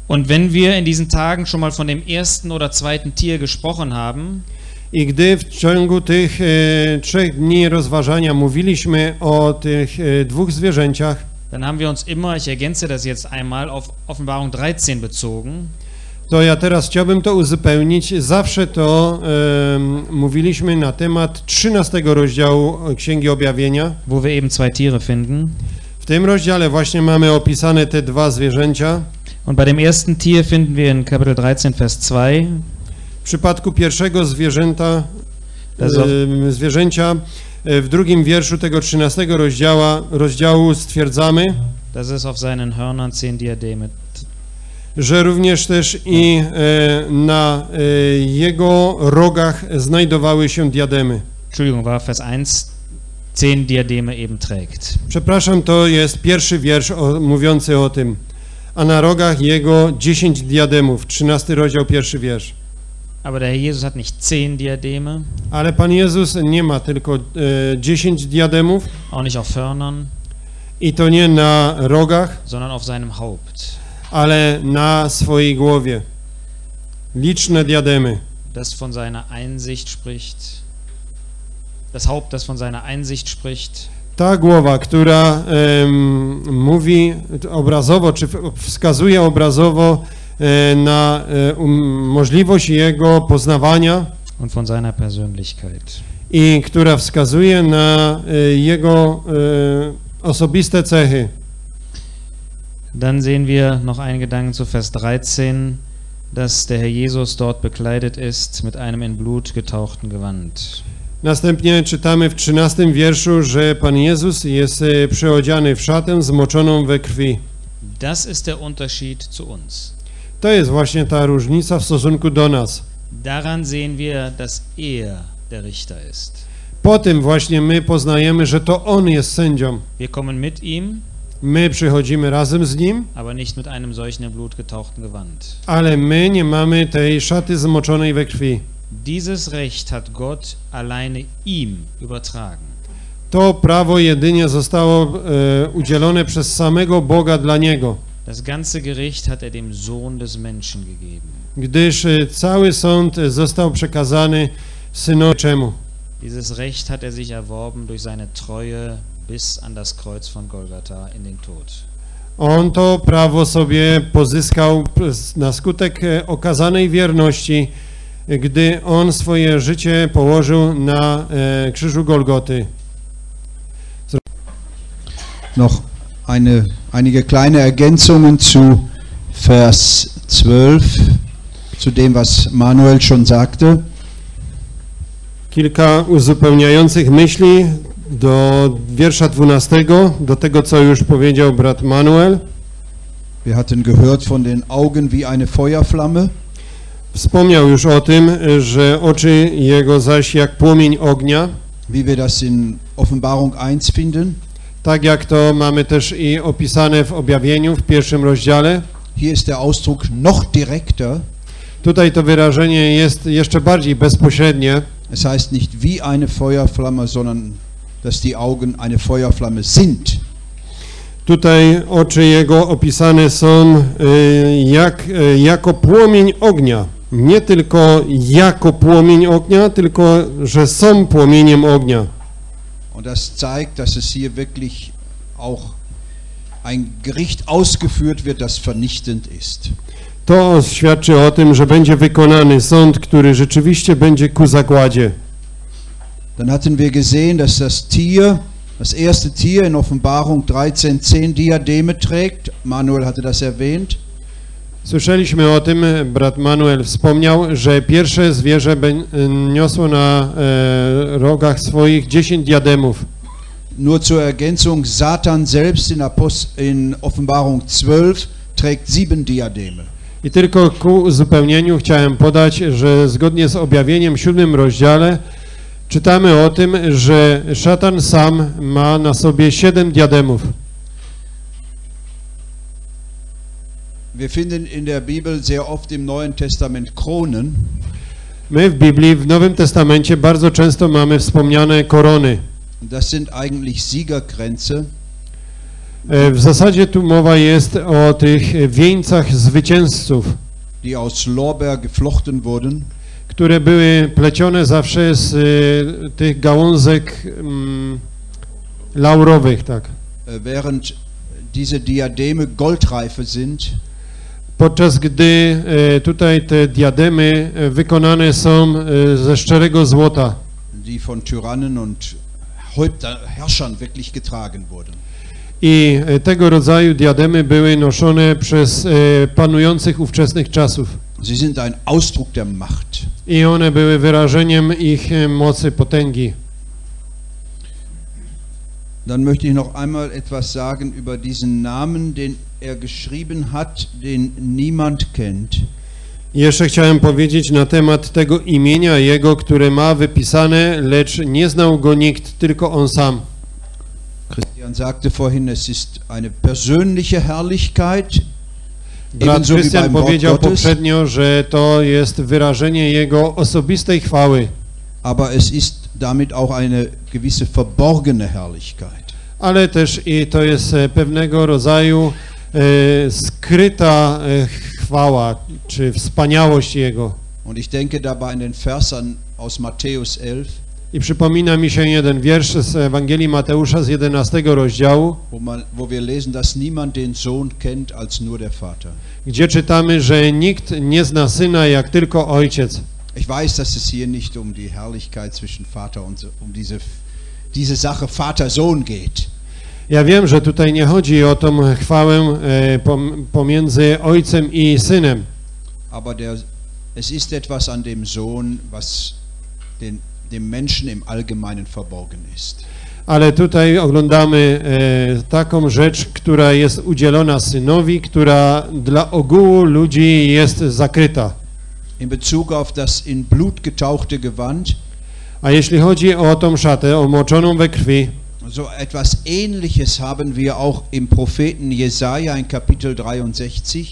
Und wenn wir in diesen Tagen schon mal von dem ersten oder zweiten Tier gesprochen haben, I gdy w ciągu tych e, trzech dni rozważania mówiliśmy o tych e, dwóch zwierzęciach, dann haben wir uns immer, ich ergänze das jetzt einmal, auf Offenbarung 13 bezogen. To ja teraz chciałbym to uzupełnić. Zawsze to mówiliśmy na temat 13 rozdziału Księgi Objawienia. wo wir eben zwei Tiere finden. W tym rozdziale właśnie mamy opisane te dwa zwierzęcia. Und bei dem ersten Tier finden wir in Kapitel 13, Vers 2. W przypadku pierwszego zwierzęta, Das em, zwierzęcia e, w drugim wierszu tego 13 rozdziała, rozdziału stwierdzamy, dass es auf seinen Hörnern zehn Diademe że również też i e, na e, jego rogach znajdowały się diademy. Entschuldigung, war Vers 1, zehn Diademe eben trägt. Przepraszam, to jest pierwszy wiersz o, mówiący o tym. A na rogach jego 10 diademów, 13 rozdział, pierwszy wiersz. Aber der Jesus hat nicht zehn Diademe, Ale Pan Jezus nie ma tylko e, 10 diademów auch nicht auf Hörnern, i to nie na rogach, sondern auf seinem Haupt. Ale na swojej głowie. Liczne diademy. Das von seiner Einsicht spricht. Das Haupt, das von seiner Einsicht spricht. Ta głowa, która em, mówi obrazowo, czy wskazuje obrazowo e, na e, um, możliwość jego poznawania Und von seiner Persönlichkeit. i która wskazuje na e, jego osobiste cechy. Dann sehen wir noch einen Gedanken zu Vers 13, dass der Herr Jesus dort bekleidet ist mit einem in Blut getauchten Gewand. Następnie czytamy w 13 wierszu, że Pan Jezus jest e, przyodziany w szatę zmoczoną we krwi. Das ist der Unterschied zu uns. To jest właśnie ta różnica w stosunku do nas. Daran sehen wir, dass er der Richter ist. Po tym właśnie my poznajemy, że to On jest sędzią. Wir kommen mit ihm, My przychodzimy razem z Nim, ale my nie mamy tej szaty zmoczonej we krwi. Dieses Recht hat Gott alleine ihm übertragen. To prawo jedynie zostało e, udzielone przez samego Boga dla Niego, Das ganze Gericht hat er dem Sohn des Menschen gegeben. gdyż e, cały sąd został przekazany Synowi czemu. Dieses Recht hat er sich erworben durch seine Treue bis an das Kreuz von Golgatha in den Tod. On to prawo sobie pozyskał na skutek e, okazanej wierności, gdy on swoje życie położył na e, krzyżu Golgoty. Noch eine, einige kleine Ergänzungen zu Vers 12, zu dem, was Manuel schon sagte. Kilka uzupełniających myśli do wiersza 12, do tego co już powiedział brat Manuel. Wir hatten gehört von den Augen wie eine Feuerflamme. Wspomniał już o tym, że oczy jego zaś jak płomień ognia, wie wir das in Offenbarung 1 finden. tak jak to mamy też i opisane w objawieniu w pierwszym rozdziale. Hier ist der Ausdruck noch direkter. Tutaj to wyrażenie jest jeszcze bardziej bezpośrednie. Es heißt nicht wie eine Feuerflamme, sondern dass die Augen eine Feuerflamme sind. Tutaj oczy jego opisane są y, jak, y, jako płomień ognia. Nie tylko jako płomień ognia, tylko że są płomieniem ognia. Und das zeigt, dass es hier wirklich auch ein Gericht ausgeführt wird, das vernichtend ist. To świadczy o tym, że będzie wykonany sąd, który rzeczywiście będzie ku zagładzie. Dann hatten wir gesehen, dass das Tier, das erste Tier in Offenbarung 13, 10 Diademe trägt. Manuel hatte das erwähnt. Słyszeliśmy o tym, brat Manuel wspomniał, że pierwsze zwierzę niosło na e, rogach swoich 10 diademów. Nur zur Ergänzung, Satan selbst in, Apost in Offenbarung 12 trägt sieben Diademe. I tylko ku uzupełnieniu chciałem podać, że zgodnie z objawieniem w siódmym rozdziale czytamy o tym, że szatan sam ma na sobie siedem diademów. Wir finden in der Bibel sehr oft im Neuen Testament Kronen. My w Biblii, w Nowym Testamencie bardzo często mamy wspomniane korony. Das sind eigentlich Siegerkränze, E, W zasadzie tu mowa jest o tych wieńcach zwycięzców, die aus Lorbeer geflochten wurden. Które były plecione zawsze z e, tych gałązek mm, laurowych, tak. Äh, Während diese Diademe goldreife sind, Podczas gdy e, tutaj te diademy e, wykonane są e, ze szczerego złota, die von Tyrannen und Herrschern wirklich getragen wurden. i tego rodzaju diademy były noszone przez panujących ówczesnych czasów. Sie sind ein Ausdruck der Macht. I one były wyrażeniem ich e, mocy, potęgi. Dann möchte ich noch einmal etwas sagen über diesen Namen, den er geschrieben hat, den niemand kennt. Jeszcze chciałem powiedzieć na temat tego imienia jego, które ma wypisane, lecz nie znał go nikt, tylko on sam. Christian sagte vorhin, es ist eine persönliche Herrlichkeit, Brat Wort powiedział poprzednio, że to jest wyrażenie jego osobistej chwały, aber es ist damit auch eine gewisse verborgene Herrlichkeit. ale też i to jest e, pewnego rodzaju e, skryta e, chwała, czy wspaniałość jego. Und ich denke dabei an den Vers aus Matthäus 11, I przypomina mi się jeden wiersz z Ewangelii Mateusza z 11 rozdziału, wo, wir lesen, dass niemand den Sohn kennt als nur der Vater. gdzie czytamy, że nikt nie zna syna jak tylko ojciec. Ich weiß, dass es hier nicht um die Herrlichkeit zwischen Vater und um diese, diese Sache Vater-Sohn geht. Ja wiem, że tutaj nie chodzi o tą chwałę e, pom- pomiędzy ojcem i synem, Aber der, es ist etwas an dem Sohn, was den, dem Menschen im Allgemeinen verborgen ist. ale tutaj oglądamy e, taką rzecz, która jest udzielona synowi, która dla ogółu ludzi jest zakryta. In Bezug auf das in Blut getauchte Gewand, A jeśli chodzi o tą szatę omoczoną we krwi, so etwas Ähnliches haben wir auch im Propheten Jesaja in Kapitel 63.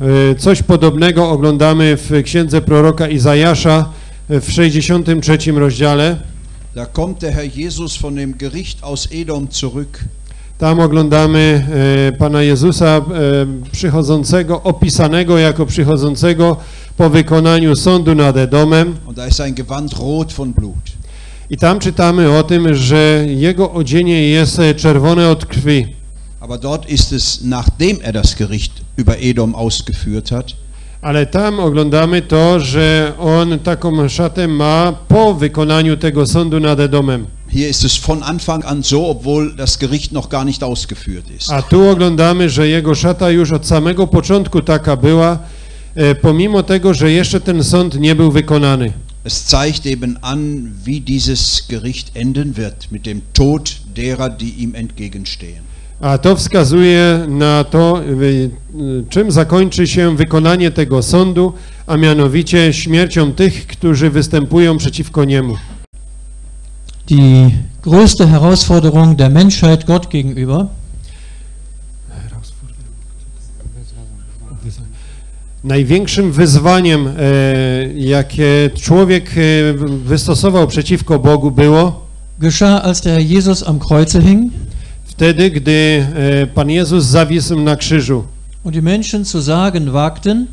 e, coś podobnego oglądamy w księdze proroka Izajasza w 63 rozdziale. Da kommt der Herr Jesus von dem Gericht aus Edom zurück. Tam oglądamy e, Pana Jezusa e, przychodzącego, opisanego jako przychodzącego po wykonaniu sądu nad Edomem. Und da ist sein Gewand rot von Blut. I tam czytamy o tym, że jego odzienie jest e, czerwone od krwi. Aber dort ist es, nachdem er das Gericht über Edom ausgeführt hat, Ale tam oglądamy to, że on taką szatę ma po wykonaniu tego sądu nad Edomem. hier ist es von Anfang an so, obwohl das Gericht noch gar nicht ausgeführt ist. A tu oglądamy, że jego szata już od samego początku taka była, e, pomimo tego, że jeszcze ten sąd nie był wykonany. Es zeigt eben an, wie dieses Gericht enden wird mit dem Tod derer, die ihm entgegenstehen. A to wskazuje na to, czym zakończy się wykonanie tego sądu, a mianowicie śmiercią tych, którzy występują przeciwko niemu. Die größte Herausforderung der Menschheit Gott gegenüber. Największym wyzwaniem, e, jakie człowiek e, wystosował przeciwko Bogu było? Geschah, als der Jesus am Kreuze hing wtedy, gdy e, Pan Jezus zawisł na krzyżu und die Menschen zu sagen wagten,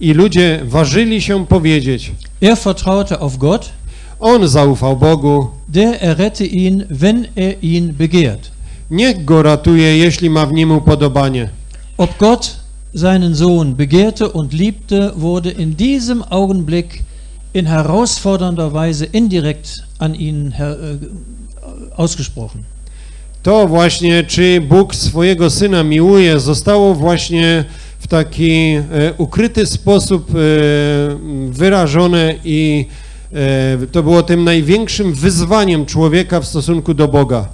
i ludzie ważyli się powiedzieć, er vertraute auf Gott, on zaufał Bogu, der errette ihn, wenn er ihn begehrt. niech go ratuje, jeśli ma w nim upodobanie. Ob Gott seinen Sohn begehrte und liebte, wurde in diesem Augenblick in herausfordernder Weise indirekt an ihn äh, ausgesprochen. To właśnie, czy Bóg swojego Syna miłuje, zostało właśnie w taki e, ukryty sposób e, wyrażone i e, to było tym największym wyzwaniem człowieka w stosunku do Boga.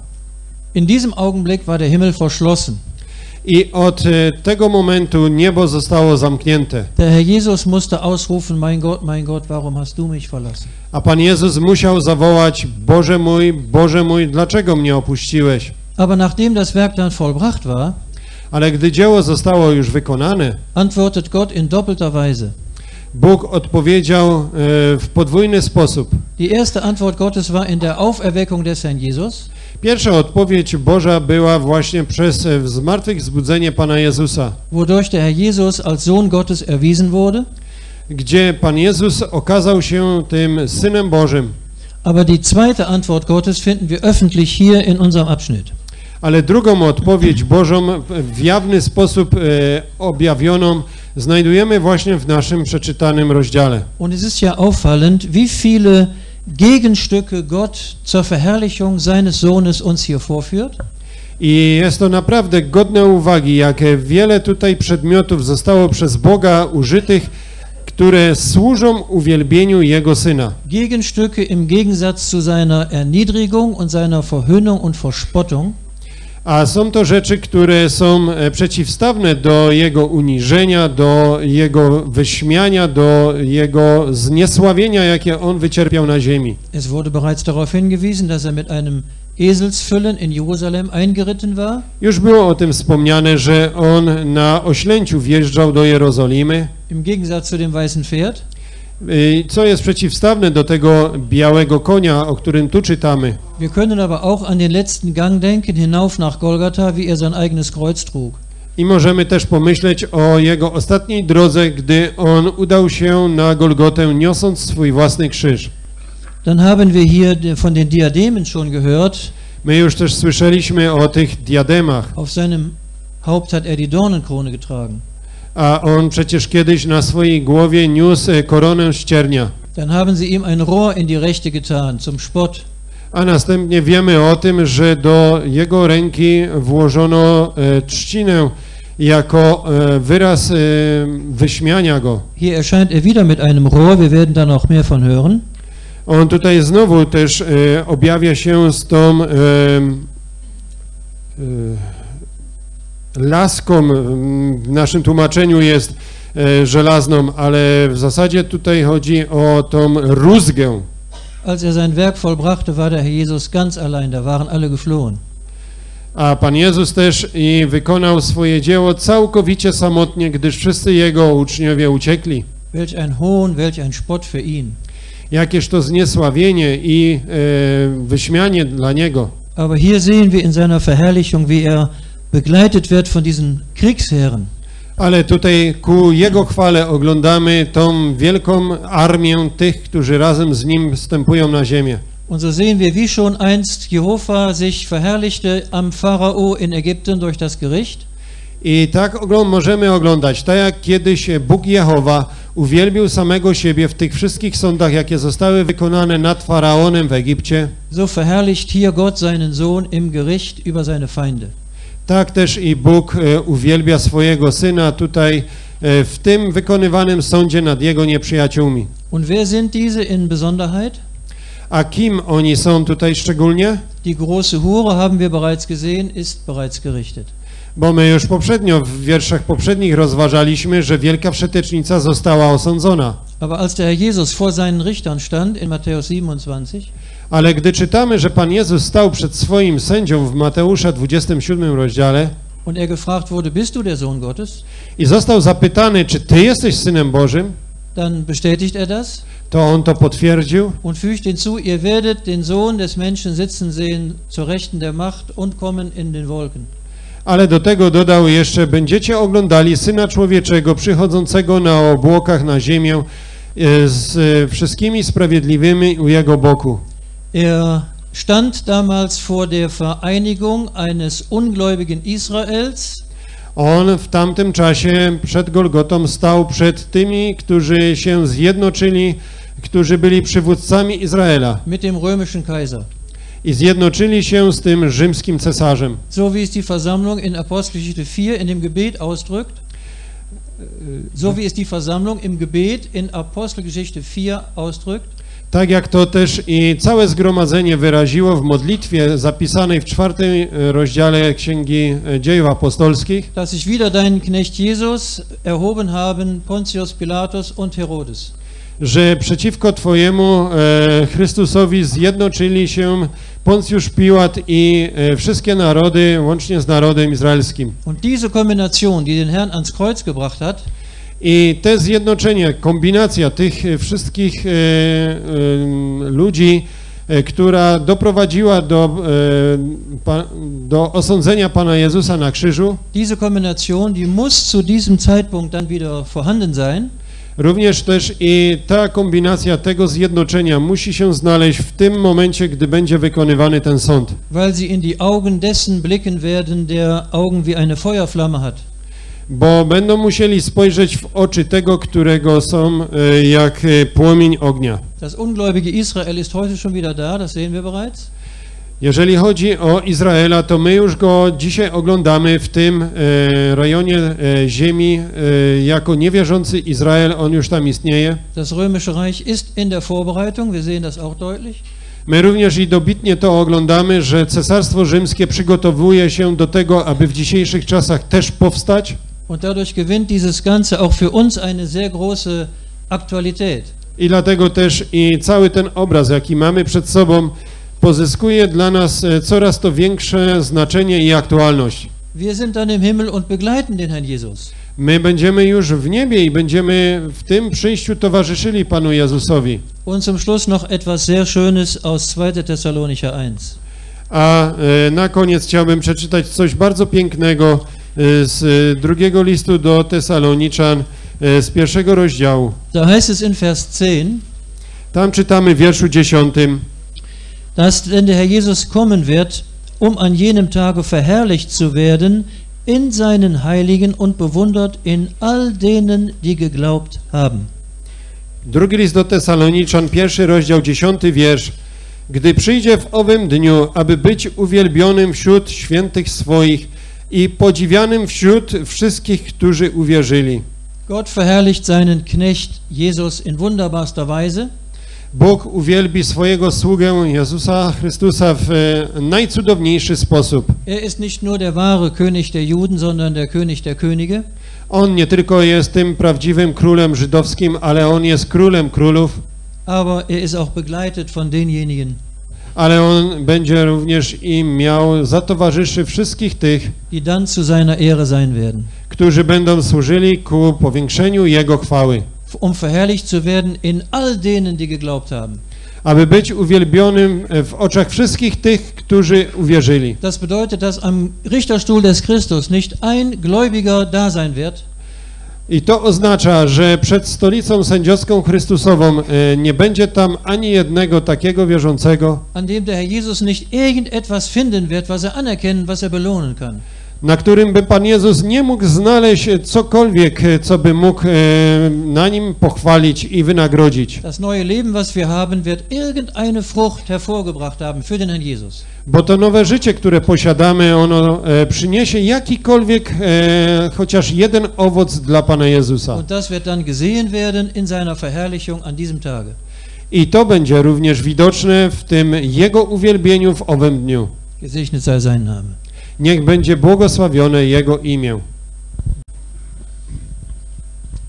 In diesem Augenblick war der Himmel verschlossen. I od tego momentu niebo zostało zamknięte, Der Herr Jesus musste ausrufen, mein Gott, mein Gott, warum hast du mich verlassen? a Pan Jezus musiał zawołać, Boże mój, Boże mój, dlaczego mnie opuściłeś? Aber nachdem das Werk dann vollbracht war, Ale gdy dzieło zostało już wykonane, antwortet Gott in doppelter Weise. Bóg odpowiedział e, w podwójny sposób. Die erste Antwort Gottes war in der Auferweckung des Herrn Jesus. Pierwsza odpowiedź Boża była właśnie przez e, zmartwychwzbudzenie Pana Jezusa, wodurch der Herr Jesus als Sohn Gottes erwiesen wurde. gdzie Pan Jezus okazał się tym Synem Bożym. Aber die zweite Antwort Gottes finden wir öffentlich hier in unserem Abschnitt. Ale drugą odpowiedź Bożą w jawny sposób e, objawioną znajdujemy właśnie w naszym przeczytanym rozdziale. Und es ist ja auffallend, wie viele Gegenstücke Gott zur Verherrlichung seines Sohnes uns hier vorführt. I jest to naprawdę godne uwagi, jak wiele tutaj przedmiotów zostało przez Boga użytych, które służą uwielbieniu Jego Syna. Gegenstücke im Gegensatz zu seiner Erniedrigung und seiner Verhöhnung und Verspottung. A są to rzeczy, które są e, przeciwstawne do Jego uniżenia, do Jego wyśmiania, do Jego zniesławienia, jakie On wycierpiał na ziemi. Es wurde bereits darauf hingewiesen, dass er mit einem Eselsfüllen in Jerusalem eingeritten war. Już było o tym wspomniane, że On na oślęciu wjeżdżał do Jerozolimy, Im Gegensatz zu dem weißen Pferd. Y, co jest przeciwstawne do tego białego konia, o którym tu czytamy. Wir können aber auch an den letzten Gang denken, hinauf nach Golgatha, wie er sein eigenes Kreuz trug. I możemy też pomyśleć o Jego ostatniej drodze, gdy On udał się na Golgotę, niosąc swój własny krzyż. Dann haben wir hier von den Diademen schon gehört. My już też słyszeliśmy o tych diademach, Auf seinem Haupt hat er die Dornenkrone getragen. A On przecież kiedyś na swojej głowie niósł e, koronę ściernia. Dann haben sie ihm ein Rohr in die Rechte getan, zum Spott. A następnie wiemy o tym, że do Jego ręki włożono e, trzcinę jako e, wyraz wyśmiania Go. Hier erscheint er wieder mit einem Rohr, wir werden da noch mehr von hören. On tutaj znowu też objawia się z tą laską, w naszym tłumaczeniu jest e, żelazną, ale w zasadzie tutaj chodzi o tą rózgę. Als er sein Werk vollbrachte, war der Herr Jesus ganz allein, da waren alle geflohen. A Pan Jezus też i wykonał swoje dzieło całkowicie samotnie, gdyż wszyscy Jego uczniowie uciekli. Welch ein Hohn, welch ein Spott für ihn. Jakież to zniesławienie i e, wyśmianie dla Niego. Aber hier sehen wir in seiner Verherrlichung, wie er begleitet wird von diesen Kriegsherren. Ale tutaj ku Jego chwale oglądamy tą wielką armię tych, którzy razem z Nim wstępują na ziemię. Und so sehen wir, wie schon einst Jehova sich verherrlichte am Pharao in Ägypten durch das Gericht. I tak możemy oglądać, tak jak kiedyś Bóg Jehowa uwielbił samego siebie w tych wszystkich sądach, jakie zostały wykonane nad Faraonem w Egipcie, So verherrlicht hier Gott seinen Sohn im Gericht über seine Feinde. Tak też i Bóg e, uwielbia swojego Syna tutaj e, w tym wykonywanym sądzie nad Jego nieprzyjaciółmi. Und wer sind diese in Besonderheit? A kim oni są tutaj szczególnie? Die große Hure, haben wir bereits gesehen, ist bereits gerichtet. Bo my już poprzednio w wierszach poprzednich rozważaliśmy, że wielka przetecznica została osądzona. Aber als der Herr Jesus vor seinen Richtern stand, in Matthäus 27, Ale gdy czytamy, że Pan Jezus stał przed swoim sędzią w Mateusza 27 rozdziale und er gefragt wurde, bist du der Sohn Gottes? i został zapytany, czy Ty jesteś Synem Bożym, Dann bestätigt er das to On to potwierdził und fügt hinzu, ihr werdet den Sohn des Menschen sitzen sehen zur Rechten der Macht und kommen in den Wolken. ale do tego dodał jeszcze, będziecie oglądali Syna Człowieczego przychodzącego na obłokach na ziemię e, z e, wszystkimi sprawiedliwymi u Jego boku. Er stand damals vor der Vereinigung eines ungläubigen Israels On w tamtym czasie przed Golgotą stał przed tymi, którzy się zjednoczyli, którzy byli przywódcami Izraela mit dem römischen Kaiser. i zjednoczyli się z tym rzymskim cesarzem. So wie es die Versammlung in Apostelgeschichte 4 in dem Gebet ausdrückt, so wie es die Versammlung im Gebet in Apostelgeschichte 4 ausdrückt, Tak jak to też i całe zgromadzenie wyraziło w modlitwie zapisanej w czwartym e, rozdziale Księgi e, Dziejów Apostolskich, dass sich wieder deinen Knecht Jesus erhoben haben, Pontius Pilatus und Herodes. że przeciwko Twojemu e, Chrystusowi zjednoczyli się Poncjusz Piłat i e, wszystkie narody, łącznie z narodem izraelskim. Und diese Kombination, die den Herrn ans Kreuz gebracht hat, I te zjednoczenie, kombinacja tych e, wszystkich e, e, ludzi, która doprowadziła do, do osądzenia Pana Jezusa na krzyżu, diese Kombination, die muss zu diesem Zeitpunkt dann wieder vorhanden sein. również też i ta kombinacja tego zjednoczenia musi się znaleźć w tym momencie, gdy będzie wykonywany ten sąd. weil sie in die Augen dessen blicken werden, der Augen wie eine Feuerflamme hat. Bo będą musieli spojrzeć w oczy tego, którego są e, jak e, płomień ognia. Das ungläubige Israel ist heute schon wieder da, das sehen wir bereits. Jeżeli chodzi o Izraela, to my już go dzisiaj oglądamy w tym e, rejonie e, ziemi e, jako niewierzący Izrael, on już tam istnieje. Das römische Reich ist in der Vorbereitung, wir sehen das auch deutlich. My również i dobitnie to oglądamy, że Cesarstwo Rzymskie przygotowuje się do tego, aby w dzisiejszych czasach też powstać. Und dadurch gewinnt dieses Ganze auch für uns eine sehr große Aktualität. I dlatego też i cały ten obraz, jaki mamy przed sobą, pozyskuje dla nas e, coraz to większe znaczenie i aktualność. Wir sind dann im Himmel und begleiten den Herrn Jesus. My będziemy już w niebie i będziemy w tym przyjściu towarzyszyli Panu Jezusowi. Und zum Schluss noch etwas sehr Schönes aus 2. Thessalonicher 1. A e, na koniec chciałbym przeczytać coś bardzo pięknego z e, drugiego listu do Tesaloniczan e, z pierwszego rozdziału. Da heißt es in Vers 10, Tam czytamy w wierszu dziesiątym. dass denn der Herr Jesus kommen wird, um an jenem Tage verherrlicht zu werden in seinen Heiligen und bewundert in all denen, die geglaubt haben. Drugi list do Tesaloniczan, pierwszy rozdział, dziesiąty wiersz. Gdy przyjdzie w owym dniu, aby być uwielbionym wśród świętych swoich i podziwianym wśród wszystkich, którzy uwierzyli. Gott verherrlicht seinen Knecht Jesus in wunderbarster Weise. Bóg uwielbi swojego sługę Jezusa Chrystusa w e, najcudowniejszy sposób. Er ist nicht nur der wahre König der Juden, sondern der König der Könige. On nie tylko jest tym prawdziwym królem żydowskim, ale on jest królem królów, Aber er ist auch begleitet von denjenigen, ale on będzie również i miał za towarzyszy wszystkich tych, die dann zu seiner Ehre sein werden. którzy będą służyli ku powiększeniu Jego chwały, Um verherrlicht zu werden in all denen, die geglaubt haben. aby być uwielbionym w oczach wszystkich tych, którzy uwierzyli. Das bedeutet, dass am Richterstuhl des Christus nicht ein Gläubiger da sein wird, I to oznacza, że przed stolicą sędziowską Chrystusową e, nie będzie tam ani jednego takiego wierzącego, an dem der Herr Jesus nicht irgendetwas finden wird, was er anerkennen, was er belohnen kann. na którym by Pan Jezus nie mógł znaleźć cokolwiek, e, co by mógł e, na nim pochwalić i wynagrodzić. Das neue Leben, was wir haben, wird irgendeine Frucht hervorgebracht haben für den Herrn Jesus. Bo to nowe życie, które posiadamy, ono e, przyniesie jakikolwiek, e, chociaż jeden owoc dla Pana Jezusa. Und das wird dann gesehen werden in seiner Verherrlichung an diesem Tage. I to będzie również widoczne w tym Jego uwielbieniu w owym dniu. Gesegnet sei sein Name. Niech będzie błogosławione Jego imię.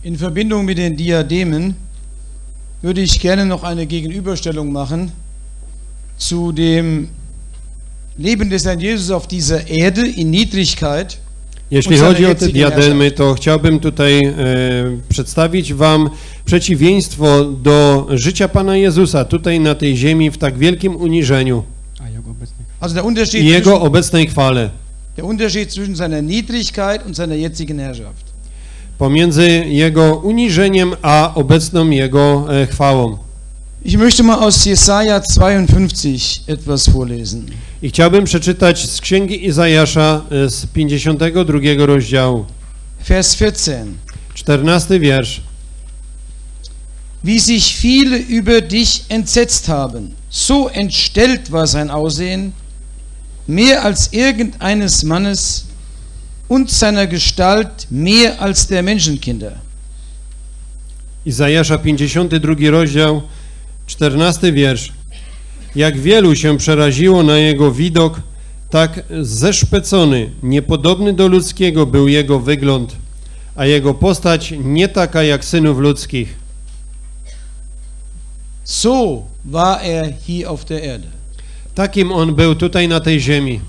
In Verbindung mit den Diademen würde ich gerne noch eine Gegenüberstellung machen zu dem Leben des Herrn Jesus auf dieser Erde in Niedrigkeit. Jeśli chodzi o te diademy, to chciałbym tutaj e, przedstawić Wam przeciwieństwo do życia Pana Jezusa tutaj na tej ziemi w tak wielkim uniżeniu Unterschied, i Jego obecnej chwale. der Unterschied zwischen seiner Niedrigkeit und seiner jetzigen Herrschaft. Pomiędzy Jego uniżeniem a obecną Jego e, chwałą. Ich möchte mal aus Jesaja 52 etwas vorlesen. I chciałbym przeczytać z Księgi Izajasza e, z 52 rozdziału, Vers 14. 14 wiersz. Wie sich viele über dich entsetzt haben, so entstellt war sein Aussehen, mehr als irgendeines Mannes und seiner Gestalt mehr als der Menschenkinder. Izajasza 52 rozdział, 14 wiersz. Jak wielu się przeraziło na jego widok, tak zeszpecony, niepodobny do ludzkiego był jego wygląd, a jego postać nie taka jak synów ludzkich. So war er hier auf der Erde. Takim on był tutaj na tej ziemi.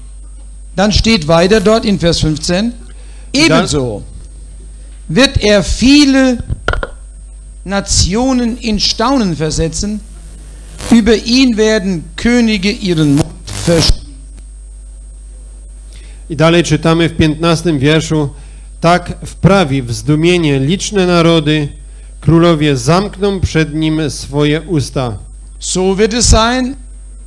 Dann steht weiter dort in Vers 15, ebenso wird er viele Nationen in Staunen versetzen, über ihn werden Könige ihren Mund verschließen. I dalej czytamy w 15 wierszu Tak wprawi w zdumienie liczne narody, królowie zamkną przed nim swoje usta. So wird es sein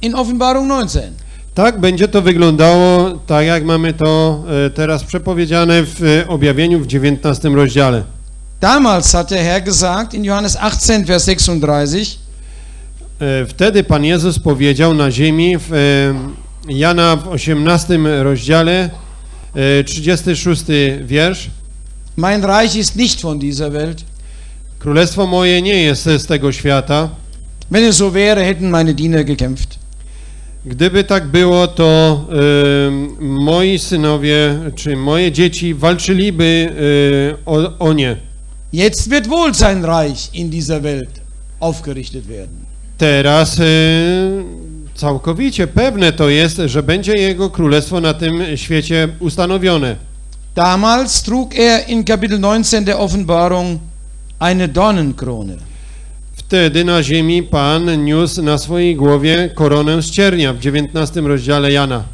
in Offenbarung 19. Tak będzie to wyglądało, tak jak mamy to e, teraz przepowiedziane w e, objawieniu w 19 rozdziale. Damals hat der Herr gesagt in Johannes 18, Vers 36, E, Wtedy Pan Jezus powiedział na ziemi w e, Jana w 18 rozdziale, e, 36 wiersz. Mein Reich ist nicht von dieser Welt. Królestwo moje nie jest z tego świata. Wenn es so wäre, hätten meine Diener gekämpft. Gdyby tak było, to e, moi synowie czy moje dzieci walczyliby e, o, o nie. Jetzt wird wohl sein Reich in dieser Welt aufgerichtet werden. Teraz e, całkowicie pewne to jest, że będzie jego królestwo na tym świecie ustanowione. Damals trug er in Kapitel 19 der Offenbarung eine Dornenkrone. Wtedy na ziemi Pan niósł na swojej głowie koronę z ciernia w 19 rozdziale Jana.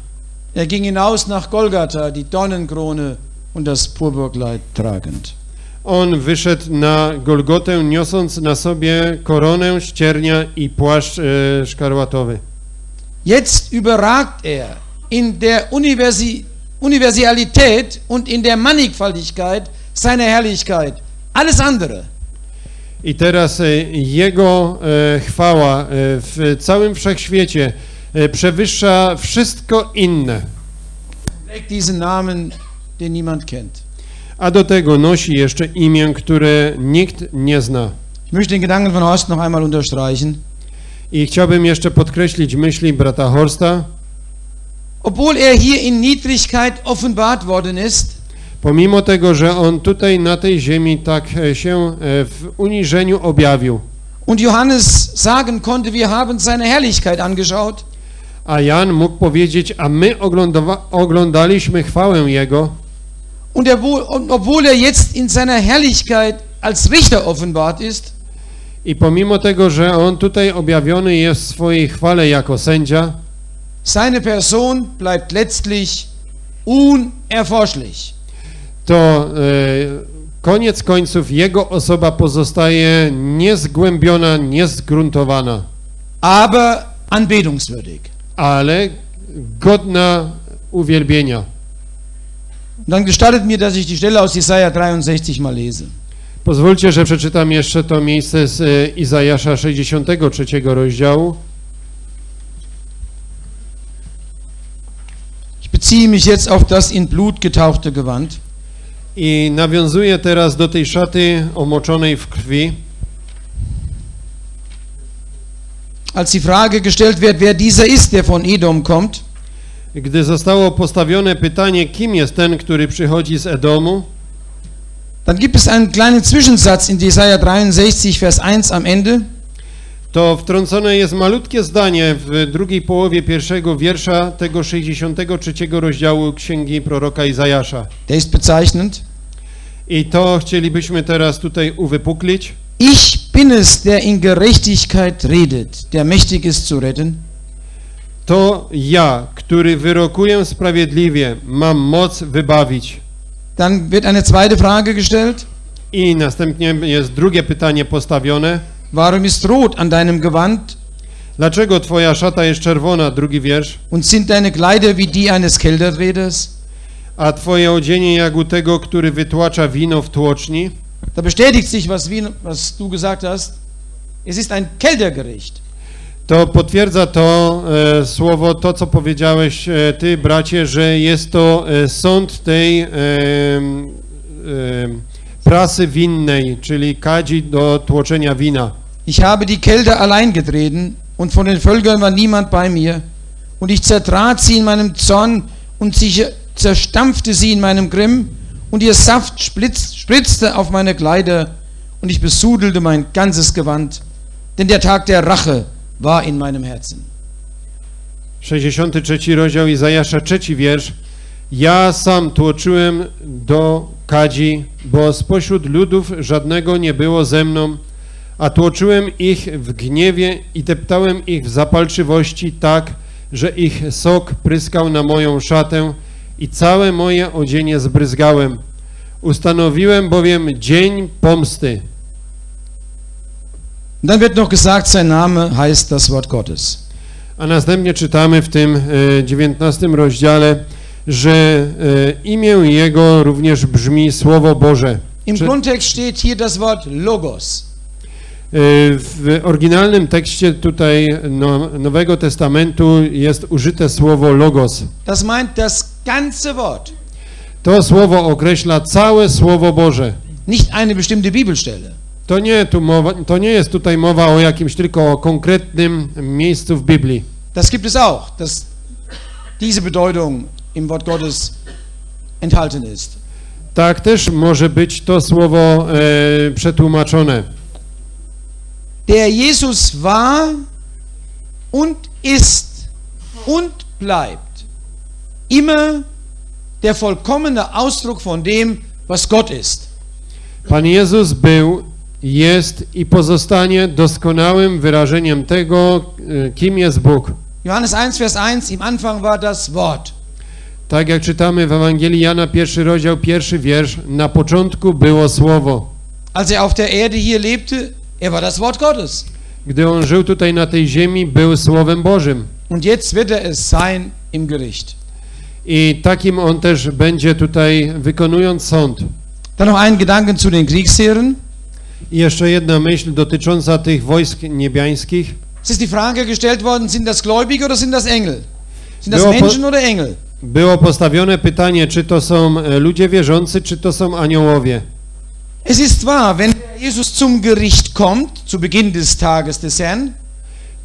Er ging hinaus nach Golgatha, die Dornenkrone und das Purpurkleid tragend. On wyszedł na Golgotę, niosąc na sobie koronę z ciernia i płaszcz e, szkarłatowy. Jetzt überragt er in der Universi Universalität und in der Mannigfaltigkeit seiner Herrlichkeit alles andere. I teraz e, Jego e, chwała e, w całym wszechświecie e, przewyższa wszystko inne. Trägt diesen Namen, den niemand kennt. A do tego nosi jeszcze imię, które nikt nie zna. Ich möchte den Gedanken von Horst noch einmal unterstreichen. I chciałbym jeszcze podkreślić myśli brata Horsta. Obwohl er hier in Niedrigkeit offenbart worden ist, Pomimo tego, że on tutaj na tej ziemi tak e, się e, w uniżeniu objawił, und Johannes sagen konnte, wir haben seine Herrlichkeit angeschaut, a Jan mógł powiedzieć, a my oglądaliśmy chwałę Jego, und, er, und obwohl er jetzt in seiner Herrlichkeit als Richter offenbart ist, i pomimo tego, że on tutaj objawiony jest w swojej chwale jako sędzia, seine Person bleibt letztlich unerforschlich. to e, koniec końców jego osoba pozostaje niezgłębiona, niezgruntowana, aber anbetungswürdig. ale godna uwielbienia. Dann gestattet mir, dass ich die Stelle aus Jesaja 63 mal lese. Pozwólcie, że przeczytam jeszcze to miejsce z e, Izajasza 63 rozdziału. Ich beziehe mich jetzt auf das in Blut getauchte Gewand. I nawiązuję teraz do tej szaty omoczonej w krwi. Als die Frage gestellt wird, wer dieser ist, der von Edom kommt, Gdy zostało postawione pytanie, kim jest ten, który przychodzi z Edomu, dann gibt es einen kleinen Zwischensatz in Jesaja 63, Vers 1 am Ende. to wtrącone jest malutkie zdanie w drugiej połowie pierwszego wiersza tego 63 rozdziału Księgi proroka Izajasza. Der ist bezeichnend. I to chcielibyśmy teraz tutaj uwypuklić. Ich bin es, der in Gerechtigkeit redet, der mächtig ist zu retten. To ja, który wyrokuję sprawiedliwie, mam moc wybawić. Dann wird eine zweite Frage gestellt. I następnie jest drugie pytanie postawione. Warum ist rot an deinem Gewand Dlaczego twoja szata jest czerwona? Drugi wiersz. und sind deine Kleider wie die eines Keltertreters? A twoje odzienie jak u tego, który wytłacza wino w tłoczni? Da bestätigt sich, was, was du gesagt hast. Es ist ein Keltergericht. To potwierdza to e, słowo, to co powiedziałeś e, ty, bracie, że jest to e, sąd tej e, e, prasy winnej, czyli kadzi do tłoczenia wina. Ich habe die Kälte allein getreten und von den Völkern war niemand bei mir. Und ich zertrat sie in meinem Zorn und sie zerstampfte sie in meinem Grimm und ihr Saft splitz, spritzte auf meine Kleider und ich besudelte mein ganzes Gewand. Denn der Tag der Rache war in meinem Herzen. 63 rozdział Izajasza, trzeci wiersz. Ja sam tłoczyłem do kadzi, bo spośród ludów żadnego nie było ze mną, a tłoczyłem ich w gniewie i deptałem ich w zapalczywości tak, że ich sok pryskał na moją szatę i całe moje odzienie zbryzgałem. Ustanowiłem bowiem dzień pomsty. Dann wird noch gesagt, sein Name heißt das Wort Gottes. A następnie czytamy w tym e, 19 rozdziale, że e, imię Jego również brzmi Słowo Boże. Im Czy- Grundtext steht hier das Wort Logos. E, W oryginalnym tekście tutaj no, Nowego Testamentu jest użyte słowo logos. Das meint das ganze Wort. To słowo określa całe Słowo Boże. Nicht eine bestimmte Bibelstelle. To nie, tu mowa, to nie jest tutaj mowa o jakimś tylko konkretnym miejscu w Biblii. Das gibt es auch, dass diese Bedeutung im Wort Gottes enthalten ist. Tak też może być to słowo e, przetłumaczone. Der Jesus war und ist und bleibt immer der vollkommene Ausdruck von dem, was Gott ist. Pan Jezus był, jest i pozostanie doskonałym wyrażeniem tego, e, kim jest Bóg. Johannes 1, Vers 1, im Anfang war das Wort. Tak jak czytamy w Ewangelii Jana, pierwszy rozdział, pierwszy wiersz, na początku było Słowo. Als er auf der Erde hier lebte, er war das Wort Gottes. Gdy on żył tutaj na tej ziemi, był Słowem Bożym. Und jetzt wird er es sein im Gericht. I takim on też będzie tutaj wykonując sąd. Dann noch ein Gedanken zu den Kriegsheeren. I jeszcze jedna myśl dotycząca tych wojsk niebiańskich. Es ist die Frage gestellt worden, sind das Gläubige oder sind das Engel? Sind das Menschen oder Engel? Było postawione pytanie, czy to są e, ludzie wierzący, czy to są aniołowie. Es ist wahr, wenn Jesus zum Gericht kommt, zu Beginn des Tages des Herrn,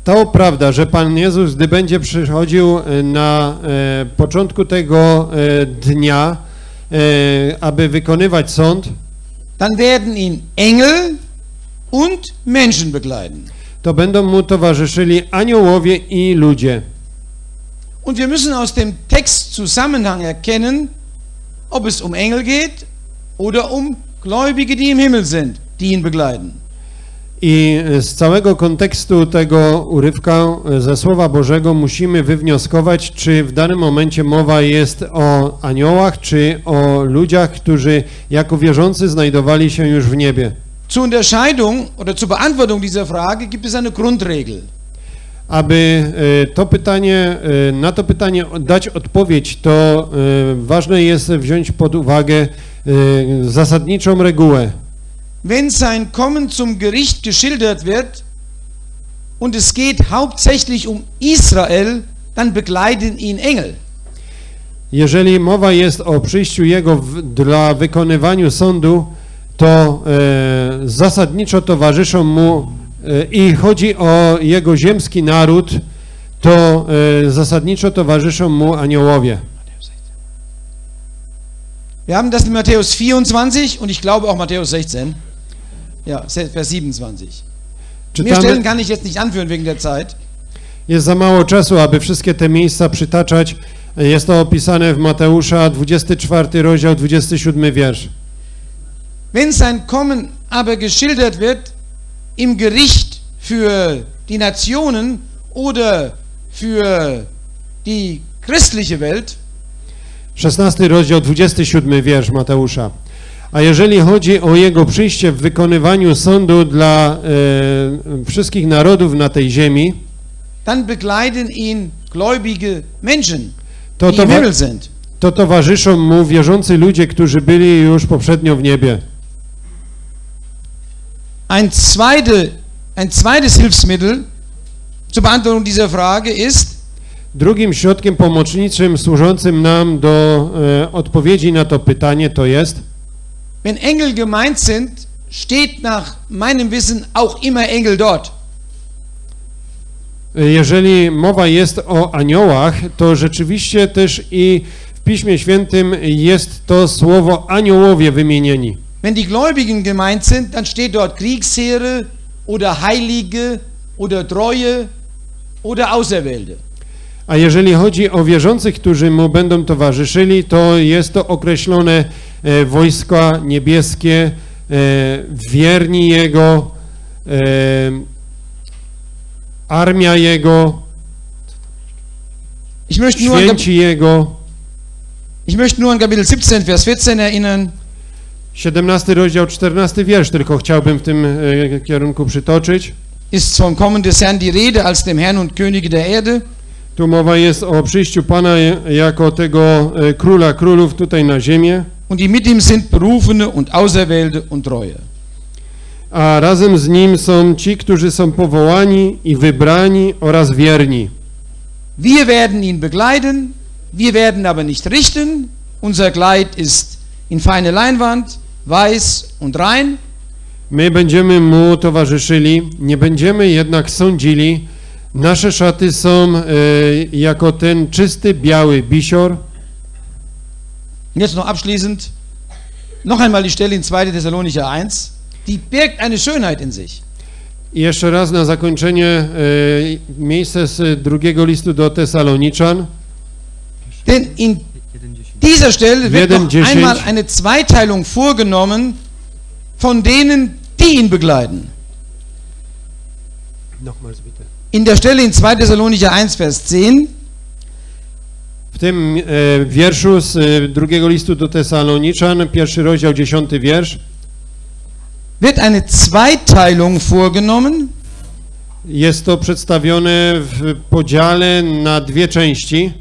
To prawda, że Pan Jezus, gdy będzie przychodził e, na e, początku tego e, dnia, e, aby wykonywać sąd, dann werden ihn Engel und Menschen begleiten. to będą mu towarzyszyli aniołowie i ludzie. Und wir müssen aus dem Textzusammenhang erkennen, ob es um Engel geht oder um Gläubige, die im Himmel sind, die ihn begleiten. I z całego kontekstu tego urywka e, ze Słowa Bożego musimy wywnioskować, czy w danym momencie mowa jest o aniołach, czy o ludziach, którzy jako wierzący znajdowali się już w niebie. Zur Unterscheidung oder zur Beantwortung dieser Frage gibt es eine Grundregel. Aby e, to pytanie, e, na to pytanie dać odpowiedź, to ważne jest wziąć pod uwagę zasadniczą regułę. Wenn sein Kommen zum Gericht geschildert wird und es geht hauptsächlich um Israel, dann begleiten ihn Engel. Jeżeli mowa jest o przyjściu Jego w, dla wykonywaniu sądu, to e, zasadniczo towarzyszą Mu e, i chodzi o Jego ziemski naród, to e, zasadniczo towarzyszą Mu aniołowie. Wir haben das in Matthäus 24 und ich glaube auch Matthäus 16. Ja, Vers 27. Mehr Czytamy- Stellen kann ich jetzt nicht anführen wegen der Zeit. Jest za mało czasu, aby wszystkie te miejsca przytaczać. Jest to opisane w Mateusza 24 rozdział 27 wiersz. Wenn sein Kommen aber geschildert wird im Gericht für die Nationen oder für die christliche Welt, 16 rozdział 27 wiersz Mateusza. A jeżeli chodzi o jego przyjście w wykonywaniu sądu dla e, wszystkich narodów na tej ziemi, dann begleiten ihn gläubige Menschen, to, die im Himmel sind. to towarzyszą mu wierzący ludzie, którzy byli już poprzednio w niebie. Ein, zweite, ein zweites Hilfsmittel zur Beantwortung dieser Frage ist, Drugim środkiem pomocniczym służącym nam do e, odpowiedzi na to pytanie to jest, wenn Engel gemeint sind, steht nach meinem Wissen auch immer Engel dort. Jeżeli mowa jest o aniołach, to rzeczywiście też i w Piśmie Świętym jest to słowo aniołowie wymienieni. Wenn die Gläubigen gemeint sind, dann steht dort Kriegsheere oder Heilige oder Treue oder Auserwählte. A jeżeli chodzi o wierzących, którzy mu będą towarzyszyli, to jest to określone e, wojska niebieskie, e, wierni Jego, e, armia Jego, Ich möchte nur święci Jego. ich möchte nur an Kapitel 17, Vers 14 erinnern. 17 rozdział, 14 wiersz, tylko chciałbym w tym kierunku przytoczyć. Ist vom Kommen des Herrn die Rede als dem Herrn und Könige der Erde. Tu mowa jest o przyjściu Pana jako tego e, króla królów tutaj na ziemię, Und die mit ihm sind Berufene und Auserwählte und Treue. a razem z nim są ci, którzy są powołani i wybrani oraz wierni. Wir werden ihn begleiten, wir werden aber nicht richten. Unser Kleid ist in feine Leinwand, weiß und rein. My będziemy mu towarzyszyli, nie będziemy jednak sądzili. Nasze szaty są e, jako ten czysty, biały bisior. Jetzt noch abschließend noch einmal die Stelle in 2. Thessalonicher 1. Die birgt eine Schönheit in sich. I jeszcze raz na zakończenie e, miejsce z drugiego listu do Tesaloniczan. Denn in dieser Stelle wird noch 1,10. einmal eine Zweiteilung vorgenommen von denen, die ihn begleiten. Nochmals. In der Stelle in 2. Thessalonicher 1, Vers 10 W tym e, wierszu z e, drugiego listu do Tesaloniczan, pierwszy rozdział, dziesiąty wiersz, wird eine Zweiteilung vorgenommen jest to przedstawione w podziale na dwie części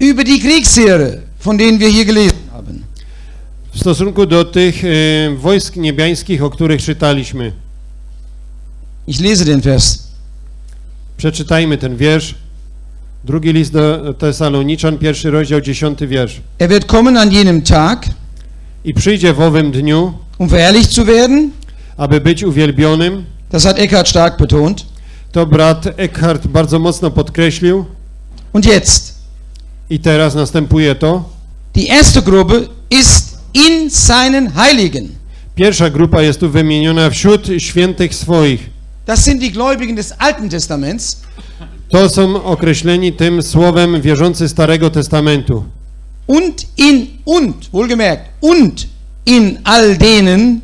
über die Kriegsheere, von denen wir hier gelesen haben. w stosunku do tych e, wojsk niebiańskich, o których czytaliśmy. Ich lese den Vers. Przeczytajmy ten wiersz. Drugi list do Tesaloniczan, pierwszy rozdział, dziesiąty wiersz. Er wird kommen an jenem Tag, I przyjdzie w owym dniu, um verherrlicht zu werden. aby być uwielbionym. Das hat Eckhart stark betont. To brat Eckhart bardzo mocno podkreślił. Und jetzt, I teraz następuje to. die erste Gruppe ist in seinen Heiligen. Pierwsza grupa jest tu wymieniona wśród świętych swoich. Das sind die Gläubigen des Alten Testaments. To są określeni tym słowem wierzący Starego Testamentu. Und in, und, wohlgemerkt, und in all denen,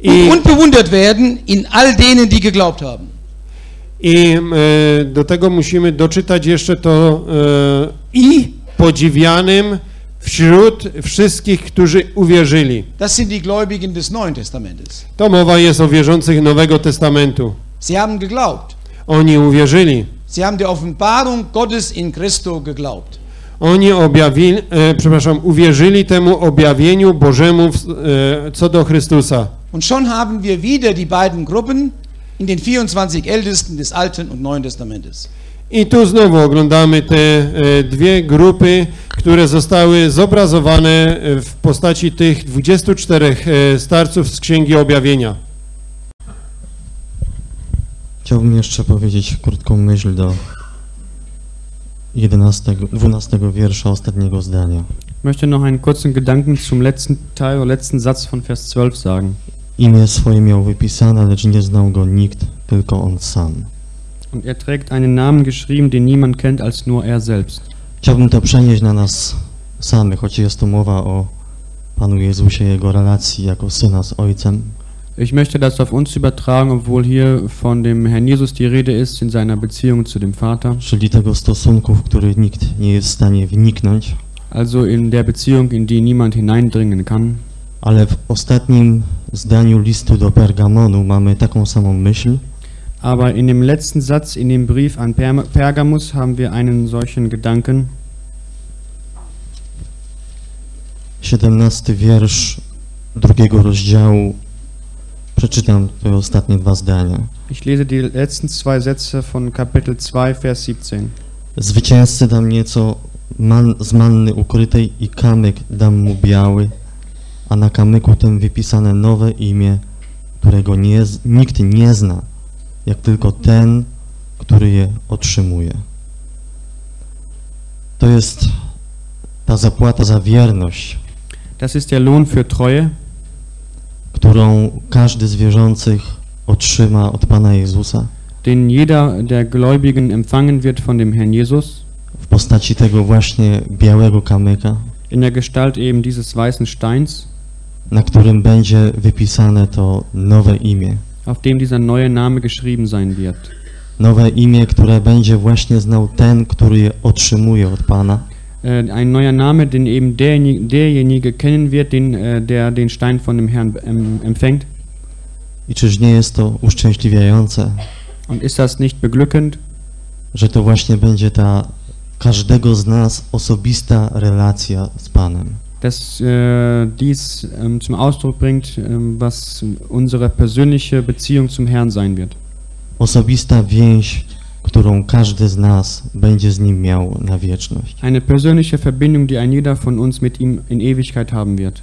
I, und bewundert werden in all denen, die geglaubt haben. i e, do tego musimy doczytać jeszcze to e, i podziwianym wśród wszystkich, którzy uwierzyli. Das sind die Gläubigen des Neuen Testamentes. To mowa jest o wierzących Nowego Testamentu. Sie haben geglaubt. Oni uwierzyli. Sie haben der Offenbarung Gottes in Christo geglaubt. Oni objawili, e, przepraszam, uwierzyli temu objawieniu Bożemu w, e, co do Chrystusa. Und schon haben wir wieder die beiden Gruppen in den 24 Ältesten des Alten und Neuen Testamentes. I tu znowu oglądamy te e, dwie grupy, które zostały zobrazowane e, w postaci tych 24 e, starców z Księgi Objawienia. Chciałbym jeszcze powiedzieć krótką myśl do 11, 12 wiersza ostatniego zdania. Möchte noch einen kurzen Gedanken zum letzten Teil oder letzten Satz von Vers 12 sagen. Imię swoje miał wypisane, lecz nie znał go nikt, tylko on sam. Und er trägt einen Namen geschrieben, den niemand kennt als nur er selbst. Chciałbym to przenieść na nas samych, choć jest tu mowa o Panu Jezusie, Jego relacji jako Syna z Ojcem. Ich möchte das auf uns übertragen, obwohl hier von dem Herrn Jesus die Rede ist in seiner Beziehung zu dem Vater. Czyli tego stosunku, w który nikt nie jest w stanie wniknąć, Also in der Beziehung, in die niemand hineindringen kann. ale w ostatnim zdaniu listu do Pergamonu mamy taką samą myśl, Aber in dem letzten Satz in dem Brief an Per- Pergamus haben wir einen solchen Gedanken. 17 wiersz drugiego rozdziału. Przeczytam te ostatnie dwa zdania. Ich lese die letzten zwei Sätze von Kapitel 2, Vers 17. Zwycięzcy dam nieco man, z manny ukrytej i kamyk dam mu biały, a na kamyku tym wypisane nowe imię, którego nie, nikt nie zna, jak tylko ten, który je otrzymuje. To jest ta zapłata za wierność, Das ist der Lohn für Treue, którą każdy z wierzących otrzyma od Pana Jezusa. den jeder der Gläubigen empfangen wird von dem Herrn Jesus, w postaci tego właśnie białego kamyka, in der Gestalt eben dieses weißen Steins, na którym będzie wypisane to nowe imię. Auf dem dieser neue Name geschrieben sein wird. Nowe imię, które będzie właśnie znał ten, który je otrzymuje od Pana. Äh, ein neuer Name, den eben derjenige, derjenige kennen wird, den, äh, der den Stein von dem Herrn ähm, empfängt. I czyż nie jest to uszczęśliwiające, Und ist das nicht beglückend, że to właśnie będzie ta każdego z nas osobista relacja z Panem. Dass äh, dies ähm, zum Ausdruck bringt, ähm, was unsere persönliche Beziehung zum Herrn sein wird. Osobista więź, którą każdy z nas będzie z Nim miał na wieczność. Eine persönliche Verbindung, die ein jeder von uns mit ihm in Ewigkeit haben wird.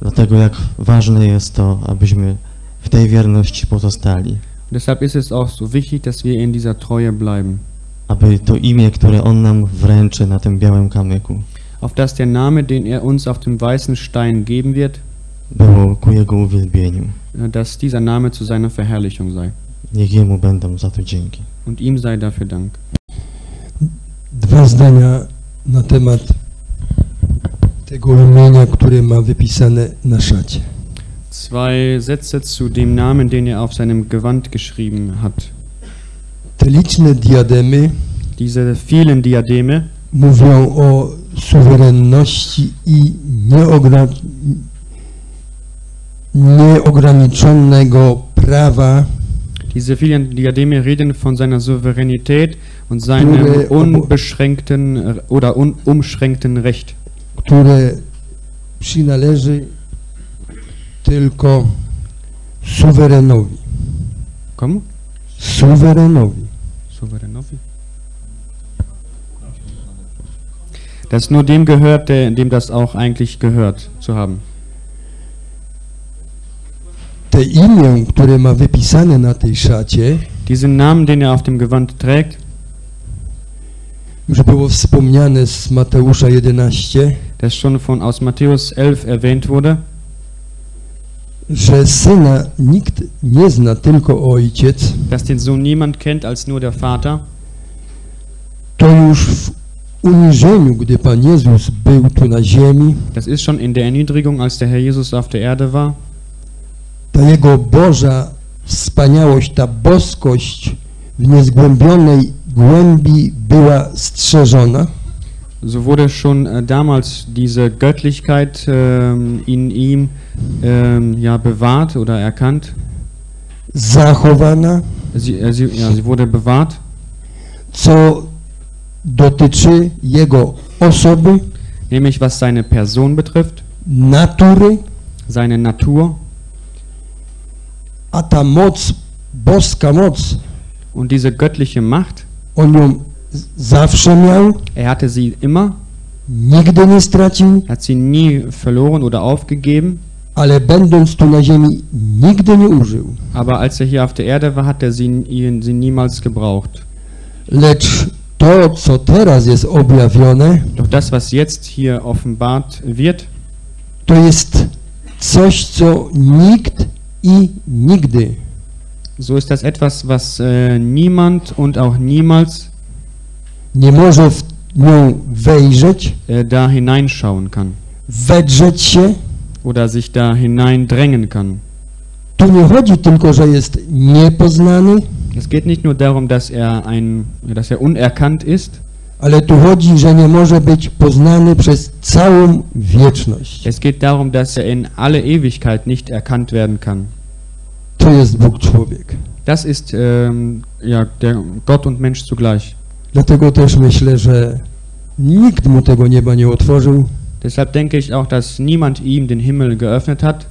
Dlatego jak ważne jest to, abyśmy w tej wierności pozostali, Deshalb ist es auch so wichtig, dass wir in dieser Treue bleiben. aby to imię, które On nam wręczy na tym białym kamyku, Auf dass der Name, den er uns auf dem weißen Stein geben wird, było ku Jego uwielbieniu. äh, dass dieser Name zu seiner Verherrlichung sei. Niech Jemu będą za to dzięki. Und ihm sei dafür Dank. Dwa zdania na temat tego imienia, które ma wypisane na szacie. Zwei Sätze zu dem Namen, den er auf seinem Gewand geschrieben hat. Te liczne diademy Diese vielen Diademe mówią o suwerenności i nieogra... nieograniczonego prawa Diese vielen Diademe reden von seiner Souveränität und seinem Które- unbeschränkten oder unumschränkten Recht, które przynależy tylko suwerenowi. Komu? Suwerenowi. Souveränowi. Das nur dem gehört, der, dem das auch eigentlich gehört zu haben. Te imię, które ma wypisane na tej szacie, Diesen Namen, den er auf dem Gewand trägt, już było wspomniane z Mateusza 11, das schon von aus Matthäus 11 erwähnt wurde, że syna nikt nie zna, tylko ojciec, dass den Sohn niemand kennt als nur der Vater. to już w uniżeniu, gdy Pan Jezus był tu na ziemi, Das ist schon in der Erniedrigung, als der Herr Jesus auf der Erde war. ta Jego Boża wspaniałość, ta boskość w niezgłębionej głębi była strzeżona. So wurde schon äh, damals diese Göttlichkeit ähm, in ihm ähm, ja, bewahrt oder erkannt. zachowana, Sie, äh, sie, ja, sie wurde bewahrt. co dotyczy Jego osoby, Nämlich was seine Person betrifft, natury, seine Natur a ta moc, boska moc, und diese göttliche Macht. on ją zawsze miał, Er hatte sie immer, nigdy nie stracił, hat sie nie verloren oder aufgegeben. ale będąc tu na ziemi nigdy nie użył. Aber als er hier auf der Erde war, hat er sie, ihn, sie niemals gebraucht. Lecz to, co teraz jest objawione, Doch das, was jetzt hier offenbart wird, to jest coś, co nikt i nigdy so ist das etwas, was äh, niemand und auch niemals nie może w nią wejrzeć, äh, da hineinschauen kann wedrzeć się. oder sich da hineindrängen kann. Tu nie chodzi tylko, że jest niepoznany, Es geht nicht nur darum, dass er ein, dass er unerkannt ist. ale tu chodzi, że nie może być poznany przez całą wieczność. Es geht darum, dass er in alle Ewigkeit nicht erkannt werden kann. To jest Bóg człowiek. Das ist ähm, ja der Gott und Mensch zugleich. Dlatego też myślę, że nikt mu tego nieba nie otworzył, Deshalb denke ich auch, dass niemand ihm den Himmel geöffnet hat,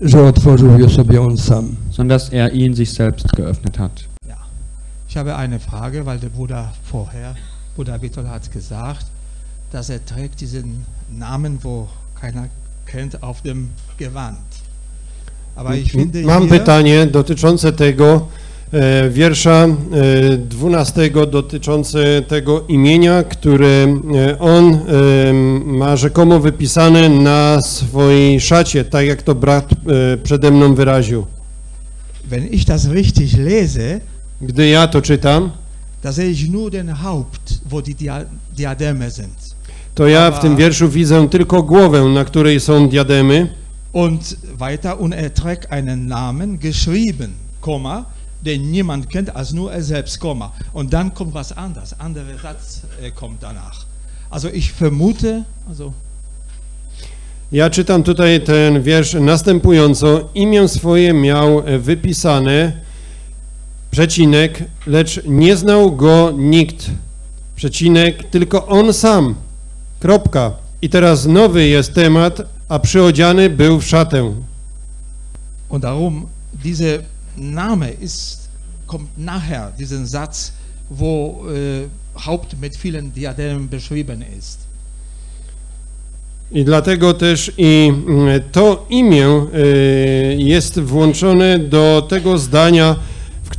że otworzył je sobie on sam. sondern dass er ihn sich selbst geöffnet hat. Ich habe eine Frage, weil der Bruder vorher, Bruder Wittel hat gesagt, dass er trägt diesen Namen, wo keiner kennt, auf dem Gewand. Aber ich finde Mam hier, pytanie dotyczące tego e, wiersza e, 12 dotyczące tego imienia, które e, on e, ma rzekomo wypisane na swojej szacie, tak jak to brat e, przede mną wyraził. wenn ich das richtig lese, Gdy ja to czytam, sind. to ja w tym wierszu widzę tylko głowę, na której są diademy. Und weiter, und er trägt einen Namen, geschrieben, Komma, den niemand kennt als nur er selbst, Komma. Und dann kommt was anderes, anderer Satz äh, kommt danach. Also ich vermute, also Ja czytam tutaj ten wiersz następująco. Imię swoje miał e, wypisane, przecinek, lecz nie znał go nikt. Przecinek, tylko on sam. Kropka. I teraz nowy jest temat, a przyodziany był w szatę. Und darum, dieser Name ist, kommt nachher, diesen Satz, wo äh, Haupt mit vielen Diademen beschrieben ist. I dlatego też i mm, to imię y, jest włączone do tego zdania,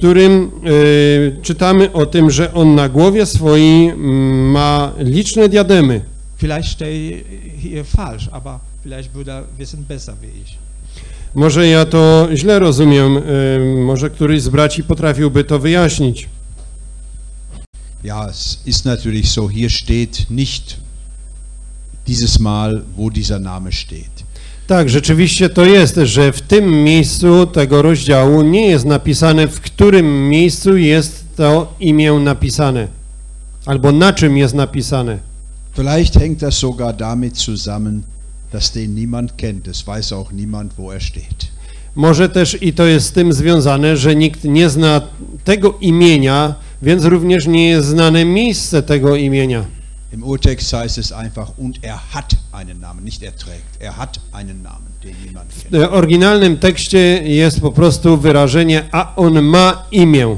którym y, czytamy o tym, że on na głowie swojej mm, ma liczne diademy. Er. Może ja to źle rozumiem, y, może któryś z braci potrafiłby to wyjaśnić. Ja, es ist natürlich so, hier steht nicht dieses Mal, wo dieser Name steht. Tak, rzeczywiście to jest, że w tym miejscu tego rozdziału nie jest napisane, w którym miejscu jest to imię napisane, albo na czym jest napisane. Vielleicht hängt das sogar damit zusammen, dass den niemand kennt. Es weiß auch niemand, wo er steht. Może też i to jest z tym związane, że nikt nie zna tego imienia, więc również nie jest znane miejsce tego imienia. Im Urtext heißt es einfach, und er hat einen Namen, nicht er trägt. Er hat einen Namen, den niemand kennt. W oryginalnym tekście jest po prostu wyrażenie, a on ma imię.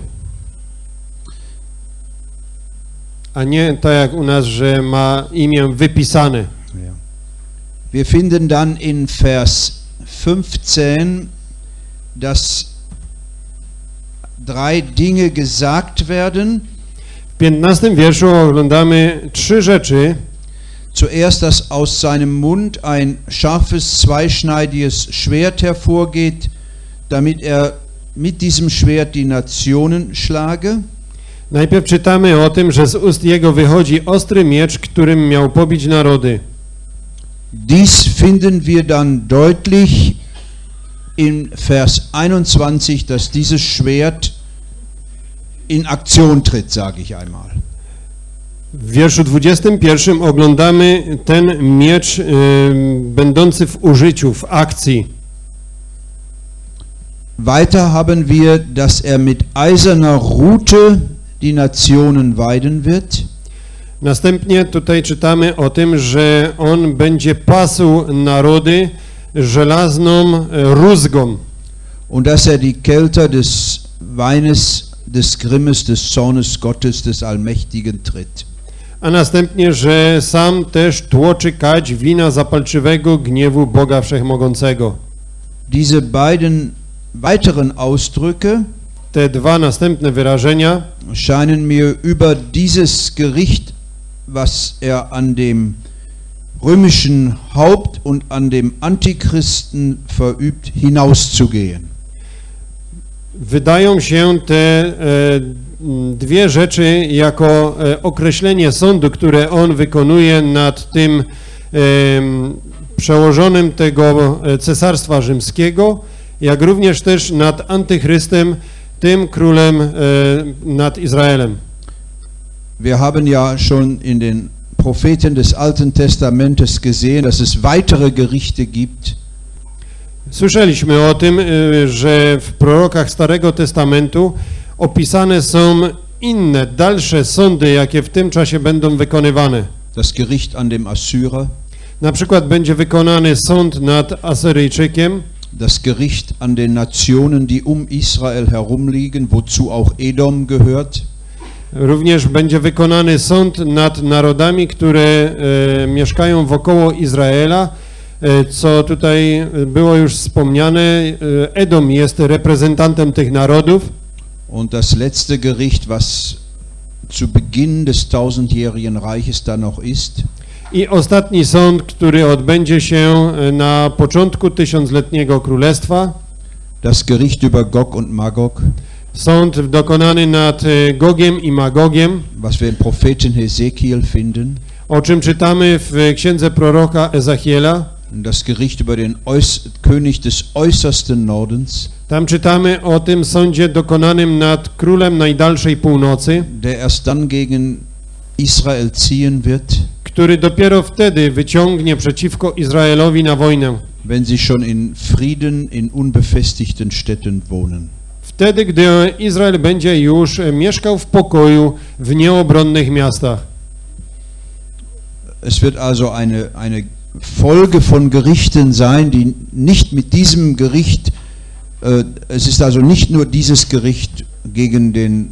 A nie tak jak u nas, że ma imię wypisane. Wir finden dann in Vers 15, dass drei Dinge gesagt werden. W 15 wierszu oglądamy trzy rzeczy. Zuerst, dass aus seinem Mund ein scharfes, zweischneidiges Schwert hervorgeht, damit er mit diesem Schwert die Nationen schlage. Najpierw czytamy o tym, że z ust jego wychodzi ostry miecz, którym miał pobić narody. Dies finden wir dann deutlich in Vers 21, dass dieses Schwert in Aktion tritt, sage ich einmal. W wierszu 21 oglądamy ten miecz y, będący w użyciu, w akcji. Weiter haben wir, dass er mit eiserner Rute die Nationen weiden wird. Następnie tutaj czytamy o tym, że on będzie pasł narody żelazną e, rózgą. Und dass er die Kelter des Weines, des Grimmes, des Zornes Gottes, des Allmächtigen tritt. A następnie, że sam też tłoczy kać wina zapalczywego gniewu Boga Wszechmogącego. Diese beiden weiteren Ausdrücke Te dwa następne wyrażenia scheinen mir über dieses Gericht, was er an dem römischen Haupt und an dem Antichristen verübt, hinauszugehen. Wydają się te e, dwie rzeczy jako e, określenie sądu, które on wykonuje nad tym przełożonym tego e, cesarstwa rzymskiego, jak również też nad antychrystem, tym królem nad Izraelem. Wir haben ja schon in den Propheten des Alten Testamentes gesehen, dass es weitere Gerichte gibt, Słyszeliśmy o tym, y, że w prorokach Starego Testamentu opisane są inne, dalsze sądy, jakie w tym czasie będą wykonywane. das Gericht an dem Assyrer, Na przykład będzie wykonany sąd nad Asyryjczykiem, das Gericht an den Nationen, die um Israel herumliegen, wozu auch Edom gehört, również będzie wykonany sąd nad narodami, które e, mieszkają wokoło Izraela, co tutaj było już wspomniane. E, Edom jest reprezentantem tych narodów. und das letzte Gericht, was zu Beginn des tausendjährigen Reiches dann noch ist, I ostatni sąd, który odbędzie się e, na początku tysiącletniego królestwa, das Gericht über Gog und Magog, Sąd dokonany nad e, Gogiem i Magogiem, was wir im Propheten Hesekiel finden. o czym czytamy w księdze proroka Ezachiela. Das Gericht über den Äuß König des äußersten Nordens, Tam czytamy o tym sądzie dokonanym nad królem najdalszej północy, der erst dann gegen Israel ziehen wird, który dopiero wtedy wyciągnie przeciwko Izraelowi na wojnę. wenn sie schon in Frieden in unbefestigten Städten wohnen. Wtedy, gdy Izrael będzie już e, mieszkał w pokoju w nieobronnych miastach. Es wird also eine, eine Folge von Gerichten sein, die nicht mit diesem Gericht, äh, es ist also nicht nur dieses Gericht gegen, den,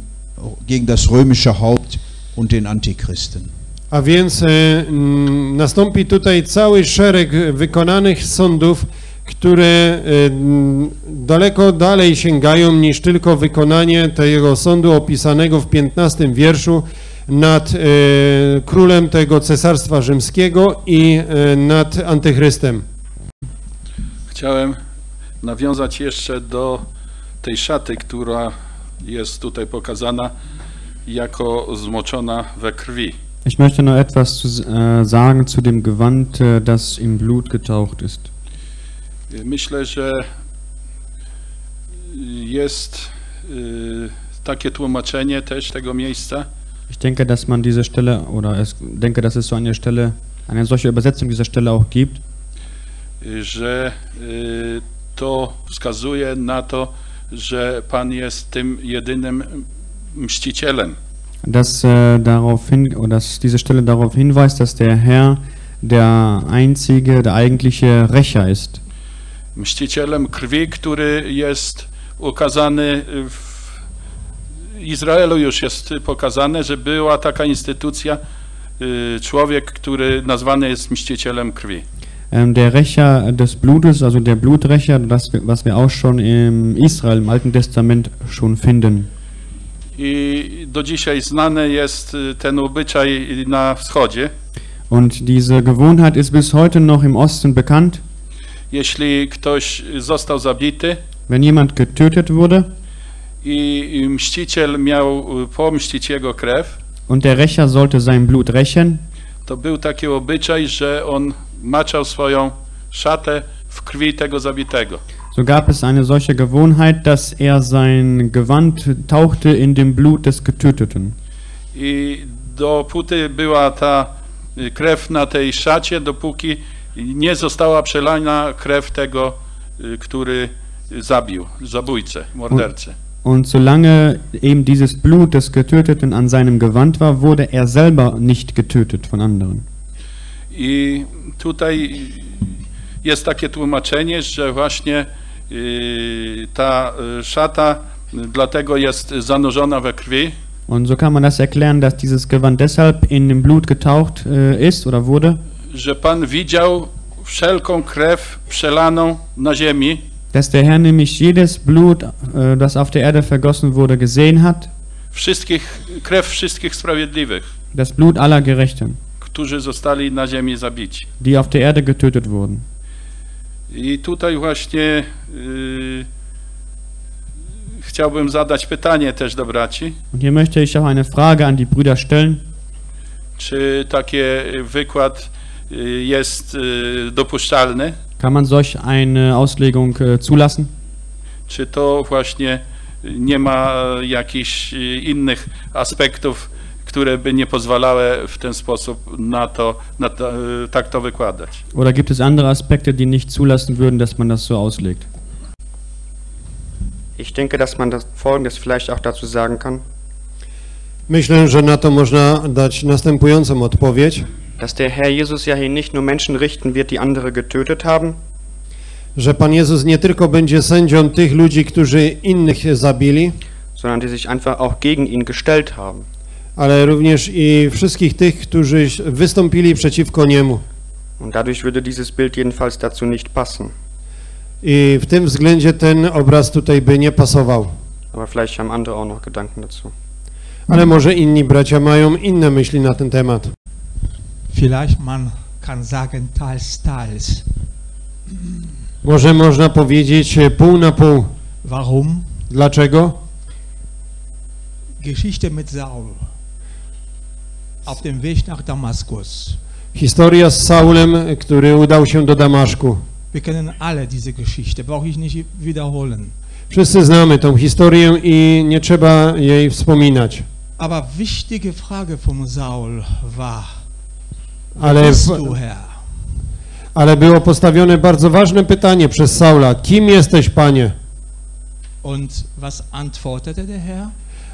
gegen das römische Haupt und den Antichristen. A więc mm, nastąpi tutaj cały szereg wykonanych sądów, które mm, daleko dalej sięgają niż tylko wykonanie tego sądu opisanego w 15 wierszu nad e, królem tego cesarstwa rzymskiego i e, nad antychrystem. Chciałem nawiązać jeszcze do tej szaty, która jest tutaj pokazana jako zmoczona we krwi. Ich möchte noch etwas zu, äh, sagen zu dem Gewand, äh, das im Blut getaucht ist. Myślę, że jest y, takie tłumaczenie też tego miejsca, Ich denke, dass man diese Stelle, oder es, denke, dass es so eine Stelle, eine solche Übersetzung dieser Stelle auch gibt, że y, to wskazuje na to, że Pan jest tym jedynym mścicielem. dass, äh, darauf hin, oder dass diese Stelle darauf hinweist, dass der Herr der einzige, der eigentliche Rächer ist. Mścicielem krwi, który jest ukazany w Izraelu już jest pokazane, że była taka instytucja, y, człowiek, który nazwany jest mścicielem krwi. Ähm, der Rächer des Blutes, also der Bluträcher, das, was wir auch schon im Israel, im Alten Testament schon finden. I do dzisiaj znany jest y, ten obyczaj na wschodzie. Und diese Gewohnheit ist bis heute noch im Osten bekannt. Jeśli ktoś został zabity Wenn jemand getötet wurde i mściciel miał pomścić jego krew, und der Rächer sollte sein Blut rächen, to był taki obyczaj, że on maczał swoją szatę w krwi tego zabitego. so gab es eine solche Gewohnheit, dass er sein Gewand tauchte in dem Blut des Getöteten. I dopóty była ta krew na tej szacie, dopóki nie została przelana krew tego, y, który zabił, zabójcę, mordercę. Und solange eben dieses Blut des Getöteten an seinem Gewand war, wurde er selber nicht getötet von anderen. I tutaj jest takie tłumaczenie, że właśnie y, ta y, szata dlatego jest zanurzona we krwi, Und so kann man das erklären, dass dieses Gewand deshalb in dem Blut getaucht äh, ist oder wurde, że Pan widział wszelką krew przelaną na ziemi, dass der Herr nämlich jedes Blut, äh, das auf der Erde vergossen wurde, gesehen hat, wszystkich, krew wszystkich sprawiedliwych, das Blut aller Gerechten, którzy zostali na ziemi zabici. die auf der Erde getötet wurden. I tutaj właśnie y, chciałbym zadać pytanie też do braci, Und hier möchte ich auch eine Frage an die Brüder stellen. czy takie wykład y, jest y, dopuszczalny, Kann man solch eine Auslegung äh, zulassen? czy to właśnie nie ma jakichś y, innych aspektów, które by nie pozwalały w ten sposób na to, na to y, tak to wykładać. Oder gibt es andere Aspekte, die nicht zulassen würden, dass man das so auslegt? Ich denke, dass man das Folgendes vielleicht auch dazu sagen kann, Myślę, że na to można dać następującą odpowiedź, dass der Herr Jesus ja hier nicht nur Menschen richten wird, die andere getötet haben, że Pan Jezus nie tylko będzie sędzią tych ludzi, którzy innych zabili, sondern die sich einfach auch gegen ihn gestellt haben. ale również i wszystkich tych, którzy wystąpili przeciwko Niemu. Und dadurch würde dieses Bild jedenfalls dazu nicht passen. I w tym względzie ten obraz tutaj by nie pasował. Aber vielleicht haben andere auch noch Gedanken dazu. Ale może inni bracia mają inne myśli na ten temat. Vielleicht man kann sagen teils, teils. Może można powiedzieć e, pół na pół. Warum? Dlaczego? Geschichte mit Saul auf dem Weg nach Damaskus. Historia z Saulem, który udał się do Damaszku. Wir kennen alle diese Geschichte, brauche ich nicht wiederholen. Wszyscy znamy tą historię i nie trzeba jej wspominać. Aber wichtige Frage von Saul war, Ale, ale było postawione bardzo ważne pytanie przez Saula. Kim jesteś, Panie? Und was antwortete der Herr?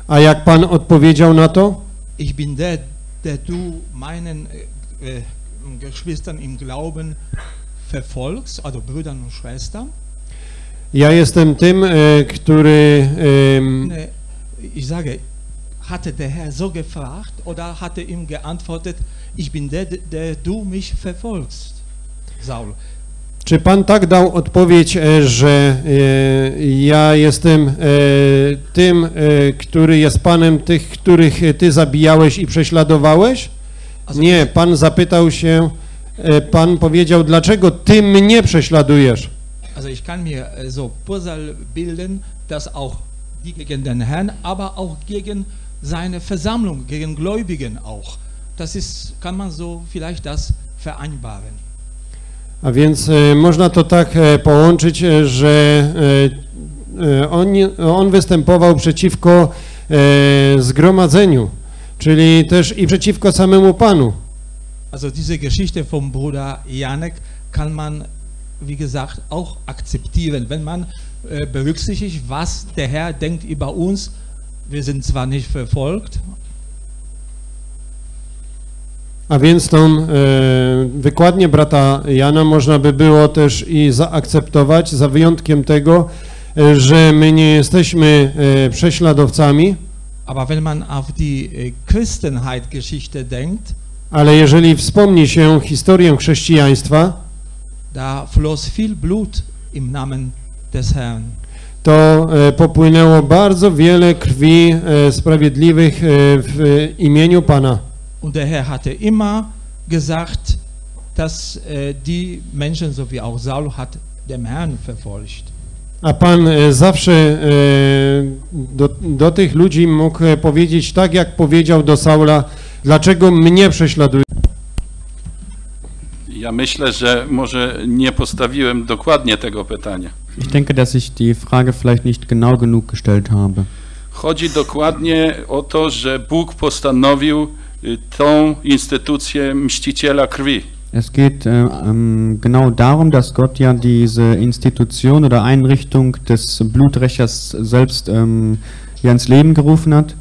A jak Pan odpowiedział na to? Ich bin der, der du meinen äh, äh, Geschwistern im Glauben verfolgst, also Brüdern und Schwestern. Ja jestem tym, e, który... ich sage, hatte der Herr so gefragt oder hatte ihm geantwortet, ich bin der, der du mich verfolgst, Saul. Czy Pan tak dał odpowiedź, e, że e, ja jestem e, tym, który jest Panem tych, których Ty zabijałeś i prześladowałeś? Nie, Pan zapytał się, Pan powiedział, dlaczego Ty mnie prześladujesz? Also ich kann mir so Puzzle bilden, dass auch die gegen den Herrn, aber auch gegen seine Versammlung, gegen Gläubigen auch. Das ist, kann man so vielleicht das vereinbaren. A więc e, można to tak e, połączyć, e, że e, e, on, on występował przeciwko e, zgromadzeniu, czyli też i przeciwko samemu Panu. Also diese Geschichte vom Bruder Janek kann man, wie gesagt, auch akzeptieren, wenn man äh, berücksichtigt, was der Herr denkt über uns. Wir sind zwar nicht verfolgt, A więc tą e, wykładnię brata Jana można by było też i zaakceptować, za wyjątkiem tego, e, że my nie jesteśmy e, prześladowcami, aber wenn man auf die Christenheit-Geschichte denkt, ale jeżeli wspomni się historię chrześcijaństwa, da floss viel Blut im Namen des Herrn. To e, popłynęło bardzo wiele krwi e, sprawiedliwych e, w imieniu Pana. Und der Herr hatte immer gesagt, dass die Menschen, so wie auch Saul, hat dem Herrn verfolgt. A Pan zawsze do, do tych ludzi mógł powiedzieć tak, jak powiedział do Saula, dlaczego mnie prześladuje. Ja myślę, że może nie postawiłem dokładnie tego pytania. Ich denke, dass ich die Frage vielleicht nicht genau genug gestellt habe. Chodzi dokładnie o to, że Bóg postanowił y, tą instytucję mściciela krwi. Es geht ähm, genau darum, dass Gott ja diese Institution oder Einrichtung des Bluträchers selbst ähm, ja ins Leben gerufen hat.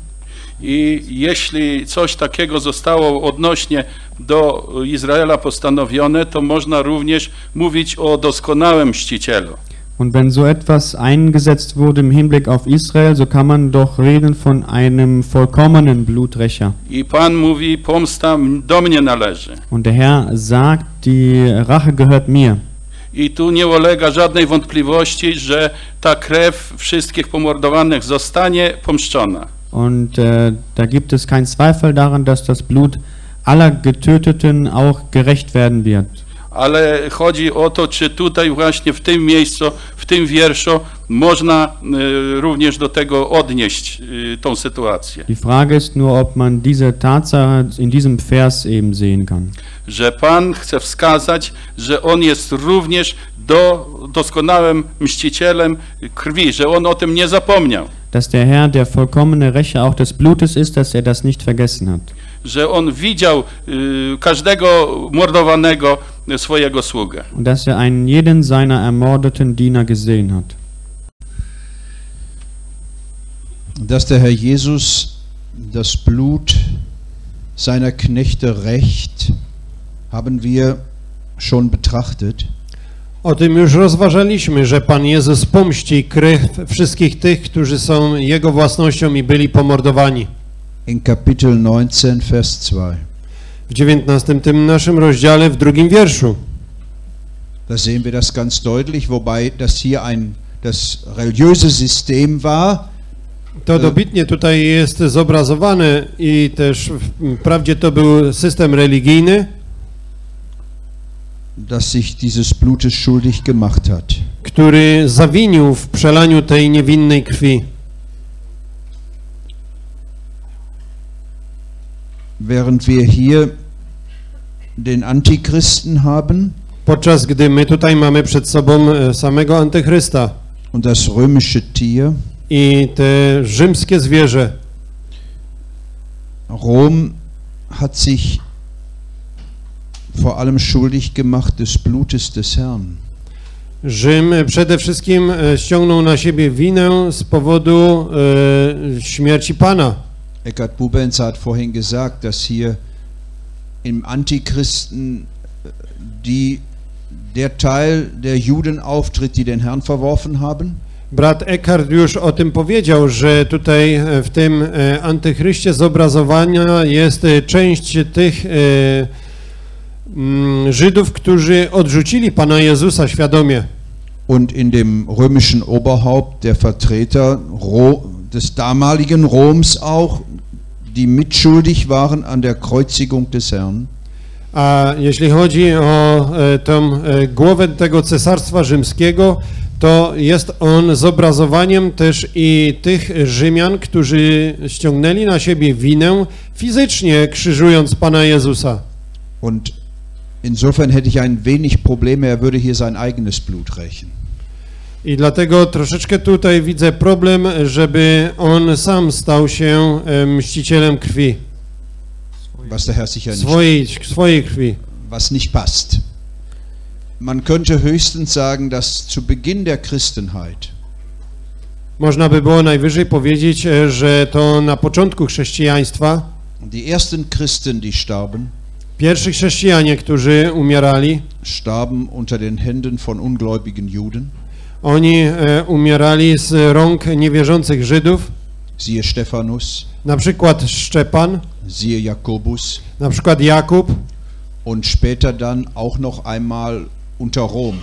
I jeśli coś takiego zostało odnośnie do Izraela postanowione, to można również mówić o doskonałym mścicielu. Und wenn so etwas eingesetzt wurde im Hinblick auf Israel, so kann man doch reden von einem vollkommenen Pan mówi. Und der Herr sagt, die Rache gehört mir. I tu nie ulega żadnej wątpliwości, że ta krew wszystkich pomordowanych zostanie pomszczona. Und äh, da gibt es keinen Zweifel daran, dass das Blut aller Getöteten auch gerecht werden wird. Ale chodzi o to, czy tutaj właśnie w tym miejscu, w tym wierszu można y, również do tego odnieść y, tą sytuację. Die Frage ist nur, ob man diese Tatsache in diesem Vers eben sehen kann. Że Pan chce wskazać, że On jest również do, doskonałym mścicielem krwi, że On o tym nie zapomniał, Dass der Herr der vollkommene Rächer auch des Blutes ist, dass er das nicht vergessen hat. Że On widział y, każdego mordowanego swojego sługę. Dass er einen jeden seiner ermordeten Diener gesehen hat. dass der Herr Jesus das Blut seiner Knechte rächt, haben wir schon betrachtet. O tym już rozważaliśmy, że Pan Jezus pomści krew wszystkich tych, którzy są Jego własnością i byli pomordowani. In Kapitel 19, Vers 2. W 19 tym naszym rozdziale, w drugim wierszu. Da sehen wir das ganz deutlich, wobei das hier ein das religiöse System war, To dobitnie tutaj jest zobrazowane i też wprawdzie to był system religijny, das sich dieses Blutes schuldig gemacht hat. który zawinił w przelaniu tej niewinnej krwi. Während wir hier den Antichristen haben Podczas gdy my tutaj mamy przed sobą e, samego Antychrysta und das römische Tier, i te rzymskie zwierzę, Rom hat sich vor allem schuldig gemacht des Blutes des Herrn. Rzym przede wszystkim e, ściągnął na siebie winę z powodu e, śmierci Pana. Eckhard Bubenz hat vorhin gesagt, dass hier im Antichristen äh, die, der Teil der Juden auftritt, die den Herrn verworfen haben. Brat Eckhart już o tym powiedział, że tutaj e, w tym e, antychryście zobrazowania jest e, część tych mm, Żydów, którzy odrzucili Pana Jezusa świadomie. Und in dem römischen Oberhaupt der Vertreter Ro des damaligen Roms auch, die mitschuldig waren an der Kreuzigung des Herrn. A jeśli chodzi o e, tą e, głowę tego cesarstwa rzymskiego, to jest on zobrazowaniem też i tych Rzymian, którzy ściągnęli na siebie winę fizycznie krzyżując Pana Jezusa. Und insofern hätte ich ein wenig Probleme, er würde hier sein eigenes Blut rächen. I dlatego troszeczkę tutaj widzę problem, żeby on sam stał się mścicielem krwi, Was der Herr sicher swojej, swojej krwi. was nicht passt. Man könnte höchstens sagen, dass zu Beginn der Christenheit Można by było najwyżej powiedzieć, e, że to na początku chrześcijaństwa die ersten Christen, die starben, pierwsi chrześcijanie, którzy umierali, starben unter den Händen von ungläubigen Juden. Oni e, umierali z rąk niewierzących Żydów, Siehe Stephanus, na przykład Szczepan, siehe Jakobus na przykład Jakub, und später dann auch noch einmal unter Rom.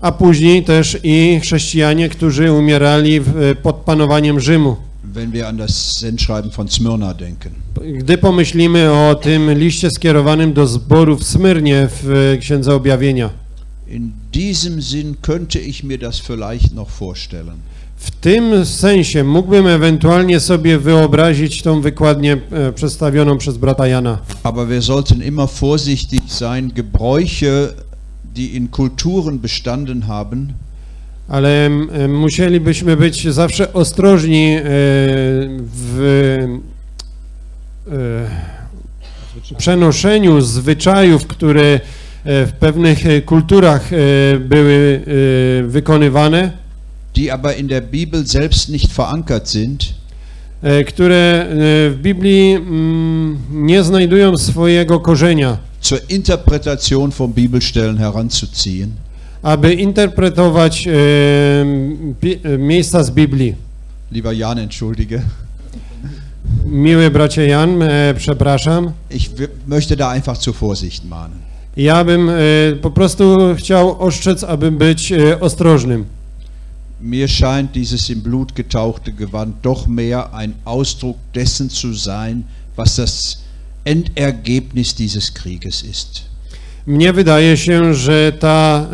a później też i chrześcijanie, którzy umierali e, pod panowaniem Rzymu. Wenn wir an das Sendschreiben von Smyrna denken. Gdy pomyślimy o tym liście skierowanym do zboru w Smyrnie w e, Księdze Objawienia, In diesem Sinn könnte ich mir das vielleicht noch vorstellen. w tym sensie mógłbym ewentualnie sobie wyobrazić tą wykładnię e, przedstawioną przez brata Jana. Aber wir sollten immer vorsichtig sein, Gebräuche, die in Kulturen bestanden haben, Ale e, musielibyśmy być zawsze ostrożni e, w e, przenoszeniu zwyczajów, które w pewnych e, kulturach e, były e, wykonywane, die aber in der Bibel selbst nicht verankert sind, e, które e, w Biblii mm, nie znajdują swojego korzenia, zur Interpretation von Bibelstellen heranzuziehen. aby interpretować e, e, miejsca z Biblii. Lieber Jan, entschuldige. Miły bracie Jan, e, przepraszam. Ich möchte da einfach zur Vorsicht mahnen. Ja bym e, po prostu chciał ostrzec, aby być e, ostrożnym. Mir scheint dieses im Blut getauchte Gewand doch mehr ein Ausdruck dessen zu sein, was das Endergebnis dieses Krieges ist. Mnie wydaje się, że ta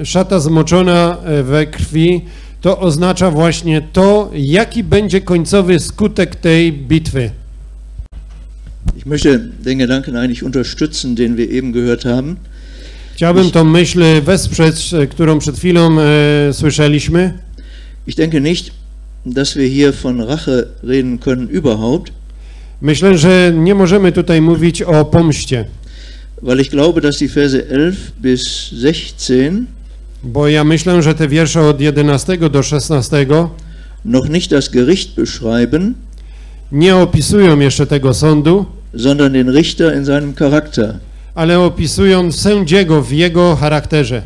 e, szata zmoczona e, we krwi to oznacza właśnie to, jaki będzie końcowy skutek tej bitwy. Ich möchte den Gedanken eigentlich unterstützen, den wir eben gehört haben. Chciałbym tą myśl wesprzeć, e, którą przed chwilą e, słyszeliśmy. Ich denke nicht, dass wir hier von Rache reden können überhaupt, Myślę, że nie możemy tutaj mówić o pomście, weil ich glaube, dass die Verse 11 bis 16 bo ja myślę, że te wiersze od 11 do 16 noch nicht das Gericht beschreiben, nie opisują jeszcze tego sądu, sondern den Richter in seinem Charakter. ale opisują sędziego w jego charakterze.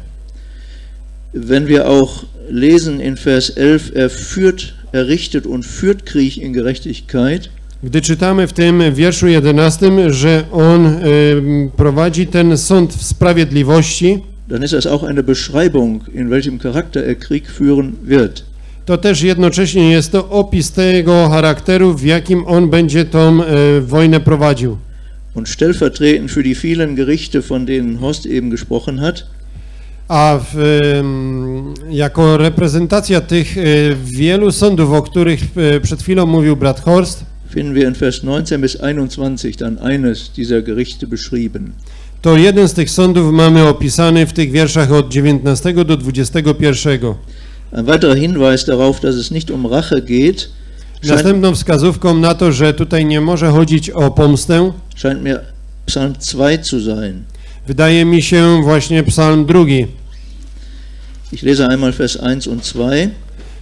Wenn wir auch lesen in Vers 11, er führt, er richtet und führt Krieg in Gerechtigkeit, Gdy czytamy w tym wierszu 11, że on em, prowadzi ten sąd w sprawiedliwości, dann ist das auch eine Beschreibung, in welchem Charakter er Krieg führen wird. To też jednocześnie jest to opis tego charakteru, w jakim on będzie tą e, wojnę prowadził. Und stellvertretend für die vielen Gerichte, von denen Horst eben gesprochen hat, A w, jako reprezentacja tych e, wielu sądów, o których e, przed chwilą mówił brat Horst, finden wir in Vers 19 bis 21 dann eines dieser Gerichte beschrieben. To jeden z tych sądów mamy opisany w tych wierszach od 19 do 21. Ein weiterer Hinweis darauf, dass es nicht um Rache geht, scheint, Następną wskazówką na to, że tutaj nie może chodzić o pomstę, scheint mir Psalm 2 zu sein. wydaje mi się właśnie psalm drugi. Ich lese einmal Vers 1 und 2.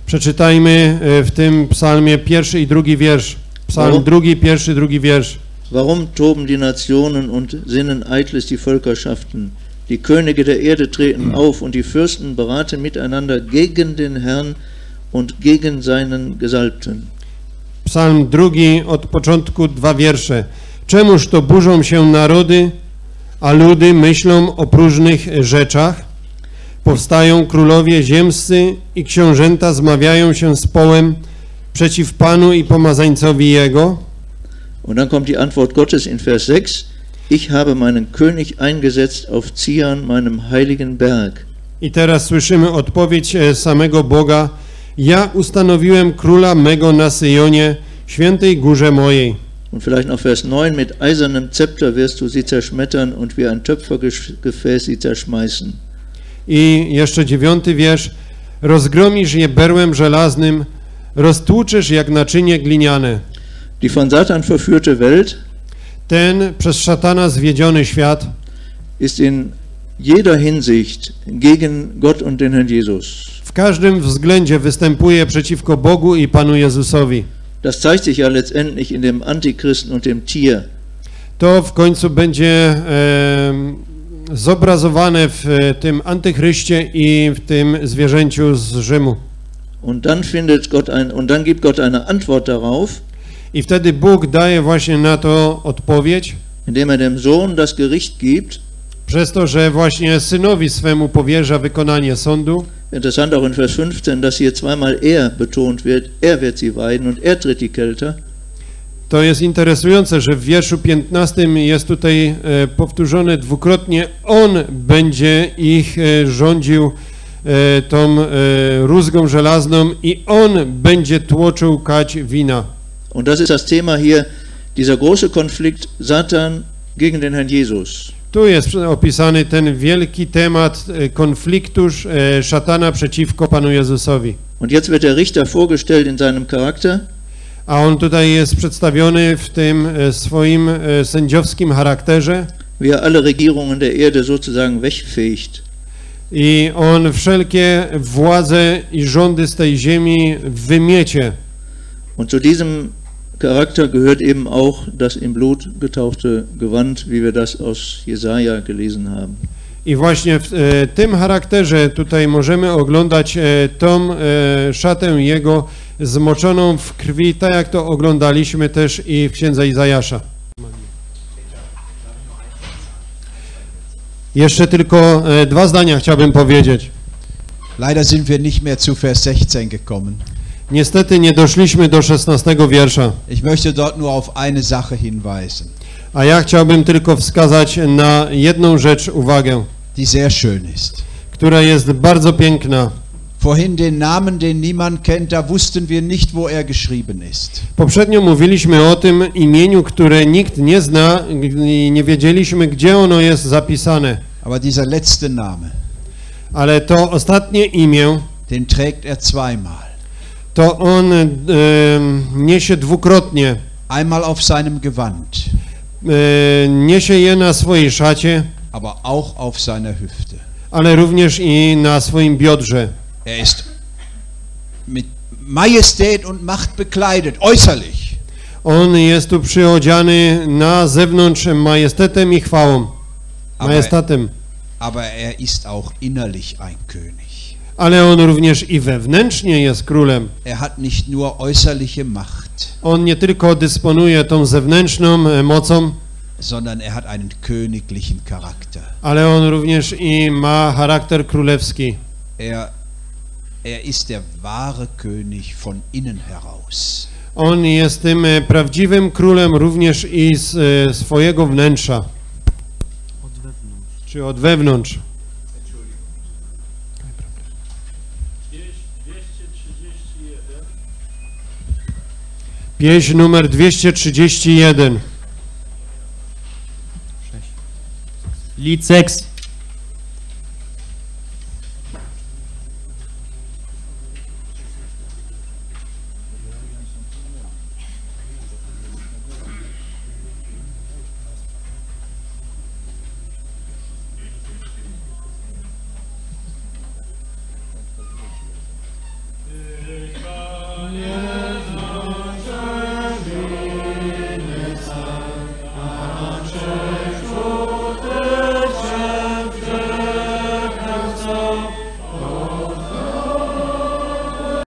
Przeczytajmy e, w tym psalmie pierwszy i drugi wiersz. Psalm Warum? drugi, pierwszy, drugi wiersz. Warum toben die Nationen und sinnen eitles die Völkerschaften? Die Könige der Erde treten auf und die Fürsten beraten miteinander gegen den Herrn und gegen seinen Gesalbten. Psalm drugi, od początku dwa wiersze. Czemuż to burzą się narody, a ludy myślą o próżnych rzeczach? Powstają królowie ziemscy i książęta zmawiają się z połem przeciw Panu i pomazańcowi Jego. Und dann kommt die Antwort Gottes in Vers 6. Ich habe meinen König eingesetzt auf Zion, meinem heiligen Berg. I teraz słyszymy odpowiedź e, samego Boga. Ja ustanowiłem króla mego na Syjonie, świętej górze mojej. Und vielleicht noch Vers 9. Mit eisernem Zepter wirst du sie zerschmettern und wie ein Töpfergefäß sie zerschmeißen. I jeszcze dziewiąty wiersz. Rozgromisz je berłem żelaznym, roztłuczysz jak naczynie gliniane. Die von Satan verführte Welt Ten przez szatana zwiedziony świat ist in jeder Hinsicht gegen Gott und den Herrn Jesus. w każdym względzie występuje przeciwko Bogu i Panu Jezusowi. Das zeigt sich ja letztendlich in dem Antichristen und dem Tier. To w końcu będzie em, zobrazowane w e, tym antychryście i w tym zwierzęciu z Rzymu. Und dann findet Gott ein, und dann gibt Gott eine Antwort darauf, I wtedy Bóg daje właśnie na to odpowiedź, indem er dem Sohn das Gericht gibt. przez to, że właśnie synowi swemu powierza wykonanie sądu. Interessant auch in Vers 15, dass hier zweimal er betont wird. Er wird sie weiden und er tritt die Kälte. To jest interesujące, że w wierszu 15 jest tutaj e, powtórzone dwukrotnie On będzie ich e, rządził e, tą rózgą żelazną i On będzie tłoczył kać wina. Und das ist das Thema hier, dieser große Konflikt Satan gegen den Herrn Jesus. Tu jest opisany ten wielki temat e, konfliktu e, szatana przeciwko Panu Jezusowi. Und jetzt wird der Richter vorgestellt in seinem Charakter. A on tutaj jest przedstawiony w tym e, swoim sędziowskim charakterze wie er alle Regierungen der Erde sozusagen wegfegt. i on wszelkie władze i rządy z tej ziemi wymiecie. Und zu diesem Charakter gehört eben auch das im Blut getauchte Gewand, wie wir das aus Jesaja gelesen haben. I właśnie w e, tym charakterze tutaj możemy oglądać e, tą e, szatę jego zmoczoną w krwi, tak jak to oglądaliśmy też i w księdze Izajasza. Jeszcze tylko e, dwa zdania chciałbym powiedzieć. Leider sind wir nicht mehr zu Vers 16 gekommen. Niestety nie doszliśmy do 16 wiersza, Ich möchte dort nur auf eine Sache hinweisen, a ja chciałbym tylko wskazać na jedną rzecz uwagę, die sehr schön ist. która jest bardzo piękna. Vorhin den Namen, den niemand kennt, da wussten wir nicht, wo er geschrieben ist. Poprzednio mówiliśmy o tym imieniu, które nikt nie zna i nie wiedzieliśmy, gdzie ono jest zapisane. Aber dieser letzte Name, Ale to ostatnie imię, den trägt er zweimal. To on e, niesie dwukrotnie. Einmal auf seinem Gewand, E, niesie je na swojej szacie, aber auch auf seiner Hüfte. ale również i na swoim biodrze. Er ist mit Majestät und Macht bekleidet, äußerlich. On jest tu przyodziany na zewnątrz majestetem i chwałą. Majestatem. aber er ist auch innerlich ein König. Ale on również i wewnętrznie jest królem. Er On nie tylko dysponuje tą zewnętrzną e, mocą, sondern er hat einen königlichen Charakter. ale on również i ma charakter królewski. Er, er ist der wahre König von innen heraus. On jest tym e, prawdziwym królem również i z e, swojego wnętrza. Czy od wewnątrz. Pieśń numer 231. Lied 6.